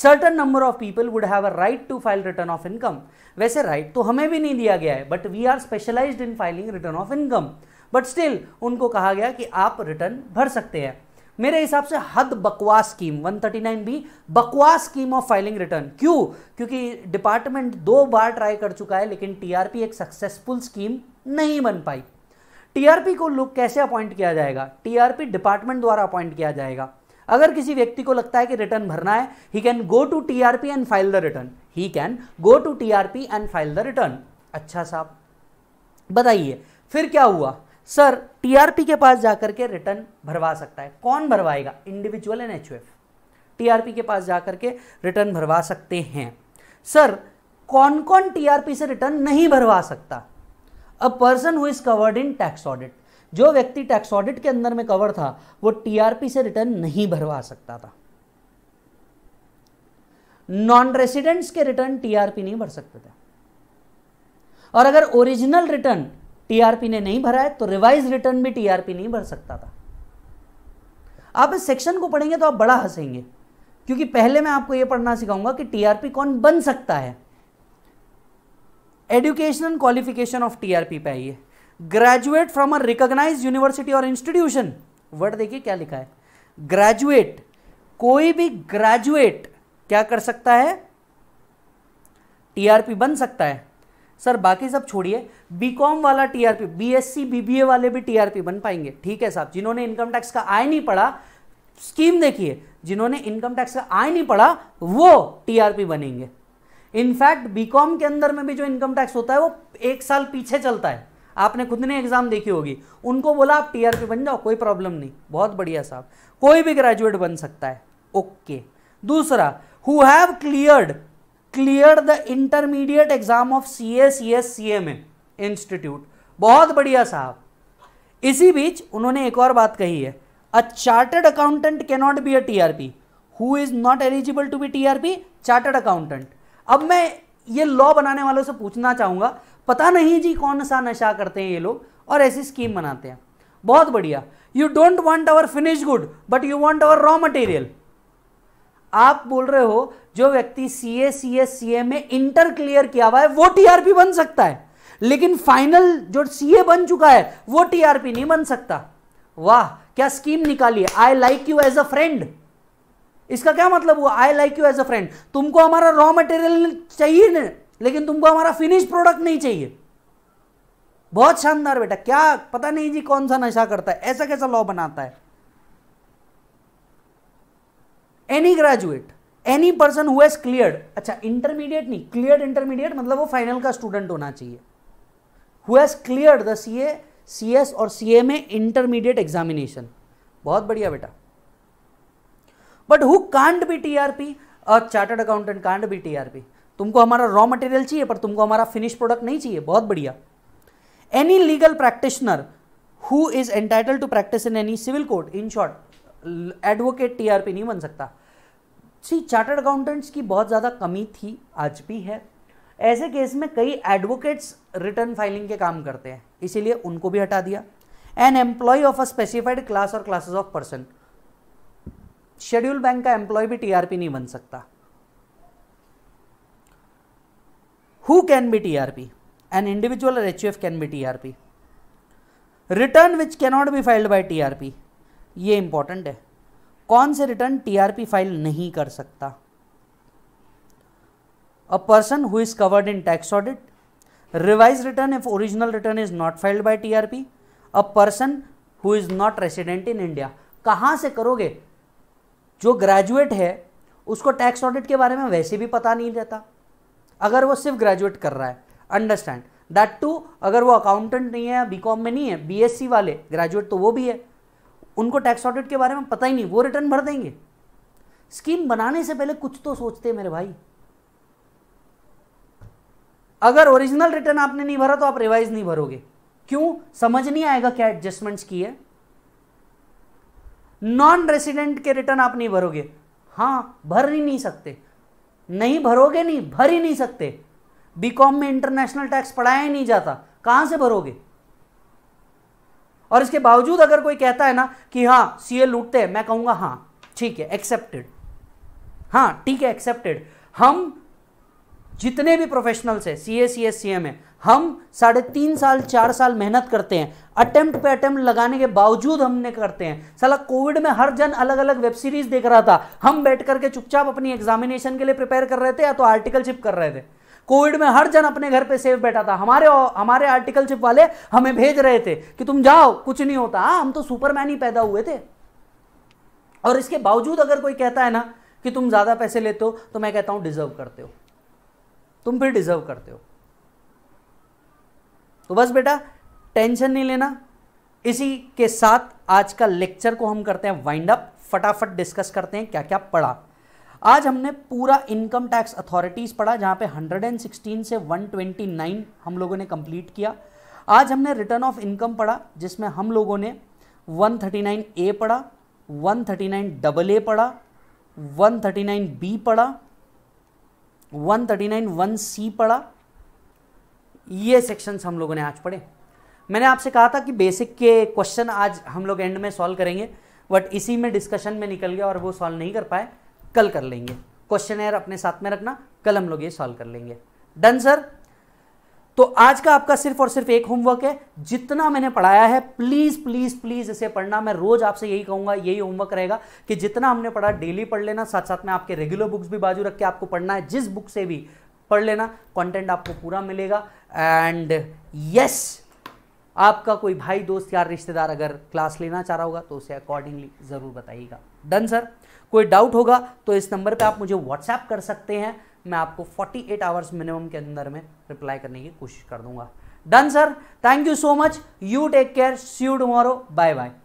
[SPEAKER 1] certain number of people would have a right to file return of income वैसे राइट right तो हमें भी नहीं दिया गया है but we are specialised in filing return of income but still उनको कहा गया कि आप रिटर्न भर सकते हैं मेरे हिसाब से हद बकवास स्कीम 139 भी बकवास स्कीम ऑफ फाइलिंग रिटर्न क्यों क्योंकि डिपार्टमेंट दो बार ट्राई कर चुका है लेकिन टीआरपी एक सक्सेसफुल स्कीम नहीं बन पाई टीआरपी को लोग कैसे अपॉइंट किया जाएगा टीआरपी डिपार्टमेंट द्वारा अपॉइंट किया जाएगा अगर किसी व्यक्ति को लगता है कि रिटर्न भरना है he can go to TRP and file the return he can go to TRP and file the return अच्छा साहब बताइए फिर क्या हुआ सर टीआरपी के पास जाकर के रिटर्न भरवा सकता है कौन भरवाएगा इंडिविजुअल एंड एच टीआरपी के पास जाकर के रिटर्न भरवा सकते हैं सर कौन कौन टीआरपी से रिटर्न नहीं भरवा सकता a person who is covered in tax audit जो व्यक्ति टैक्स ऑडिट के अंदर में कवर था वो टीआरपी से रिटर्न नहीं भरवा सकता था नॉन रेसिडेंट्स के रिटर्न टीआरपी नहीं भर सकते थे और अगर ओरिजिनल रिटर्न टीआरपी ने नहीं भरा है तो रिवाइज रिटर्न भी टीआरपी नहीं भर सकता था आप इस सेक्शन को पढ़ेंगे तो आप बड़ा हंसेंगे क्योंकि पहले मैं आपको यह पढ़ना सिखाऊंगा कि टीआरपी कौन बन सकता है एजुकेशनल क्वालिफिकेशन ऑफ टीआरपी पे आइए graduate from a recognise university और इंस्टीट्यूशन वर्ड देखिए क्या लिखा है ग्रेजुएट कोई भी ग्रेजुएट क्या कर सकता है टीआरपी बन सकता है सर बाकी सब छोड़िए बीकॉम वाला टीआरपी बीएससी बीबीए वाले भी टीआरपी बन पाएंगे ठीक है साहब जिन्होंने इनकम टैक्स का आय नहीं पढ़ा स्कीम देखिए जिन्होंने इनकम टैक्स का आय नहीं पढ़ा वो टीआरपी बनेंगे इनफैक्ट बीकॉम के अंदर में भी जो इनकम टैक्स होता है वो एक साल पीछे चलता है आपने खुद ने एग्जाम देखी होगी उनको बोला आप टीआरपी बन जाओ कोई प्रॉब्लम नहीं बहुत बढ़िया साहब कोई भी ग्रेजुएट बन सकता है ओके दूसरा who have cleared clear the intermediate exam of C A C S C M A institute बहुत बढ़िया साहब इसी बीच उन्होंने एक और बात कही है a chartered accountant cannot be a TRP who is not eligible to be TRP chartered accountant अब मैं ये लॉ बनाने वालों से पूछना चाहूंगा पता नहीं जी कौन सा नशा करते हैं ये लोग और ऐसी स्कीम बनाते हैं बहुत बढ़िया you don't want our finish good but you want our raw material आप बोल रहे हो जो व्यक्ति C A C S C A में इंटर क्लियर किया हुआ है वो टीआरपी बन सकता है लेकिन फाइनल जो सी ए बन चुका है वो टीआरपी नहीं बन सकता वाह क्या स्कीम निकाली I like you as a friend इसका क्या मतलब हुआ I like you as a friend तुमको हमारा रॉ मटेरियल चाहिए ना लेकिन तुमको हमारा फिनिश प्रोडक्ट नहीं चाहिए बहुत शानदार बेटा क्या पता नहीं जी कौन सा नशा करता है ऐसा कैसा लॉ बनाता है any graduate any person who has clear अच्छा इंटरमीडिएट नहीं क्लियर इंटरमीडिएट मतलब वो फाइनल का स्टूडेंट होना चाहिए who has clear the C A C S और सी ए में इंटरमीडिएट एग्जामिनेशन बहुत बढ़िया बेटा but who can't be TRP a chartered accountant can't be TRP तुमको हमारा रॉ मटेरियल चाहिए पर तुमको हमारा फिनिश प्रोडक्ट नहीं चाहिए बहुत बढ़िया any legal practitioner who is entitle to practice in any civil court in short advocate TRP नहीं बन सकता सी चार्टर्ड अकाउंटेंट्स की बहुत ज़्यादा कमी थी आज भी है ऐसे केस में कई एडवोकेट्स रिटर्न फाइलिंग के काम करते हैं इसीलिए उनको भी हटा दिया an employ of a specified class और classes of person schedule bank का एम्प्लॉय भी टीआरपी नहीं बन सकता who can be TRP an individual H U F can be TRP return which cannot be filed by TRP ये important है कौन से रिटर्न टीआरपी फाइल नहीं कर सकता a person who is covered in tax audit revise return if original return is not filed by TRP a person who is not resident in India कहां से करोगे जो ग्रेजुएट है उसको टैक्स ऑडिट के बारे में वैसे भी पता नहीं रहता अगर वो सिर्फ ग्रेजुएट कर रहा है अंडरस्टैंड दैट टू अगर वो अकाउंटेंट नहीं है बीकॉम में नहीं है बीएससी वाले ग्रेजुएट तो वो भी है उनको टैक्स ऑडिट के बारे में पता ही नहीं वो रिटर्न भर देंगे स्कीम बनाने से पहले कुछ तो सोचते मेरे भाई अगर ओरिजिनल रिटर्न आपने नहीं भरा तो आप रिवाइज नहीं भरोगे क्यों समझ नहीं आएगा क्या एडजस्टमेंट्स की है नॉन रेसिडेंट के रिटर्न आप नहीं भरोगे हाँ भर ही नहीं सकते नहीं भरोगे नहीं भर ही नहीं सकते बीकॉम में इंटरनेशनल टैक्स पढ़ाया ही नहीं जाता कहाँ से भरोगे और इसके बावजूद अगर कोई कहता है ना कि हाँ सीए लूटते हैं मैं कहूँगा हाँ ठीक है एक्सेप्टेड हाँ ठीक है एक्सेप्टेड हम जितने भी प्रोफेशनल्स है C A C S C M है हम साढ़े तीन साल चार साल मेहनत करते हैं अटेम्प्ट पे अटेम्प्ट लगाने के बावजूद हमने करते हैं साला कोविड में हर जन अलग अलग वेब सीरीज देख रहा था हम बैठ करके चुपचाप अपनी एग्जामिनेशन के लिए प्रिपेयर कर रहे थे या तो आर्टिकलशिप कर रहे थे कोविड में हर जन अपने घर पे सेफ बैठा था हमारे हमारे आर्टिकलशिप वाले हमें भेज रहे थे कि तुम जाओ कुछ नहीं होता हाँ हम तो सुपरमैन ही पैदा हुए थे और इसके बावजूद अगर कोई कहता है ना कि तुम ज़्यादा पैसे लेते हो तो मैं कहता हूं डिजर्व करते हो तुम फिर डिजर्व करते हो तो बस बेटा टेंशन नहीं लेना इसी के साथ आज का लेक्चर को हम करते हैं वाइंड अप फटाफट डिस्कस करते हैं क्या क्या पढ़ा आज हमने पूरा इनकम टैक्स अथॉरिटीज़ पढ़ा जहां पे 116 से 129 हम लोगों ने कंप्लीट किया आज हमने रिटर्न ऑफ इनकम पढ़ा जिसमें हम लोगों ने 139 ए पढ़ा 139 डबल ए पढ़ा 139 बी पढ़ा one thirty nine one C पढ़ा ये सेक्शन हम लोगों ने आज पढ़े मैंने आपसे कहा था कि बेसिक के क्वेश्चन आज हम लोग एंड में सॉल्व करेंगे बट इसी में डिस्कशन में निकल गया और वो सॉल्व नहीं कर पाए कल कर लेंगे क्वेश्चन अपने साथ में रखना कल हम लोग ये सॉल्व कर लेंगे डन सर तो आज का आपका सिर्फ और सिर्फ एक होमवर्क है जितना मैंने पढ़ाया है प्लीज़ प्लीज़ प्लीज़ इसे पढ़ना मैं रोज़ आपसे यही कहूंगा यही होमवर्क रहेगा कि जितना हमने पढ़ा डेली पढ़ लेना साथ साथ में आपके रेगुलर बुक्स भी बाजू रख के आपको पढ़ना है जिस बुक से भी पढ़ लेना कंटेंट आपको पूरा मिलेगा एंड यस yes, आपका कोई भाई दोस्त यार रिश्तेदार अगर क्लास लेना चाह रहा होगा तो उसे अकॉर्डिंगली ज़रूर बताइएगा डन सर कोई डाउट होगा तो इस नंबर पे आप मुझे व्हाट्सएप कर सकते हैं मैं आपको 48 आवर्स मिनिमम के अंदर में रिप्लाई करने की कोशिश कर दूंगा done sir thank you so much you take care see you tomorrow bye bye